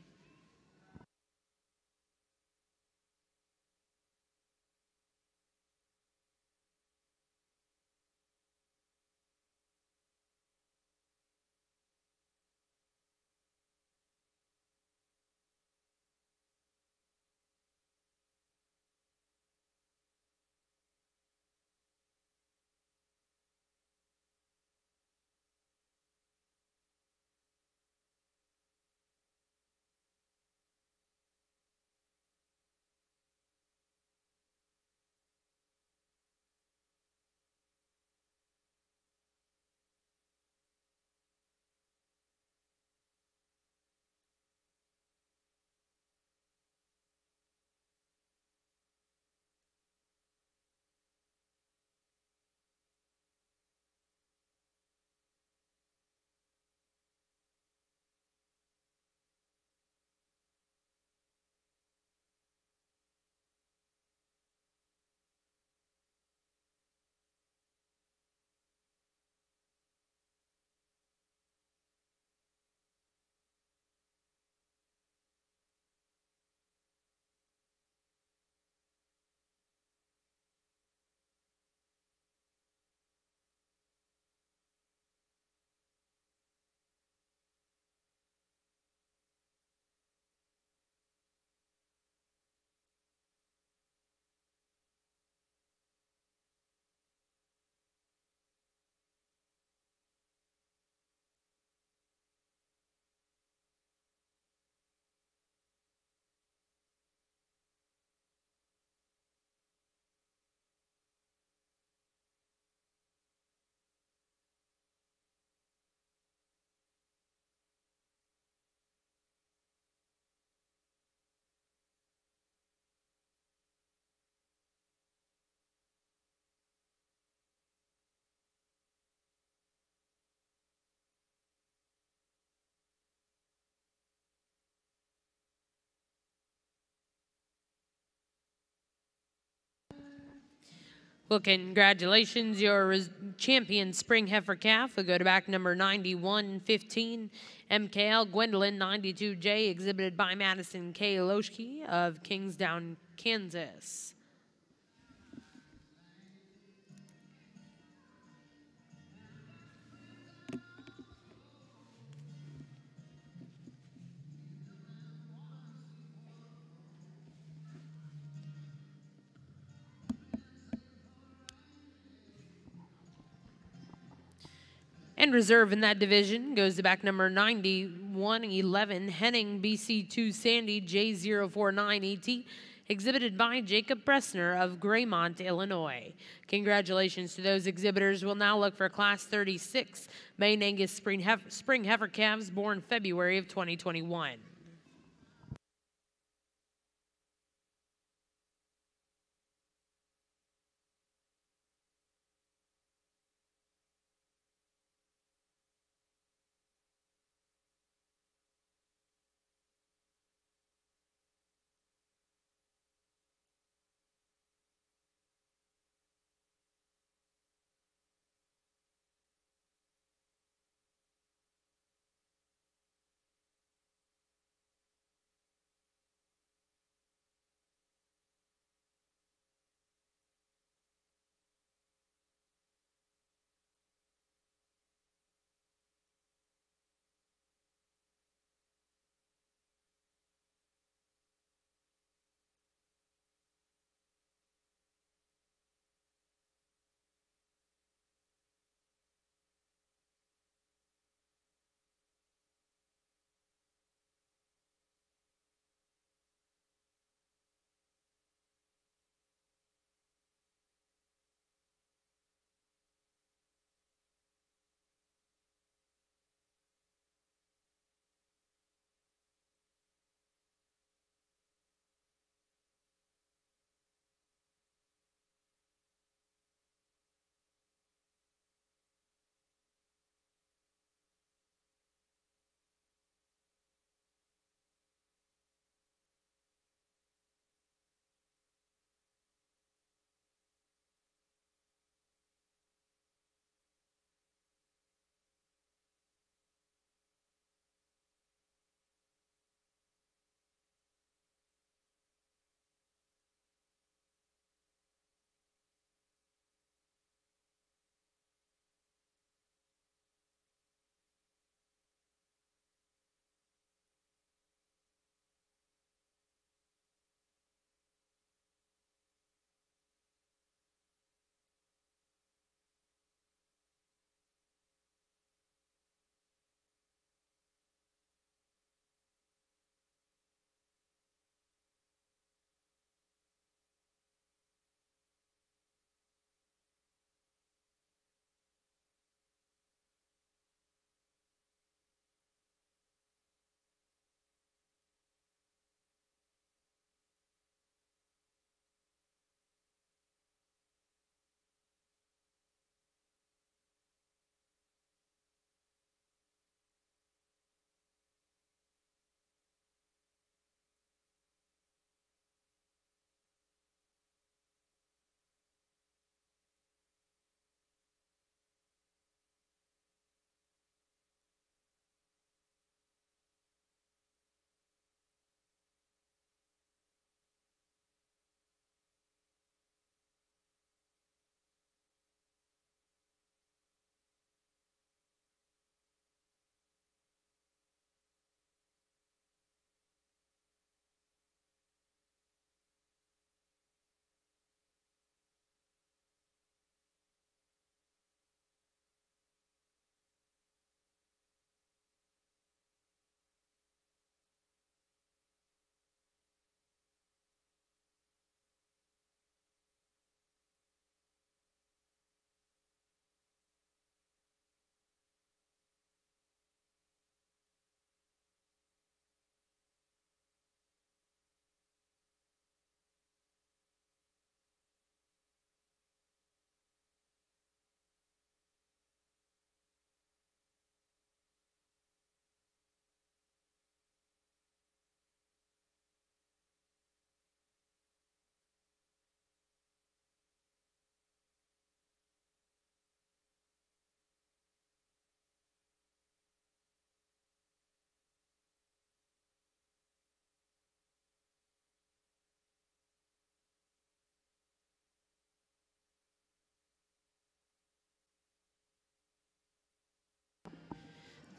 Speaker 1: Well, congratulations. Your champion spring heifer calf a go to back number 9115, MKL Gwendolyn 92J, exhibited by Madison K. Loeschke of Kingsdown, Kansas. And reserve in that division goes to back number 9111, Henning BC2 Sandy J049ET, exhibited by Jacob Bressner of Graymont, Illinois. Congratulations to those exhibitors. We'll now look for Class 36 Maine Angus Spring, Spring Heifer Calves born February of 2021.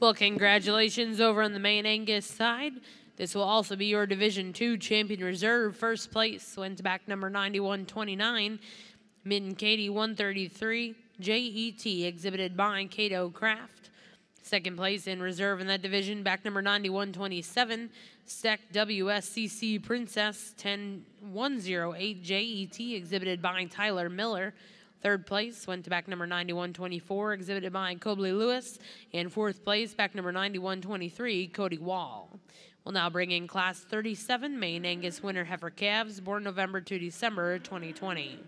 Speaker 1: Well, congratulations over on the Maine Angus side. This will also be your Division Two Champion Reserve. First place went back number 9129, Mitten Katie 133, JET, exhibited by Cato Craft. Second place in reserve in that division, back number 9127, SEC WSCC Princess 10108 JET, exhibited by Tyler Miller. Third place went to back number 9124, exhibited by Cobley Lewis. And fourth place, back number 9123, Cody Wall. We'll now bring in Class 37 Maine Angus Winter Heifer Calves, born November to December 2020.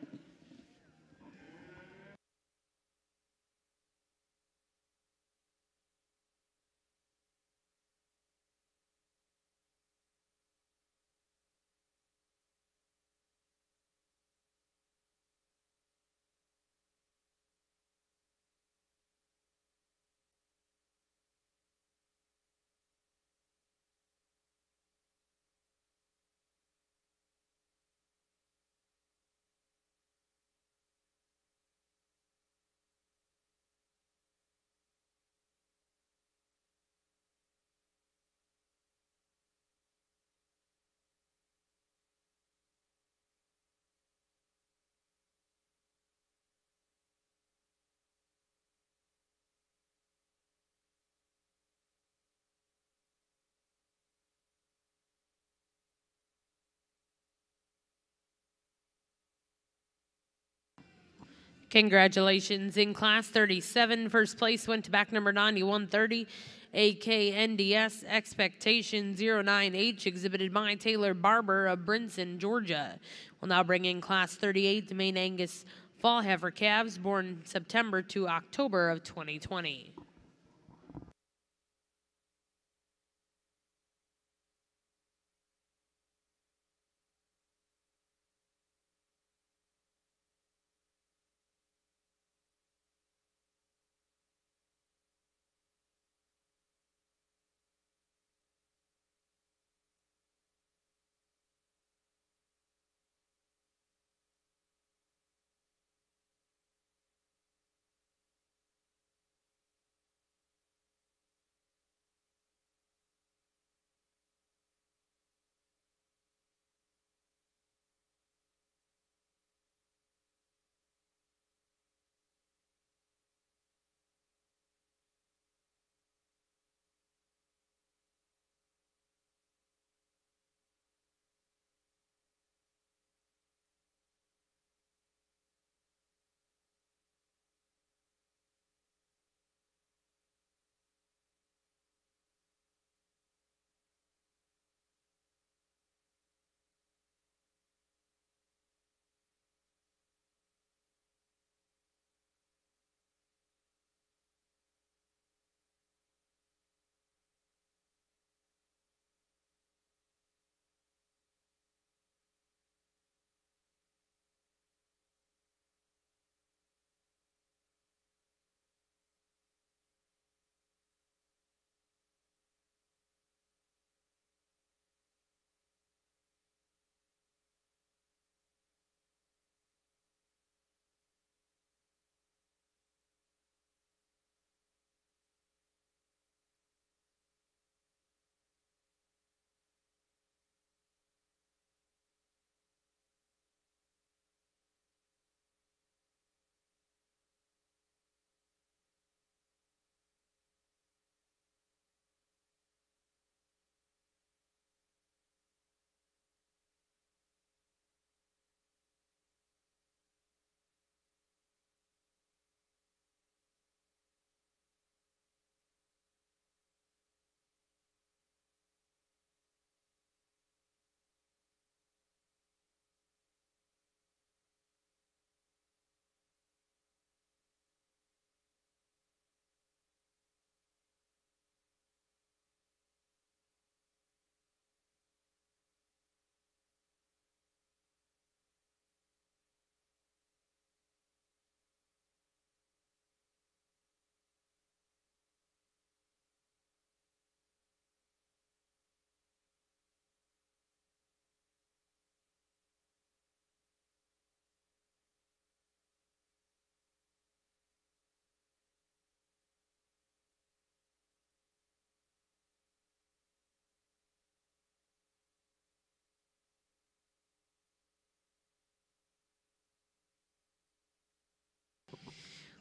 Speaker 1: Congratulations. In class 37, first place went to back number 9130, AKNDS Expectation 09H, exhibited by Taylor Barber of Brinson, Georgia. We'll now bring in class 38, the Maine Angus fall heifer calves born September to October of 2020.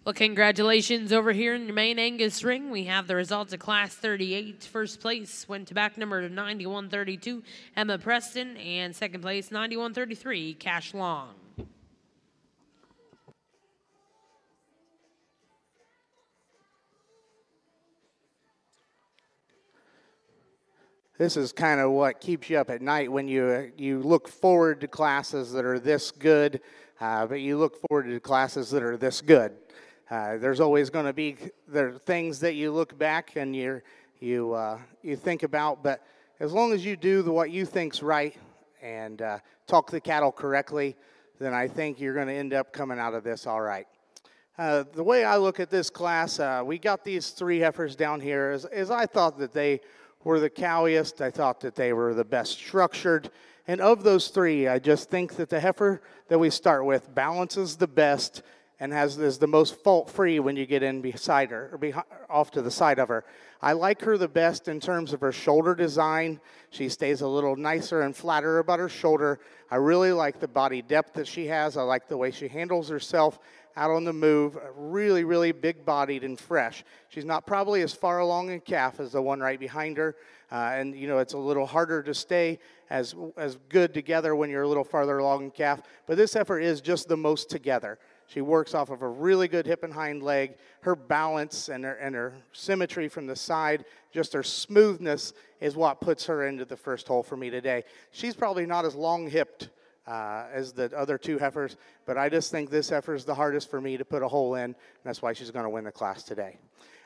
Speaker 1: Well, congratulations over here in your Maine Angus ring. We have the results of Class 38. First place went to back number 9132, Emma Preston, and second place, 9133, Cash
Speaker 5: Long.
Speaker 2: this is kind of what keeps you up at night when you you look forward to classes that are this good, uh, but you look forward to classes that are this good. Uh, there's always going to be there things that you look back and you you uh, you think about, but as long as you do the, what you think's right and uh, talk the cattle correctly, then I think you're going to end up coming out of this all right. Uh, the way I look at this class, uh, we got these three heifers down here. As, as I thought that they were the cowiest, I thought that they were the best structured. And of those three, I just think that the heifer that we start with balances the best and has is the most fault free when you get in beside her or behind, off to the side of her. I like her the best in terms of her shoulder design. She stays a little nicer and flatter about her shoulder. I really like the body depth that she has. I like the way she handles herself out on the move. Really, really big bodied and fresh. She's not probably as far along in calf as the one right behind her. Uh, and, you know, it's a little harder to stay as, as good together when you're a little farther along in calf. But this effort is just the most together. She works off of a really good hip and hind leg. Her balance and her, and her symmetry from the side, just her smoothness, is what puts her into the first hole for me today. She's probably not as long hipped uh, as the other two heifers, but I just think this heifer is the hardest for me to put a hole in. that's why she's going to win the class today.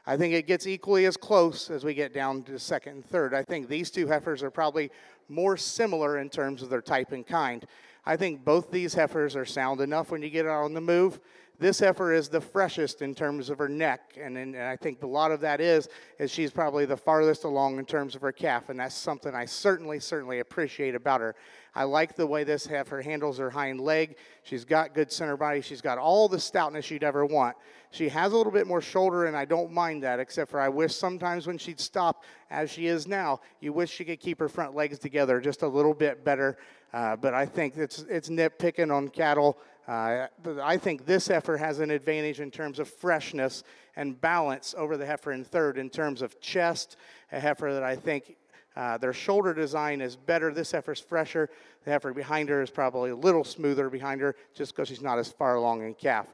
Speaker 2: I think it gets equally as close as we get down to second and third. I think these two heifers are probably more similar in terms of their type and kind. I think both these heifers are sound enough when you get on the move. This heifer is the freshest in terms of her neck, and, and, I think a lot of that is is she's probably the farthest along in terms of her calf, and that's something I certainly certainly appreciate about her. I like the way this heifer handles her hind leg. She's got good center body. She's got all the stoutness you'd ever want. She has a little bit more shoulder, and I don't mind that, except for I wish sometimes when she'd stop, as she is now, you wish she could keep her front legs together just a little bit better. Uh, but I think it's, it's nitpicking on cattle. Uh, I think this heifer has an advantage in terms of freshness and balance over the heifer in third in terms of chest, a heifer that I think uh, their shoulder design is better. This heifer's fresher. The heifer behind her is probably a little smoother behind her just because she's not as far along in calf.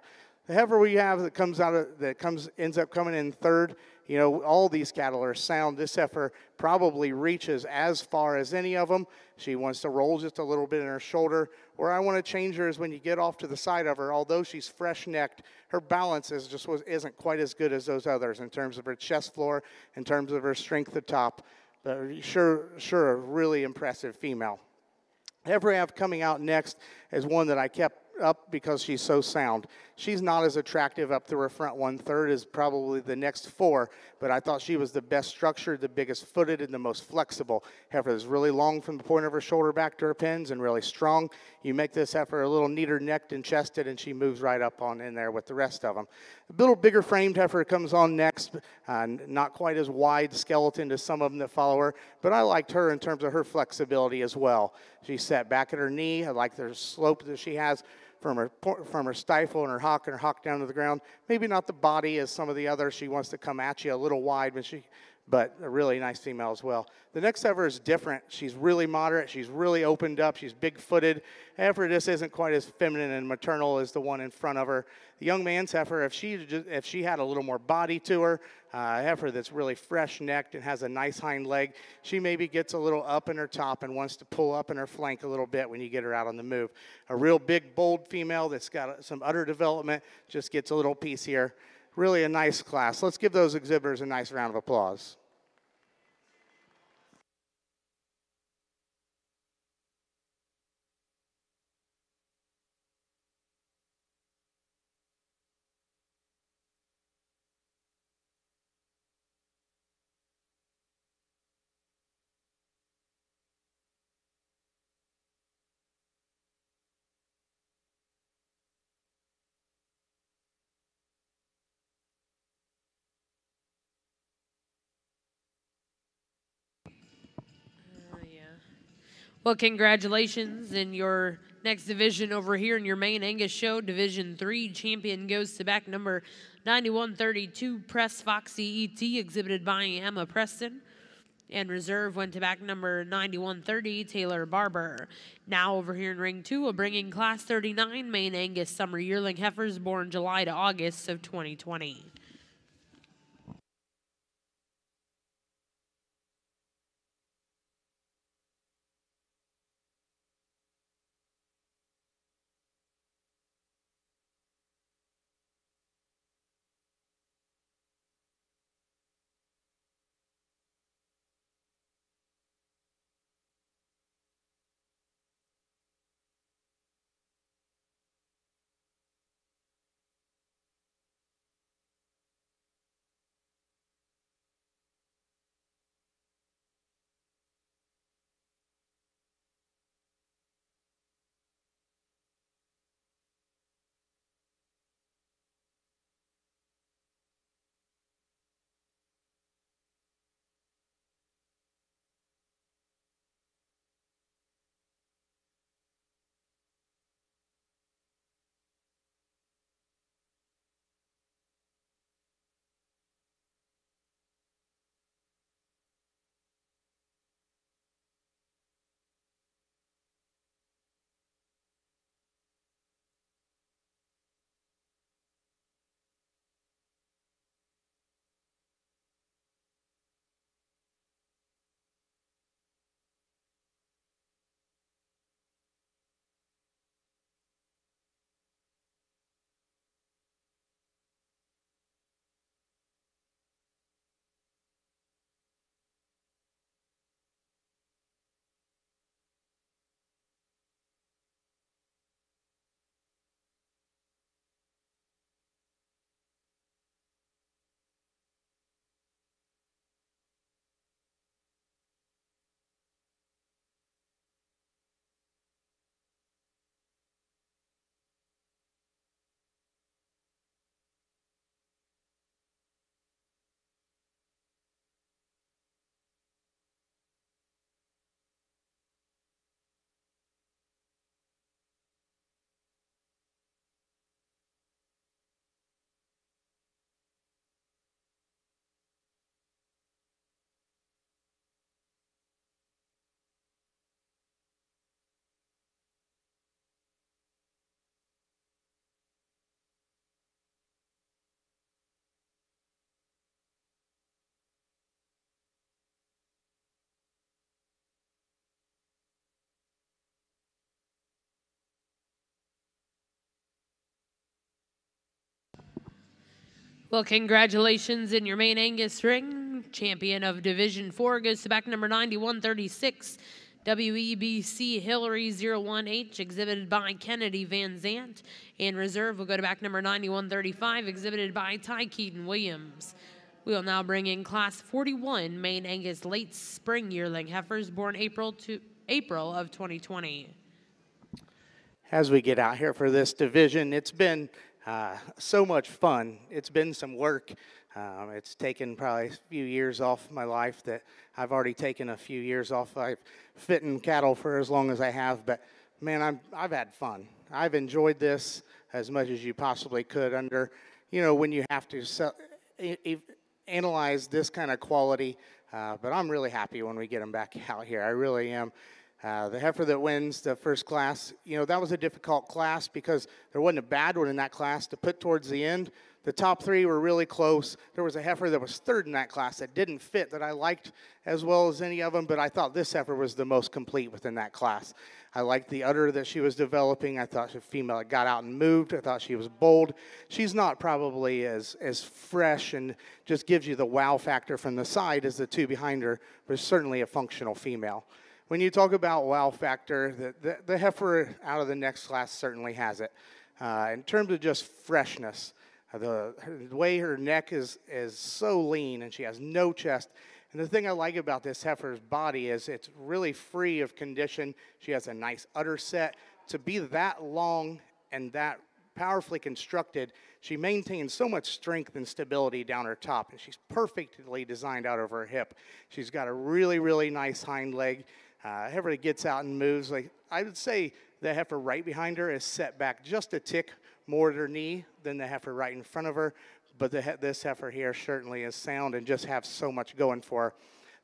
Speaker 2: The heifer we have that comes out of, that comes ends up coming in third you know, all these cattle are sound. This heifer probably reaches as far as any of them. She wants to roll just a little bit in her shoulder. Where I want to change her is when you get off to the side of her. Although she's fresh necked, her balance is just was, isn't quite as good as those others in terms of her chest floor, in terms of her strength top. But sure, sure, a really impressive female. Heifer I have coming out next is one that I kept up because she's so sound she's not as attractive up through her front one third as probably the next four, but I thought she was the best structured, the biggest footed, and the most flexible. Heifer is really long from the point of her shoulder back to her pins and really strong. You make this heifer a little neater necked and chested, and she moves right up on in there with the rest of them. A little bigger framed heifer comes on next, uh, not quite as wide skeleton as some of them that follow her, but I liked her in terms of her flexibility as well. She sat back at her knee. I like the slope that she has from her, from her stifle and her hock and her hock down to the ground. Maybe not the body as some of the others. She wants to come at you a little wide, but she but a really nice female as well. The next ever is different. She's really moderate. She's really opened up. She's big footed. Heifer just isn't quite as feminine and maternal as the one in front of her. The young man's heifer, if she, if she had a little more body to her, uh, heifer that's really fresh necked and has a nice hind leg, she maybe gets a little up in her top and wants to pull up in her flank a little bit when you get her out on the move. A real big, bold female that's got some udder development just gets a little piece here really a nice class. Let's give those exhibitors a nice round of applause.
Speaker 1: Well, congratulations in your next division over here in your Maine Angus show. Division 3 champion goes to back number 9132, Press Foxy ET, exhibited by Emma Preston. And reserve went to back number 9130, Taylor Barber. Now over here in ring two, we're bringing class 39 Maine Angus summer yearling heifers born July to August of 2020. Well, congratulations in your Maine Angus ring. Champion of Division 4 goes to back number 9136, WEBC Hillary H exhibited by Kennedy Van Zant. And reserve will go to back number 9135, exhibited by Ty Keaton Williams. We will now bring in Class 41 Maine Angus Late Spring Yearling Heifers born April to April of 2020.
Speaker 2: As we get out here for this division, it's been uh, so much fun. It's been some work. Um, it's taken probably a few years off my life that I've already taken a few years off. I've fitting cattle for as long as I have, but man, I'm, I've had fun. I've enjoyed this as much as you possibly could under, you know, when you have to sell, analyze this kind of quality. Uh, but I'm really happy when we get them back out here. I really am. Uh, the heifer that wins the first class, you know, that was a difficult class because there wasn't a bad one in that class to put towards the end. The top three were really close. There was a heifer that was third in that class that didn't fit that I liked as well as any of them, but I thought this heifer was the most complete within that class. I liked the udder that she was developing. I thought she female got out and moved. I thought she was bold. She's not probably as, as fresh and just gives you the wow factor from the side as the two behind her, but certainly a functional female when you talk about wow factor, the, the, the heifer out of the next class certainly has it. Uh, in terms of just freshness, uh, the, the, way her neck is, is so lean and she has no chest. And the thing I like about this heifer's body is it's really free of condition. She has a nice udder set. To be that long and that powerfully constructed, she maintains so much strength and stability down her top. And she's perfectly designed out of her hip. She's got a really, really nice hind leg. Uh, heifer gets out and moves. Like I would say, the heifer right behind her is set back just a tick more at her knee than the heifer right in front of her. But the, this heifer here certainly is sound and just have so much going for her.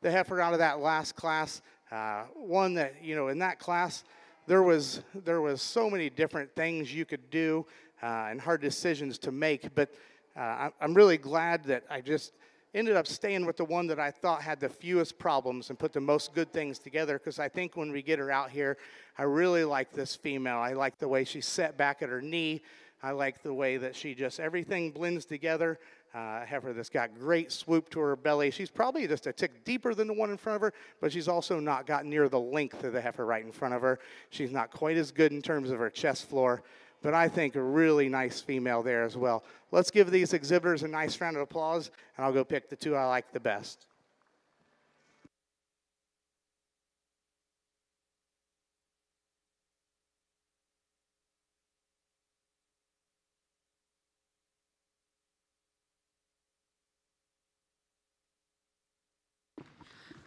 Speaker 2: The heifer out of that last class, uh, one that you know in that class, there was there was so many different things you could do uh, and hard decisions to make. But uh, I'm really glad that I just ended up staying with the one that I thought had the fewest problems and put the most good things together because I think when we get her out here, I really like this female. I like the way she's set back at her knee. I like the way that she just everything blends together. Uh, have her that's got great swoop to her belly. She's probably just a tick deeper than the one in front of her, but she's also not got near the length of the heifer right in front of her. She's not quite as good in terms of her chest floor, but I think a really nice female there as well. Let's give these exhibitors a nice round of applause, and I'll go pick the two I like the best.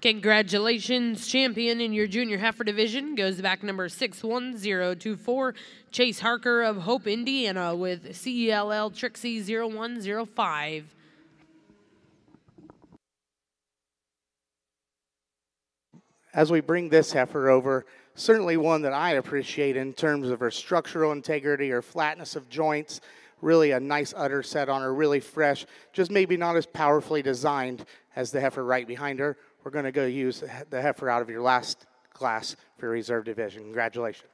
Speaker 1: Congratulations, champion in your junior heifer division goes back number 61024, Chase Harker of Hope, Indiana, with CELL Trixie 0105.
Speaker 2: As we bring this heifer over, certainly one that I appreciate in terms of her structural integrity, her flatness of joints, really a nice udder set on her, really fresh, just maybe not as powerfully designed as the heifer right behind her we're going to go use the heifer out of your last class for your reserve division. Congratulations.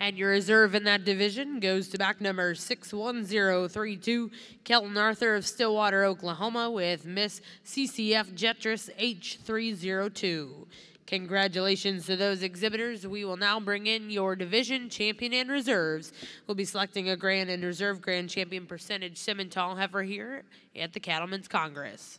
Speaker 1: And your reserve in that division goes to back number 61032, Kelton Arthur of Stillwater, Oklahoma, with Miss CCF Jetris H302. Congratulations to those exhibitors. We will now bring in your division champion and reserves. We'll be selecting a grand and reserve grand champion percentage Simmental heifer here at the Cattlemen's Congress.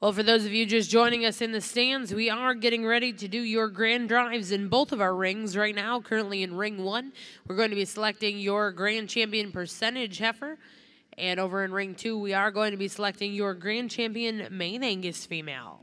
Speaker 1: Well, for those of you just joining us in the stands, we are getting ready to do your grand drives in both of our rings right now. Currently in ring one, we're going to be selecting your grand champion percentage heifer. And over in ring two, we are going to be selecting your grand champion Maine Angus female.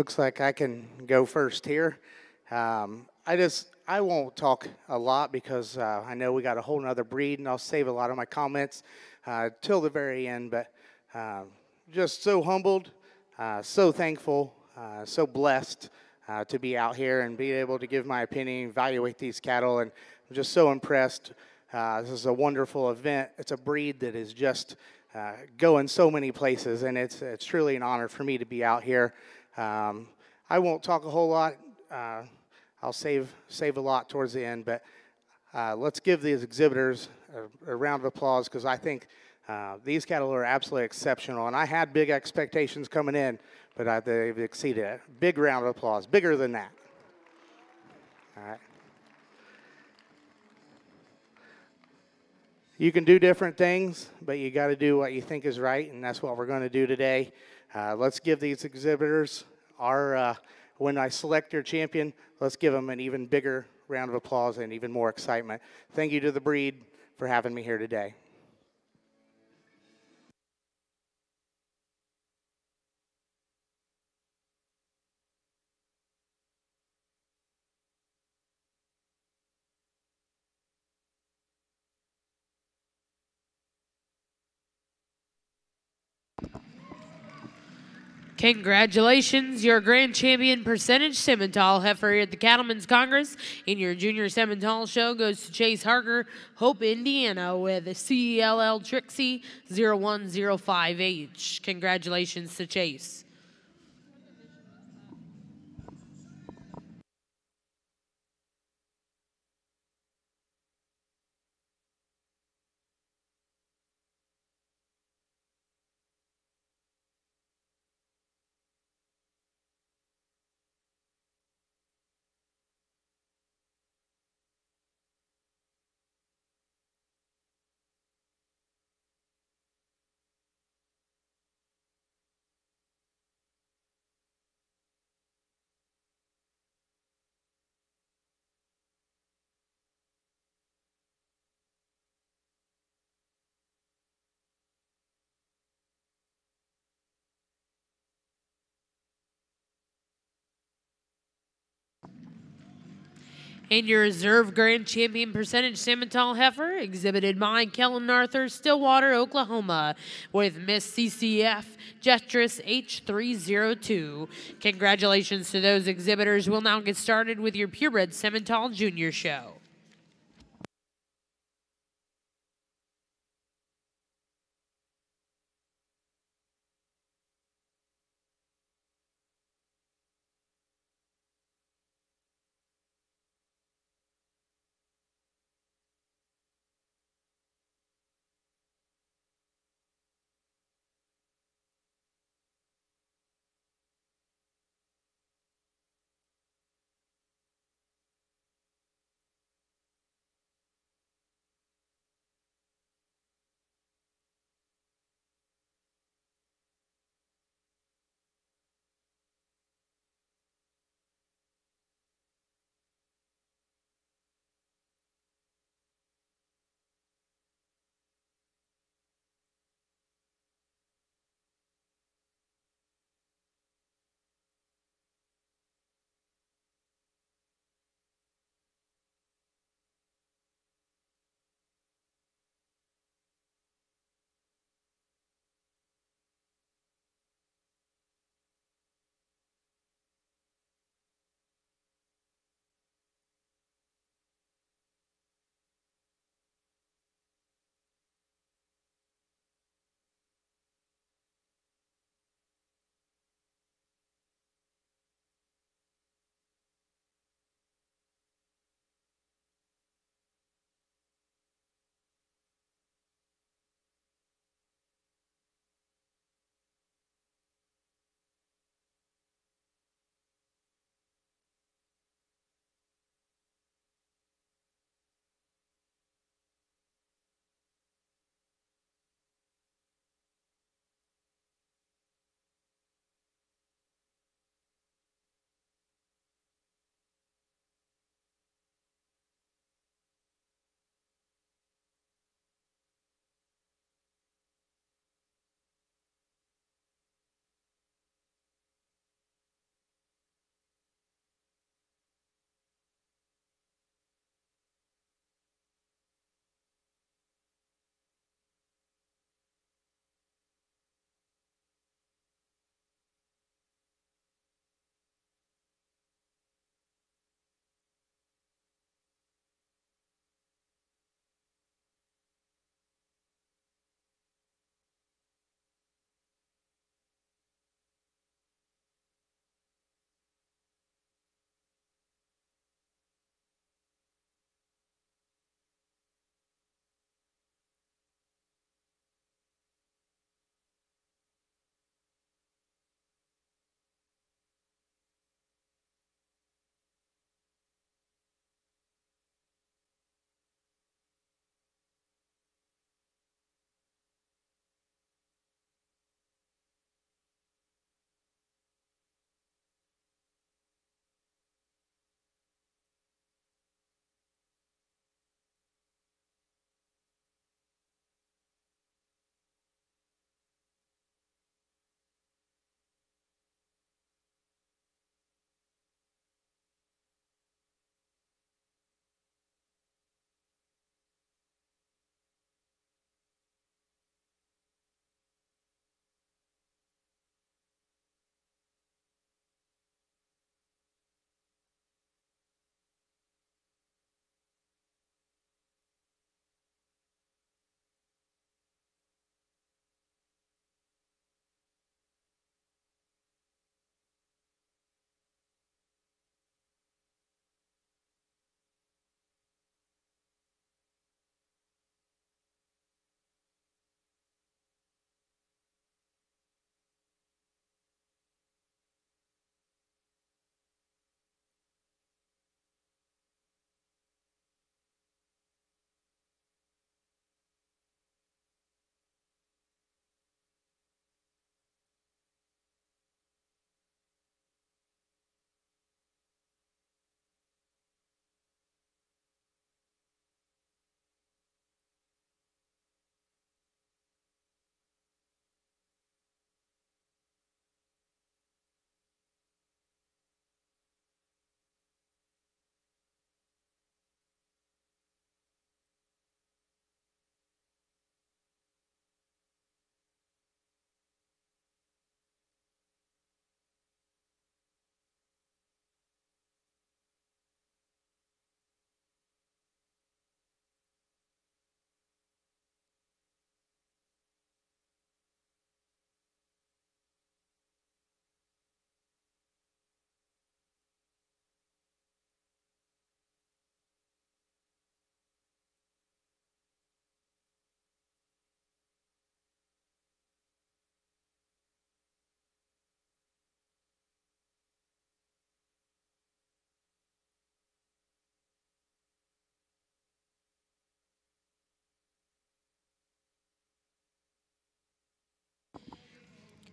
Speaker 2: looks like I can go first here. Um, I just I won't talk a lot because uh, I know we got a whole nother breed, and I'll save a lot of my comments uh, till the very end. But uh, just so humbled, uh, so thankful, uh, so blessed uh, to be out here and be able to give my opinion, evaluate these cattle, and I'm just so impressed. this is a wonderful event. It's a breed that is just going so many places, and it's it's truly an honor for me to be out here. Um, I won't talk a whole lot. Uh, I'll save save a lot towards the end, but uh, let's give these exhibitors a, a round of applause because I think uh, these cattle are absolutely exceptional. And I had big expectations coming in, but I, uh, they've exceeded it. Big round of applause, bigger than that. All right. You can do different things, but you got to do what you think is right, and that's what we're going to do today. Uh, let's give these exhibitors our, uh, when I select your champion, let's give them an even bigger round of applause and even more excitement. Thank you to the breed for having me here today.
Speaker 1: Congratulations, your grand champion percentage Simmental heifer at the Cattlemen's Congress in your junior Simmental show goes to Chase Harker, Hope, Indiana with CELL Trixie 0105H. Congratulations to Chase. And your reserve grand champion percentage Simmental heifer exhibited by Kellen Arthur, Stillwater, Oklahoma, with Miss CCF Jetress H302. Congratulations to those exhibitors. We'll now get started with your purebred Simmental Junior show.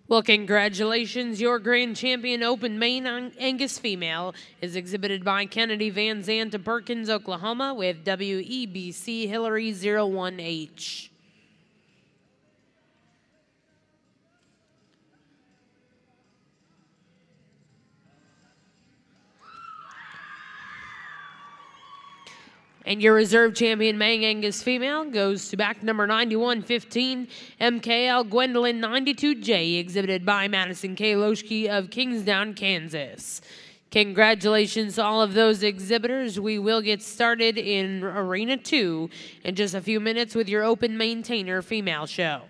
Speaker 1: Well, congratulations. Your Grand Champion Open Maine Angus Female is exhibited by Kennedy Van Zandt Perkins, Oklahoma, with WEBC Hillary 01H. And your reserve champion, Maine Angus Female, goes to back number 9115, MKL Gwendolyn 92J, exhibited by Madison K. Loeschke of Kingsdown, Kansas. Congratulations to all of those exhibitors. We will get started in Arena 2 in just a few minutes with your open MaineTainer female show.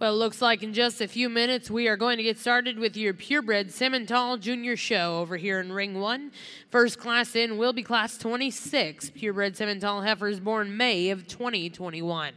Speaker 1: Well, it looks like in just a few minutes we are going to get started with your purebred Simmental Junior Show over here in Ring 1. First class in will be Class 26, purebred Simmental heifers born May of 2021.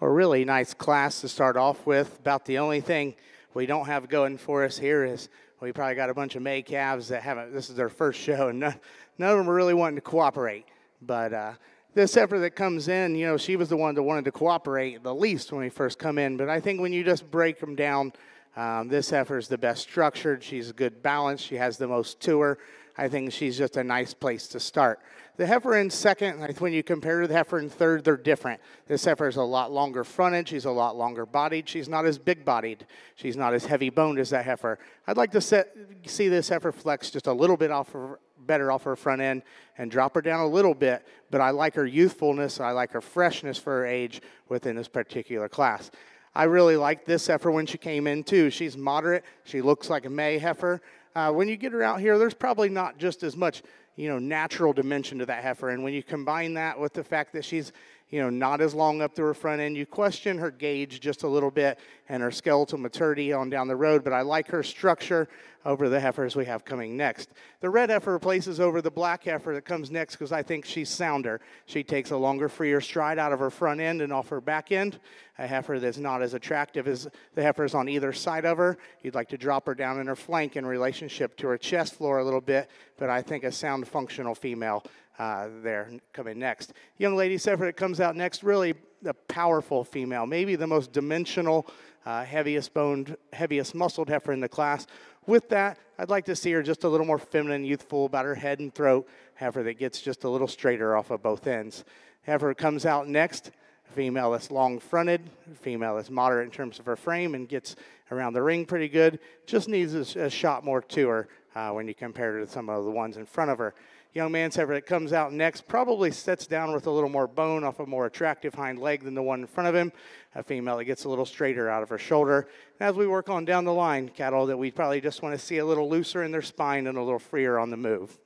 Speaker 2: a really nice class to start off with. About the only thing we don't have going for us here is we probably got a bunch of May calves that haven't, this is their first show, and none, none of them are really wanting to cooperate. But uh, this effort that comes in, you know, she was the one that wanted to cooperate the least when we first come in. But I think when you just break them down, um, this heifer is the best structured. She's a good balance. She has the most to her. I think she's just a nice place to start. The heifer in second, when you compare to the heifer in third, they're different. This heifer is a lot longer fronted. She's a lot longer bodied. She's not as big bodied. She's not as heavy boned as that heifer. I'd like to set, see this heifer flex just a little bit off of, better off her front end and drop her down a little bit, but I like her youthfulness. I like her freshness for her age within this particular class. I really liked this heifer when she came in too. She's moderate. She looks like a May heifer uh, when you get her out here, there's probably not just as much you know natural dimension to that heifer. And when you combine that with the fact that she's you know, not as long up through her front end. You question her gauge just a little bit and her skeletal maturity on down the road, but I like her structure over the heifers we have coming next. The red heifer replaces over the black heifer that comes next because I think she's sounder. She takes a longer, freer stride out of her front end and off her back end. A heifer that's not as attractive as the heifers on either side of her. You'd like to drop her down in her flank in relationship to her chest floor a little bit, but I think a sound functional female uh, there coming next. Young Lady Separate that comes out next, really a powerful female, maybe the most dimensional, uh, heaviest boned, heaviest muscled heifer in the class. With that, I'd like to see her just a little more feminine, youthful about her head and throat, heifer that gets just a little straighter off of both ends. Heifer comes out next, female that's long fronted, female that's moderate in terms of her frame and gets around the ring pretty good, just needs a, a shot more to her uh, when you compare her to some of the ones in front of her. Young man separate that comes out next probably sets down with a little more bone off a more attractive hind leg than the one in front of him. A female that gets a little straighter out of her shoulder. And as we work on down the line, cattle that we probably just want to see a little looser in their spine and a little freer on the move.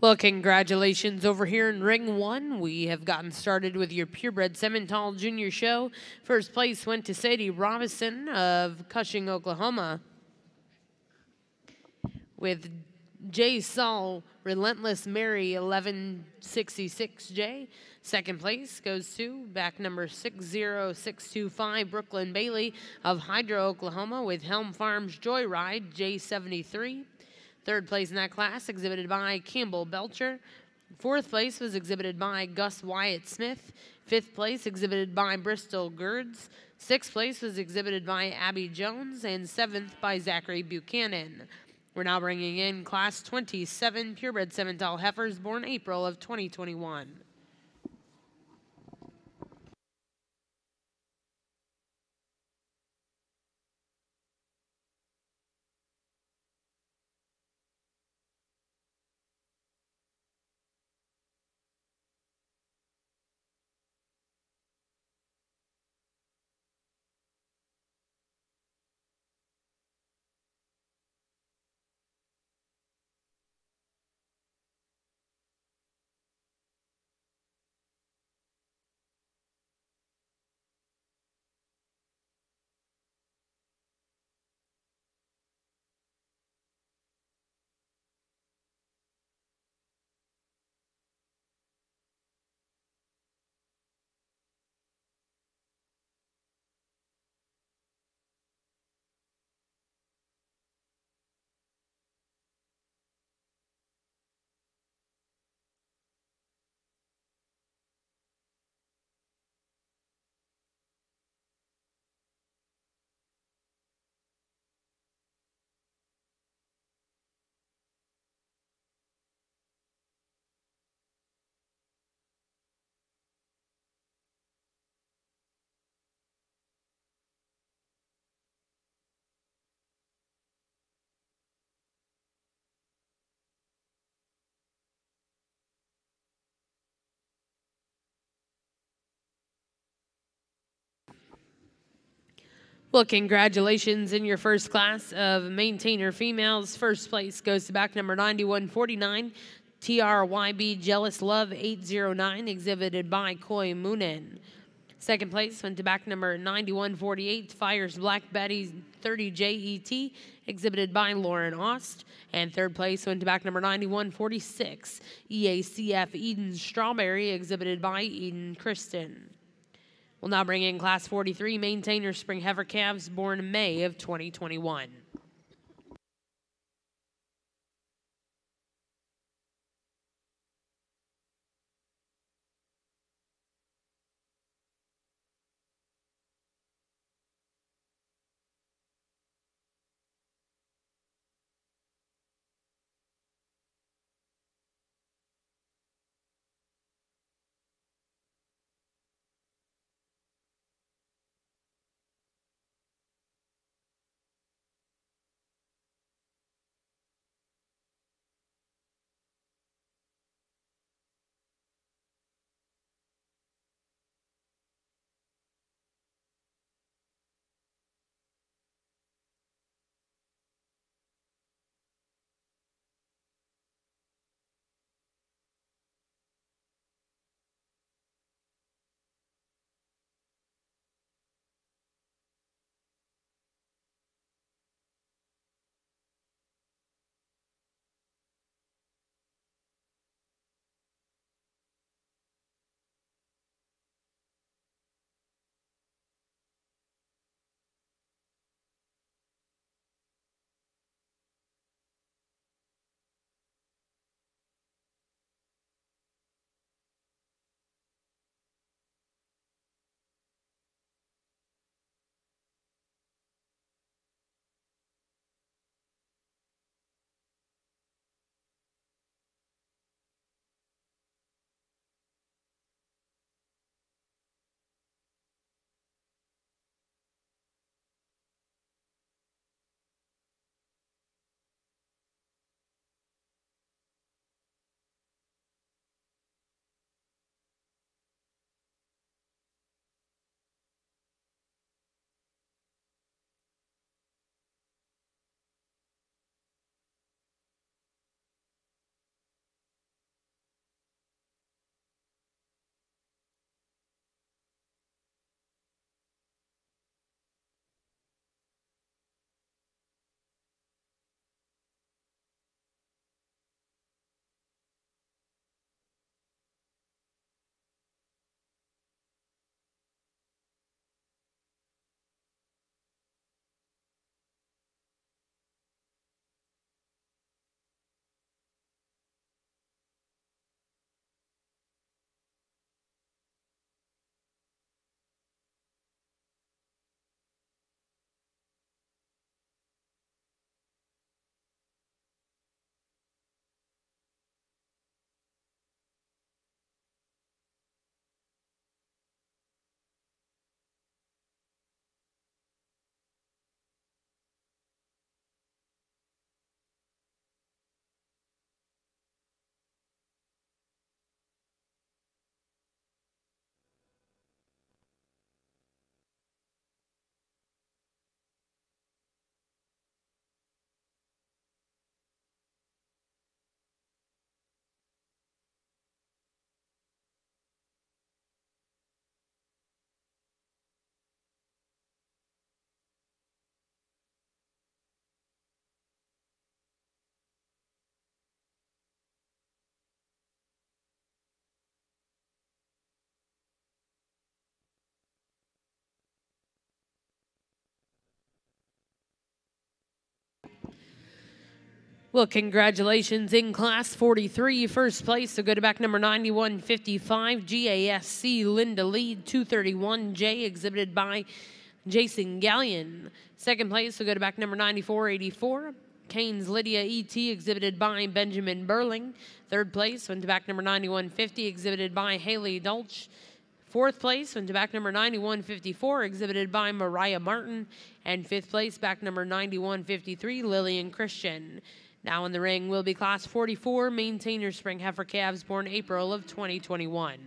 Speaker 1: Well, congratulations over here in ring one. We have gotten started with your purebred Simmental Junior Show. First place went to Sadie Robinson of Cushing, Oklahoma with Jay Saul Relentless Mary 1166J. Second place goes to back number 60625 Brooklyn Bailey of Hydro, Oklahoma with Helm Farms Joyride J73. Third place in that class exhibited by Campbell Belcher. Fourth place was exhibited by Gus Wyatt Smith. Fifth place exhibited by Bristol Girds. Sixth place was exhibited by Abby Jones. And seventh by Zachary Buchanan. We're now bringing in Class 27 purebred Simmental heifers born April of 2021. Well, congratulations in your first class of MaineTainer females. First place goes to back number 9149, TRYB Jealous Love 809, exhibited by Koi Moonen. Second place went to back number 9148, Fires Black Betty 30JET, exhibited by Lauren Ost. And third place went to back number 9146, EACF Eden Strawberry, exhibited by Eden Kristen. We'll now bring in Class 43 MaineTainer Spring Heifer calves born May of 2021. Well, congratulations in class 43, first place. So go to back number 9155, GASC Linda Lead 231J, exhibited by Jason Gallion. Second place, so go to back number 9484, Kane's Lydia ET, exhibited by Benjamin Burling. Third place, went to back number 9150, exhibited by Haley Dolch. Fourth place went to back number 9154, exhibited by Mariah Martin. And fifth place, back number 9153, Lillian Christian. Now in the ring will be class 44 MaineTainer spring heifer calves born April of 2021.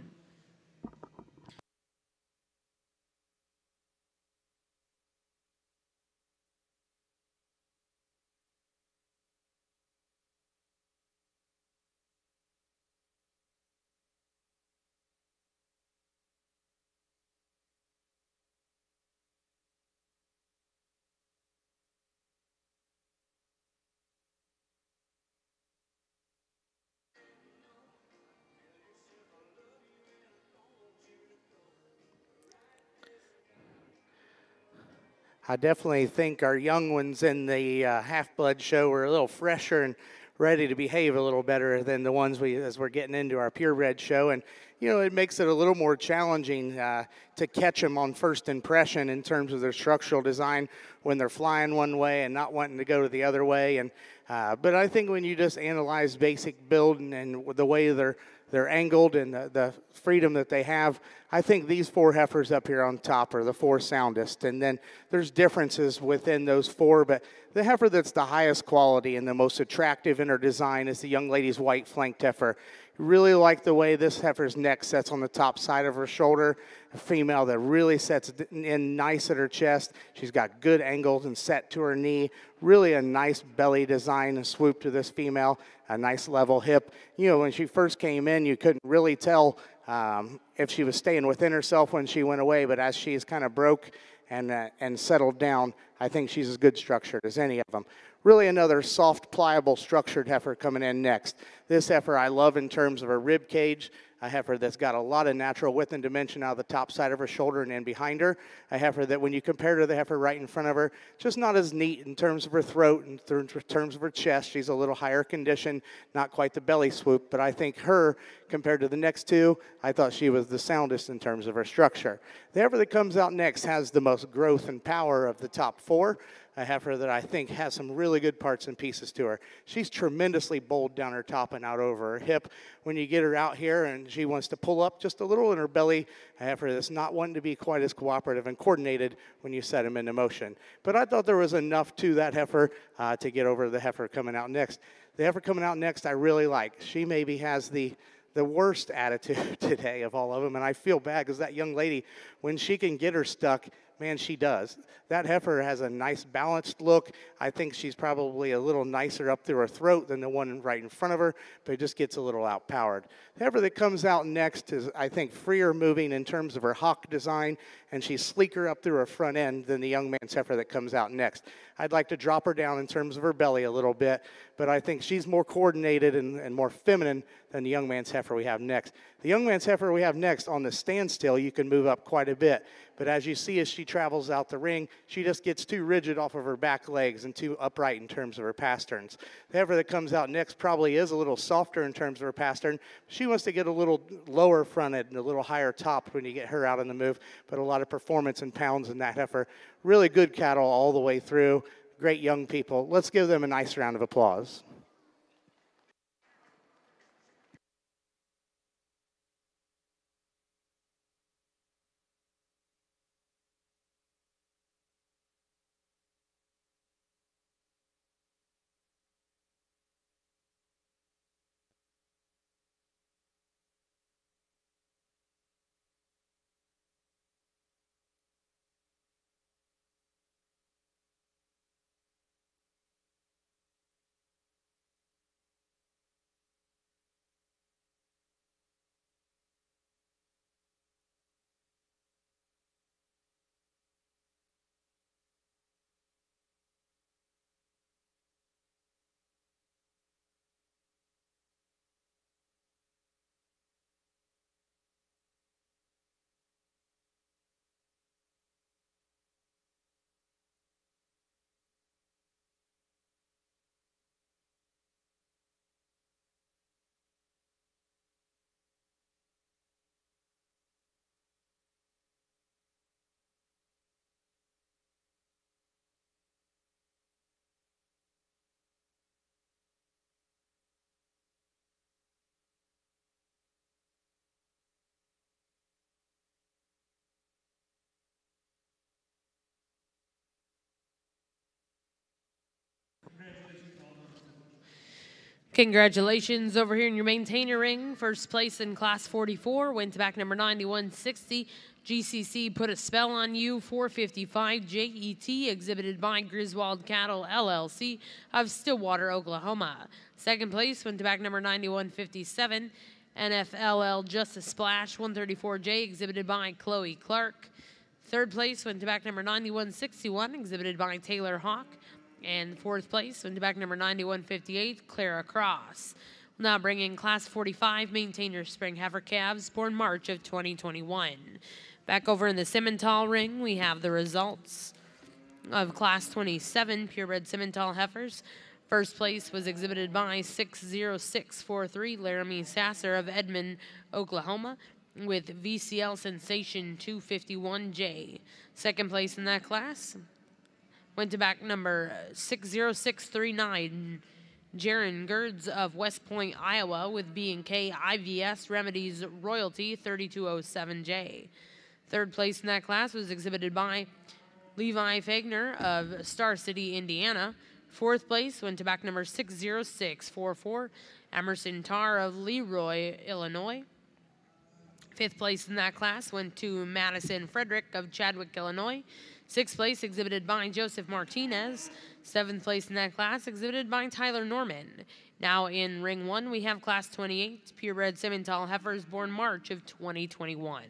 Speaker 2: I definitely think our young ones in the uh, Half Blood show were a little fresher and ready to behave a little better than the ones we as we're getting into our purebred show and you know it makes it a little more challenging uh, to catch them on first impression in terms of their structural design when they're flying one way and not wanting to go to the other way and uh, but i think when you just analyze basic building and the way they're they're angled and the, the, freedom that they have. I think these four heifers up here on top are the four soundest. And then there's differences within those four, but the heifer that's the highest quality and the most attractive in her design is the young lady's white flanked heifer. Really like the way this heifer's neck sets on the top side of her shoulder. A female that really sets in nice at her chest. She's got good angles and set to her knee. Really a nice belly design and swoop to this female. A nice level hip. You know, when she first came in, you couldn't really tell um, if she was staying within herself when she went away, but as she's kind of broke and, uh, and settled down, I think she's as good structured as any of them. Really another soft, pliable, structured heifer coming in next. This heifer I love in terms of her rib cage. I have her that's got a lot of natural width and dimension out of the top side of her shoulder and then behind her. I have her that when you compare her to the heifer right in front of her, just not as neat in terms of her throat and in terms of her chest. She's a little higher condition, not quite the belly swoop, but I think her compared to the next two, I thought she was the soundest in terms of her structure. The heifer that comes out next has the most growth and power of the top four. I have her that I think has some really good parts and pieces to her. She's tremendously bold down her top and out over her hip. When you get her out here and she wants to pull up just a little in her belly, I have her that's not wanting to be quite as cooperative and coordinated when you set him into motion. But I thought there was enough to that heifer uh, to get over the heifer coming out next. The heifer coming out next, I really like. She maybe has the the worst attitude today of all of them, and I feel bad because that young lady, when she can get her stuck, man, she does. That heifer has a nice balanced look. I think she's probably a little nicer up through her throat than the one right in front of her, but it just gets a little outpowered. The heifer that comes out next is, I think, freer moving in terms of her hock design, and she's sleeker up through her front end than the young man's heifer that comes out next. I'd like to drop her down in terms of her belly a little bit, but I think she's more coordinated and, and more feminine than the young man's heifer we have next. The young man's heifer we have next on the standstill, you can move up quite a bit. But as you see, as she travels out the ring, she just gets too rigid off of her back legs and too upright in terms of her pasterns. The heifer that comes out next probably is a little softer in terms of her pastern. She wants to get a little lower fronted and a little higher top when you get her out in the move, but a lot of performance and pounds in that heifer. Really good cattle all the way through. Great young people. Let's give them a nice round of applause.
Speaker 1: Congratulations over here in your MaineTainer ring. First place in class 44, went to back number 9160. GCC put a spell on you 455 JET, exhibited by Griswold Cattle LLC of Stillwater, Oklahoma. Second place went to back number 9157. NFLL Justice Splash 134J, exhibited by Chloe Clark. Third place went to back number 9161, exhibited by Taylor Hawk. And fourth place, in back number 9158, Clara Cross. We'll now bring in class 45, MaineTainer spring heifer calves, born March of 2021. Back over in the Simmental ring, we have the results of class 27 purebred Simmental heifers. First place was exhibited by 60643 Laramie Sasser of Edmond, Oklahoma, with VCL Sensation 251J. Second place in that class Went to back number uh, 60639, Jaron Gerds of West Point, Iowa, with B&K IVS Remedies Royalty 3207J. Third place in that class was exhibited by Levi Fagner of Star City, Indiana. Fourth place went to back number 60644, Emerson Tar of Leroy, Illinois. Fifth place in that class went to Madison Frederick of Chadwick, Illinois. Sixth place exhibited by Joseph Martinez. Seventh place in that class exhibited by Tyler Norman. Now in ring one, we have class 28, purebred Simmental heifers born March of 2021.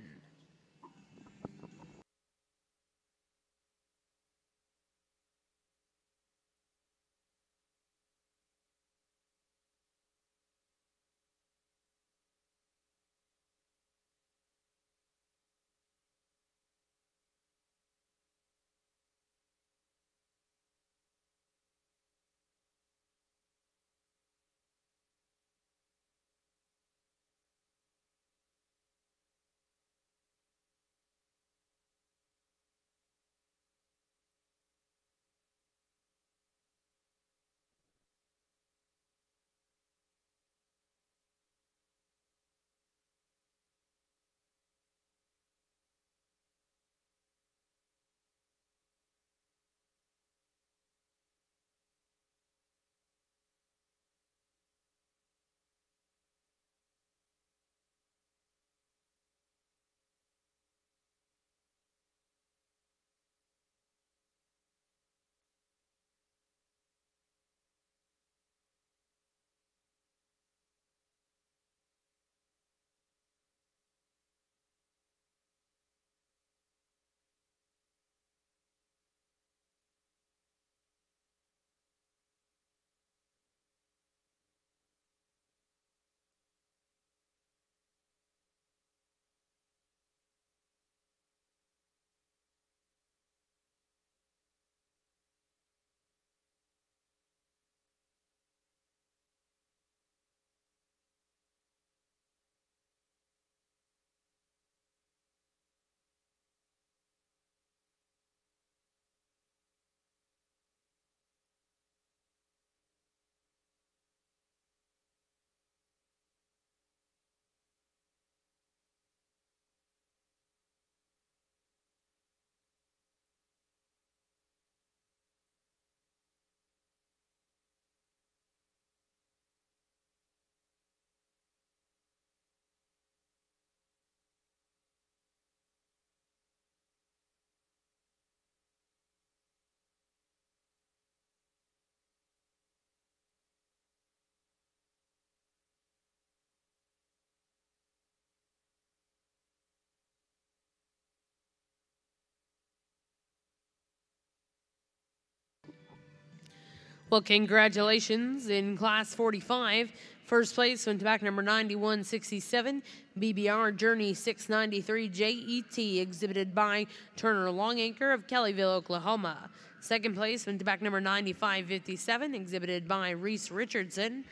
Speaker 1: Well, congratulations in class 45. First place went to back number 9167, BBR Journey 693 JET, exhibited by Turner Longacre of Kellyville, Oklahoma. Second place went to back number 9557, exhibited by Reese Richardson.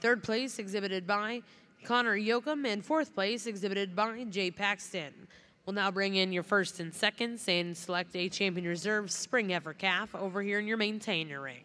Speaker 1: Third place exhibited by Connor Yoakum, and fourth place exhibited by Jay Paxton. We'll now bring in your first and seconds and select a champion reserve spring ever calf over here in your MaineTainer ring.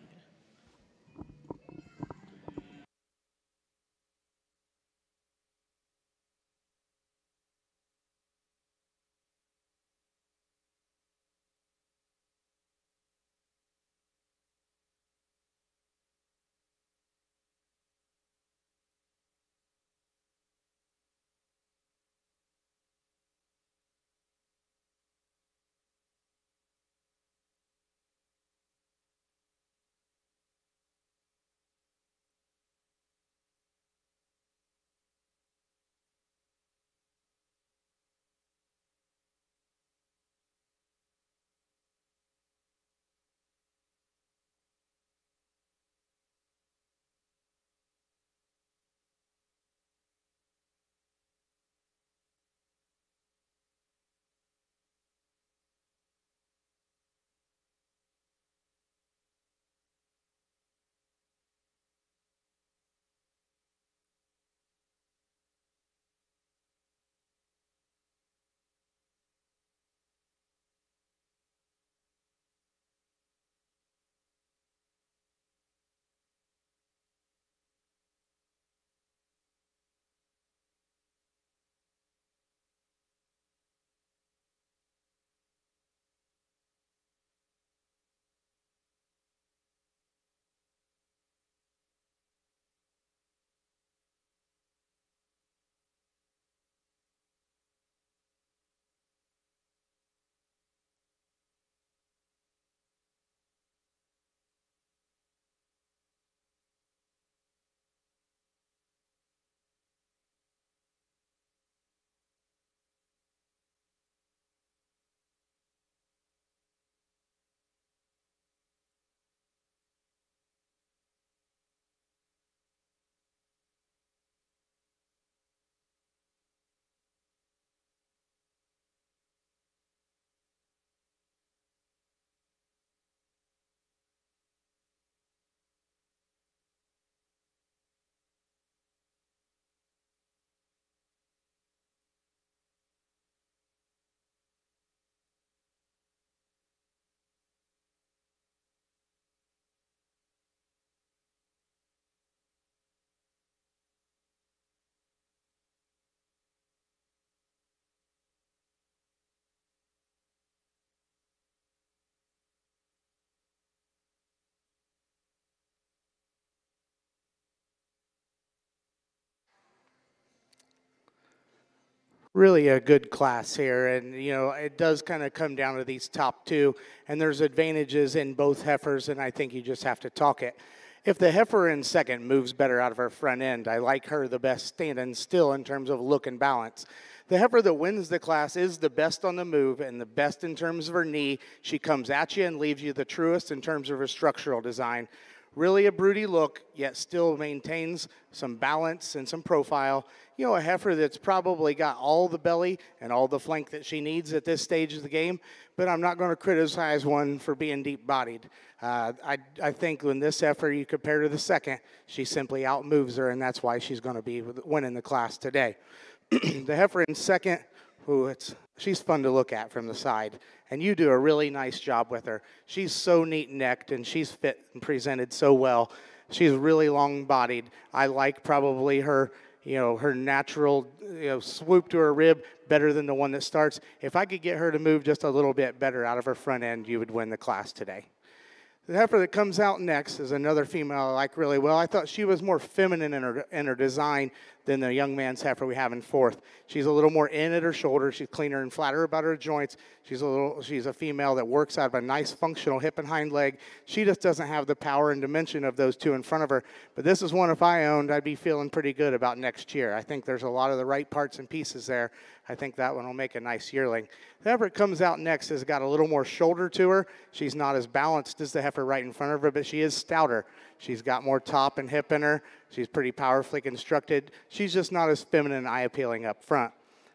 Speaker 2: really a good class here. And, you know, it does kind of come down to these top two. And there's advantages in both heifers, and I think you just have to talk it. If the heifer in second moves better out of her front end, I like her the best standing still in terms of look and balance. The heifer that wins the class is the best on the move and the best in terms of her knee. She comes at you and leaves you the truest in terms of her structural design. Really a broody look, yet still maintains some balance and some profile. You know, a heifer that's probably got all the belly and all the flank that she needs at this stage of the game, but I'm not going to criticize one for being deep bodied. Uh, I, I think when this heifer you compare to the second, she simply outmoves her, and that's why she's going to be winning the class today. the heifer in second who it's she's fun to look at from the side, and you do a really nice job with her. She's so neat necked and she's fit and presented so well. She's really long bodied. I like probably her you know her natural you know, swoop to her rib better than the one that starts. If I could get her to move just a little bit better out of her front end, you would win the class today. The heifer that comes out next is another female I like really well. I thought she was more feminine in her, in her design than the young man's heifer we have in fourth. She's a little more in at her shoulders. She's cleaner and flatter about her joints. She's a little. She's a female that works out of a nice functional hip and hind leg. She just doesn't have the power and dimension of those two in front of her. But this is one if I owned, I'd be feeling pretty good about next year. I think there's a lot of the right parts and pieces there. I think that one will make a nice yearling. The heifer comes out next has got a little more shoulder to her. She's not as balanced as the heifer right in front of her, but she is stouter. She's got more top and hip in her. She's pretty powerfully constructed. She's just not as feminine and eye appealing up front.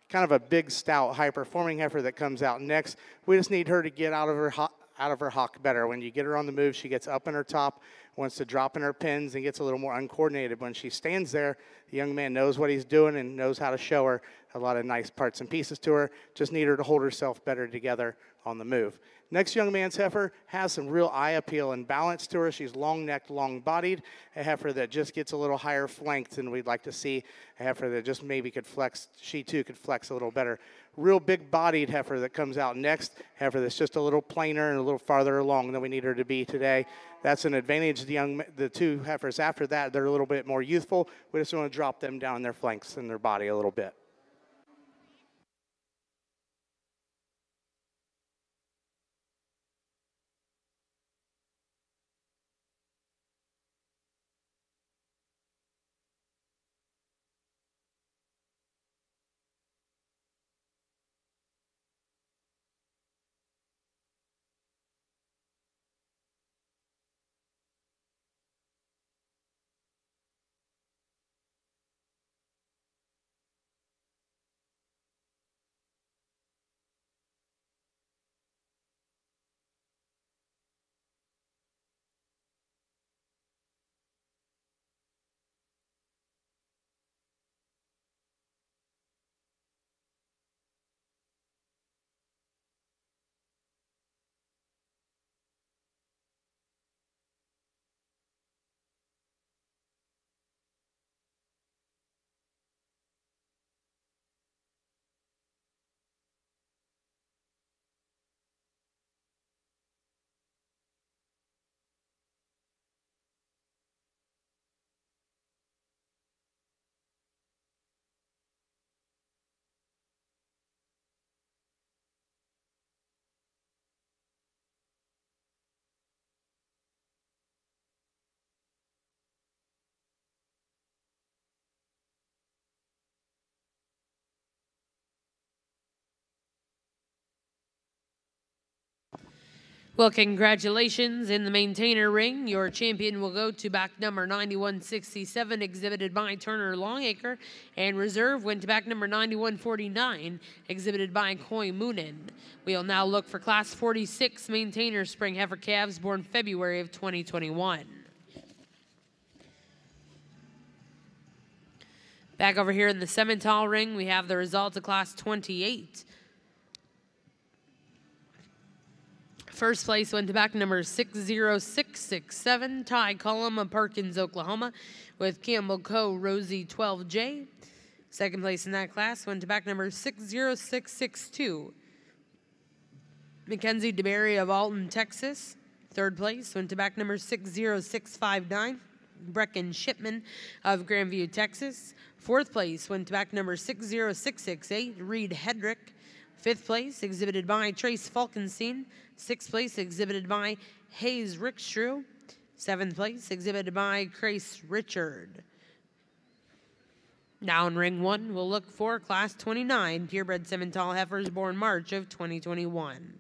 Speaker 2: Kind of a big, stout, high performing heifer that comes out next. We just need her to get out of her out of her hock better. When you get her on the move, she gets up in her top, wants to drop in her pins, and gets a little more uncoordinated. When she stands there, the young man knows what he's doing and knows how to show her a lot of nice parts and pieces to her. Just need her to hold herself better together on the move. Next young man's heifer has some real eye appeal and balance to her. She's long necked, long bodied, a heifer that just gets a little higher flanked than we'd like to see, a heifer that just maybe could flex, she too could flex a little better. Real big bodied heifer that comes out next, heifer that's just a little plainer and a little farther along than we need her to be today. That's an advantage. The young, the two heifers after that, they're a little bit more youthful. We just want to drop them down their flanks and their body a little bit.
Speaker 1: Well, congratulations. In the MaineTainer ring, your champion will go to back number 9167, exhibited by Turner Longacre, and reserve went to back number 9149, exhibited by Koi Moonen. We'll now look for class 46 MaineTainer spring heifer calves born February of 2021. Back over here in the Simmental ring, we have the results of class 28. First place went to back number 60667, Ty Cullum of Perkins, Oklahoma, with Campbell Co. Rosie 12J. Second place in that class went to back number 60662, Mackenzie DeBerry of Alton, Texas. Third place went to back number 60659, Brecken Shipman of Grandview, Texas. Fourth place went to back number 60668, Reed Hedrick Fifth place exhibited by Trace Falkenstein. Sixth place exhibited by Hayes Rickstrew. Seventh place exhibited by Grace Richard. Now in ring one, we'll look for class 29, purebred Simmental heifers born March of 2021.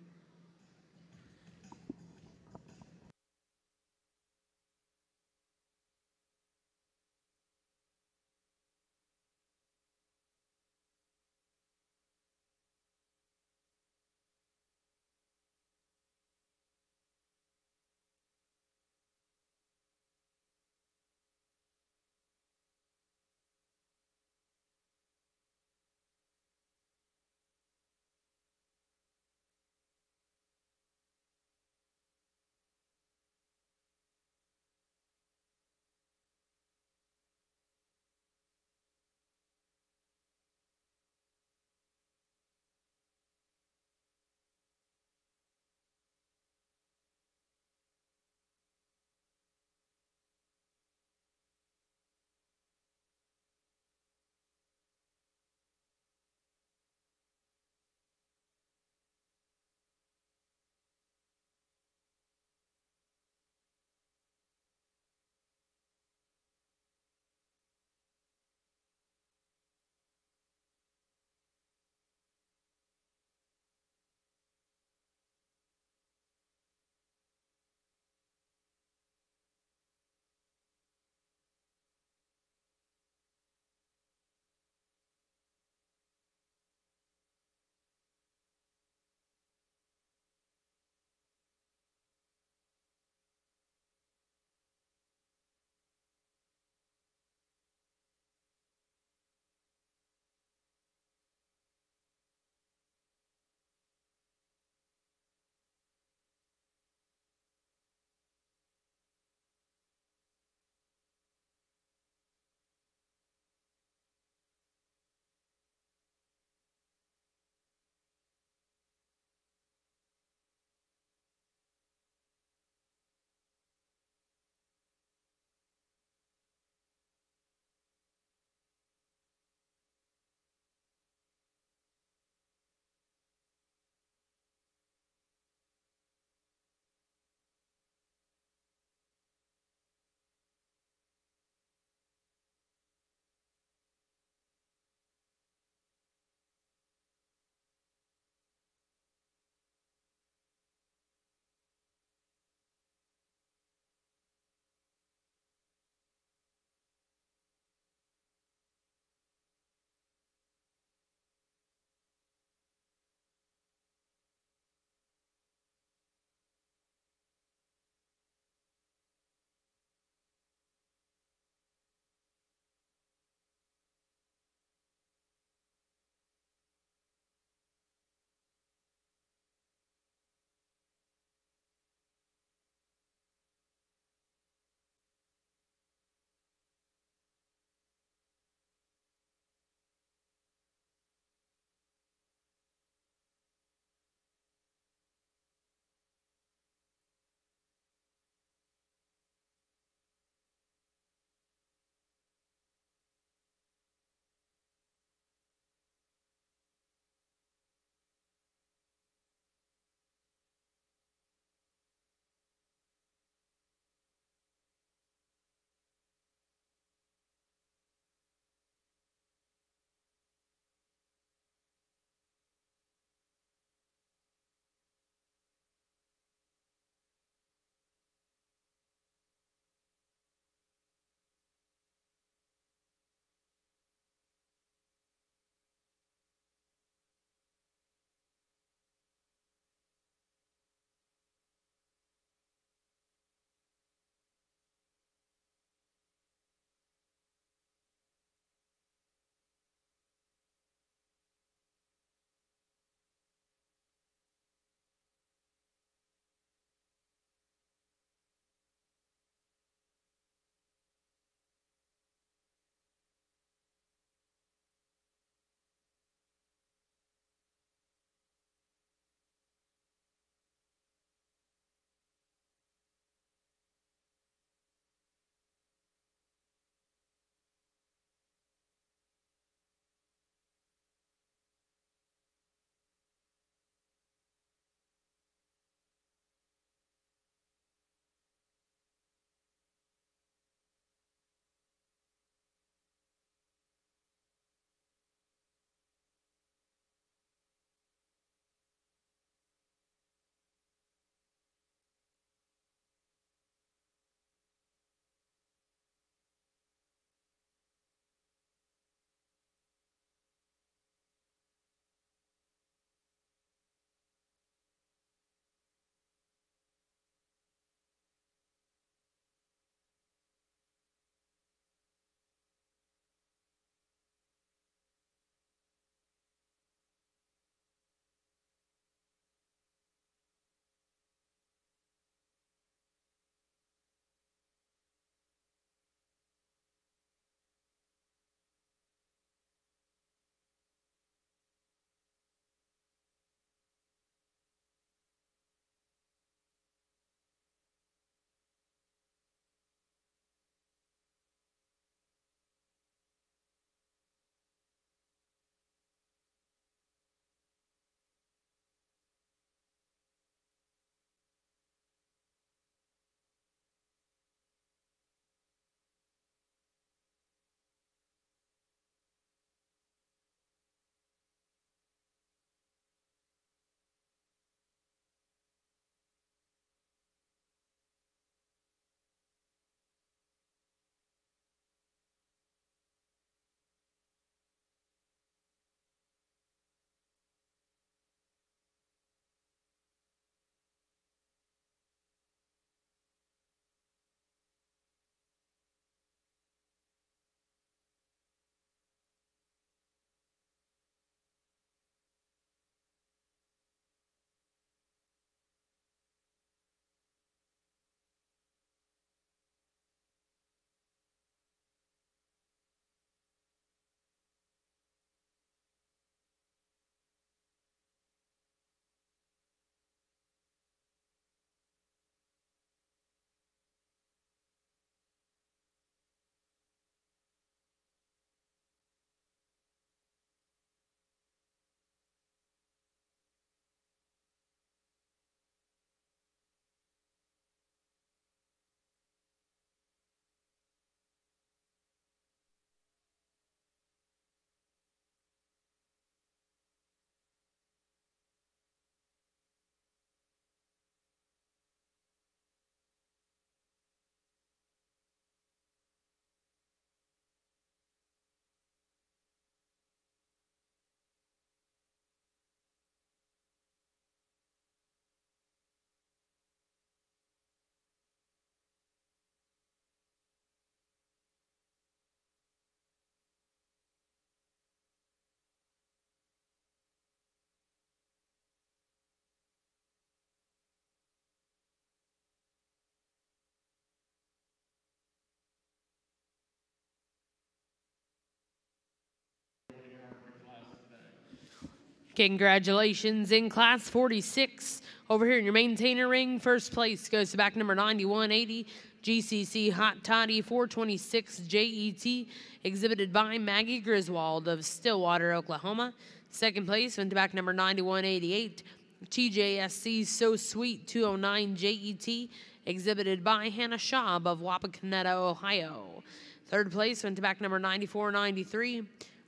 Speaker 1: Congratulations in class 46. Over here in your MaineTainer ring, first place goes to back number 9180, GCC Hot Toddy 426 JET, exhibited by Maggie Griswold of Stillwater, Oklahoma. Second place went to back number 9188, TJSC So Sweet 209 JET, exhibited by Hannah Schaub of Wapakoneta, Ohio. Third place went to back number 9493,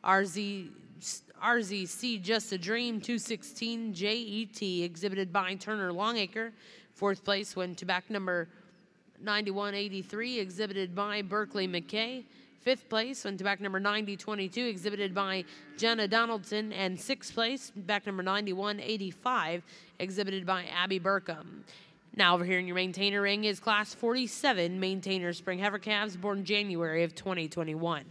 Speaker 1: RZ RZC Just a Dream 216 JET, exhibited by Turner Longacre. Fourth place went to back number 9183, exhibited by Berkeley McKay. Fifth place went to back number 9022, exhibited by Jenna Donaldson. And sixth place, back number 9185, exhibited by Abby Burkham. Now over here in your MaineTainer ring is class 47 MaineTainer spring heifer calves born January of 2021.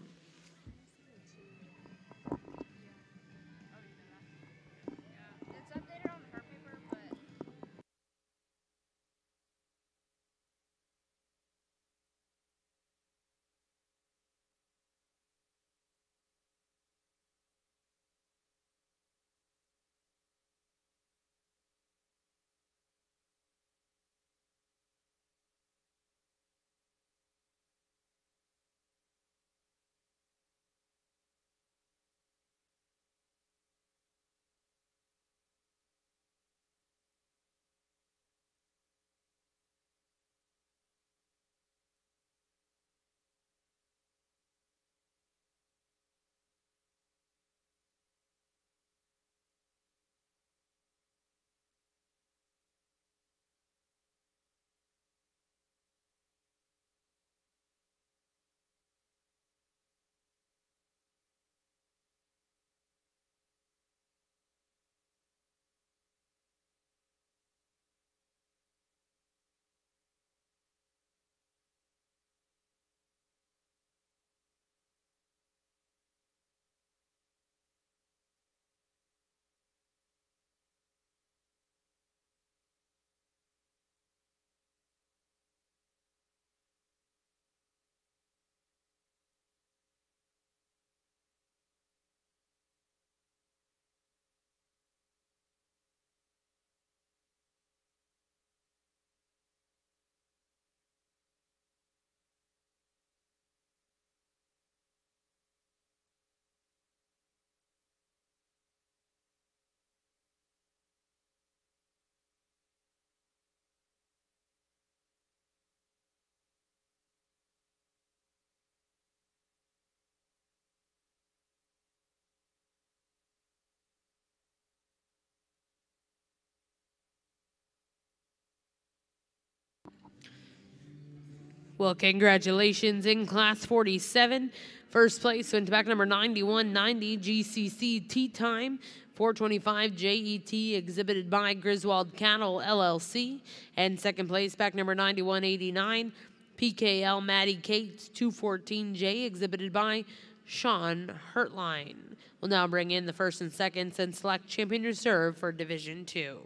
Speaker 1: Well, congratulations in class 47. First place went to back number 9190 GCC Tea Time 425 JET exhibited by Griswold Cattle LLC. And second place back number 9189 PKL Maddie Cates 214J exhibited by Sean Hurtline. We'll now bring in the first and seconds and select champion reserve for Division 2.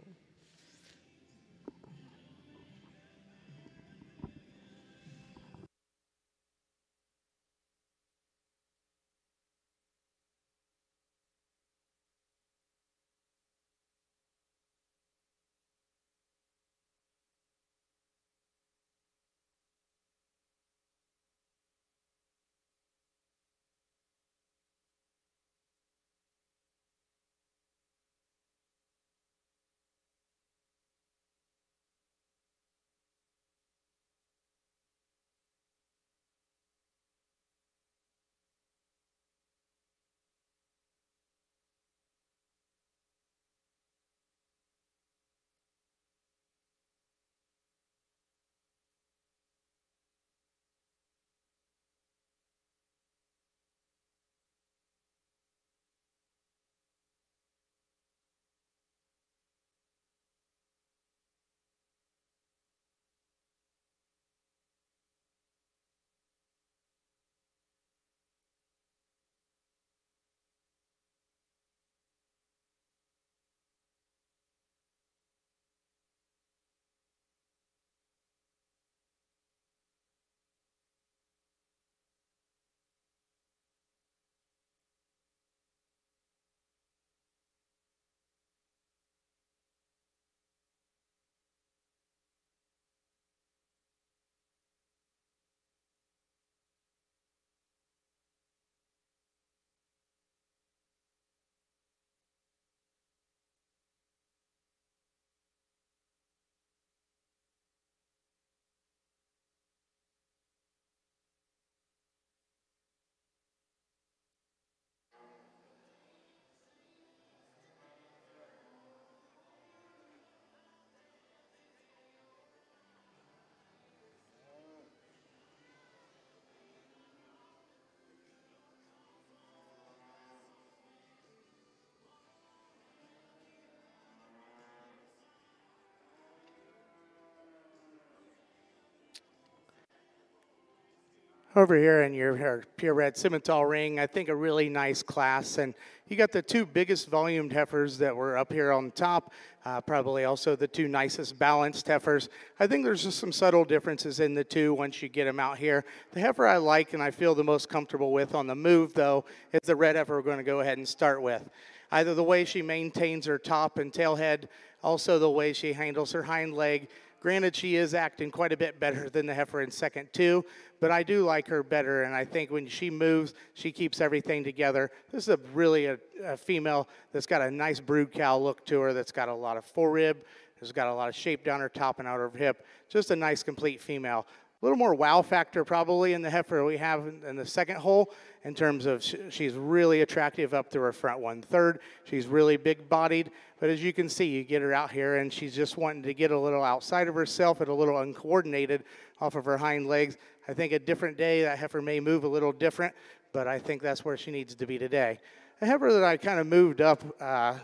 Speaker 2: over here in your, your pure red Simmental ring, I think a really nice class. And you got the two biggest volumed heifers that were up here on top, uh, probably also the two nicest balanced heifers. I think there's just some subtle differences in the two once you get them out here. The heifer I like and I feel the most comfortable with on the move, though, is the red heifer we're going to go ahead and start with. Either the way she maintains her top and tail head, also the way she handles her hind leg, Granted, she is acting quite a bit better than the heifer in second two, but I do like her better, and I think when she moves, she keeps everything together. This is a really a, a female that's got a nice brood cow look to her, that's got a lot of forerib, has got a lot of shape down her top and out of her hip. Just a nice, complete female a little more wow factor probably in the heifer we have in, in the second hole in terms of sh she's really attractive up through her front one third. She's really big bodied. But as you can see, you get her out here and she's just wanting to get a little outside of herself and a little uncoordinated off of her hind legs. I think a different day that heifer may move a little different, but I think that's where she needs to be today. A heifer that I kind of moved up uh,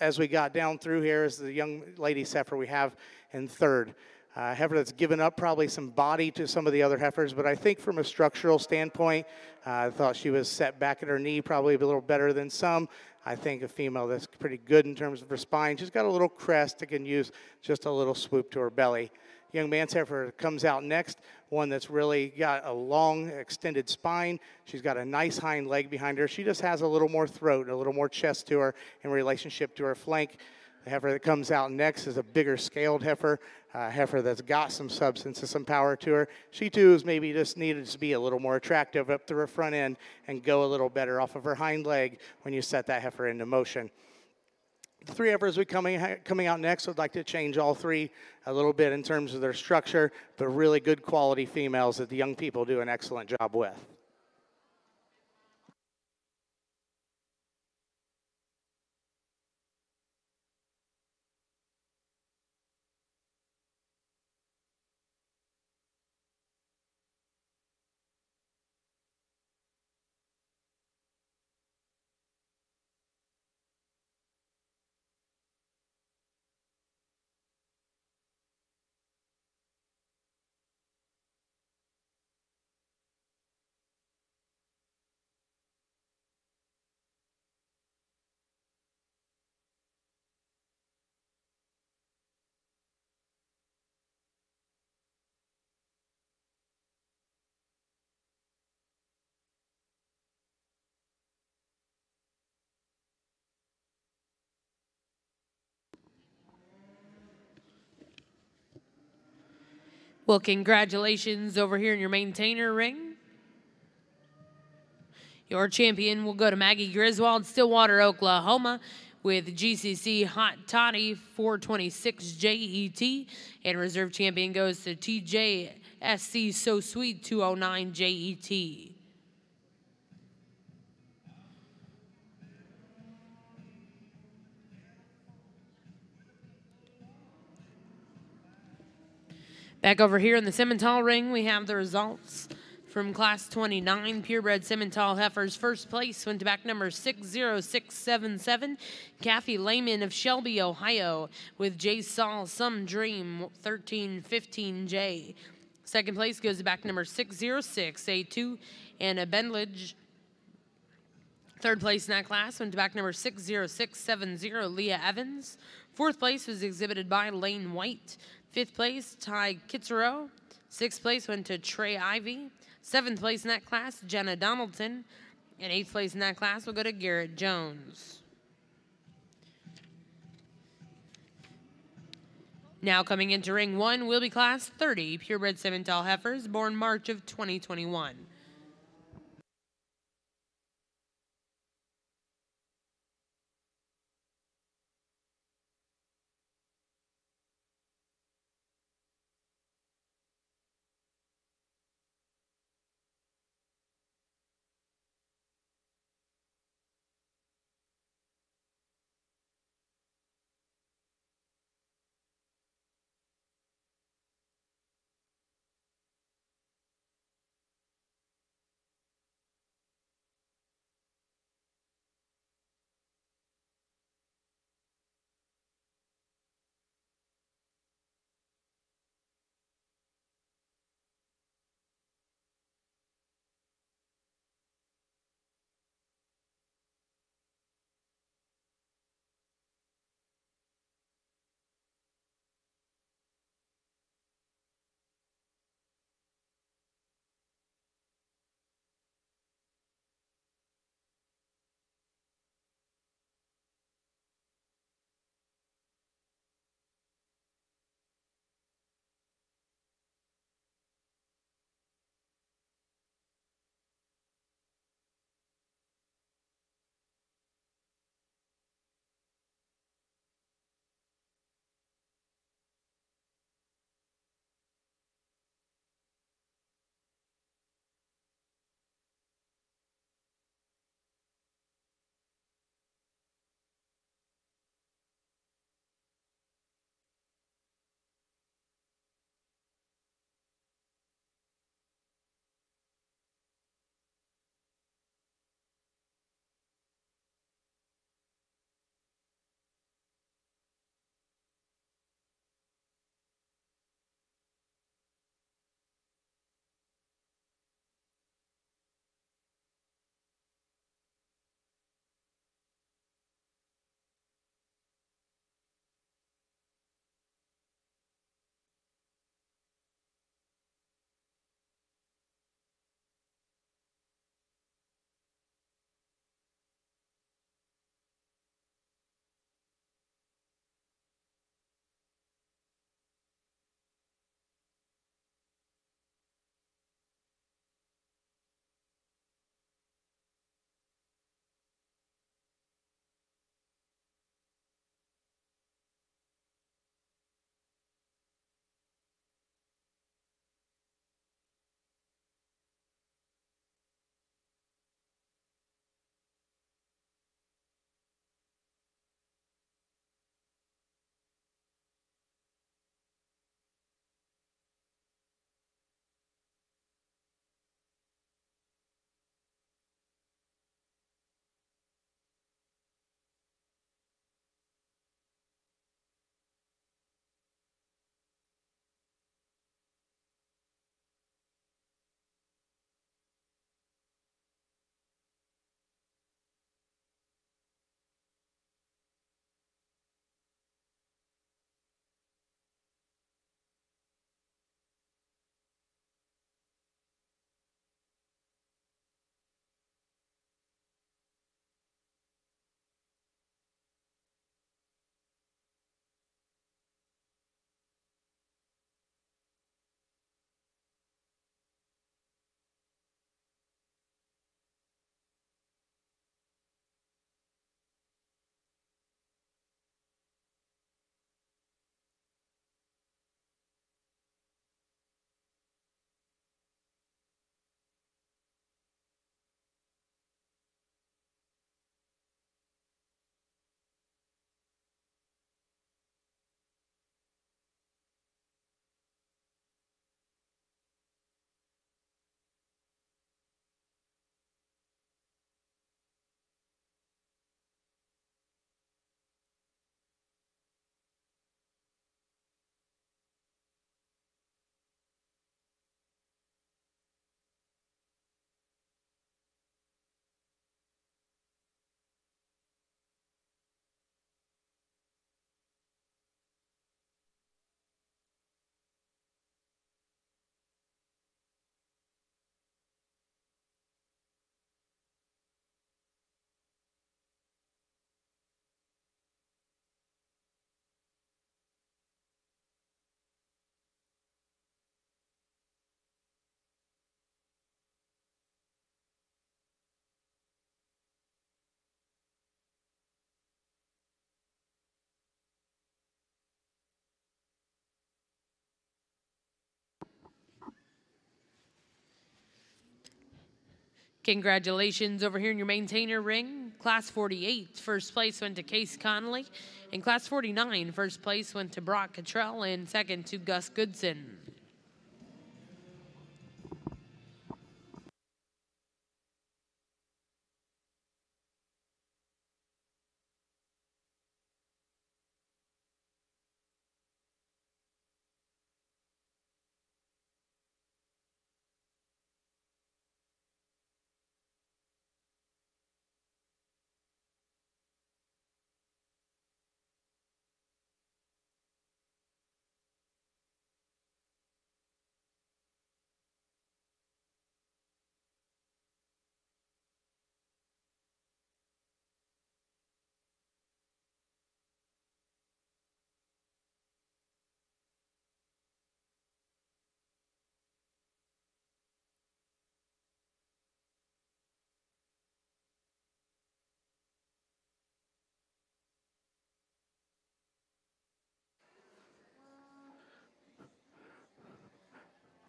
Speaker 2: as we got down through here is the young lady heifer we have in third a uh, heifer that's given up probably some body to some of the other heifers, but I think from a structural standpoint, uh, I thought she was set back at her knee probably a little better than some. I think a female that's pretty good in terms of her spine. She's got a little crest that can use just a little swoop to her belly young man's heifer comes out next, one that's really got a long, extended spine. She's got a nice hind leg behind her. She just has a little more throat, a little more chest to her in relationship to her flank. The heifer that comes out next is a bigger scaled heifer, a heifer that's got some substance and some power to her. She too is maybe just needed to be a little more attractive up through her front end and go a little better off of her hind leg when you set that heifer into motion. The three heifers we coming coming out next. I'd like to change all three a little bit in terms of their structure, but really good quality females that the young people do an excellent job with.
Speaker 1: Well, congratulations over here in your MaineTainer ring. Your champion will go to Maggie Griswold, Stillwater, Oklahoma, with GCC Hot Toddy 426 JET. And reserve champion goes to TJSC So Sweet 209 JET. Back over here in the Simmental ring, we have the results from class 29. Purebred Simmental heifers first place went to back number 60677, Kathy Lehman of Shelby, Ohio, with J. Saul Some Dream 1315J. Second place goes to back number 606A2, 606A2, Anna Bendlage. Third place in that class went to back number 60670, Leah Evans. Fourth place was exhibited by Lane White. Fifth place, Ty Kitzero. Sixth place went to Trey Ivy. Seventh place in that class, Jenna Donaldson. And eighth place in that class will go to Garrett Jones. Now coming into ring one will be class 30, purebred Simmental heifers born March of 2021. Congratulations over here in your MaineTainer ring. Class 48, first place went to Case Connolly. And class 49, first place went to Brock Cottrell and second to Gus Goodson.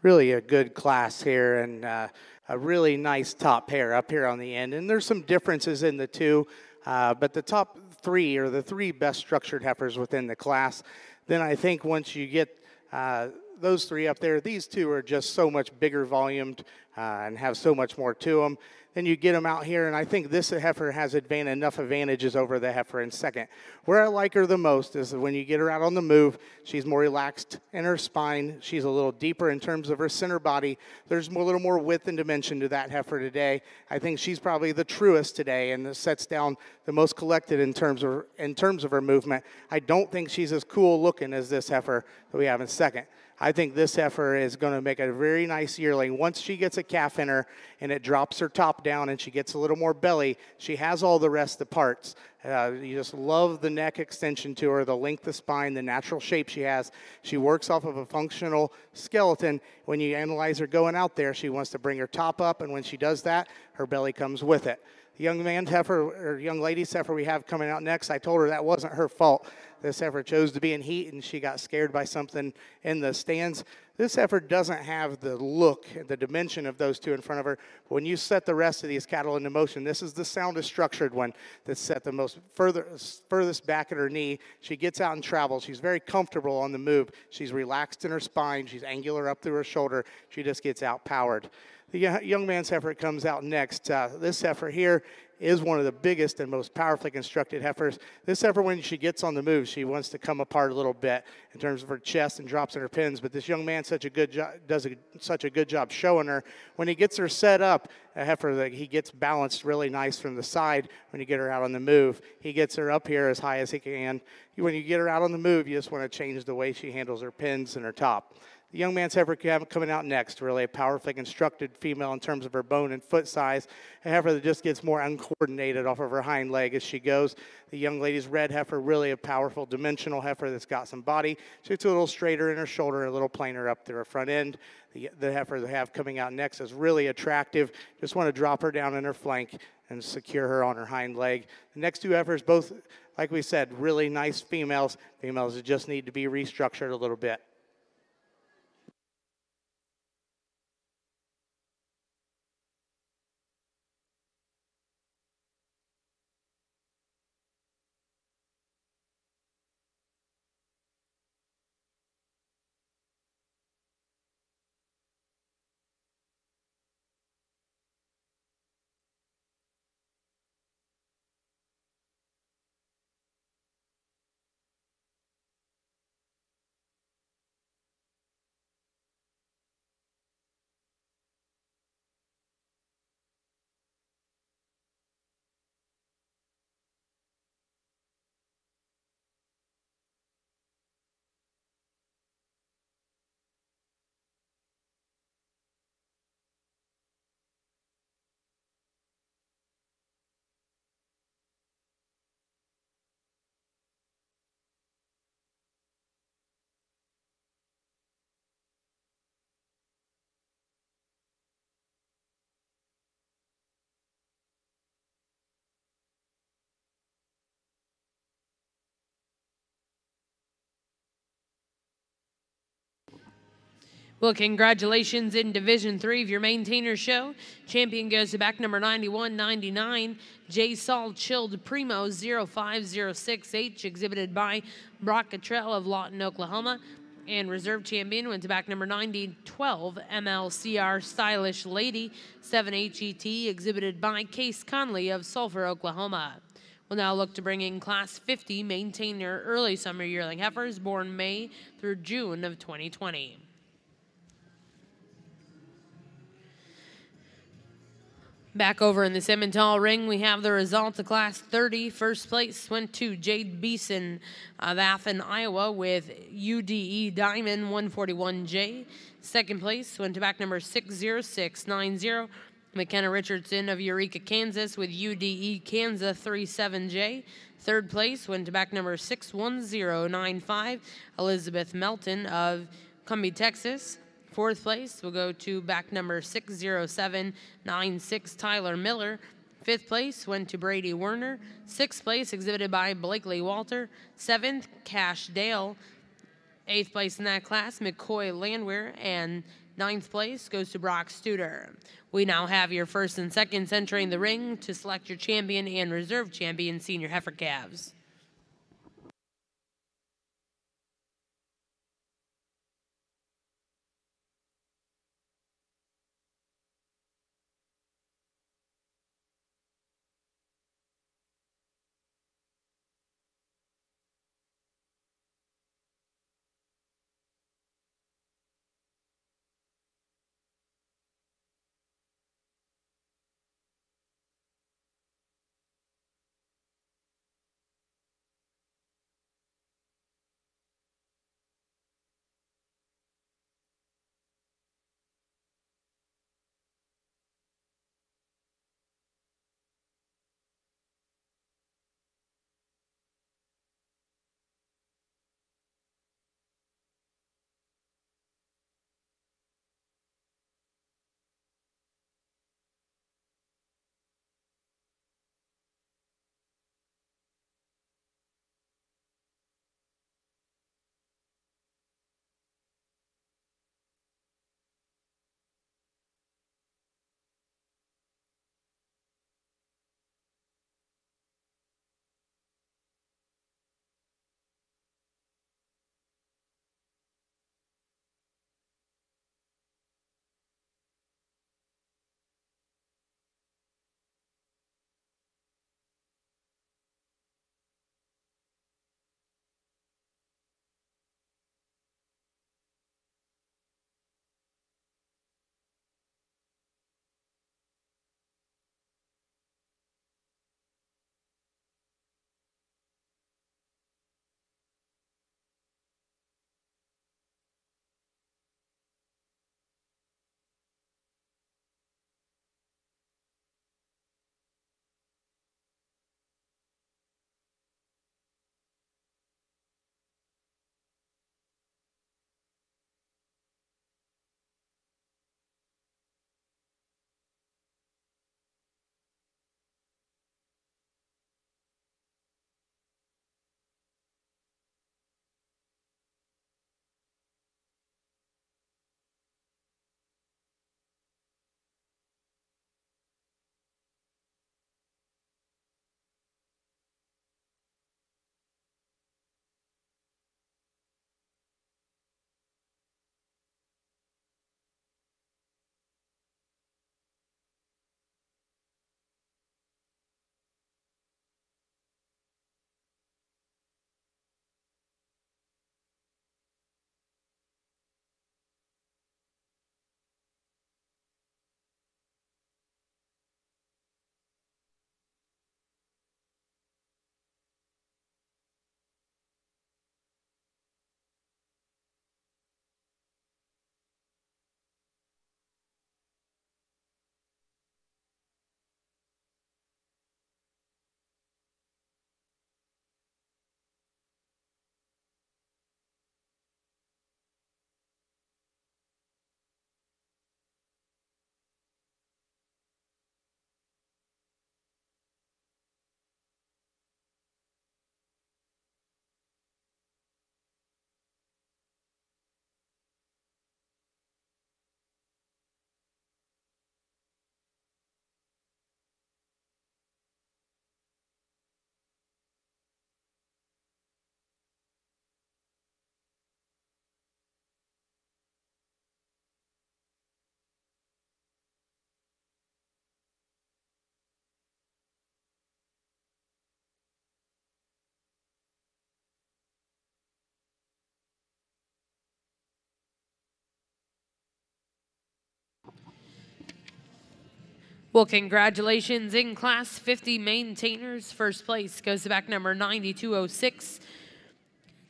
Speaker 2: really a good class here and uh, a really nice top pair up here on the end. And there's some differences in the two, uh, but the top three are the three best structured heifers within the class. Then I think once you get uh, those three up there, these two are just so much bigger volumed uh, and have so much more to them and you get them out here. And I think this heifer has enough advantages over the heifer in second. Where I like her the most is when you get her out on the move, she's more relaxed in her spine. She's a little deeper in terms of her center body. There's a little more width and dimension to that heifer today. I think she's probably the truest today and sets down the most collected in terms of in terms of her movement. I don't think she's as cool looking as this heifer that we have in second. I think this heifer is going to make a very nice yearling once she gets a calf in her and it drops her top down down and she gets a little more belly, she has all the rest of the parts. Uh, you just love the neck extension to her, the length of spine, the natural shape she has. She works off of a functional skeleton. When you analyze her going out there, she wants to bring her top up, and when she does that, her belly comes with it. young man heifer or young lady heifer we have coming out next, I told her that wasn't her fault. This heifer chose to be in heat and she got scared by something in the stands. This heifer doesn't have the look, the dimension of those two in front of her. But when you set the rest of these cattle into motion, this is the soundest structured one that's set the most further, furthest back at her knee. She gets out and travels. She's very comfortable on the move. She's relaxed in her spine. She's angular up through her shoulder. She just gets outpowered. The young man heifer comes out next. Uh, this heifer here is one of the biggest and most powerfully constructed heifers. This heifer, when she gets on the move, she wants to come apart a little bit in terms of her chest and drops in her pins. But this young man such a good jo- does a, such a good job showing her. When he gets her set up, a heifer that he gets balanced really nice from the side. When you get her out on the move, he gets her up here as high as he can. When you get her out on the move, you just want to change the way she handles her pins and her top. The young man's heifer coming out next, really a powerfully constructed female in terms of her bone and foot size, a heifer that just gets more uncoordinated off of her hind leg as she goes. The young lady's red heifer, really a powerful dimensional heifer that's got some body. looks a little straighter in her shoulder and a little plainer up there front end. The, the heifer they have coming out next is really attractive. Just want to drop her down in her flank and secure her on her hind leg. The next two heifers, both, like we said, really nice females. Females that just need to be restructured a little bit.
Speaker 1: Well, congratulations in Division Three of your MaineTainer show. Champion goes to back number 9199, J. Saul Chilled Primo 0506H, exhibited by Brock Cottrell of Lawton, Oklahoma. And reserve champion went to back number 9012, MLCR Stylish Lady 7HET, exhibited by Case Conley of Sulphur, Oklahoma. We'll now look to bring in Class 50 MaineTainer early summer yearling heifers born May through June of 2020. Back over in the Simmental ring, we have the results of Class 30. First place went to Jade Beeson of Athens, Iowa, with UDE Diamond 141J. Second place went to back number 60690, McKenna Richardson of Eureka, Kansas, with UDE Kansas 37J. Third place went to back number 61095, Elizabeth Melton of Cumby, Texas fourth place will go to back number 60796, Tyler Miller. Fifth place went to Brady Werner. Sixth place exhibited by Blakely Walter. Seventh, Cash Dale. Eighth place in that class, McCoy Landwehr. And ninth place goes to Brock Studer. We now have your first and second entering the ring to select your champion and reserve champion senior heifer calves. Well, congratulations in class 50 MaineTainers. First place goes to back number 9206.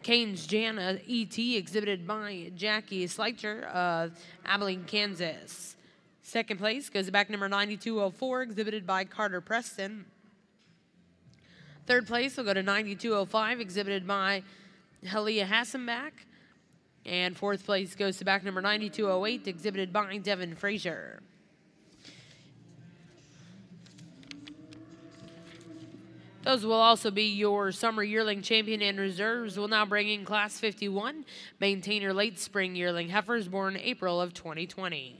Speaker 1: Kane's Jana ET, exhibited by Jackie Sleicher of Abilene, Kansas. Second place goes to back number 9204, exhibited by Carter Preston. Third place will go to 9205, exhibited by Helia Hassenbach. And fourth place goes to back number 9208, exhibited by Devin Frazier. Those will also be your summer yearling champion and reserves. will now bring in Class 51, maintain your late spring yearling heifers born April of 2020.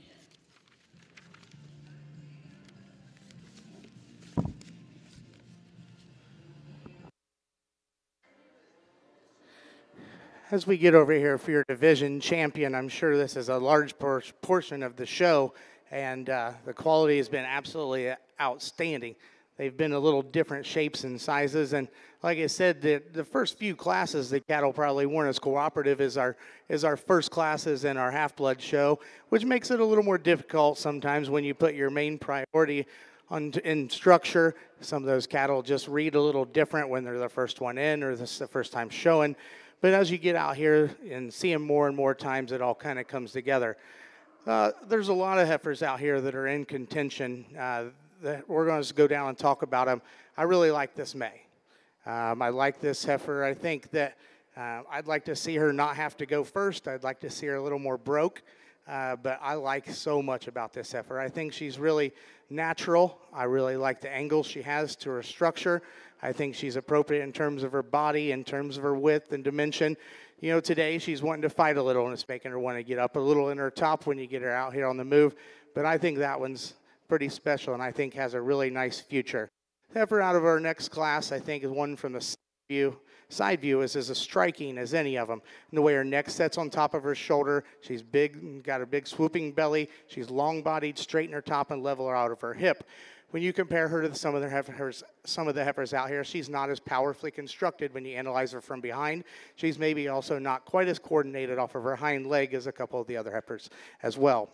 Speaker 2: As we get over here for your division champion, I'm sure this is a large por portion of the show, and uh, the quality has been absolutely outstanding they've been a little different shapes and sizes. And like I said, the, the first few classes the cattle probably weren't as cooperative as our as our first classes and our half blood show, which makes it a little more difficult sometimes when you put your main priority on in structure. Some of those cattle just read a little different when they're the first one in or this the first time showing. But as you get out here and see them more and more times, it all kind of comes together. Uh, there's a lot of heifers out here that are in contention. Uh, that we're going to go down and talk about them. I really like this May. Um, I like this heifer. I think that uh, I'd like to see her not have to go first. I'd like to see her a little more broke. Uh, but I like so much about this heifer. I think she's really natural. I really like the angle she has to her structure. I think she's appropriate in terms of her body, in terms of her width and dimension. You know, today she's wanting to fight a little, and it's making her want to get up a little in her top when you get her out here on the move. But I think that one's pretty special and I think has a really nice future. Ever out of our next class, I think is one from the view. Side view is as striking as any of them. And the way her neck sets on top of her shoulder, she's big, got a big swooping belly. She's long bodied, straighten her top and level her out of her hip. When you compare her to some of the heifers, some of the heifers out here, she's not as powerfully constructed when you analyze her from behind. She's maybe also not quite as coordinated off of her hind leg as a couple of the other heifers as well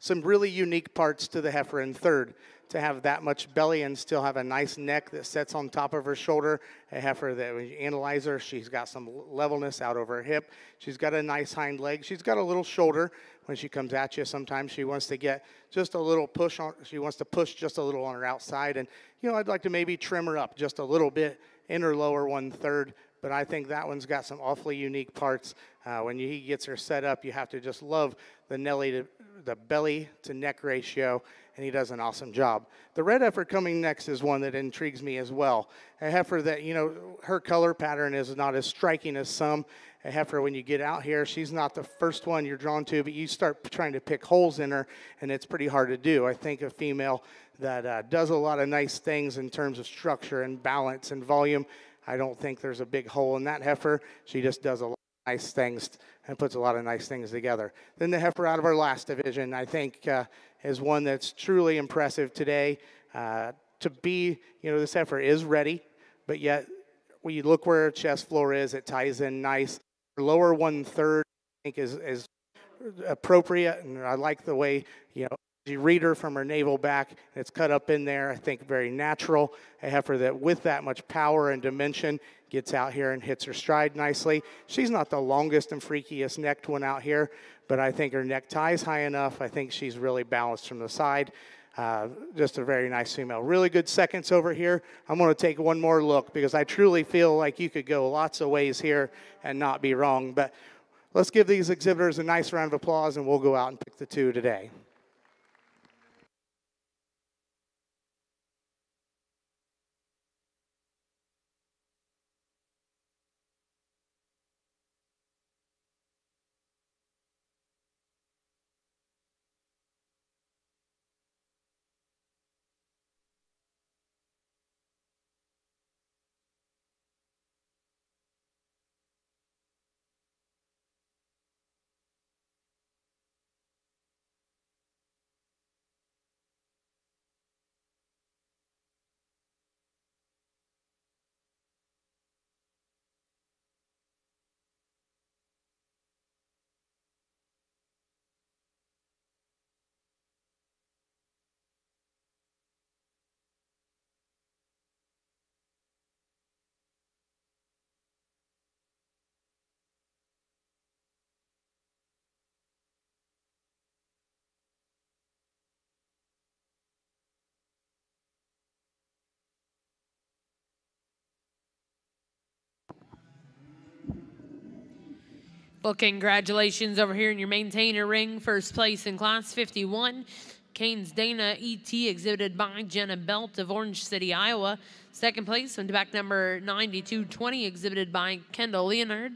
Speaker 2: some really unique parts to the heifer. And third, to have that much belly and still have a nice neck that sets on top of her shoulder. A heifer that when you analyze her, she's got some levelness out over her hip. She's got a nice hind leg. She's got a little shoulder when she comes at you. Sometimes she wants to get just a little push on. She wants to push just a little on her outside. And, you know, I'd like to maybe trim her up just a little bit in her lower one third but I think that one's got some awfully unique parts. Uh, when he gets her set up, you have to just love the Nelly to the belly to neck ratio, and he does an awesome job. The red heifer coming next is one that intrigues me as well. A heifer that you know her color pattern is not as striking as some. A heifer, when you get out here, she's not the first one you're drawn to, but you start trying to pick holes in her, and it's pretty hard to do. I think a female that uh, does a lot of nice things in terms of structure and balance and volume I don't think there's a big hole in that heifer. She just does a lot of nice things and puts a lot of nice things together. Then the heifer out of our last division, I think, uh, is one that's truly impressive today. Uh, to be, you know, this heifer is ready, but yet when you look where her chest floor is, it ties in nice. Her lower one third, I think, is, is appropriate, and I like the way, you know, reader from her navel back. It's cut up in there. I think very natural. A heifer that, with that much power and dimension, gets out here and hits her stride nicely. She's not the longest and freakiest necked one out here, but I think her neck tie's high enough. I think she's really balanced from the side. Uh, just a very nice female. Really good seconds over here. I'm going to take one more look because I truly feel like you could go lots of ways here and not be wrong. But let's give these exhibitors a nice round of applause and we'll go out and pick the two today.
Speaker 1: Well, congratulations over here in your MaineTainer ring, first place in class 51. Kane's Dana ET, exhibited by Jenna Belt of Orange City, Iowa. Second place went to back number 9220, exhibited by Kendall Leonard.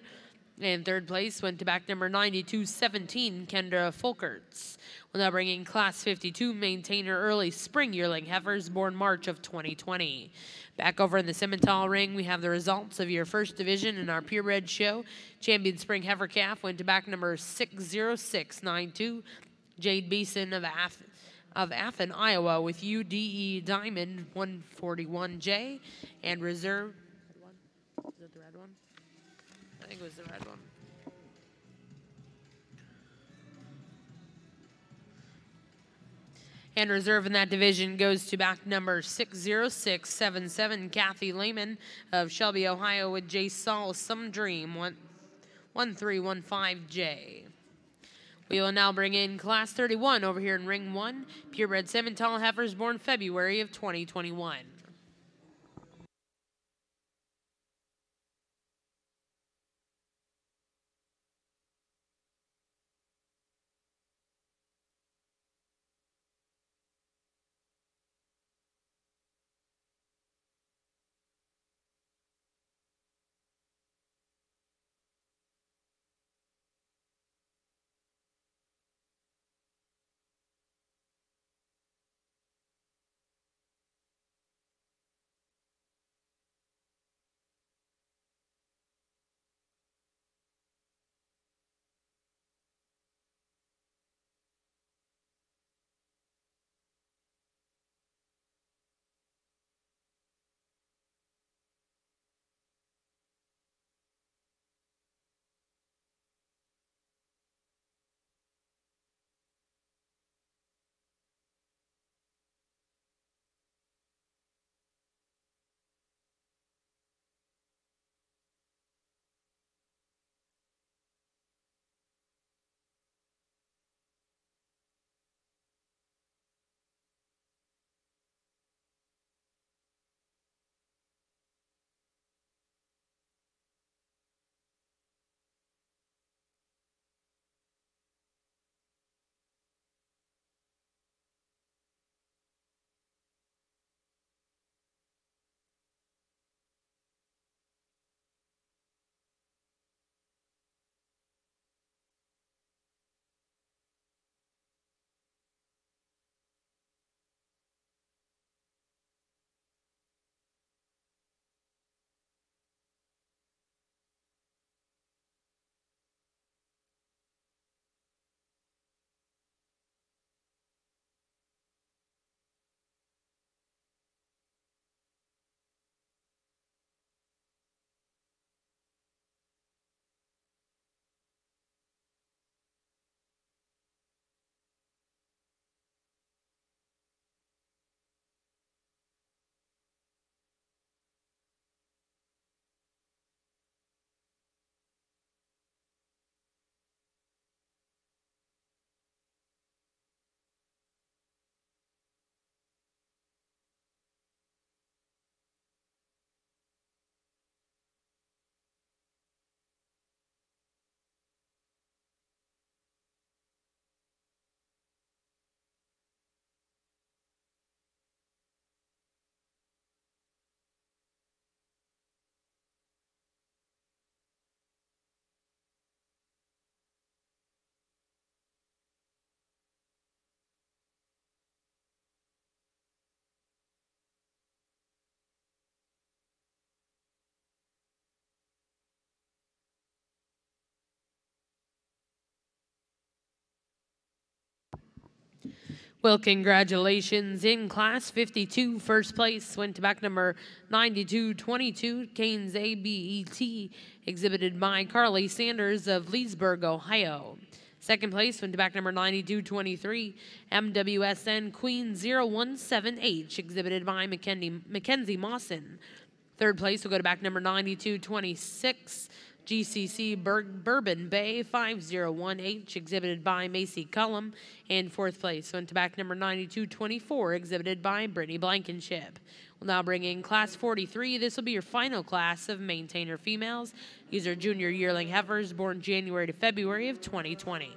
Speaker 1: And third place went to back number 9217, Kendra Folkerts. We'll now bring in Class 52 MaineTainer early spring yearling heifers born March of 2020. Back over in the Simmental ring, we have the results of your first division in our purebred show. Champion spring heifer calf went to back number 60692, Jade Beeson of Ath of Athens, Iowa, with UDE Diamond 141J and Reserve. Is that the red one? I think it was the red one. And reserve in that division goes to back number 60677, Kathy Lehman of Shelby, Ohio, with J. Saul Some Dream 1315J. We will now bring in Class 31 over here in Ring 1, purebred Simmental heifers born February of 2021. Well, congratulations. In class 52, first place went to back number 9222, Canes ABET, exhibited by Carly Sanders of Leesburg, Ohio. Second place went to back number 9223, MWSN Queen 017H, exhibited by McKenzie, Mackenzie Mawson. Third place will go to back number 9226, GCC Bur- Bourbon Bay 501H exhibited by Macy Cullum, and fourth place went to back number 9224, exhibited by Brittany Blankenship. We'll now bring in class 43. This will be your final class of MaineTainer females. These are junior yearling heifers born January to February of 2020.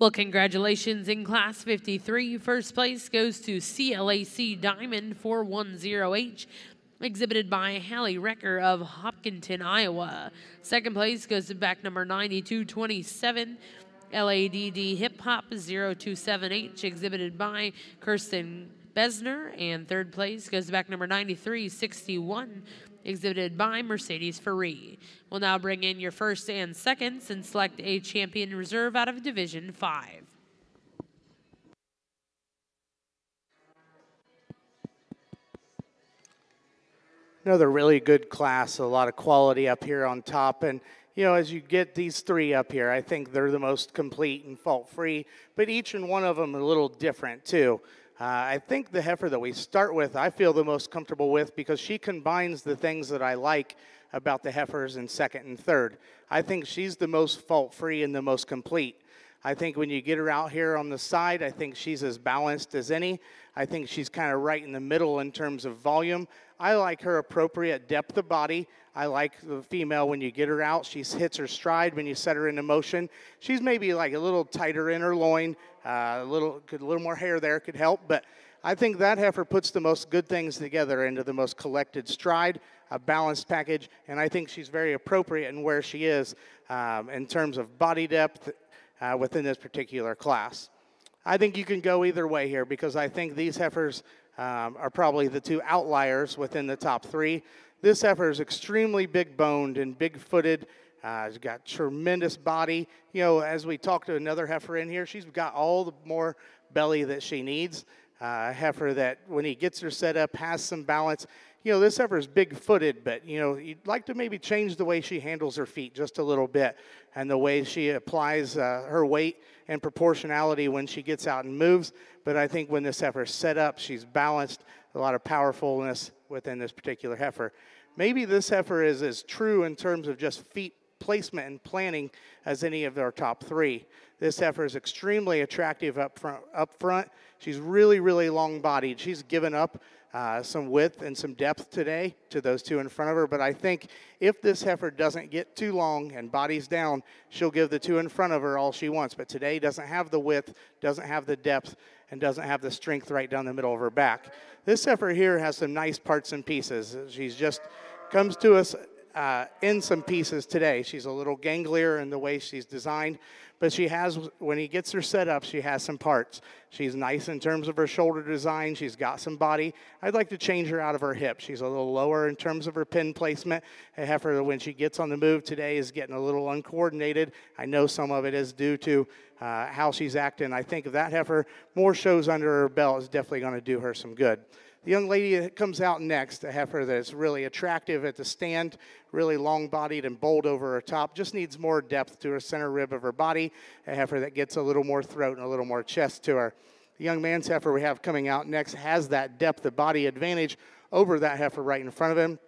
Speaker 1: Well, congratulations in Class 53. First place goes to CLAC Diamond 410H, exhibited by Hallie Recker of Hopkinton, Iowa. Second place goes to back number 9227, LADD Hip Hop 027H, exhibited by Kirsten Besner. And third place goes to back number 9361, exhibited by Mercedes Faree. We'll now bring in your first and seconds and select a champion reserve out of Division 5.
Speaker 2: Another really good class, a lot of quality up here on top. And you know, as you get these three up here, I think they're the most complete and fault free, but each and one of them a little different too. Uh, I think the heifer that we start with, I feel the most comfortable with because she combines the things that I like about the heifers in second and third. I think she's the most fault free and the most complete. I think when you get her out here on the side, I think she's as balanced as any. I think she's kind of right in the middle in terms of volume. I like her appropriate depth of body. I like the female when you get her out. She hits her stride when you set her into motion. She's maybe like a little tighter in her loin, uh, a little could, a little more hair there could help, but I think that heifer puts the most good things together into the most collected stride, a balanced package, and I think she's very appropriate in where she is um, in terms of body depth uh, within this particular class. I think you can go either way here because I think these heifers um, are probably the two outliers within the top three. This heifer is extremely big boned and big footed. Uh, she's got tremendous body. You know, as we talk to another heifer in here, she's got all the more belly that she needs. Uh, heifer that, when he gets her set up, has some balance you know, this heifer is big footed, but, you know, you'd like to maybe change the way she handles her feet just a little bit and the way she applies uh, her weight and proportionality when she gets out and moves. But I think when this heifer is set up, she's balanced, a lot of powerfulness within this particular heifer. Maybe this heifer is as true in terms of just feet placement and planning as any of our top three. This heifer is extremely attractive up front. Up front. She's really, really long bodied. She's given up uh, some width and some depth today to those two in front of her. But I think if this heifer doesn't get too long and bodies down, she'll give the two in front of her all she wants. But today doesn't have the width, doesn't have the depth, and doesn't have the strength right down the middle of her back. This heifer here has some nice parts and pieces. She's just comes to us uh, in some pieces today. She's a little ganglier in the way she's designed, but she has, when he gets her set up, she has some parts. She's nice in terms of her shoulder design. She's got some body. I'd like to change her out of her hip. She's a little lower in terms of her pin placement. A heifer when she gets on the move today, is getting a little uncoordinated. I know some of it is due to uh, how she's acting. I think if that heifer more shows under her belt is definitely going to do her some good. The young lady that comes out next, a have her that's really attractive at the stand, really long bodied and bold over her top, just needs more depth to her center rib of her body. A heifer that gets a little more throat and a little more chest to her. The young man's heifer we have coming out next has that depth of body advantage over that heifer right in front of him.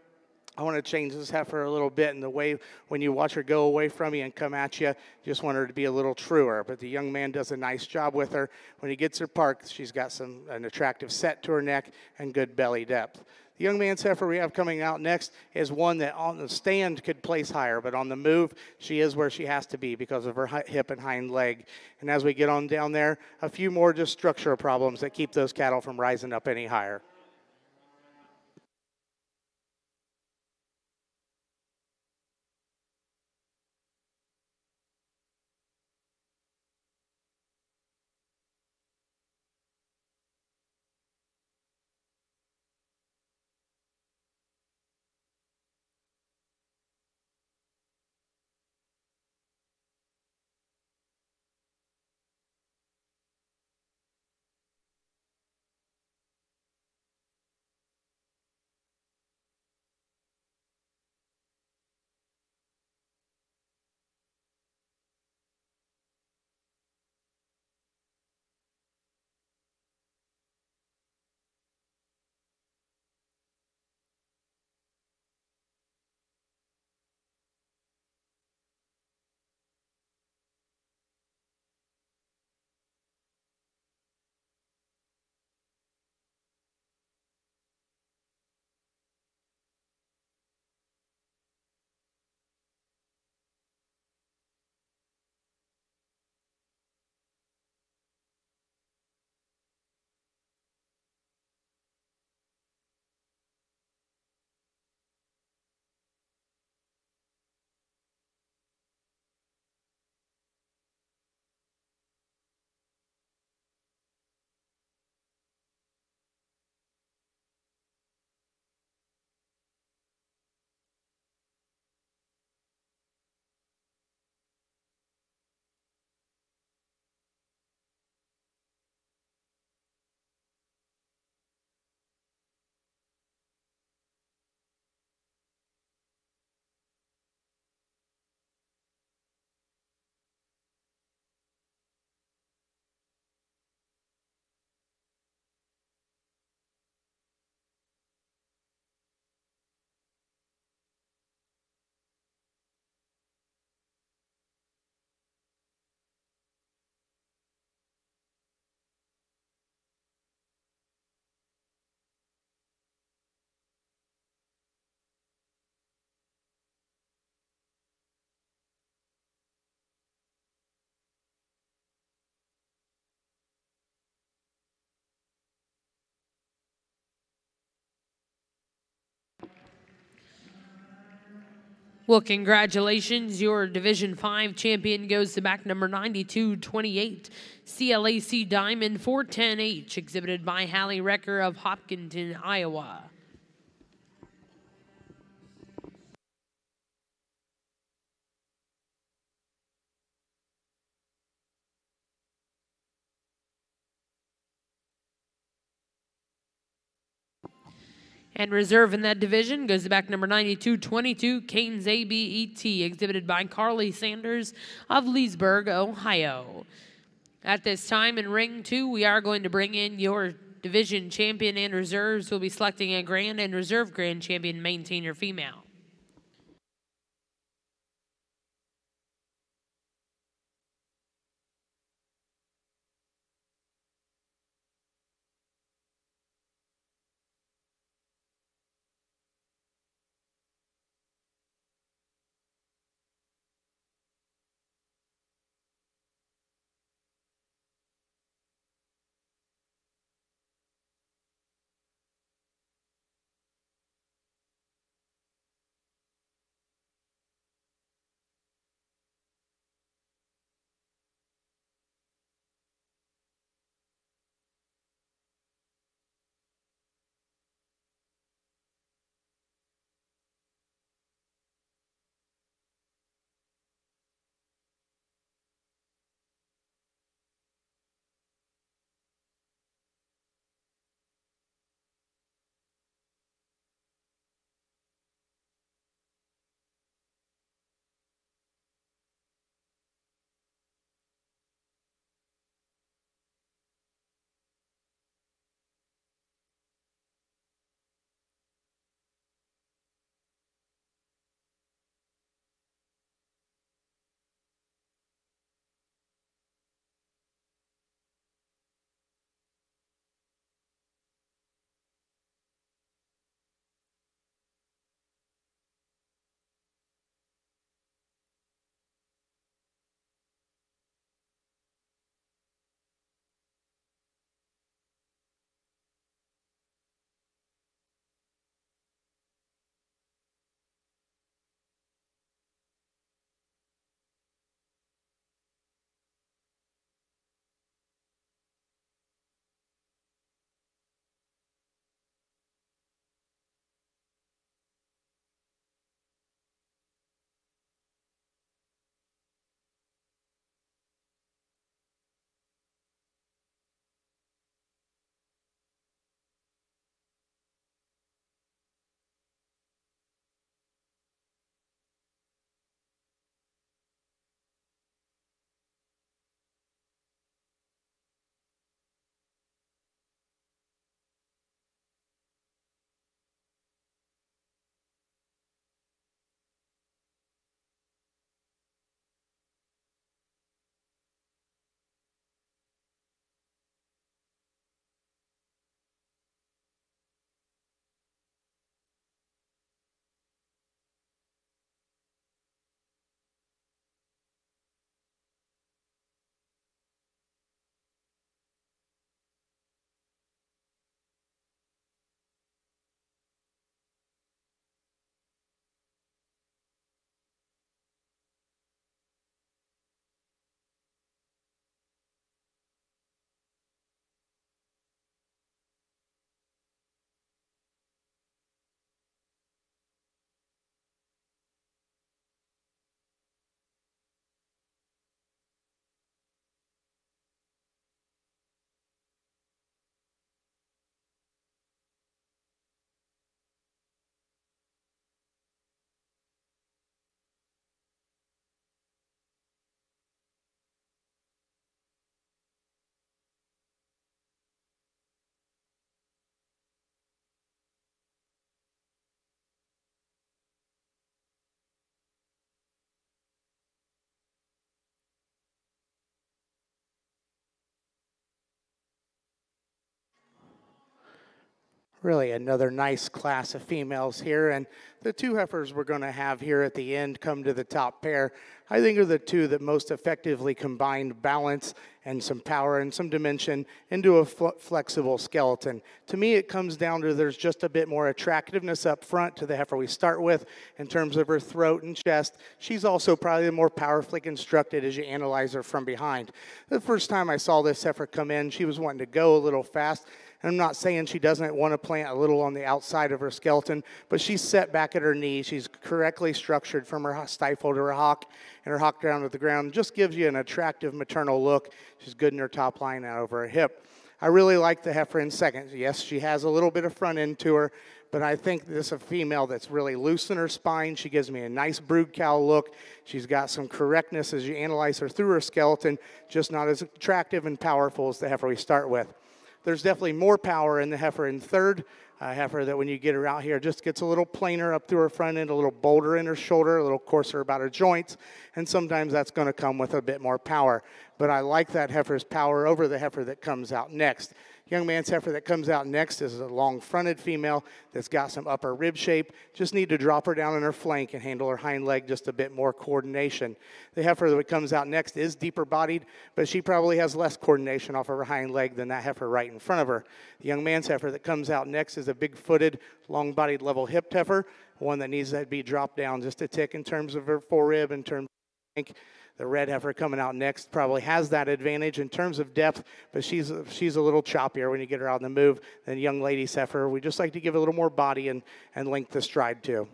Speaker 2: I want to change this heifer a little bit. in the way when you watch her go away from you and come at you, just want her to be a little truer. But the young man does a nice job with her. When he gets her parked, she's got some an attractive set to her neck and good belly depth. The young man's heifer we have coming out next is one that on the stand could place higher, but on the move, she is where she has to be because of her hip and hind leg. And as we get on down there, a few more just structural problems that keep those cattle from rising up any higher.
Speaker 1: Well, congratulations. Your Division 5 champion goes to back number 9228, CLAC Diamond 410H, exhibited by Hallie Recker of Hopkinton, Iowa. And reserve in that division goes back number 92, 22, Canes ABET, exhibited by Carly Sanders of Leesburg, Ohio. At this time in ring two, we are going to bring in your division champion and reserves. We'll be selecting a grand and reserve grand champion MaineTainer female.
Speaker 2: really another nice class of females here. And the two heifers we're going to have here at the end come to the top pair, I think are the two that most effectively combined balance and some power and some dimension into a fl flexible skeleton. To me, it comes down to there's just a bit more attractiveness up front to the heifer we start with in terms of her throat and chest. She's also probably the more powerfully constructed as you analyze her from behind. The first time I saw this heifer come in, she was wanting to go a little fast. And I'm not saying she doesn't want to plant a little on the outside of her skeleton, but she's set back at her knee. She's correctly structured from her stifle to her hock and her hock down to the ground. Just gives you an attractive maternal look. She's good in her top line out over her hip. I really like the heifer in second. Yes, she has a little bit of front end to her, but I think this is a female that's really loose in her spine. She gives me a nice brood cow look. She's got some correctness as you analyze her through her skeleton, just not as attractive and powerful as the heifer we start with there's definitely more power in the heifer. And third, uh, heifer that when you get her out here just gets a little plainer up through her front end, a little bolder in her shoulder, a little coarser about her joints, and sometimes that's going to come with a bit more power. But I like that heifer's power over the heifer that comes out next. Young man's heifer that comes out next is a long fronted female that's got some upper rib shape. Just need to drop her down on her flank and handle her hind leg just a bit more coordination. The heifer that comes out next is deeper bodied, but she probably has less coordination off of her hind leg than that heifer right in front of her. The young man's heifer that comes out next is a big footed, long bodied, level hipped heifer, one that needs to be dropped down just a tick in terms of her fore rib in terms of the red heifer coming out next probably has that advantage in terms of depth, but she's she's a little choppier when you get her out in the move than young lady heifer. We just like to give a little more body and, and length to stride too.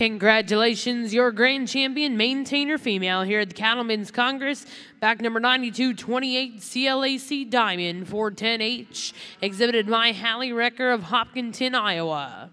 Speaker 1: Congratulations, your grand champion, MaineTainer female, here at the Cattlemen's Congress. Back number 9228, CLAC Diamond 410H, exhibited by Hallie Recker of Hopkinton, Iowa.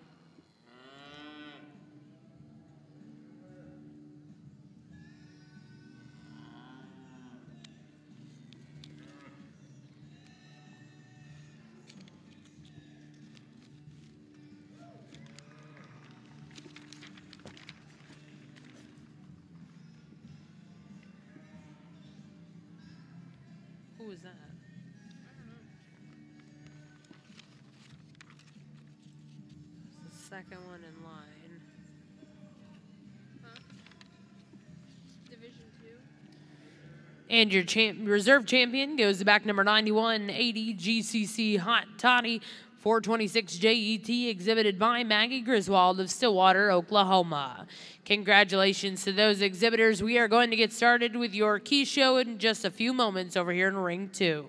Speaker 1: And your champ reserve champion goes to back number 9180 GCC Hot Toddy, 426 JET, exhibited by Maggie Griswold of Stillwater, Oklahoma. Congratulations to those exhibitors. We are going to get started with your key show in just a few moments over here in Ring 2.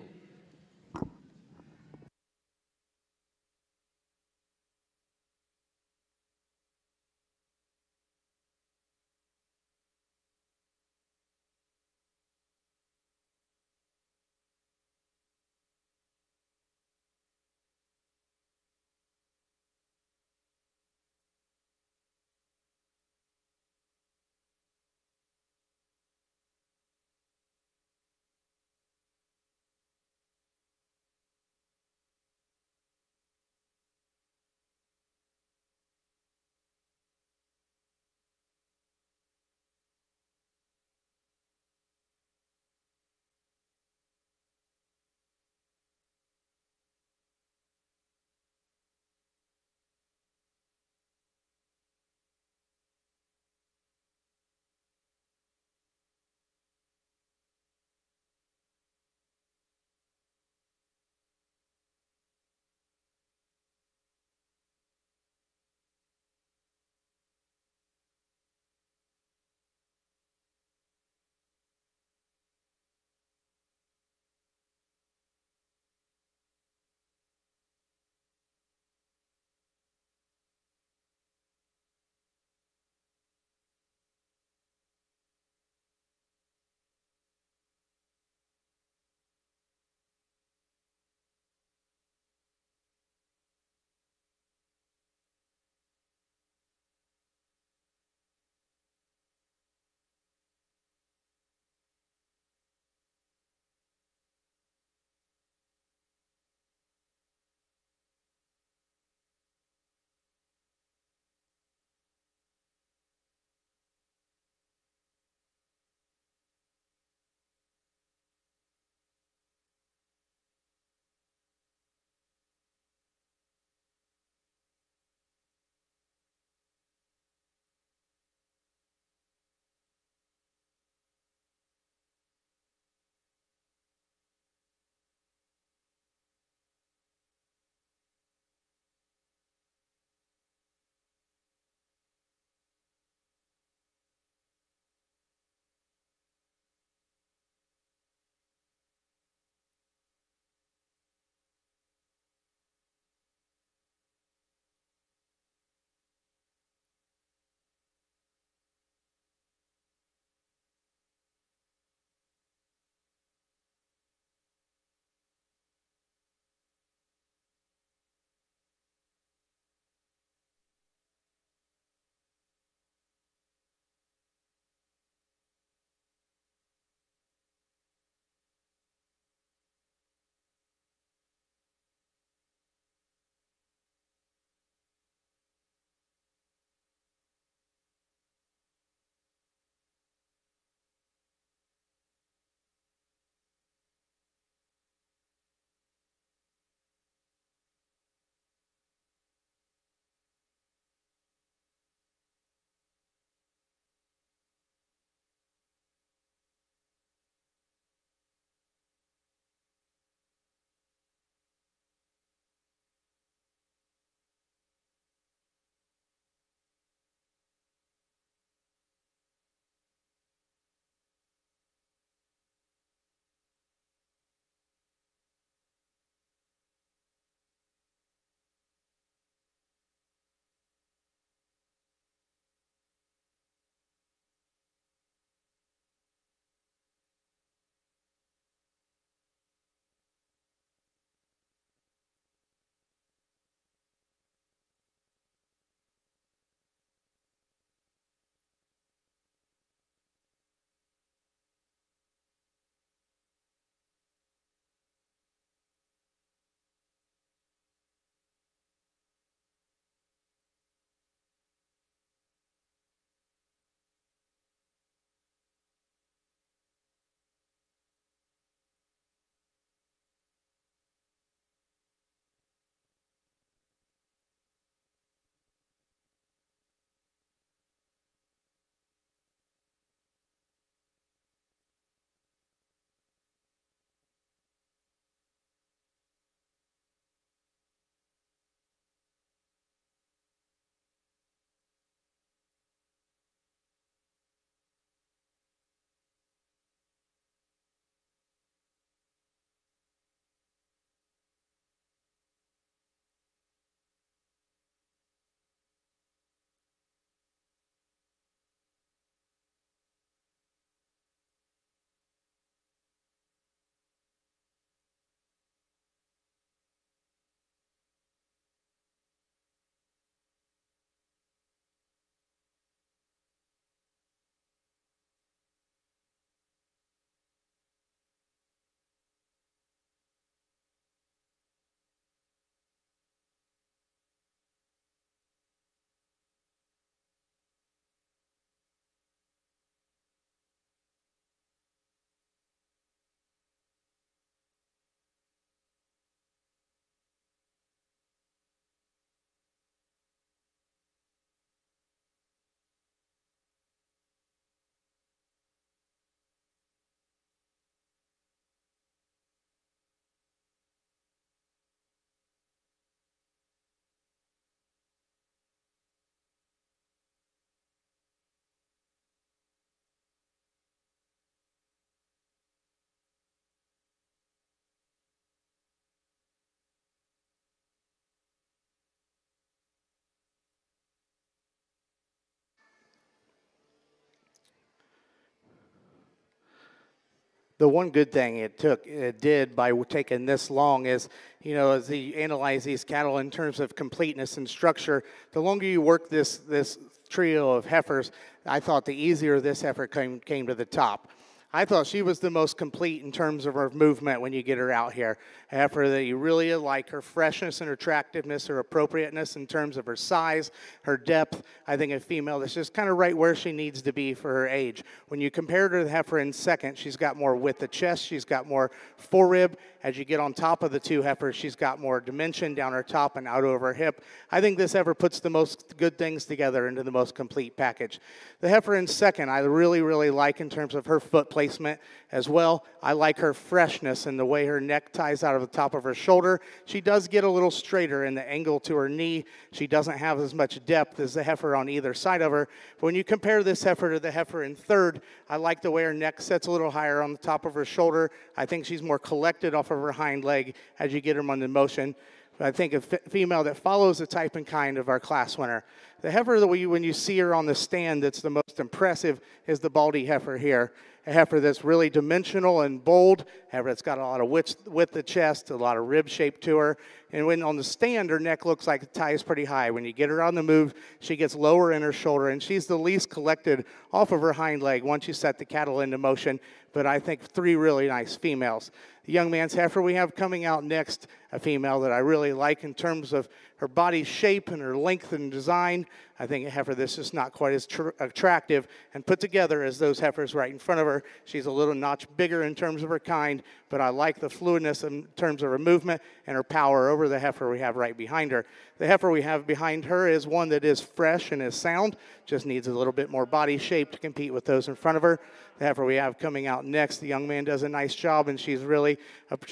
Speaker 2: the one good thing it took, it did by taking this long is, you know, as you analyze these cattle in terms of completeness and structure, the longer you work this, this trio of heifers, I thought the easier this heifer came, came to the top. I thought she was the most complete in terms of her movement when you get her out here. After that, you really like her freshness and her attractiveness, her appropriateness in terms of her size, her depth. I think a female that's just kind of right where she needs to be for her age. When you compare her to the heifer in second, she's got more width of chest, she's got more forerib. As you get on top of the two heifers, she's got more dimension down her top and out over her hip. I think this heifer puts the most good things together into the most complete package. The heifer in second, I really, really like in terms of her foot placement as well. I like her freshness and the way her neck ties out of the top of her shoulder. She does get a little straighter in the angle to her knee. She doesn't have as much depth as the heifer on either side of her. But when you compare this heifer to the heifer in third, I like the way her neck sets a little higher on the top of her shoulder. I think she's more collected off of her hind leg as you get her on the motion. I think a female that follows the type and kind of our class winner. The heifer that we, when you see her on the stand, that's the most impressive is the baldy heifer here a heifer that's really dimensional and bold, heifer that's got a lot of width, width of chest, a lot of rib shape to her. And when on the stand, her neck looks like the tie is pretty high. When you get her on the move, she gets lower in her shoulder, and she's the least collected off of her hind leg once you set the cattle into motion but I think three really nice females. The young man's heifer we have coming out next, a female that I really like in terms of her body shape and her length and design. I think a heifer this is not quite as attractive and put together as those heifers right in front of her. She's a little notch bigger in terms of her kind, but I like the fluidness in terms of her movement and her power over the heifer we have right behind her. The heifer we have behind her is one that is fresh and is sound, just needs a little bit more body shape to compete with those in front of her. The heifer we have coming out next, the young man does a nice job and she's really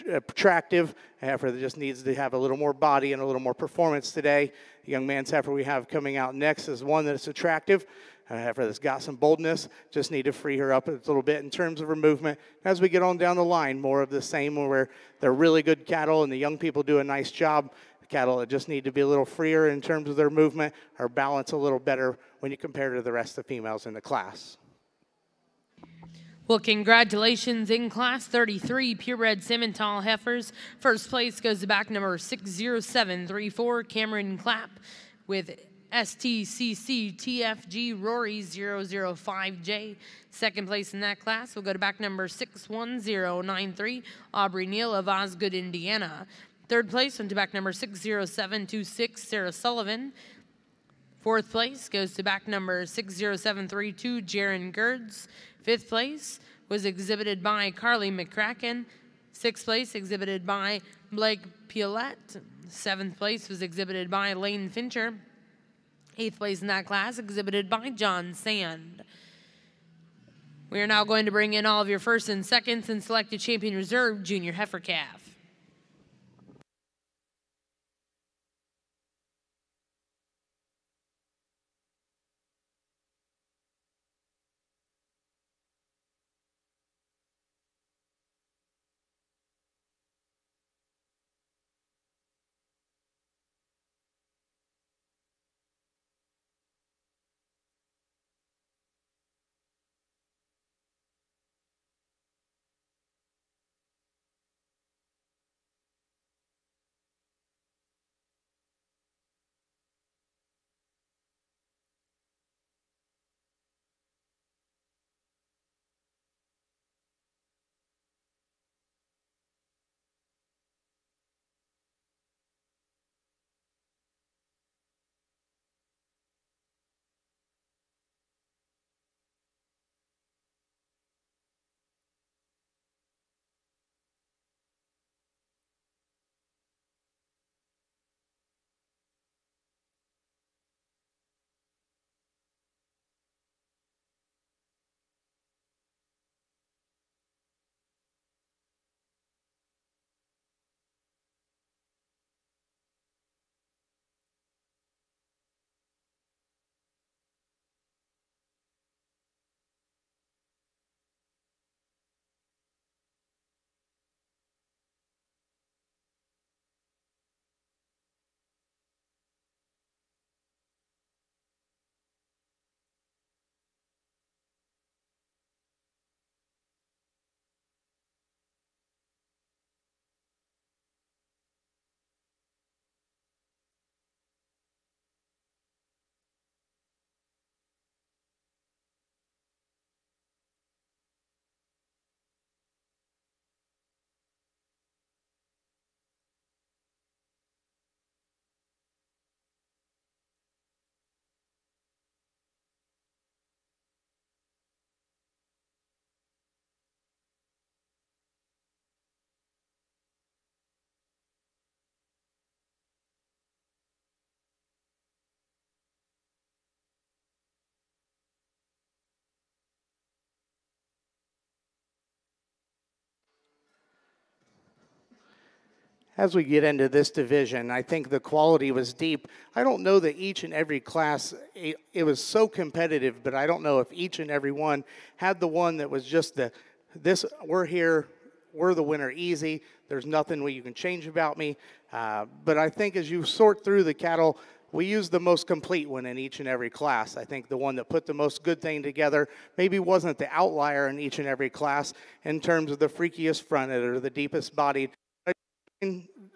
Speaker 2: attractive. A heifer that just needs to have a little more body and a little more performance today. The young man's heifer we have coming out next is one that's attractive. A heifer that's got some boldness, just need to free her up a little bit in terms of her movement. As we get on down the line, more of the same where they're really good cattle and the young people do a nice job cattle that just need to be a little freer in terms of their movement or balance a little better when you compare to the rest of the females in the class.
Speaker 1: Well, congratulations in class 33 purebred Simmental heifers. First place goes to back number 60734 Cameron Clapp with STCC TFG Rory 005J. Second place in that class will go to back number 61093, Aubrey Neal of Osgood, Indiana. Third place went to back number 60726, Sarah Sullivan. Fourth place goes to back number 60732, Jaron Gerds. Fifth place was exhibited by Carly McCracken. Sixth place exhibited by Blake Piolette. Seventh place was exhibited by Lane Fincher. Eighth place in that class exhibited by John Sand. We are now going to bring in all of your first and seconds and select a champion reserve junior heifer calf.
Speaker 2: as we get into this division, I think the quality was deep. I don't know that each and every class, it, it, was so competitive, but I don't know if each and every one had the one that was just the, this, we're here, we're the winner easy, there's nothing you can change about me. Uh, but I think as you sort through the cattle, we use the most complete one in each and every class. I think the one that put the most good thing together maybe wasn't the outlier in each and every class in terms of the freakiest fronted or the deepest bodied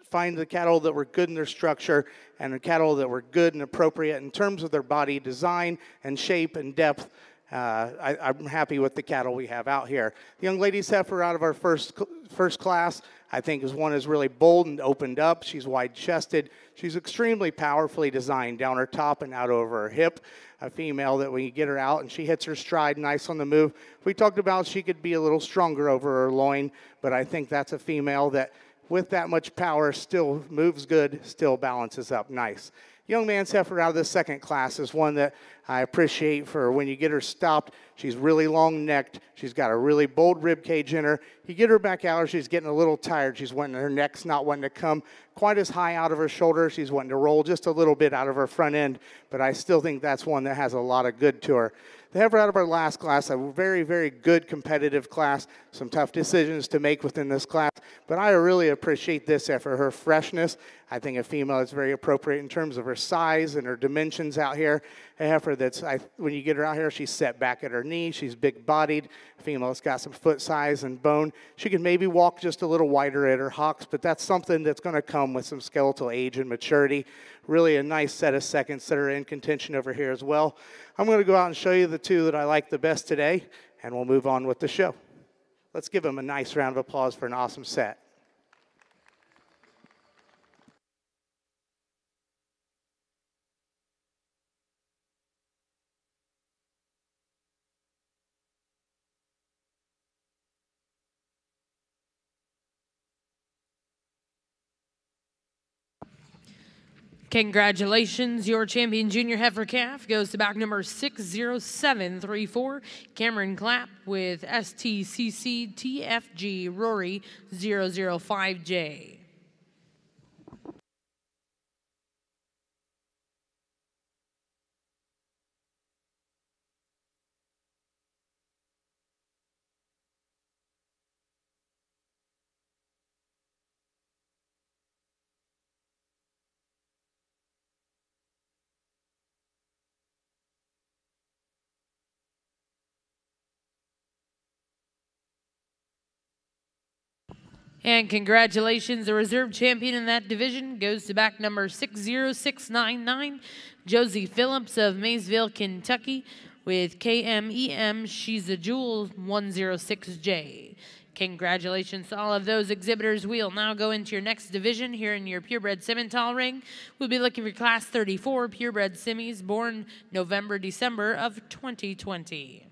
Speaker 2: find the cattle that were good in their structure and the cattle that were good and appropriate in terms of their body design and shape and depth. Uh, I, am happy with the cattle we have out here. The young lady heifer out of our first first class, I think, is one is really bold and opened up. She's wide-chested. She's extremely powerfully designed down her top and out over her hip. A female that when you get her out and she hits her stride, nice on the move. We talked about she could be a little stronger over her loin, but I think that's a female that with that much power, still moves good, still balances up nice. Young man's heifer out of the second class is one that I appreciate for when you get her stopped. She's really long necked. She's got a really bold rib cage in her. You get her back out, she's getting a little tired. She's wanting her neck's not wanting to come quite as high out of her shoulder. She's wanting to roll just a little bit out of her front end, but I still think that's one that has a lot of good to her they ever out of our last class, a very, very good competitive class, some tough decisions to make within this class. But I really appreciate this effort, her freshness. I think a female is very appropriate in terms of her size and her dimensions out here. A heifer that's, I, when you get her out here, she's set back at her knee. She's big bodied. Female it has got some foot size and bone. She can maybe walk just a little wider at her hocks, but that's something that's going to come with some skeletal age and maturity really a nice set of seconds that are in contention over here as well. I'm going to go out and show you the two that I like the best today, and we'll move on with the show. Let's give them a nice round of applause for an awesome set.
Speaker 1: Congratulations, your champion junior heifer calf goes to back number 60734, Cameron Clapp with STCC TFG Rory 005J. And congratulations, the reserve champion in that division goes to back number 60699, Josie Phillips of Maysville, Kentucky, with KMEM She's a Jewel 106J. Congratulations to all of those exhibitors. We'll now go into your next division here in your purebred simmental ring. We'll be looking for class 34 purebred simmies born November, December of 2020.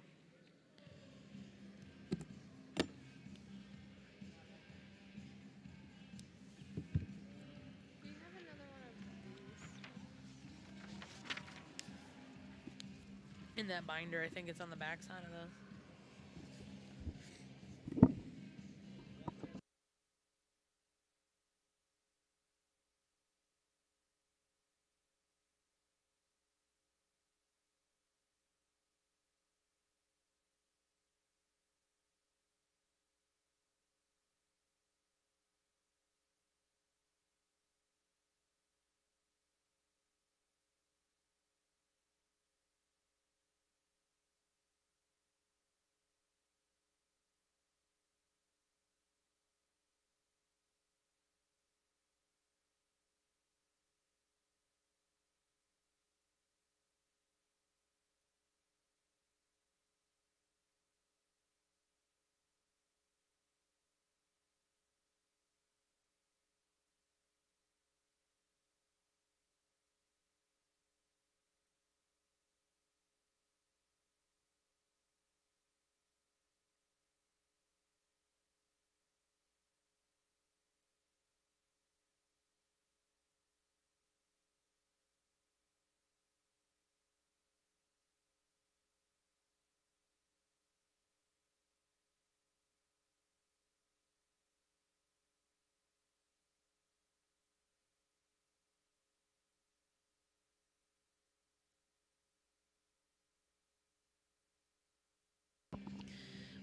Speaker 1: that binder. I think it's on the back side of those.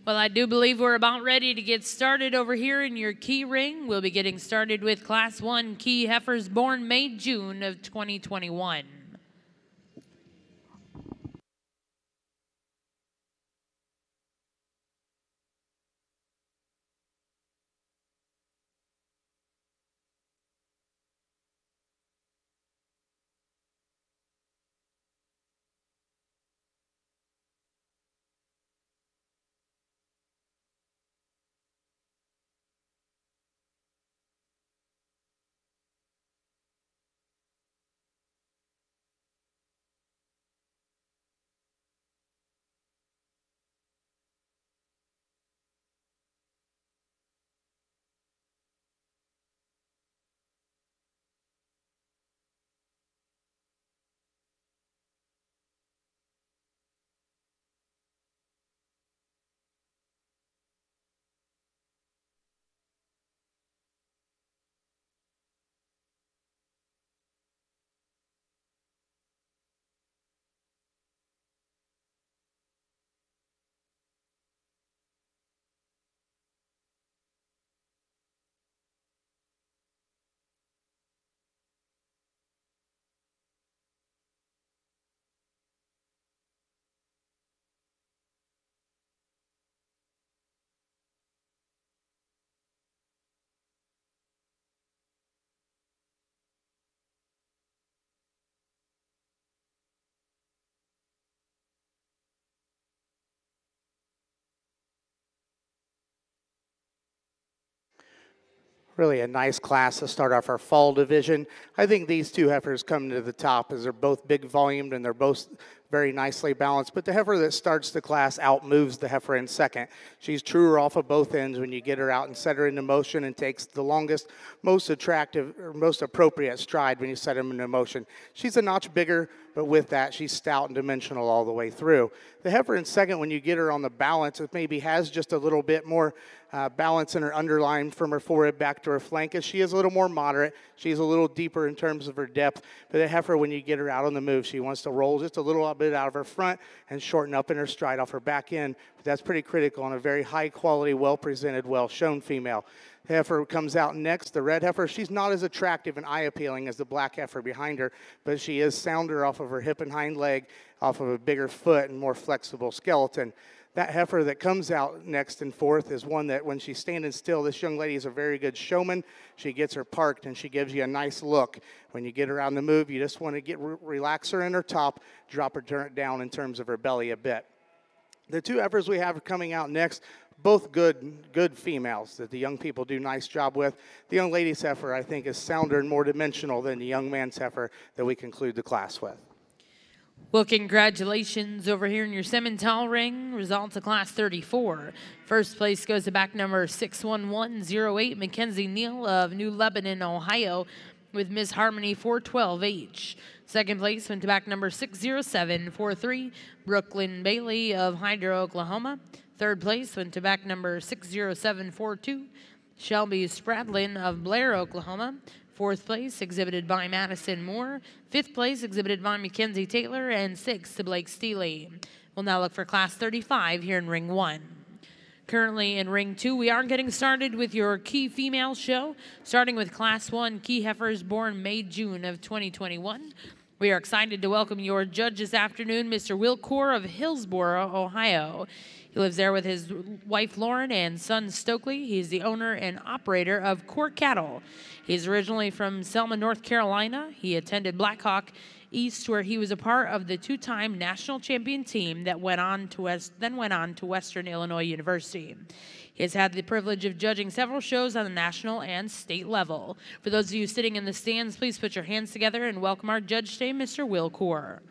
Speaker 1: Well, I do believe we're about ready to get started over here in your key ring. We'll be getting started with Class 1 Key Heifers born May, June of 2021.
Speaker 2: Really a nice class to start off our fall division. I think these two heifers come to the top as they're both big volumed and they're both very nicely balanced. But the heifer that starts the class out moves the heifer in second. She's truer off of both ends when you get her out and set her into motion and takes the longest, most attractive, or most appropriate stride when you set her into motion. She's a notch bigger, but with that, she's stout and dimensional all the way through. The heifer in second, when you get her on the balance, it maybe has just a little bit more uh, balance in her underline from her forehead back to her flank, as she is a little more moderate. She's a little deeper in terms of her depth. But the heifer, when you get her out on the move, she wants to roll just a little up bit out of her front and shorten up in her stride off her back end. But that's pretty critical on a very high quality, well presented, well shown female. Heifer comes out next, the red heifer. She's not as attractive and eye appealing as the black heifer behind her, but she is sounder off of her hip and hind leg, off of a bigger foot and more flexible skeleton that heifer that comes out next and fourth is one that when she's standing still, this young lady is a very good showman. She gets her parked and she gives you a nice look. When you get her on the move, you just want to get relax her in her top, drop her down in terms of her belly a bit. The two heifers we have coming out next, both good good females that the young people do nice job with. The young lady's heifer, I think, is sounder and more dimensional than the young man's heifer that we conclude the class with.
Speaker 1: Well, congratulations over here in your Simmental ring. Results of class 34. First place goes to back number 61108, Mackenzie Neal of New Lebanon, Ohio, with Miss Harmony 412H. Second place went to back number 60743, Brooklyn Bailey of Hydro, Oklahoma. Third place went to back number 60742, Shelby Spradlin of Blair, Oklahoma. Fourth place exhibited by Madison Moore. Fifth place exhibited by Mackenzie Taylor. And sixth to Blake Steely. We'll now look for class 35 here in ring one. Currently in ring two, we are getting started with your key female show, starting with class one key heifers born May, June of 2021. We are excited to welcome your judge this afternoon, Mr. Will Core of Hillsboro, Ohio. He lives there with his wife Lauren and son Stokely. He's the owner and operator of Core Cattle. He's originally from Selma, North Carolina. He attended Blackhawk East, where he was a part of the two-time national champion team that went on to West, then went on to Western Illinois University. He has had the privilege of judging several shows on the national and state level. For those of you sitting in the stands, please put your hands together and welcome our judge today, Mr. Will Core.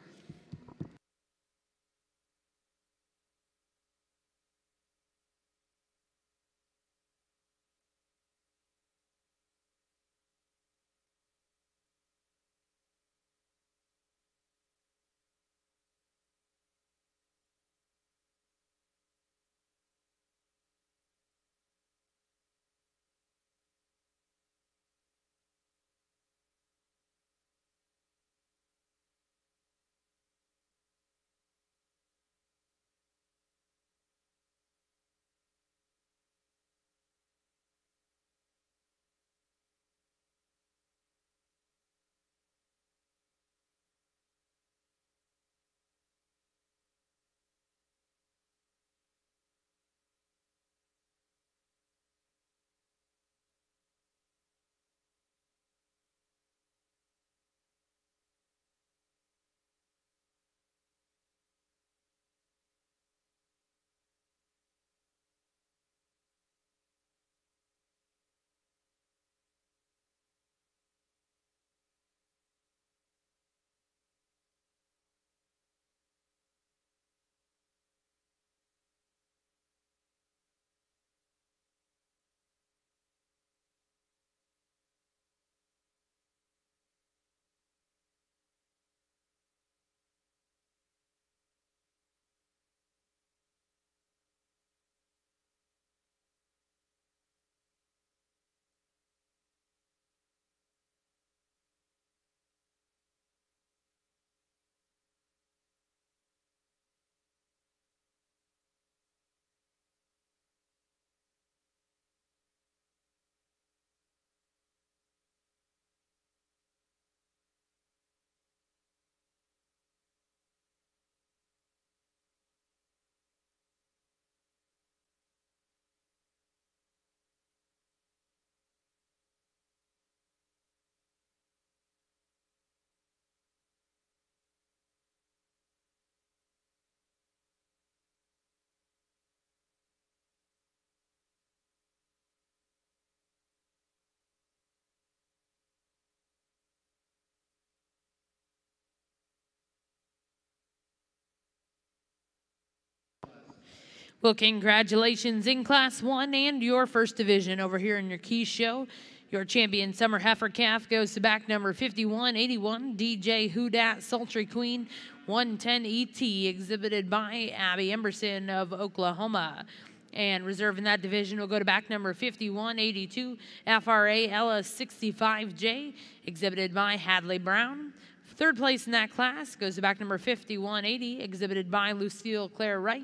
Speaker 1: Well, congratulations in Class 1 and your first division over here in your key show. Your champion summer heifer calf goes to back number 5181, DJ Houdat Sultry Queen 110ET, exhibited by Abby Emberson of Oklahoma. And reserve in that division will go to back number 5182, FRA Ella 65J, exhibited by Hadley Brown. Third place in that class goes to back number 5180, exhibited by Lucille Claire Reich.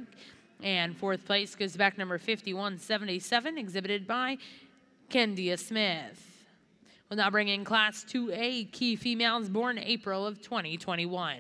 Speaker 1: And fourth place goes back number 5177, exhibited by Kendia Smith. We'll now bring in Class 2A key females born April of 2021.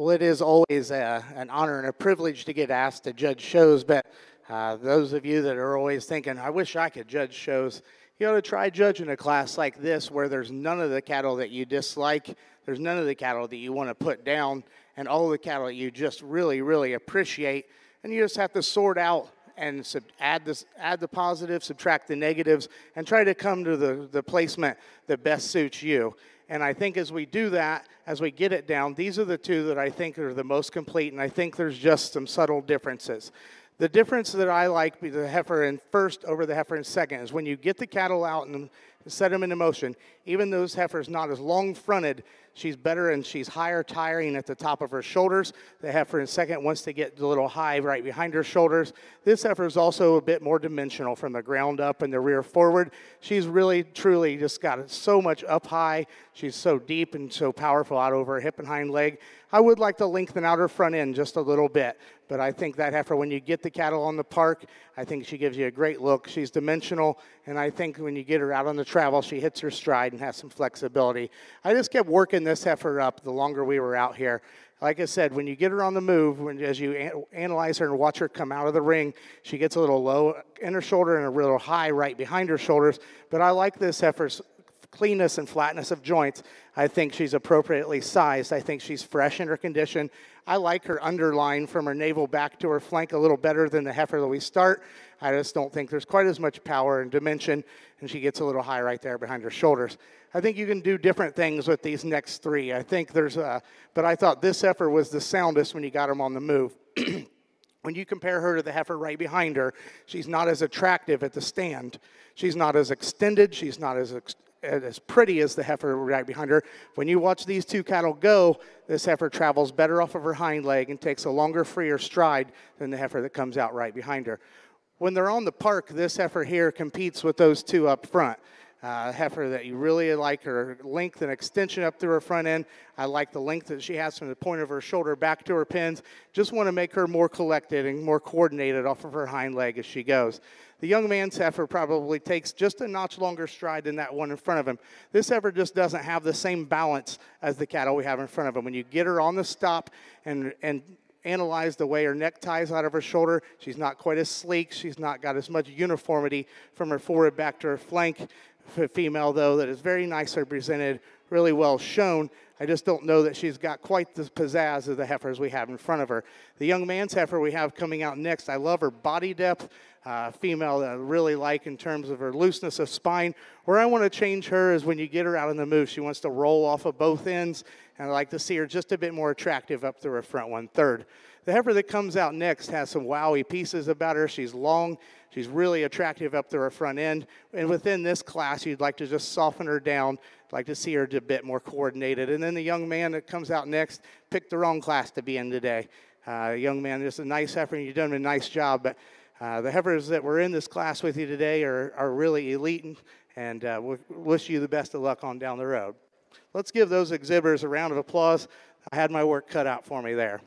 Speaker 2: Well, it is always a, uh, an honor and a privilege to get asked to judge shows, but uh, those of you that are always thinking, I wish I could judge shows, you ought to try judging a class like this where there's none of the cattle that you dislike, there's none of the cattle that you want to put down, and all the cattle that you just really, really appreciate. And you just have to sort out and sub- add, this, add the positives, subtract the negatives, and try to come to the, the placement that best suits you. And I think as we do that, as we get it down, these are the two that I think are the most complete, and I think there's just some subtle differences. The difference that I like the heifer in first over the heifer in second is when you get the cattle out and set them into motion, even those heifers not as long fronted, she's better and she's higher tiring at the top of her shoulders. The heifer in second wants to get a little high right behind her shoulders. This heifer is also a bit more dimensional from the ground up and the rear forward. She's really, truly just got it so much up high. She's so deep and so powerful out over her hip and hind leg. I would like to lengthen out her front end just a little bit, but I think that heifer, when you get the cattle on the park, I think she gives you a great look. She's dimensional, and I think when you get her out on the travel, she hits her stride and have some flexibility. I just kept working this heifer up the longer we were out here. Like I said, when you get her on the move, when, as you an- analyze her and watch her come out of the ring, she gets a little low in her shoulder and a little high right behind her shoulders. But I like this heifer's cleanness and flatness of joints. I think she's appropriately sized. I think she's fresh in her condition. I like her underline from her navel back to her flank a little better than the heifer that we start. I just don't think there's quite as much power and dimension, and she gets a little high right there behind her shoulders. I think you can do different things with these next three. I think there's a, but I thought this heifer was the soundest when you got him on the move. when you compare her to the heifer right behind her, she's not as attractive at the stand. She's not as extended. She's not as ex- as pretty as the heifer right behind her. When you watch these two cattle go, this heifer travels better off of her hind leg and takes a longer, freer stride than the heifer that comes out right behind her. When they're on the park, this heifer here competes with those two up front. Uh, heifer that you really like her length and extension up through her front end. I like the length that she has from the point of her shoulder back to her pins. Just want to make her more collected and more coordinated off of her hind leg as she goes. The young man's heifer probably takes just a notch longer stride than that one in front of him. This heifer just doesn't have the same balance as the cattle we have in front of him. When you get her on the stop and, and analyzed way her ties out of her shoulder. She's not quite as sleek. She's not got as much uniformity from her forward back to her flank. For female, though, that is very nicely presented really well shown. I just don't know that she's got quite the pizzazz of the heifers we have in front of her. The young man's heifer we have coming out next, I love her body depth. Uh, female that I really like in terms of her looseness of spine. Where I want to change her is when you get her out in the move, she wants to roll off of both ends, and I like to see her just a bit more attractive up through her front one third. The heifer that comes out next has some wowy pieces about her. She's long, she's really attractive up through her front end, and within this class, you'd like to just soften her down like to see her a bit more coordinated. And then the young man that comes out next picked the wrong class to be in today. Uh, young man, is a nice effort. You've done a nice job, but uh, the heifers that were in this class with you today are, are really elite, and uh, we wish you the best of luck on down the road. Let's give those exhibitors a round of applause. I had my work cut out for me there.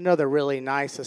Speaker 2: another really nice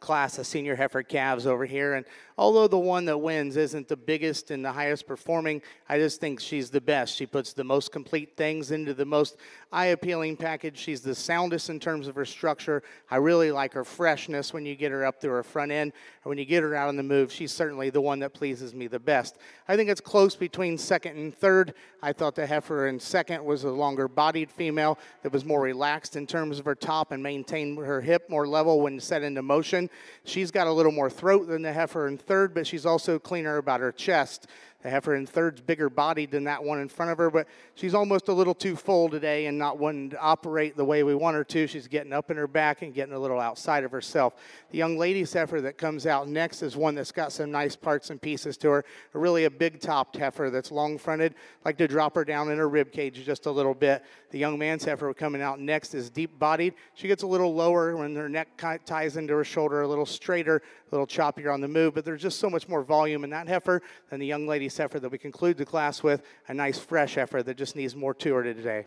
Speaker 2: class of senior heifer calves over here. And although the one that wins isn't the biggest and the highest performing, I just think she's the best. She puts the most complete things into the most eye appealing package. She's the soundest in terms of her structure. I really like her freshness when you get her up through her front end. When you get her out on the move, she's certainly the one that pleases me the best. I think it's close between second and third. I thought the heifer in second was a longer bodied female that was more relaxed in terms of her top and maintained her hip more level when set into motion. She's got a little more throat than the heifer in third third, but she's also cleaner about her chest. They have her in third's bigger body than that one in front of her, but she's almost a little too full today and not wanting to operate the way we want her to. She's getting up in her back and getting a little outside of herself. The young lady's heifer that comes out next is one that's got some nice parts and pieces to her. Really a big topped heifer that's long fronted. Like to drop her down in her rib cage just a little bit. The young man's heifer coming out next is deep bodied. She gets a little lower when her neck ties into her shoulder, a little straighter, little choppier on the move, but there's just so much more volume in that heifer than the young lady's heifer that we conclude the class with a nice fresh heifer that just needs more to today.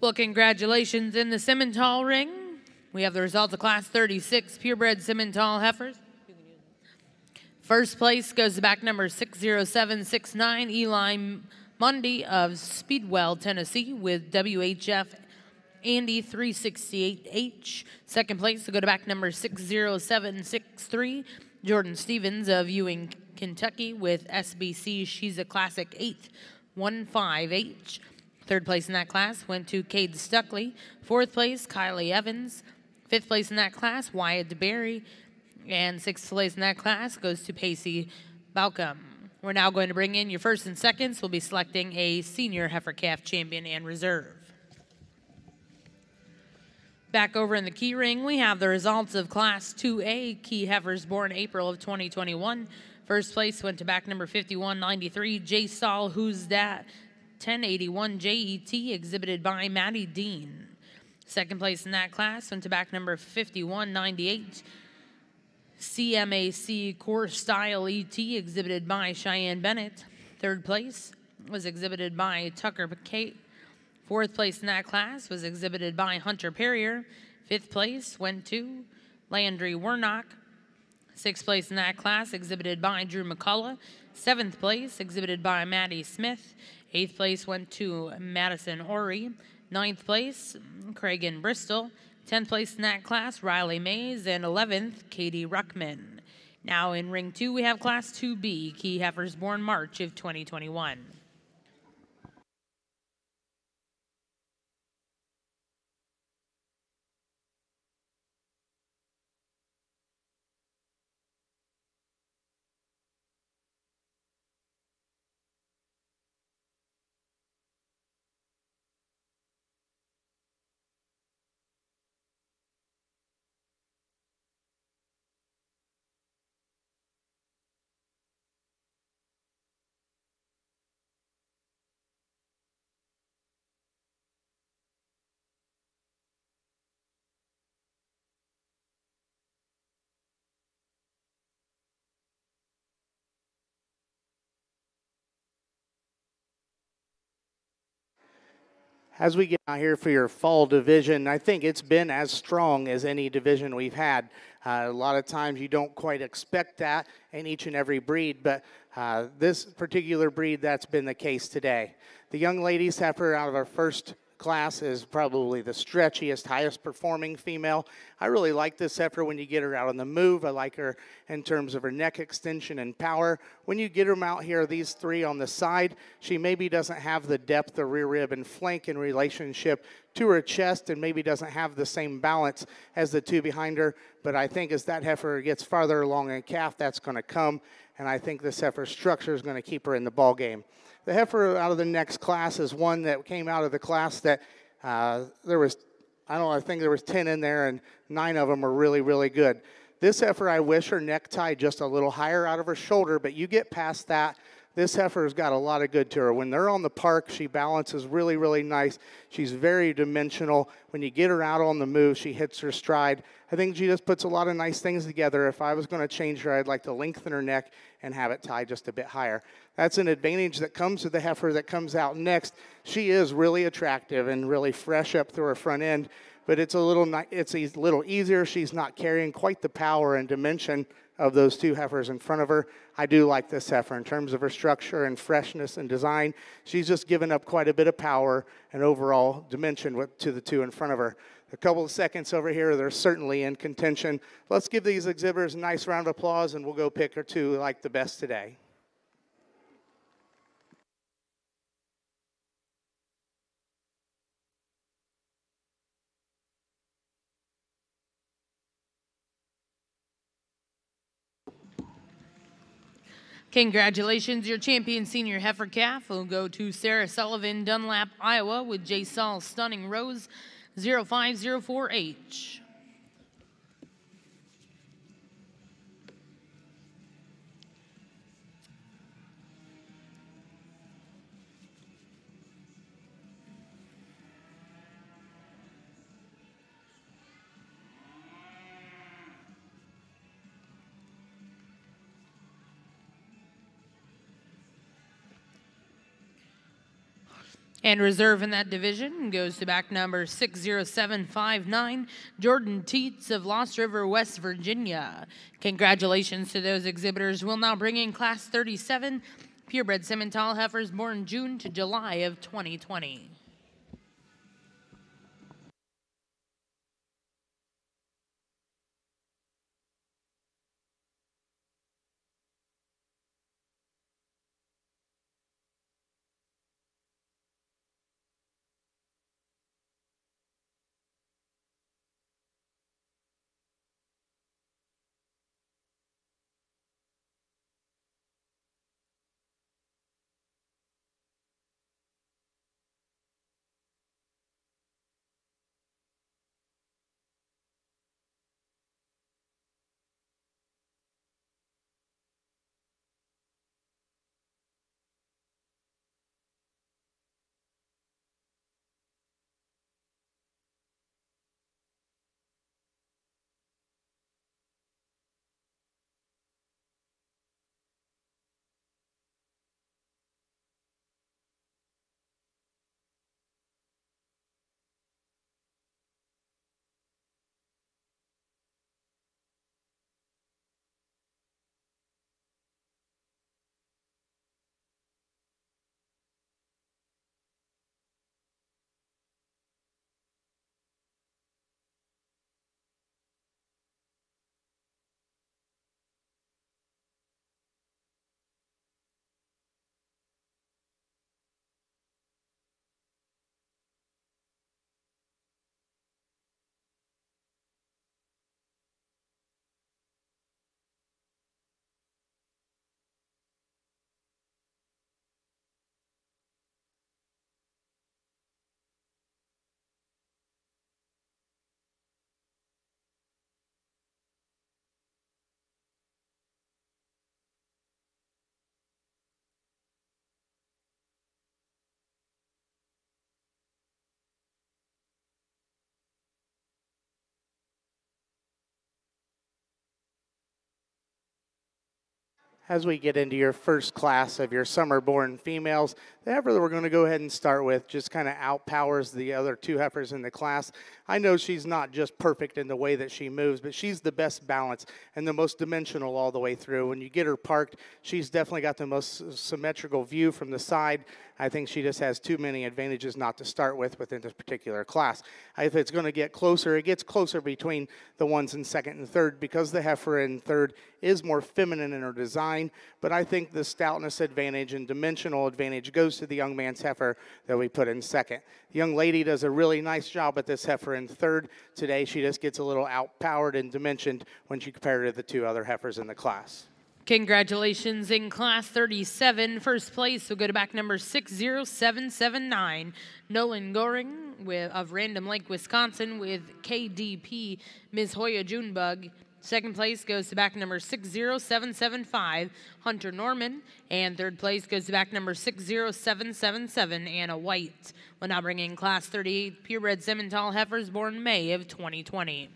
Speaker 1: Well, congratulations in the Simmental ring. We have the results of class 36 purebred Simmental heifers. First place goes to back number 60769, Eli Mundy of Speedwell, Tennessee, with WHF Andy 368H. Second place to go to back number 60763, Jordan Stevens of Ewing, Kentucky with SBC She's a Classic 815H. Third place in that class went to Cade Stuckley. Fourth place, Kylie Evans. Fifth place in that class, Wyatt DeBerry. And sixth place in that class goes to Pacey Balcom. We're now going to bring in your first and seconds. We'll be selecting a senior heifer calf champion and reserve. Back over in the key ring, we have the results of Class 2A key heifers born April of 2021. First place went to back number 5193, J. Saul, Who's That? 1081 JET, exhibited by Maddie Dean. Second place in that class went to back number 5198, CMAC Core Style ET, exhibited by Cheyenne Bennett. Third place was exhibited by Tucker Kate. Fourth place in that class was exhibited by Hunter Perrier. Fifth place went to Landry Warnock. Sixth place in that class exhibited by Drew McCullough. Seventh place exhibited by Maddie Smith. Eighth place went to Madison Ori. Ninth place, Craig in Bristol. Tenth place in that class, Riley Mays. And eleventh, Katie Ruckman. Now in ring two, we have class 2B, Key Heifers born March of 2021.
Speaker 2: As we get out here for your fall division, I think it's been as strong as any division we've had. Uh, a lot of times you don't quite expect that in each and every breed, but uh, this particular breed, that's been the case today. The young ladies have her out of our first class is probably the stretchiest, highest performing female. I really like this heifer when you get her out on the move. I like her in terms of her neck extension and power. When you get them out here, these three on the side, she maybe doesn't have the depth of rear rib and flank in relationship to her chest and maybe doesn't have the same balance as the two behind her. But I think as that heifer gets farther along in calf, that's going to come. And I think this heifer's structure is going to keep her in the ball game the heifer out of the next class is one that came out of the class that uh, there was, I don't know, I think there was 10 in there and nine of them were really, really good. This heifer, I wish her necktie just a little higher out of her shoulder, but you get past that, this heifer's got a lot of good to her. When they're on the park, she balances really, really nice. She's very dimensional. When you get her out on the move, she hits her stride. I think she just puts a lot of nice things together. If I was going to change her, I'd like to lengthen her neck and have it tied just a bit higher. That's an advantage that comes with the heifer that comes out next. She is really attractive and really fresh up through her front end, but it's a little it's a little easier. She's not carrying quite the power and dimension of those two heifers in front of her. I do like this heifer in terms of her structure and freshness and design. She's just given up quite a bit of power and overall dimension to the two in front of her a couple of seconds over here. They're certainly in contention. Let's give these exhibitors a nice round of applause, and we'll go pick or two like the best today.
Speaker 1: Congratulations, your champion senior heifer calf will go to Sarah Sullivan, Dunlap, Iowa, with J Saul's stunning rose H. And reserve in that division goes to back number 60759, Jordan Teets of Lost River, West Virginia. Congratulations to those exhibitors. We'll now bring in Class 37, purebred Simmental heifers born June to July of 2020.
Speaker 2: as we get into your first class of your summer born females, the heifer that we're going to go ahead and start with just kind of outpowers the other two heifers in the class. I know she's not just perfect in the way that she moves, but she's the best balance and the most dimensional all the way through. When you get her parked, she's definitely got the most symmetrical view from the side I think she just has too many advantages not to start with within this particular class. If it's going to get closer, it gets closer between the ones in second and third because the heifer in third is more feminine in her design. But I think the stoutness advantage and dimensional advantage goes to the young man's heifer that we put in second. The young lady does a really nice job at this heifer in third. Today, she just gets a little outpowered and dimensioned when she compared to the two other heifers in the class.
Speaker 1: Congratulations in class 37, first place. We'll go to back number 60779, Nolan Goring with, of Random Lake, Wisconsin, with KDP Ms. Hoya Junebug. Second place goes to back number 60775, Hunter Norman. And third place goes to back number 60777, Anna White. We'll now bring in class 38, purebred Simmental heifers born May of 2020.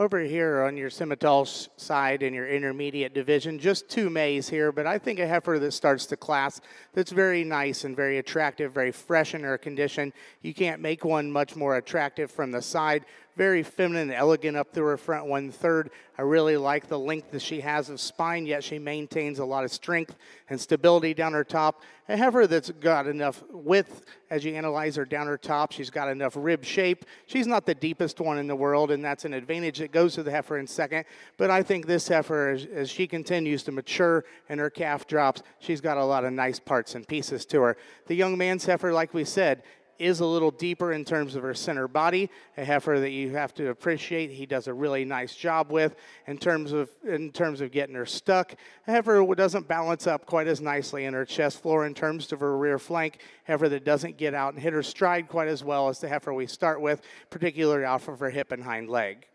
Speaker 2: Over here on your Simmental side in your intermediate division, just two mays here, but I think a heifer that starts the class that's very nice and very attractive, very fresh in her condition. You can't make one much more attractive from the side very feminine and elegant up through her front one third. I really like the length that she has of spine, yet she maintains a lot of strength and stability down her top. A heifer that's got enough width as you analyze her down her top. She's got enough rib shape. She's not the deepest one in the world, and that's an advantage that goes to the heifer in second. But I think this heifer, as, as she continues to mature and her calf drops, she's got a lot of nice parts and pieces to her. The young man's heifer, like we said, is a little deeper in terms of her center body, a heifer that you have to appreciate. He does a really nice job with in terms of in terms of getting her stuck. A heifer doesn't balance up quite as nicely in her chest floor in terms of her rear flank. Heifer that doesn't get out and hit her stride quite as well as the heifer we start with, particularly off of her hip and hind leg.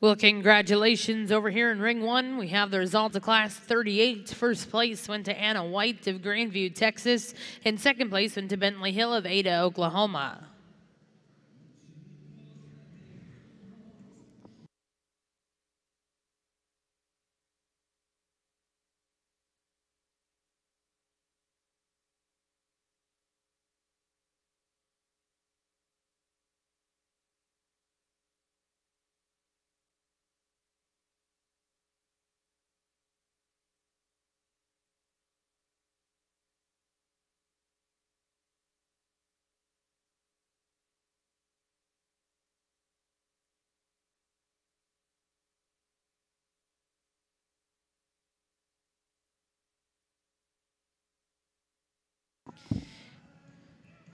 Speaker 1: Well, congratulations over here in ring one. We have the results of class 38. First place went to Anna White of Grandview, Texas, and second place went to Bentley Hill of Ada, Oklahoma.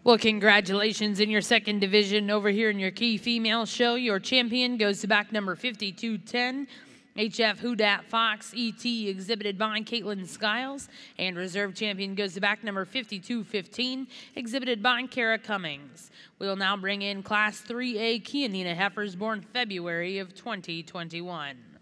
Speaker 1: Well, congratulations in your second division over here in your key female show. Your champion goes to back number 5210. HF Hudat Fox ET exhibited by Caitlin Skiles. And reserve champion goes to back number 5215, exhibited by Kara Cummings. We will now bring in Class 3A Chianina heifers born February of 2021.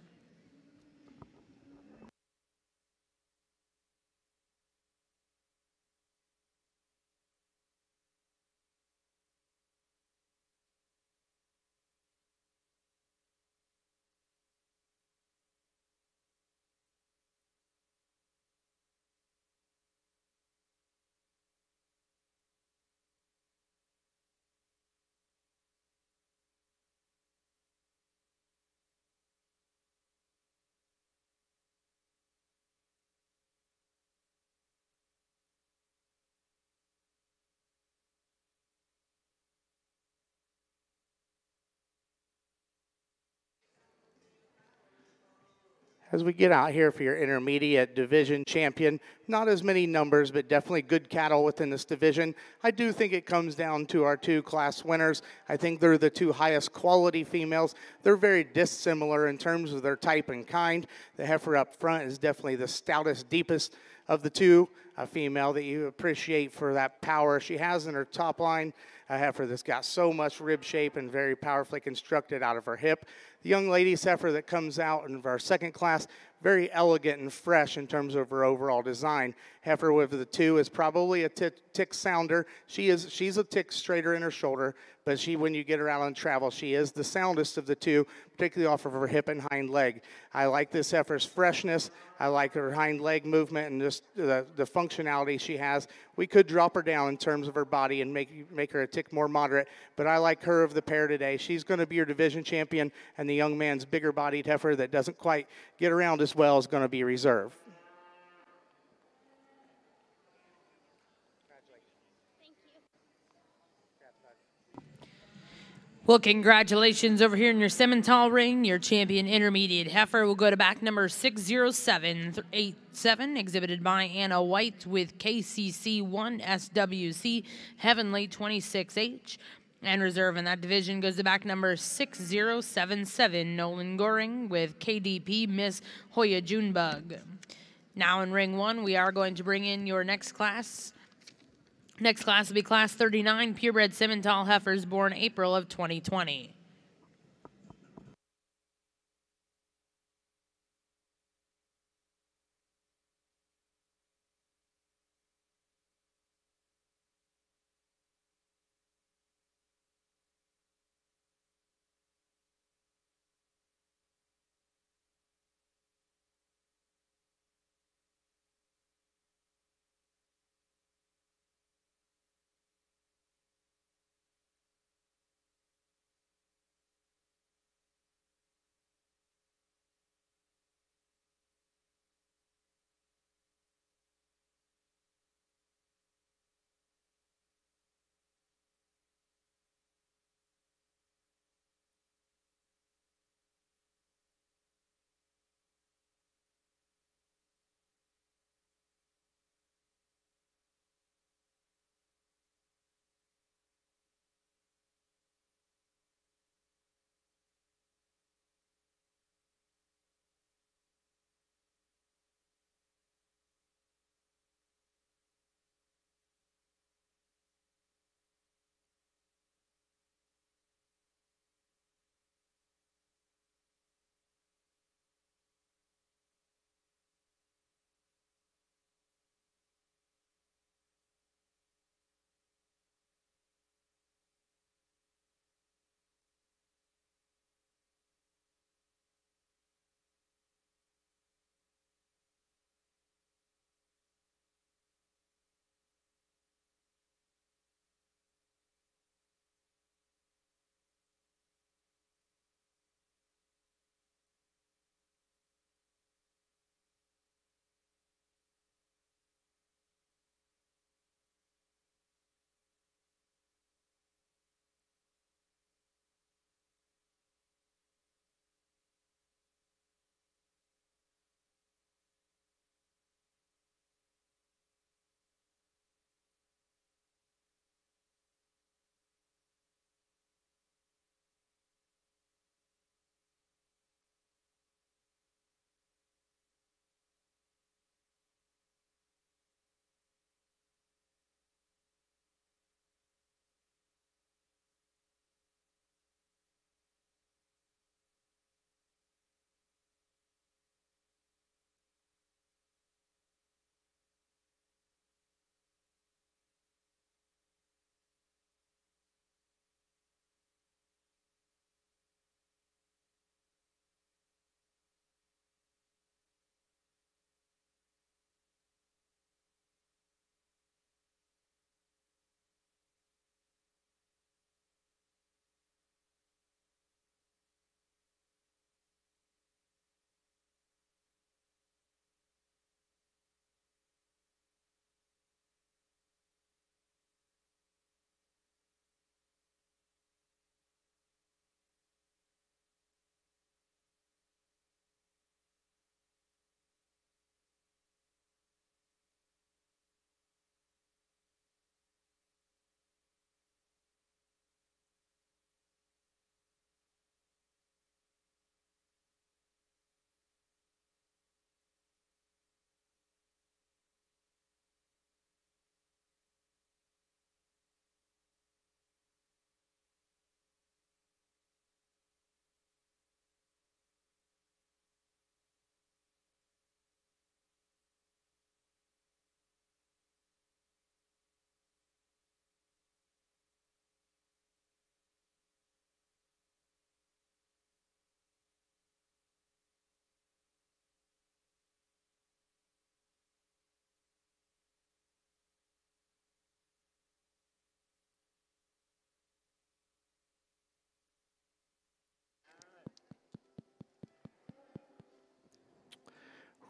Speaker 2: as we get out here for your intermediate division champion. Not as many numbers, but definitely good cattle within this division. I do think it comes down to our two class winners. I think they're the two highest quality females. They're very dissimilar in terms of their type and kind. The heifer up front is definitely the stoutest, deepest of the two, a female that you appreciate for that power she has in her top line I have for this got so much rib shape and very powerfully constructed out of her hip. The young lady Zephyr that comes out in our second class, very elegant and fresh in terms of her overall design. Heifer with the two is probably a tick, tick sounder. She is she's a tick straighter in her shoulder, but she when you get her out on travel, she is the soundest of the two, particularly off of her hip and hind leg. I like this Zephyr's freshness. I like her hind leg movement and just the, the functionality she has we could drop her down in terms of her body and make, make her a tick more moderate. But I like her of the pair today. She's going to be your division champion, and the young man's bigger bodied heifer that doesn't quite get around as well is going to be reserved.
Speaker 1: Well, congratulations over here in your Simmental ring. Your champion intermediate heifer will go to back number 60787, exhibited by Anna White with KCC1 SWC Heavenly 26H. And reserve in that division goes to back number 6077, Nolan Goring with KDP Miss Hoya Junebug. Now in ring one, we are going to bring in your next class. Next class will be Class 39 purebred Simmental heifers born April of 2020.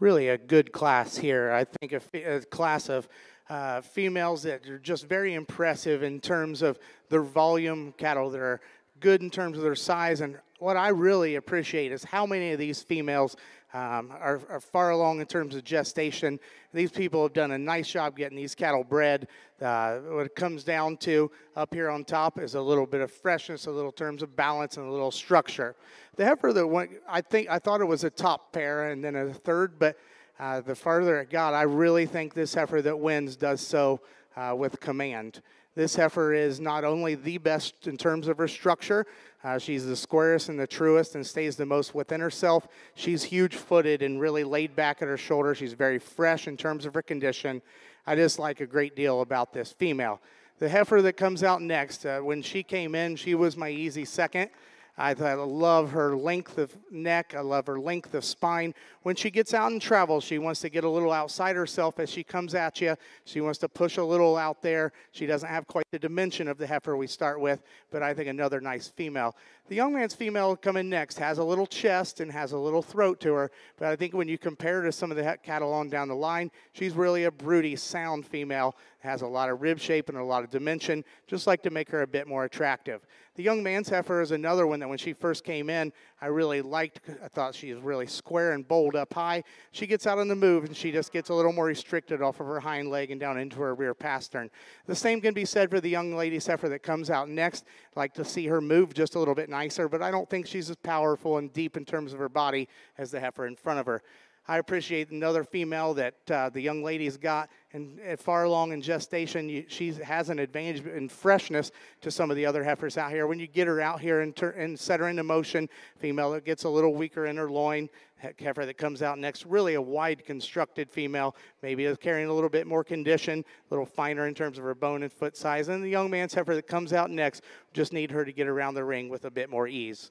Speaker 2: really a good class here. I think a, class of uh, females that are just very impressive in terms of their volume cattle that are good in terms of their size. And what I really appreciate is how many of these females um, are, are, far along in terms of gestation. These people have done a nice job getting these cattle bred. Uh, what it comes down to up here on top is a little bit of freshness, a little terms of balance, and a little structure. The heifer that went, I think, I thought it was a top pair and then a third, but uh, the farther it got, I really think this heifer that wins does so uh, with command. This heifer is not only the best in terms of her structure, uh, she's the squarest and the truest and stays the most within herself. She's huge footed and really laid back at her shoulder. She's very fresh in terms of her condition. I just like a great deal about this female. The heifer that comes out next, uh, when she came in, she was my easy second. I, I love her length of neck. I love her length of spine. When she gets out and travels, she wants to get a little outside herself as she comes at you. She wants to push a little out there. She doesn't have quite the dimension of the heifer we start with, but I think another nice female. The young man's female coming next has a little chest and has a little throat to her, but I think when you compare her to some of the cattle on down the line, she's really a broody, sound female, has a lot of rib shape and a lot of dimension, just like to make her a bit more attractive. The Young Man's Heifer is another one that when she first came in, I really liked. I thought she was really square and bold up high. She gets out on the move and she just gets a little more restricted off of her hind leg and down into her rear pastern. The same can be said for the Young Lady's Heifer that comes out next. I'd like to see her move just a little bit nicer, but I don't think she's as powerful and deep in terms of her body as the heifer in front of her. I appreciate another female that uh, the young lady's got, and far along in gestation, she has an advantage in freshness to some of the other heifers out here. When you get her out here and, ter- and set her into motion, female that gets a little weaker in her loin, heifer that comes out next, really a wide constructed female, maybe is carrying a little bit more condition, a little finer in terms of her bone and foot size, and the young man's heifer that comes out next, just need her to get around the ring with a bit more ease.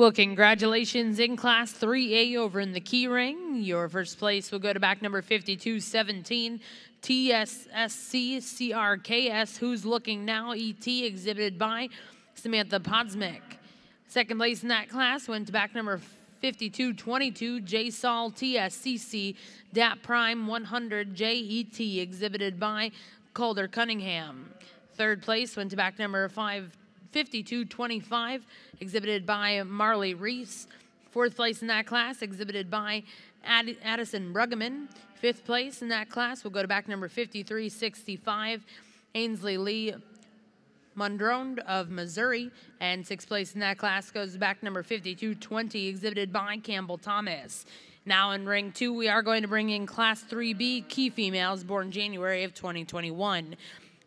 Speaker 1: Well, congratulations in Class 3A over in the key ring. Your first place will go to back number 5217, TSSCCRKS. Who's Looking Now, ET, exhibited by Samantha Podsmick. Second place in that class went to back number 5222, J. Saul, TSCC, Dat Prime 100, JET, exhibited by Calder Cunningham. Third place went to back number 5 5225, exhibited by Marley Reese. Fourth place in that class, exhibited by Ad Addison Bruggeman. Fifth place in that class we will go to back number 5365, Ainsley Lee Mondrone of Missouri. And sixth place in that class goes back number 5220, exhibited by Campbell Thomas. Now in ring two, we are going to bring in class 3B key females born January of 2021.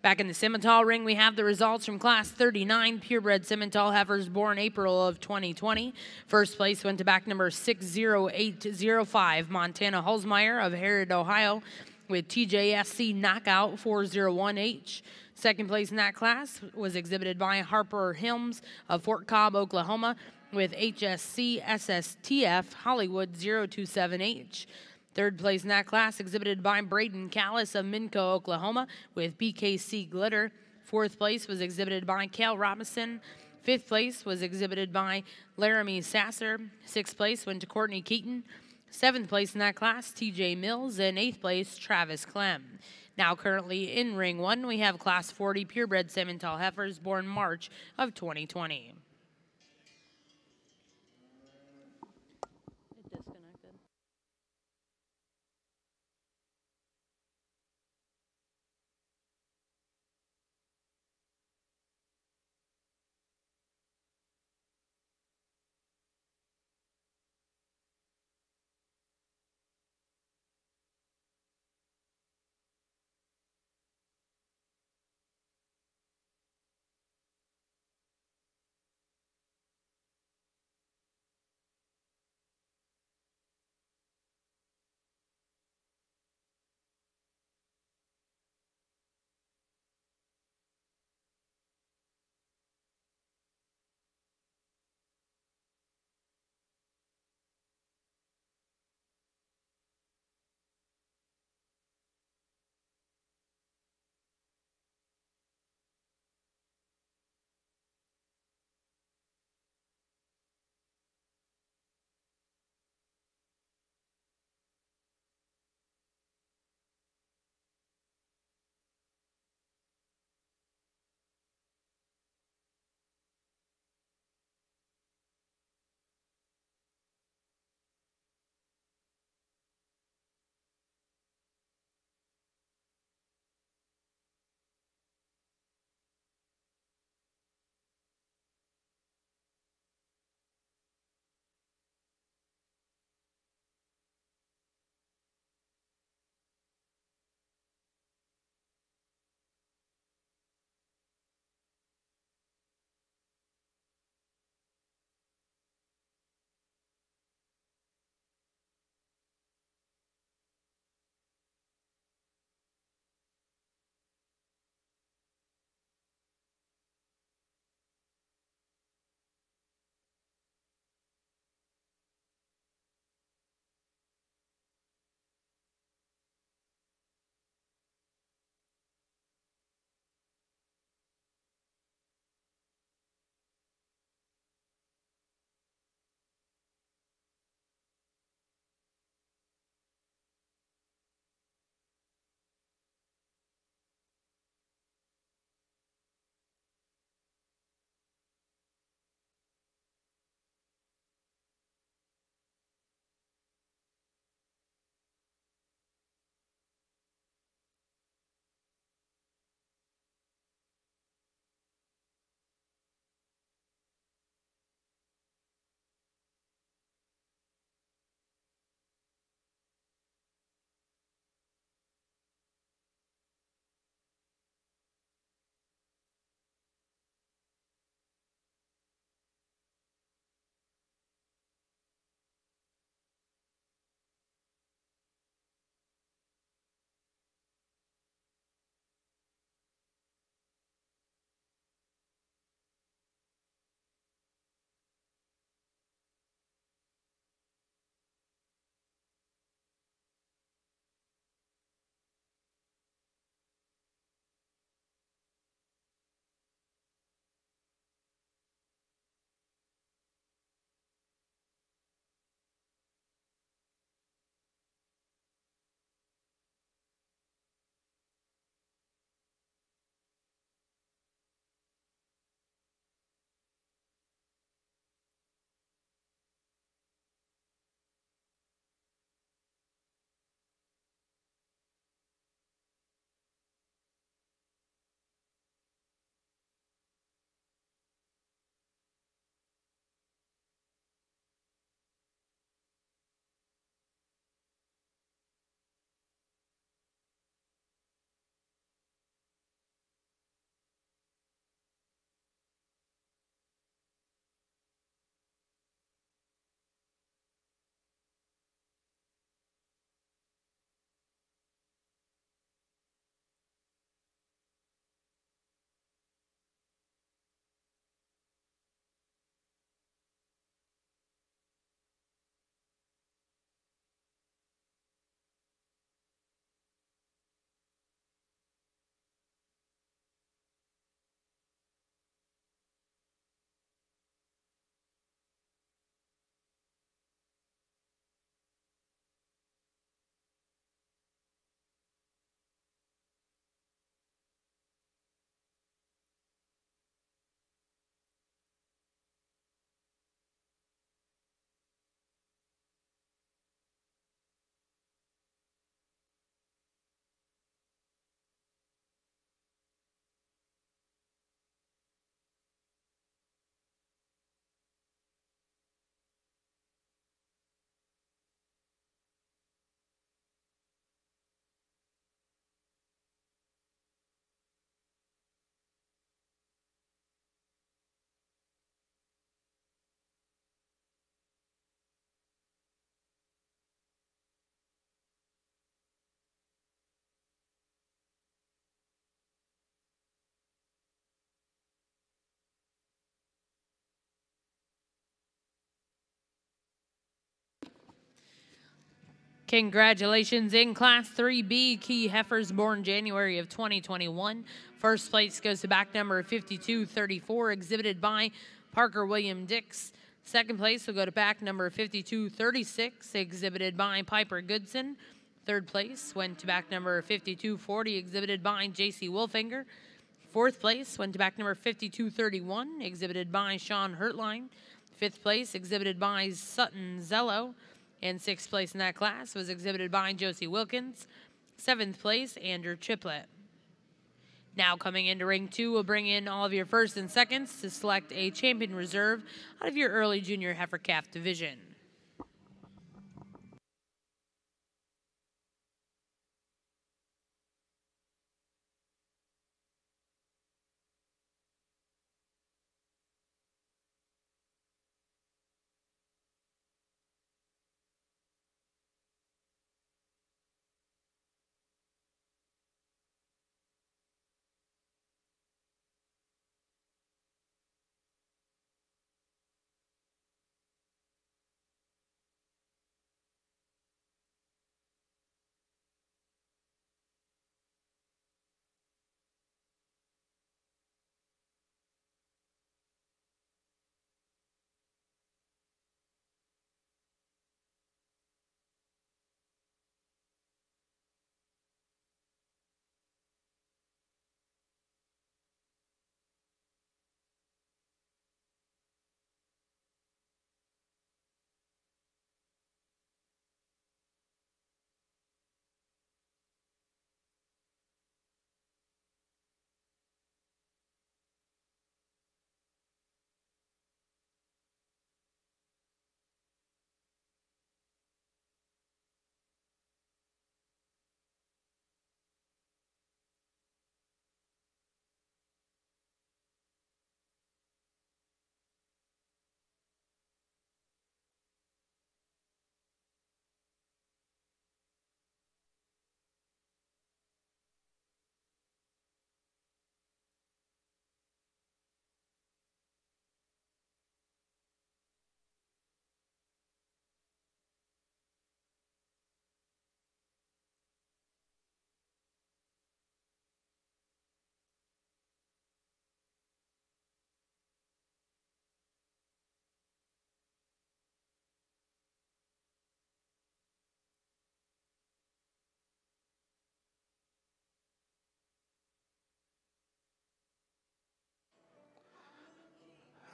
Speaker 1: Back in the Simmental ring, we have the results from Class 39 purebred Simmental heifers born April of 2020. First place went to back number 60805, Montana Hulsmeyer of Harrod, Ohio, with TJSC Knockout 401H. Second place in that class was exhibited by Harper Helms of Fort Cobb, Oklahoma, with HSC SSTF Hollywood 027H. Third place in that class exhibited by Braden Callis of Minco, Oklahoma, with BKC Glitter. Fourth place was exhibited by Cal Robinson. Fifth place was exhibited by Laramie Sasser. Sixth place went to Courtney Keaton. Seventh place in that class, TJ Mills. And eighth place, Travis Clem. Now currently in ring one, we have class 40 purebred Simmental heifers born March of 2020. Congratulations in Class 3B, Key Heifers born January of 2021. First place goes to back number 5234, exhibited by Parker William Dix. Second place will go to back number 5236, exhibited by Piper Goodson. Third place went to back number 5240, exhibited by J.C. Wolfinger. Fourth place went to back number 5231, exhibited by Sean Hertline. Fifth place, exhibited by Sutton Zello. And sixth place in that class was exhibited by Josie Wilkins. Seventh place, Andrew Chiplet. Now coming into ring two, we'll bring in all of your firsts and seconds to select a champion reserve out of your early junior heifer calf division.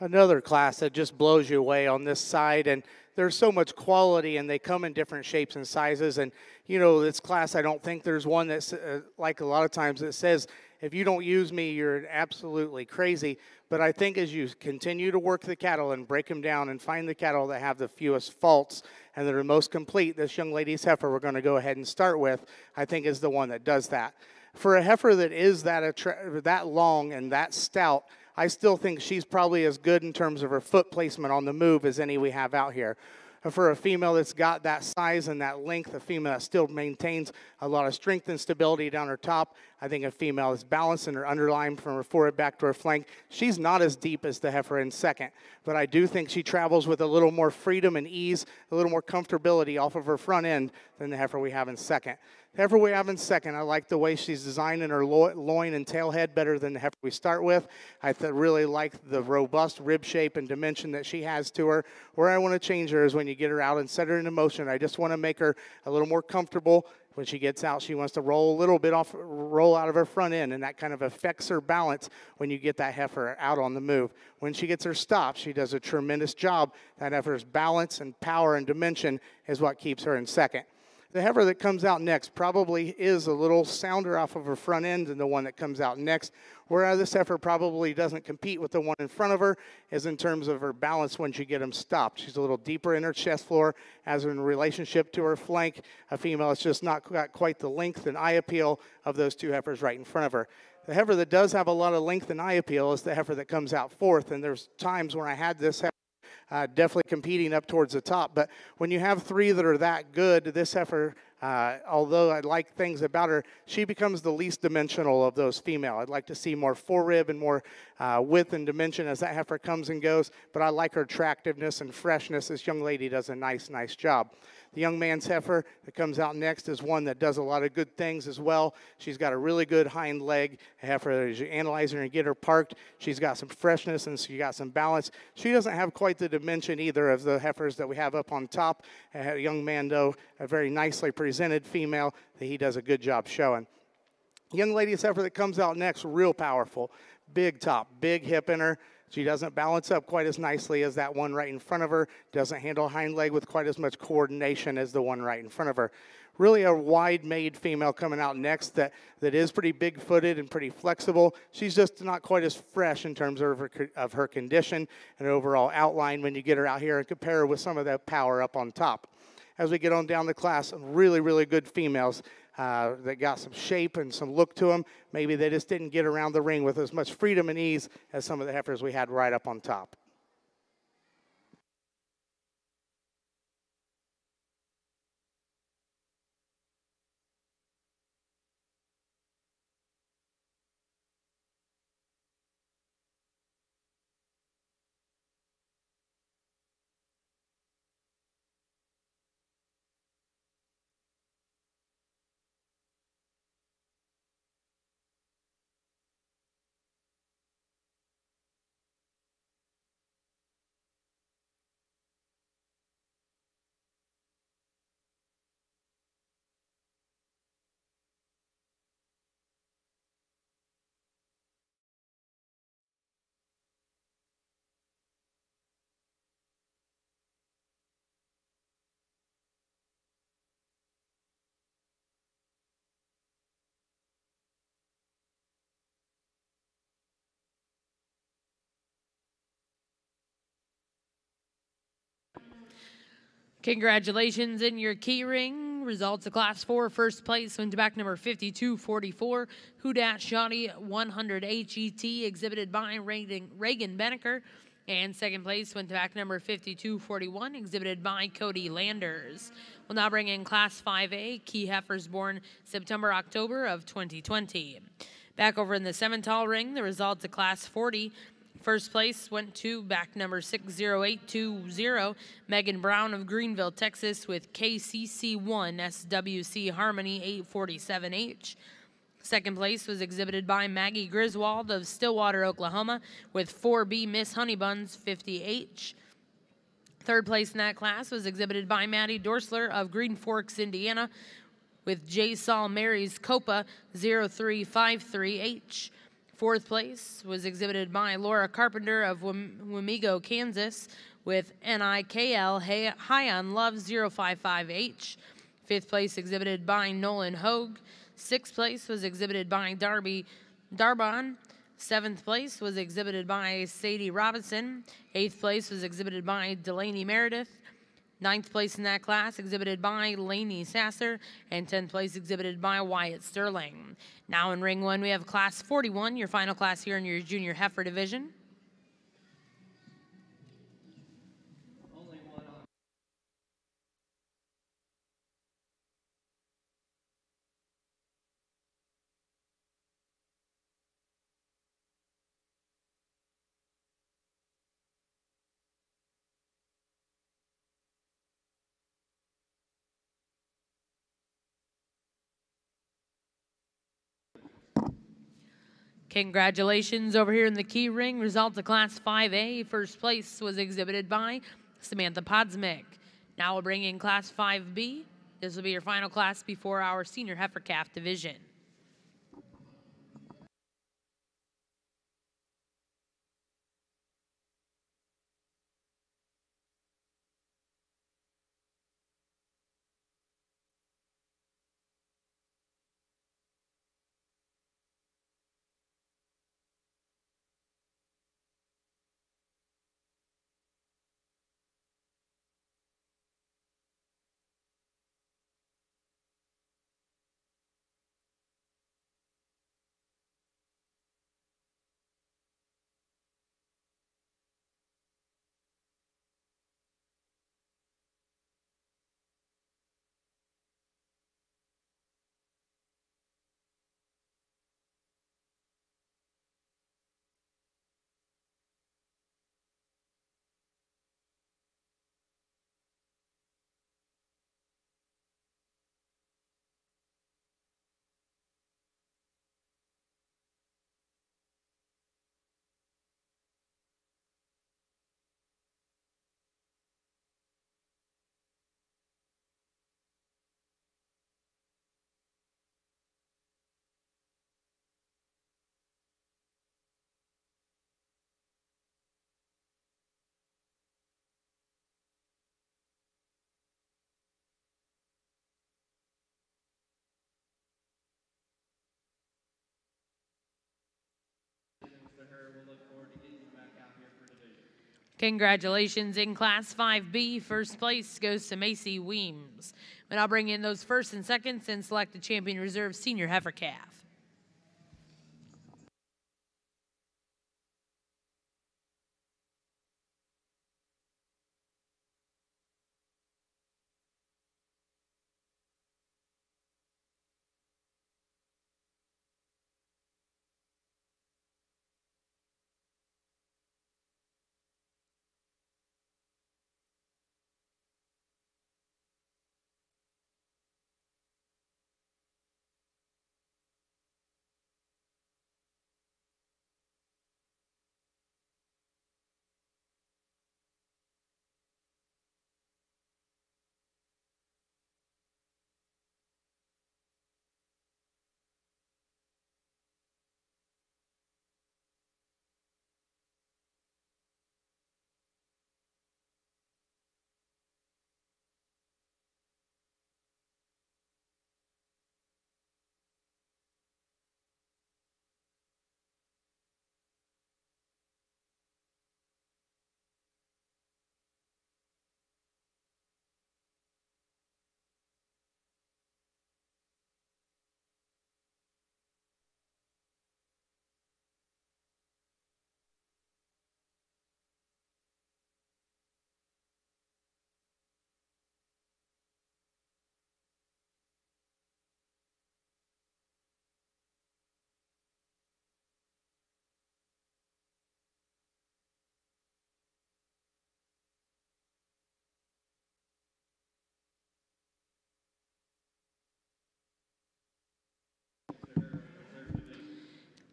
Speaker 2: another class that just blows you away on this side and there's so much quality and they come in different shapes and sizes and you know this class i don't think there's one that's uh, like a lot of times that says if you don't use me you're absolutely crazy but i think as you continue to work the cattle and break them down and find the cattle that have the fewest faults and that are most complete this young lady's heifer we're going to go ahead and start with i think is the one that does that for a heifer that is that attra- that long and that stout I still think she's probably as good in terms of her foot placement on the move as any we have out here. For a female that's got that size and that length, a female that still maintains a lot of strength and stability down her top, I think a female that's balanced in her underline from her forehead back to her flank. She's not as deep as the heifer in second, but I do think she travels with a little more freedom and ease, a little more comfortability off of her front end than the heifer we have in second. Heifer we have in second. I like the way she's designing her lo loin and tail head better than the heifer we start with. I really like the robust rib shape and dimension that she has to her. Where I want to change her is when you get her out and set her into motion. I just want to make her a little more comfortable when she gets out she wants to roll a little bit off roll out of her front end and that kind of affects her balance when you get that heifer out on the move when she gets her stop she does a tremendous job that heifer's balance and power and dimension is what keeps her in second the heifer that comes out next probably is a little sounder off of her front end than the one that comes out next, whereas this heifer probably doesn't compete with the one in front of her as in terms of her balance when you get them stopped. She's a little deeper in her chest floor as in relationship to her flank. A female has just not got quite the length and eye appeal of those two heifers right in front of her. The heifer that does have a lot of length and eye appeal is the heifer that comes out fourth, and there's times when I had this heifer uh, definitely competing up towards the top. But when you have three that are that good, this heifer, uh, although I like things about her, she becomes the least dimensional of those female. I'd like to see more forerib and more uh, width and dimension as that heifer comes and goes, but I like her attractiveness and freshness. This young lady does a nice, nice job. The young man's heifer that comes out next is one that does a lot of good things as well. She's got a really good hind leg heifer. As you analyze her and get her parked, she's got some freshness and she got some balance. She doesn't have quite the dimension either of the heifers that we have up on top. A young man, though, a very nicely presented female that he does a good job showing. Young lady's heifer that comes out next, real powerful. Big top, big hip in her. She doesn't balance up quite as nicely as that one right in front of her, doesn't handle hind leg with quite as much coordination as the one right in front of her. Really a wide made female coming out next that, that is pretty big footed and pretty flexible. She's just not quite as fresh in terms of her, of her condition and overall outline when you get her out here and compare her with some of that power up on top. As we get on down the class, really, really good females uh, that got some shape and some look to them. Maybe they just didn't get around the ring with as much freedom and ease as some of the heifers we had right up on top.
Speaker 1: Congratulations in your key ring. Results of class four, first place, went back number 5244, Hudat Shawnee 100 HET, exhibited by Reagan, Reagan Benneker. And second place went to back number 5241, exhibited by Cody Landers. We'll now bring in Class 5A, Key Heifers born September, October of 2020. Back over in the Simmental ring, the results of Class 40, First place went to back number 60820, Megan Brown of Greenville, Texas, with KCC1 SWC Harmony 847H. Second place was exhibited by Maggie Griswold of Stillwater, Oklahoma, with 4B Miss Honeybuns 50H. Third place in that class was exhibited by Maddie Dorsler of Green Forks, Indiana, with J. Saul Mary's Copa 0353H. Fourth place was exhibited by Laura Carpenter of Wamego, Kansas, with NIKL High on Love 055H. Fifth place exhibited by Nolan Hogue. Sixth place was exhibited by Darby Darbon. Seventh place was exhibited by Sadie Robinson. Eighth place was exhibited by Delaney Meredith. Ninth place in that class exhibited by Lainey Sasser and 10th place exhibited by Wyatt Sterling. Now in ring one, we have class 41, your final class here in your junior heifer division. Congratulations over here in the key ring. Results of Class 5A. First place was exhibited by Samantha Podsmick. Now we'll bring in Class 5B. This will be your final class before our senior heifer calf division. Congratulations in Class 5B. First place goes to Macy Weems. And I'll bring in those first and seconds and select the champion reserve senior heifer calf.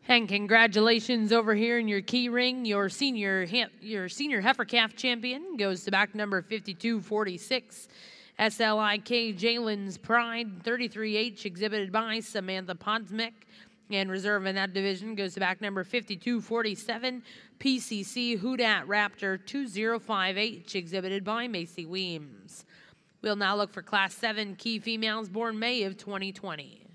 Speaker 1: And congratulations over here in your key ring. Your senior your senior heifer calf champion goes to back number 5246. SLIK Jalen's Pride 33H exhibited by Samantha Podsmick. And reserve in that division goes to back number 5247, PCC Houdat Raptor two zero oh five H exhibited by Macy Weems. We'll now look for Class 7 Key Females born May of 2020.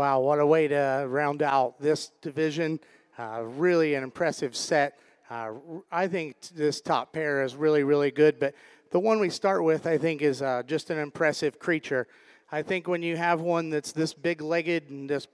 Speaker 2: Wow, what a way to round out this division. Uh, really an impressive set. Uh, I think this top pair is really, really good, but the one we start with, I think, is uh, just an impressive creature. I think when you have one that's this big legged and this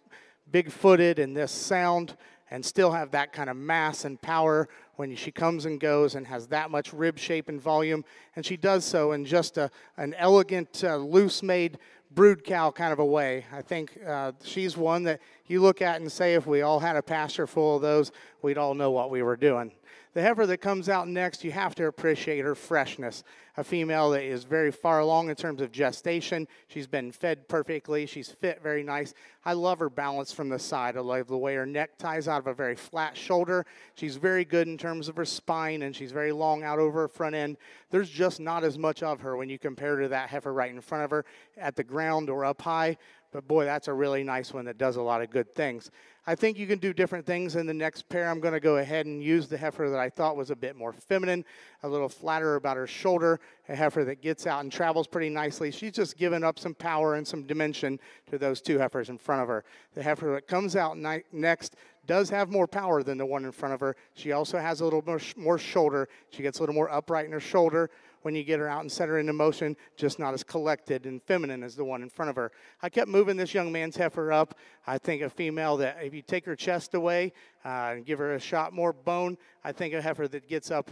Speaker 2: big footed and this sound and still have that kind of mass and power when she comes and goes and has that much rib shape and volume, and she does so in just a, an elegant, uh, loose made brood cow kind of a way. I think uh, she's one that you look at and say, if we all had a pasture full of those, we'd all know what we were doing. The heifer that comes out next, you have to appreciate her freshness. A female that is very far along in terms of gestation. She's been fed perfectly. She's fit very nice. I love her balance from the side. I love the way her neck ties out of a very flat shoulder. She's very good in terms of her spine, and she's very long out over her front end. There's just not as much of her when you compare to that heifer right in front of her at the ground or up high. But boy, that's a really nice one that does a lot of good things. I think you can do different things in the next pair. I'm going to go ahead and use the heifer that I thought was a bit more feminine, a little flatter about her shoulder, a heifer that gets out and travels pretty nicely. She's just given up some power and some dimension to those two heifers in front of her. The heifer that comes out next does have more power than the one in front of her. She also has a little more, more shoulder. She gets a little more upright in her shoulder when you get her out and set her into motion, just not as collected and feminine as the one in front of her. I kept moving this young man's heifer up. I think a female that, if you take her chest away uh, and give her a shot more bone, I think a heifer that gets up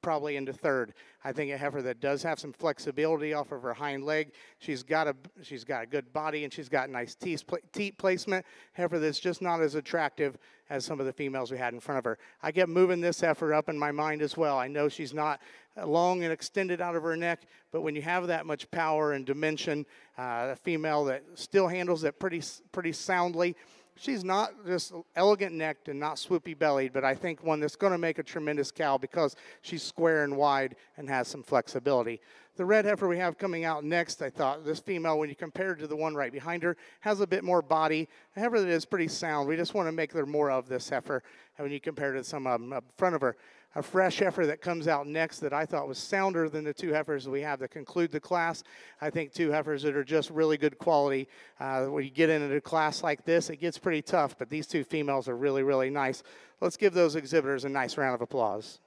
Speaker 2: probably into third. I think a heifer that does have some flexibility off of her hind leg. She's got a she's got a good body and she's got nice teat, teat placement. Heifer that's just not as attractive as some of the females we had in front of her. I kept moving this heifer up in my mind as well. I know she's not uh, long and extended out of her neck. But when you have that much power and dimension, uh, a female that still handles it pretty, pretty soundly, she's not just elegant necked and not swoopy bellied, but I think one that's going to make a tremendous cow because she's square and wide and has some flexibility. The red heifer we have coming out next, I thought this female, when you compare it to the one right behind her, has a bit more body. A heifer that is pretty sound. We just want to make there more of this heifer uh, when you compare it to some of them up front of her a fresh heifer that comes out next that I thought was sounder than the two heifers we have that conclude the class. I think two heifers that are just really good quality. Uh, when you get into a class like this, it gets pretty tough, but these two females are really, really nice. Let's give those exhibitors a nice round of applause.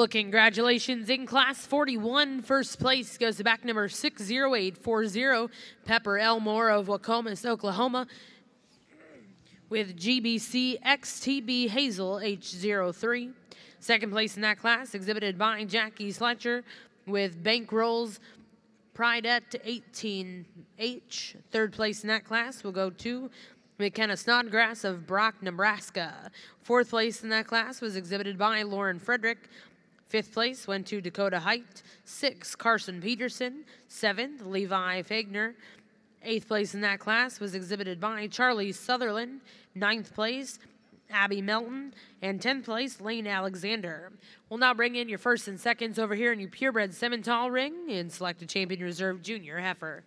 Speaker 1: Well, congratulations in class 41. First place goes to back number 60840, Pepper Elmore of Wacomas, Oklahoma, with GBC XTB Hazel H03. Second place in that class, exhibited by Jackie Sletcher with Bankrolls Pride at 18H. Third place in that class will go to McKenna Snodgrass of Brock, Nebraska. Fourth place in that class was exhibited by Lauren Frederick Fifth place went to Dakota Height. Sixth, Carson Peterson. Seventh, Levi Fagner. Eighth place in that class was exhibited by Charlie Sutherland. Ninth place, Abby Melton. And 10th place, Lane Alexander. We'll now bring in your first and seconds over here in your purebred Simmental ring and select a champion reserve junior heifer.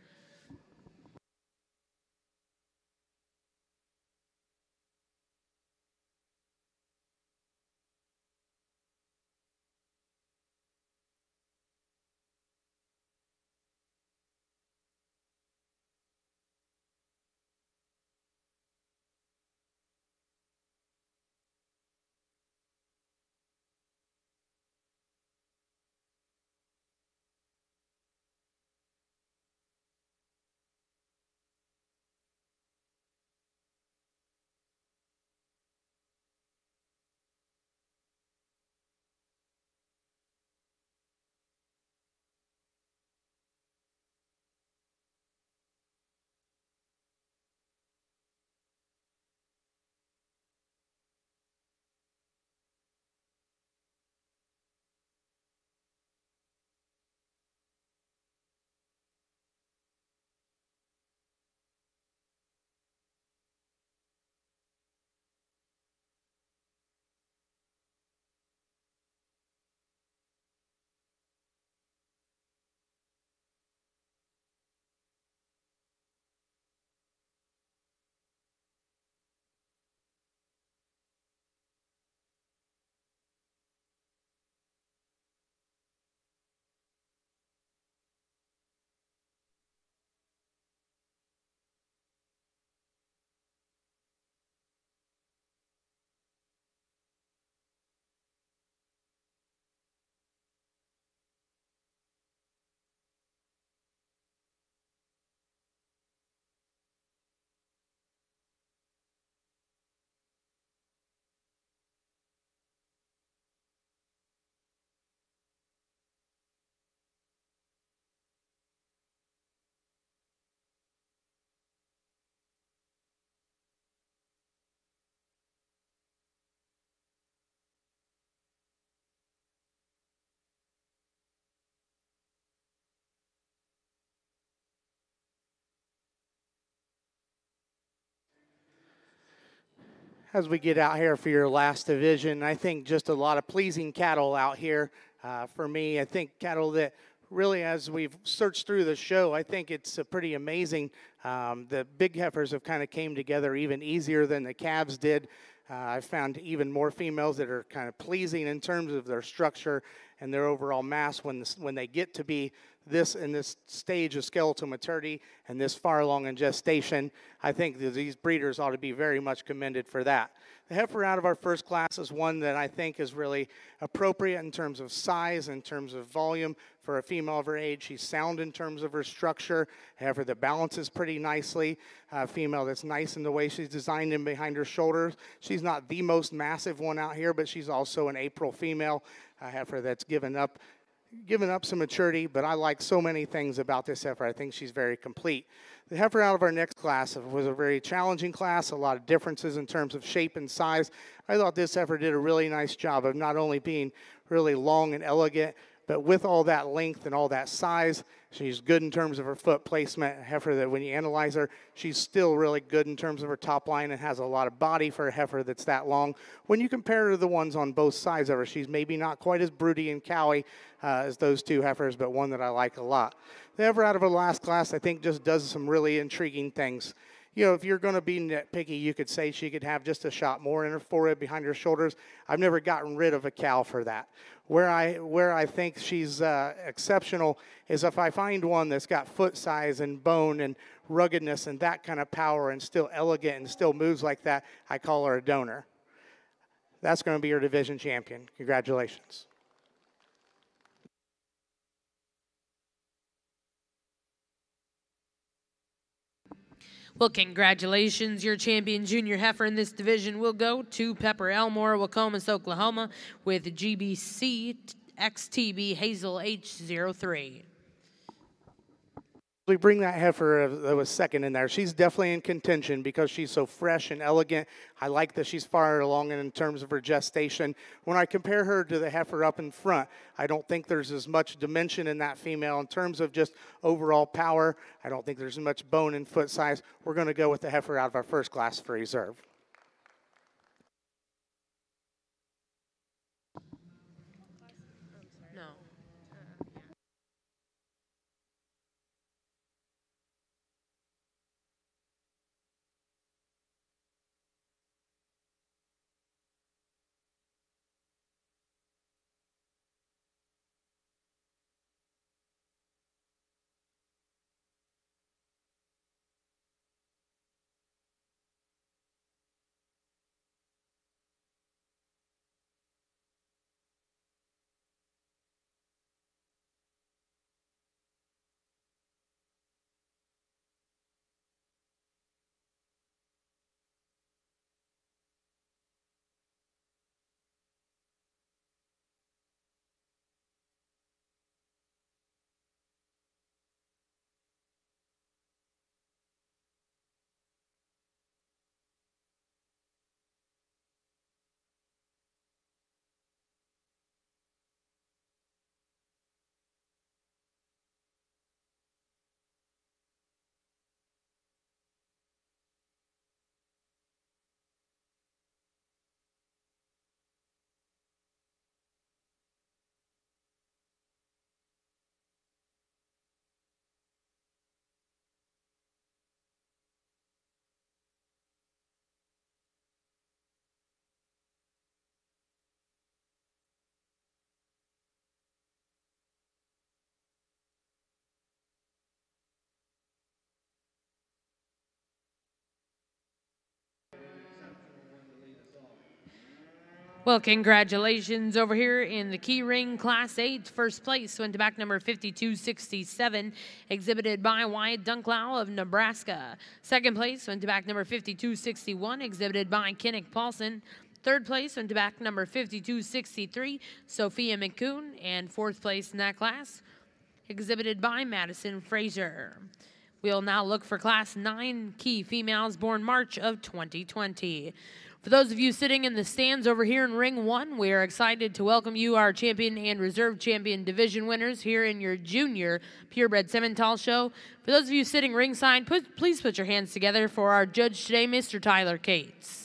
Speaker 2: as we get out here for your last division. I think just a lot of pleasing cattle out here uh, for me. I think cattle that really, as we've searched through the show, I think it's a uh, pretty amazing. Um, the big heifers have kind of came together even easier than the calves did. Uh, I found even more females that are kind of pleasing in terms of their structure and their overall mass when, this, when they get to be this in this stage of skeletal maturity and this far along in gestation. I think that these breeders ought to be very much commended for that. The heifer out of our first class is one that I think is really appropriate in terms of size, in terms of volume for a female of her age. She's sound in terms of her structure. Heifer that balances pretty nicely. A female that's nice in the way she's designed in behind her shoulders. She's not the most massive one out here, but she's also an April female. A heifer that's given up given up some maturity, but I like so many things about this heifer. I think she's very complete. The heifer out of our next class was a very challenging class, a lot of differences in terms of shape and size. I thought this heifer did a really nice job of not only being really long and elegant, but with all that length and all that size, she's good in terms of her foot placement. A heifer that when you analyze her, she's still really good in terms of her top line and has a lot of body for a heifer that's that long. When you compare her to the ones on both sides of her, she's maybe not quite as broody and cowy uh, as those two heifers, but one that I like a lot. The heifer out of her last class, I think, just does some really intriguing things you know, if you're going to be nitpicky, you could say she could have just a shot more in her forehead behind her shoulders. I've never gotten rid of a cow for that. Where I where I think she's uh, exceptional is if I find one that's got foot size and bone and ruggedness and that kind of power and still elegant and still moves like that, I call her a donor. That's going to be your division champion. Congratulations.
Speaker 1: Well, congratulations. Your champion junior heifer in this division will go to Pepper Elmore, Wacomas, Oklahoma, with GBC XTB Hazel H03.
Speaker 2: We bring that heifer that was second in there. She's definitely in contention because she's so fresh and elegant. I like that she's far along in terms of her gestation. When I compare her to the heifer up in front, I don't think there's as much dimension in that female in terms of just overall power. I don't think there's much bone and foot size. We're going to go with the heifer out of our first class for reserve.
Speaker 1: Well, congratulations over here in the key ring class eight. First place went to back number 5267, exhibited by Wyatt Dunklow of Nebraska. Second place went to back number 5261, exhibited by Kinnick Paulson. Third place went to back number 5263, Sophia McCoon. And fourth place in that class, exhibited by Madison Frazier. We'll now look for class nine key females born March of 2020. For those of you sitting in the stands over here in Ring 1, we are excited to welcome you, our champion and reserve champion division winners, here in your junior Purebred Simmental show. For those of you sitting ringside, put, please put your hands together for our judge today, Mr. Tyler Cates.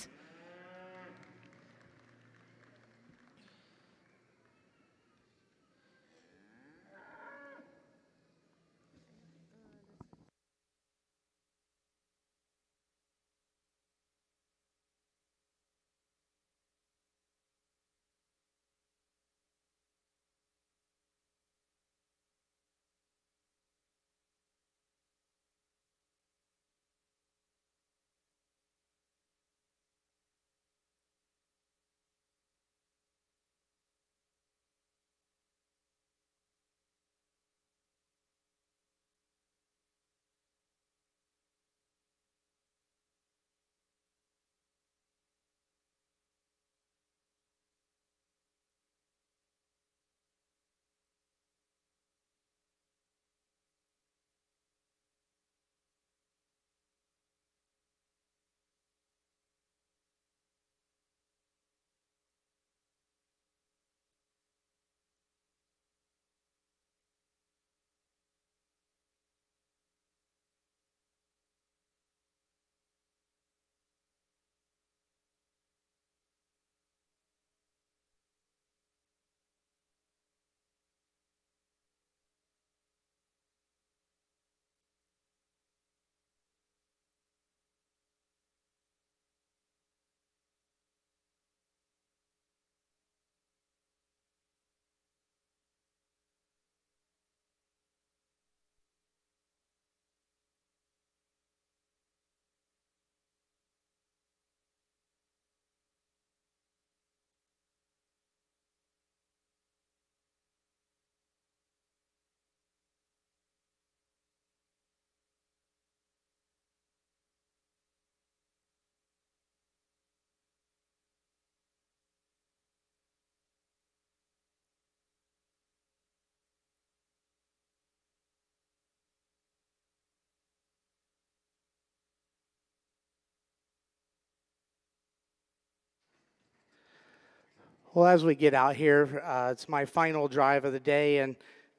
Speaker 2: Well, as we get out here, uh, it's my final drive of the day, and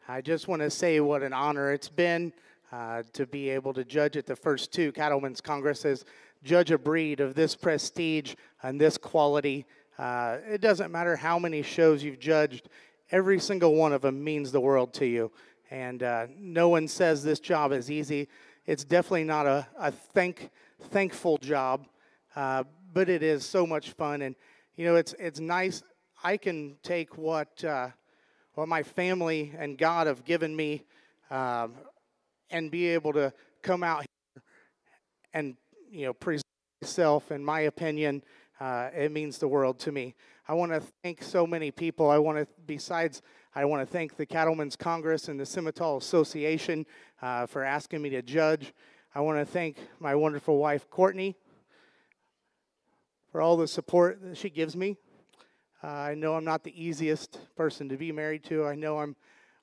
Speaker 2: I just want to say what an honor it's been uh, to be able to judge at the first two Cattlemen's Congresses, judge a breed of this prestige and this quality. Uh, it doesn't matter how many shows you've judged, every single one of them means the world to you. And uh, no one says this job is easy. It's definitely not a, a thank, thankful job, uh, but it is so much fun. And, you know, it's, it's nice I can take what, uh, what my family and God have given me um, and be able to come out here and, you know, present myself, in my opinion, uh, it means the world to me. I want to thank so many people. I want to, besides, I want to thank the Cattlemen's Congress and the Simmental Association uh, for asking me to judge. I want to thank my wonderful wife, Courtney, for all the support that she gives me. Uh, I know I'm not the easiest person to be married to. I know I'm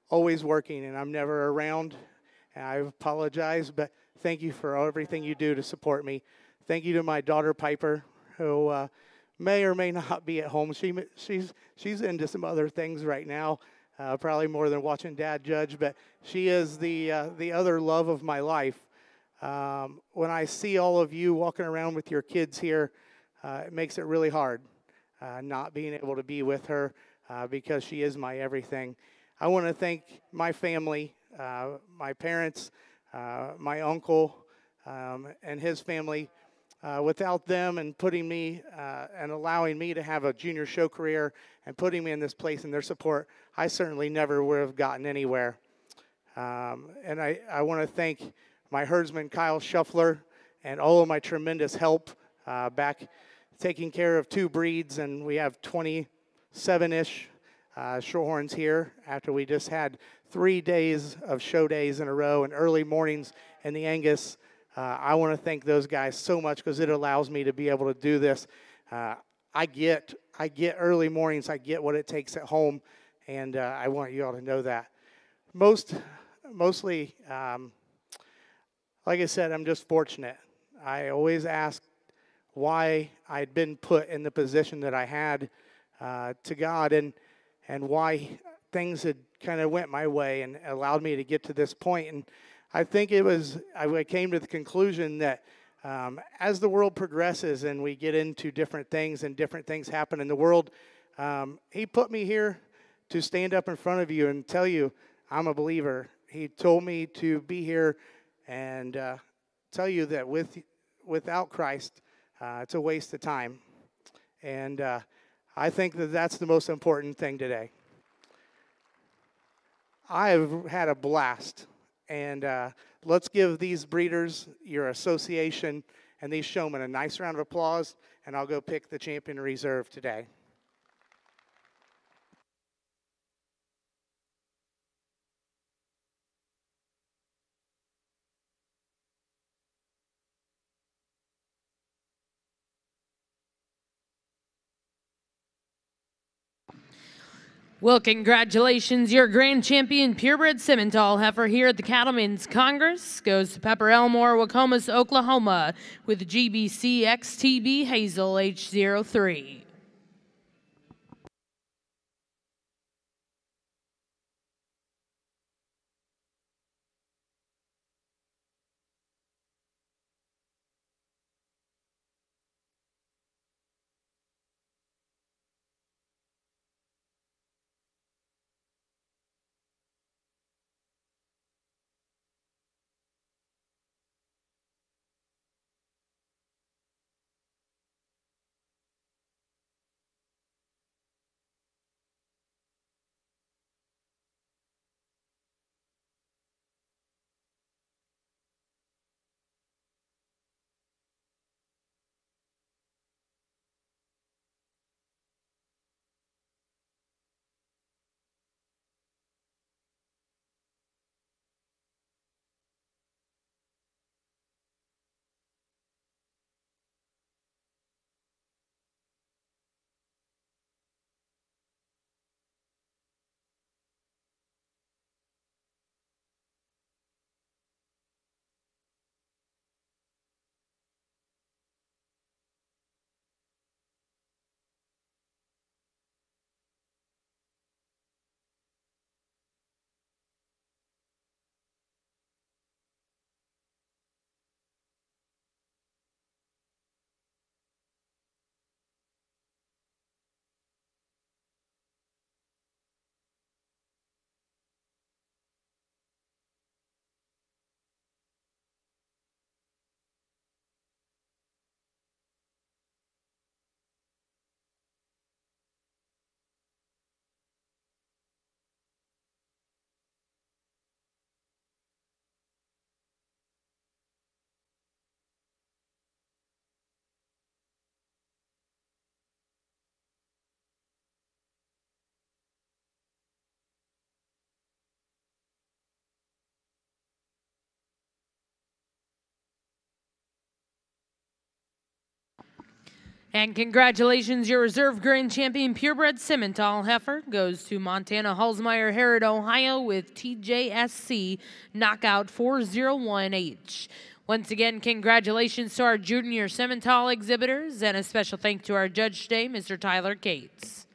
Speaker 2: always working and I'm never around. And I apologize, but thank you for everything you do to support me. Thank you to my daughter Piper, who uh, may or may not be at home. She she's she's into some other things right now, uh, probably more than watching Dad judge. But she is the uh, the other love of my life. Um, when I see all of you walking around with your kids here, uh, it makes it really hard uh, not being able to be with her uh, because she is my everything. I want to thank my family, uh, my parents, uh, my uncle, um, and his family. Uh, without them and putting me and allowing me to have a junior show career and putting me in this place and their support, I certainly never would have gotten anywhere. Um, and I, I want to thank my herdsman, Kyle Shuffler, and all of my tremendous help uh, back taking care of two breeds, and we have 27 ish uh, shorthorns here after we just had three days of show days in a row and early mornings in the Angus. Uh, I want to thank those guys so much because it allows me to be able to do this. Uh, I get I get early mornings. I get what it takes at home, and uh, I want you all to know that. Most mostly, um, like I said, I'm just fortunate. I always ask why I'd been put in the position that I had uh, to God and and why things had kind of went my way and allowed me to get to this point. And I think it was I came to the conclusion that um, as the world progresses and we get into different things and different things happen in the world, um, He put me here to stand up in front of you and tell you I'm a believer. He told me to be here and uh, tell you that with without Christ uh, it's a waste of time. And uh, I think that that's the most important thing today. I have had a blast. And uh, let's give these breeders, your association, and these showmen a nice round of applause. And I'll go pick the champion reserve today.
Speaker 1: Well, congratulations. Your grand champion purebred Simmental heifer here at the Cattlemen's Congress goes to Pepper Elmore, Waukomis, Oklahoma with GBC XTB Hazel H03. And congratulations, your reserve grand champion purebred Simmental heifer goes to Montana Halsmeyer Harrod, Ohio with TJSC Knockout 401H. Once again, congratulations to our junior Simmental exhibitors and a special thank to our judge today, Mr. Tyler Cates.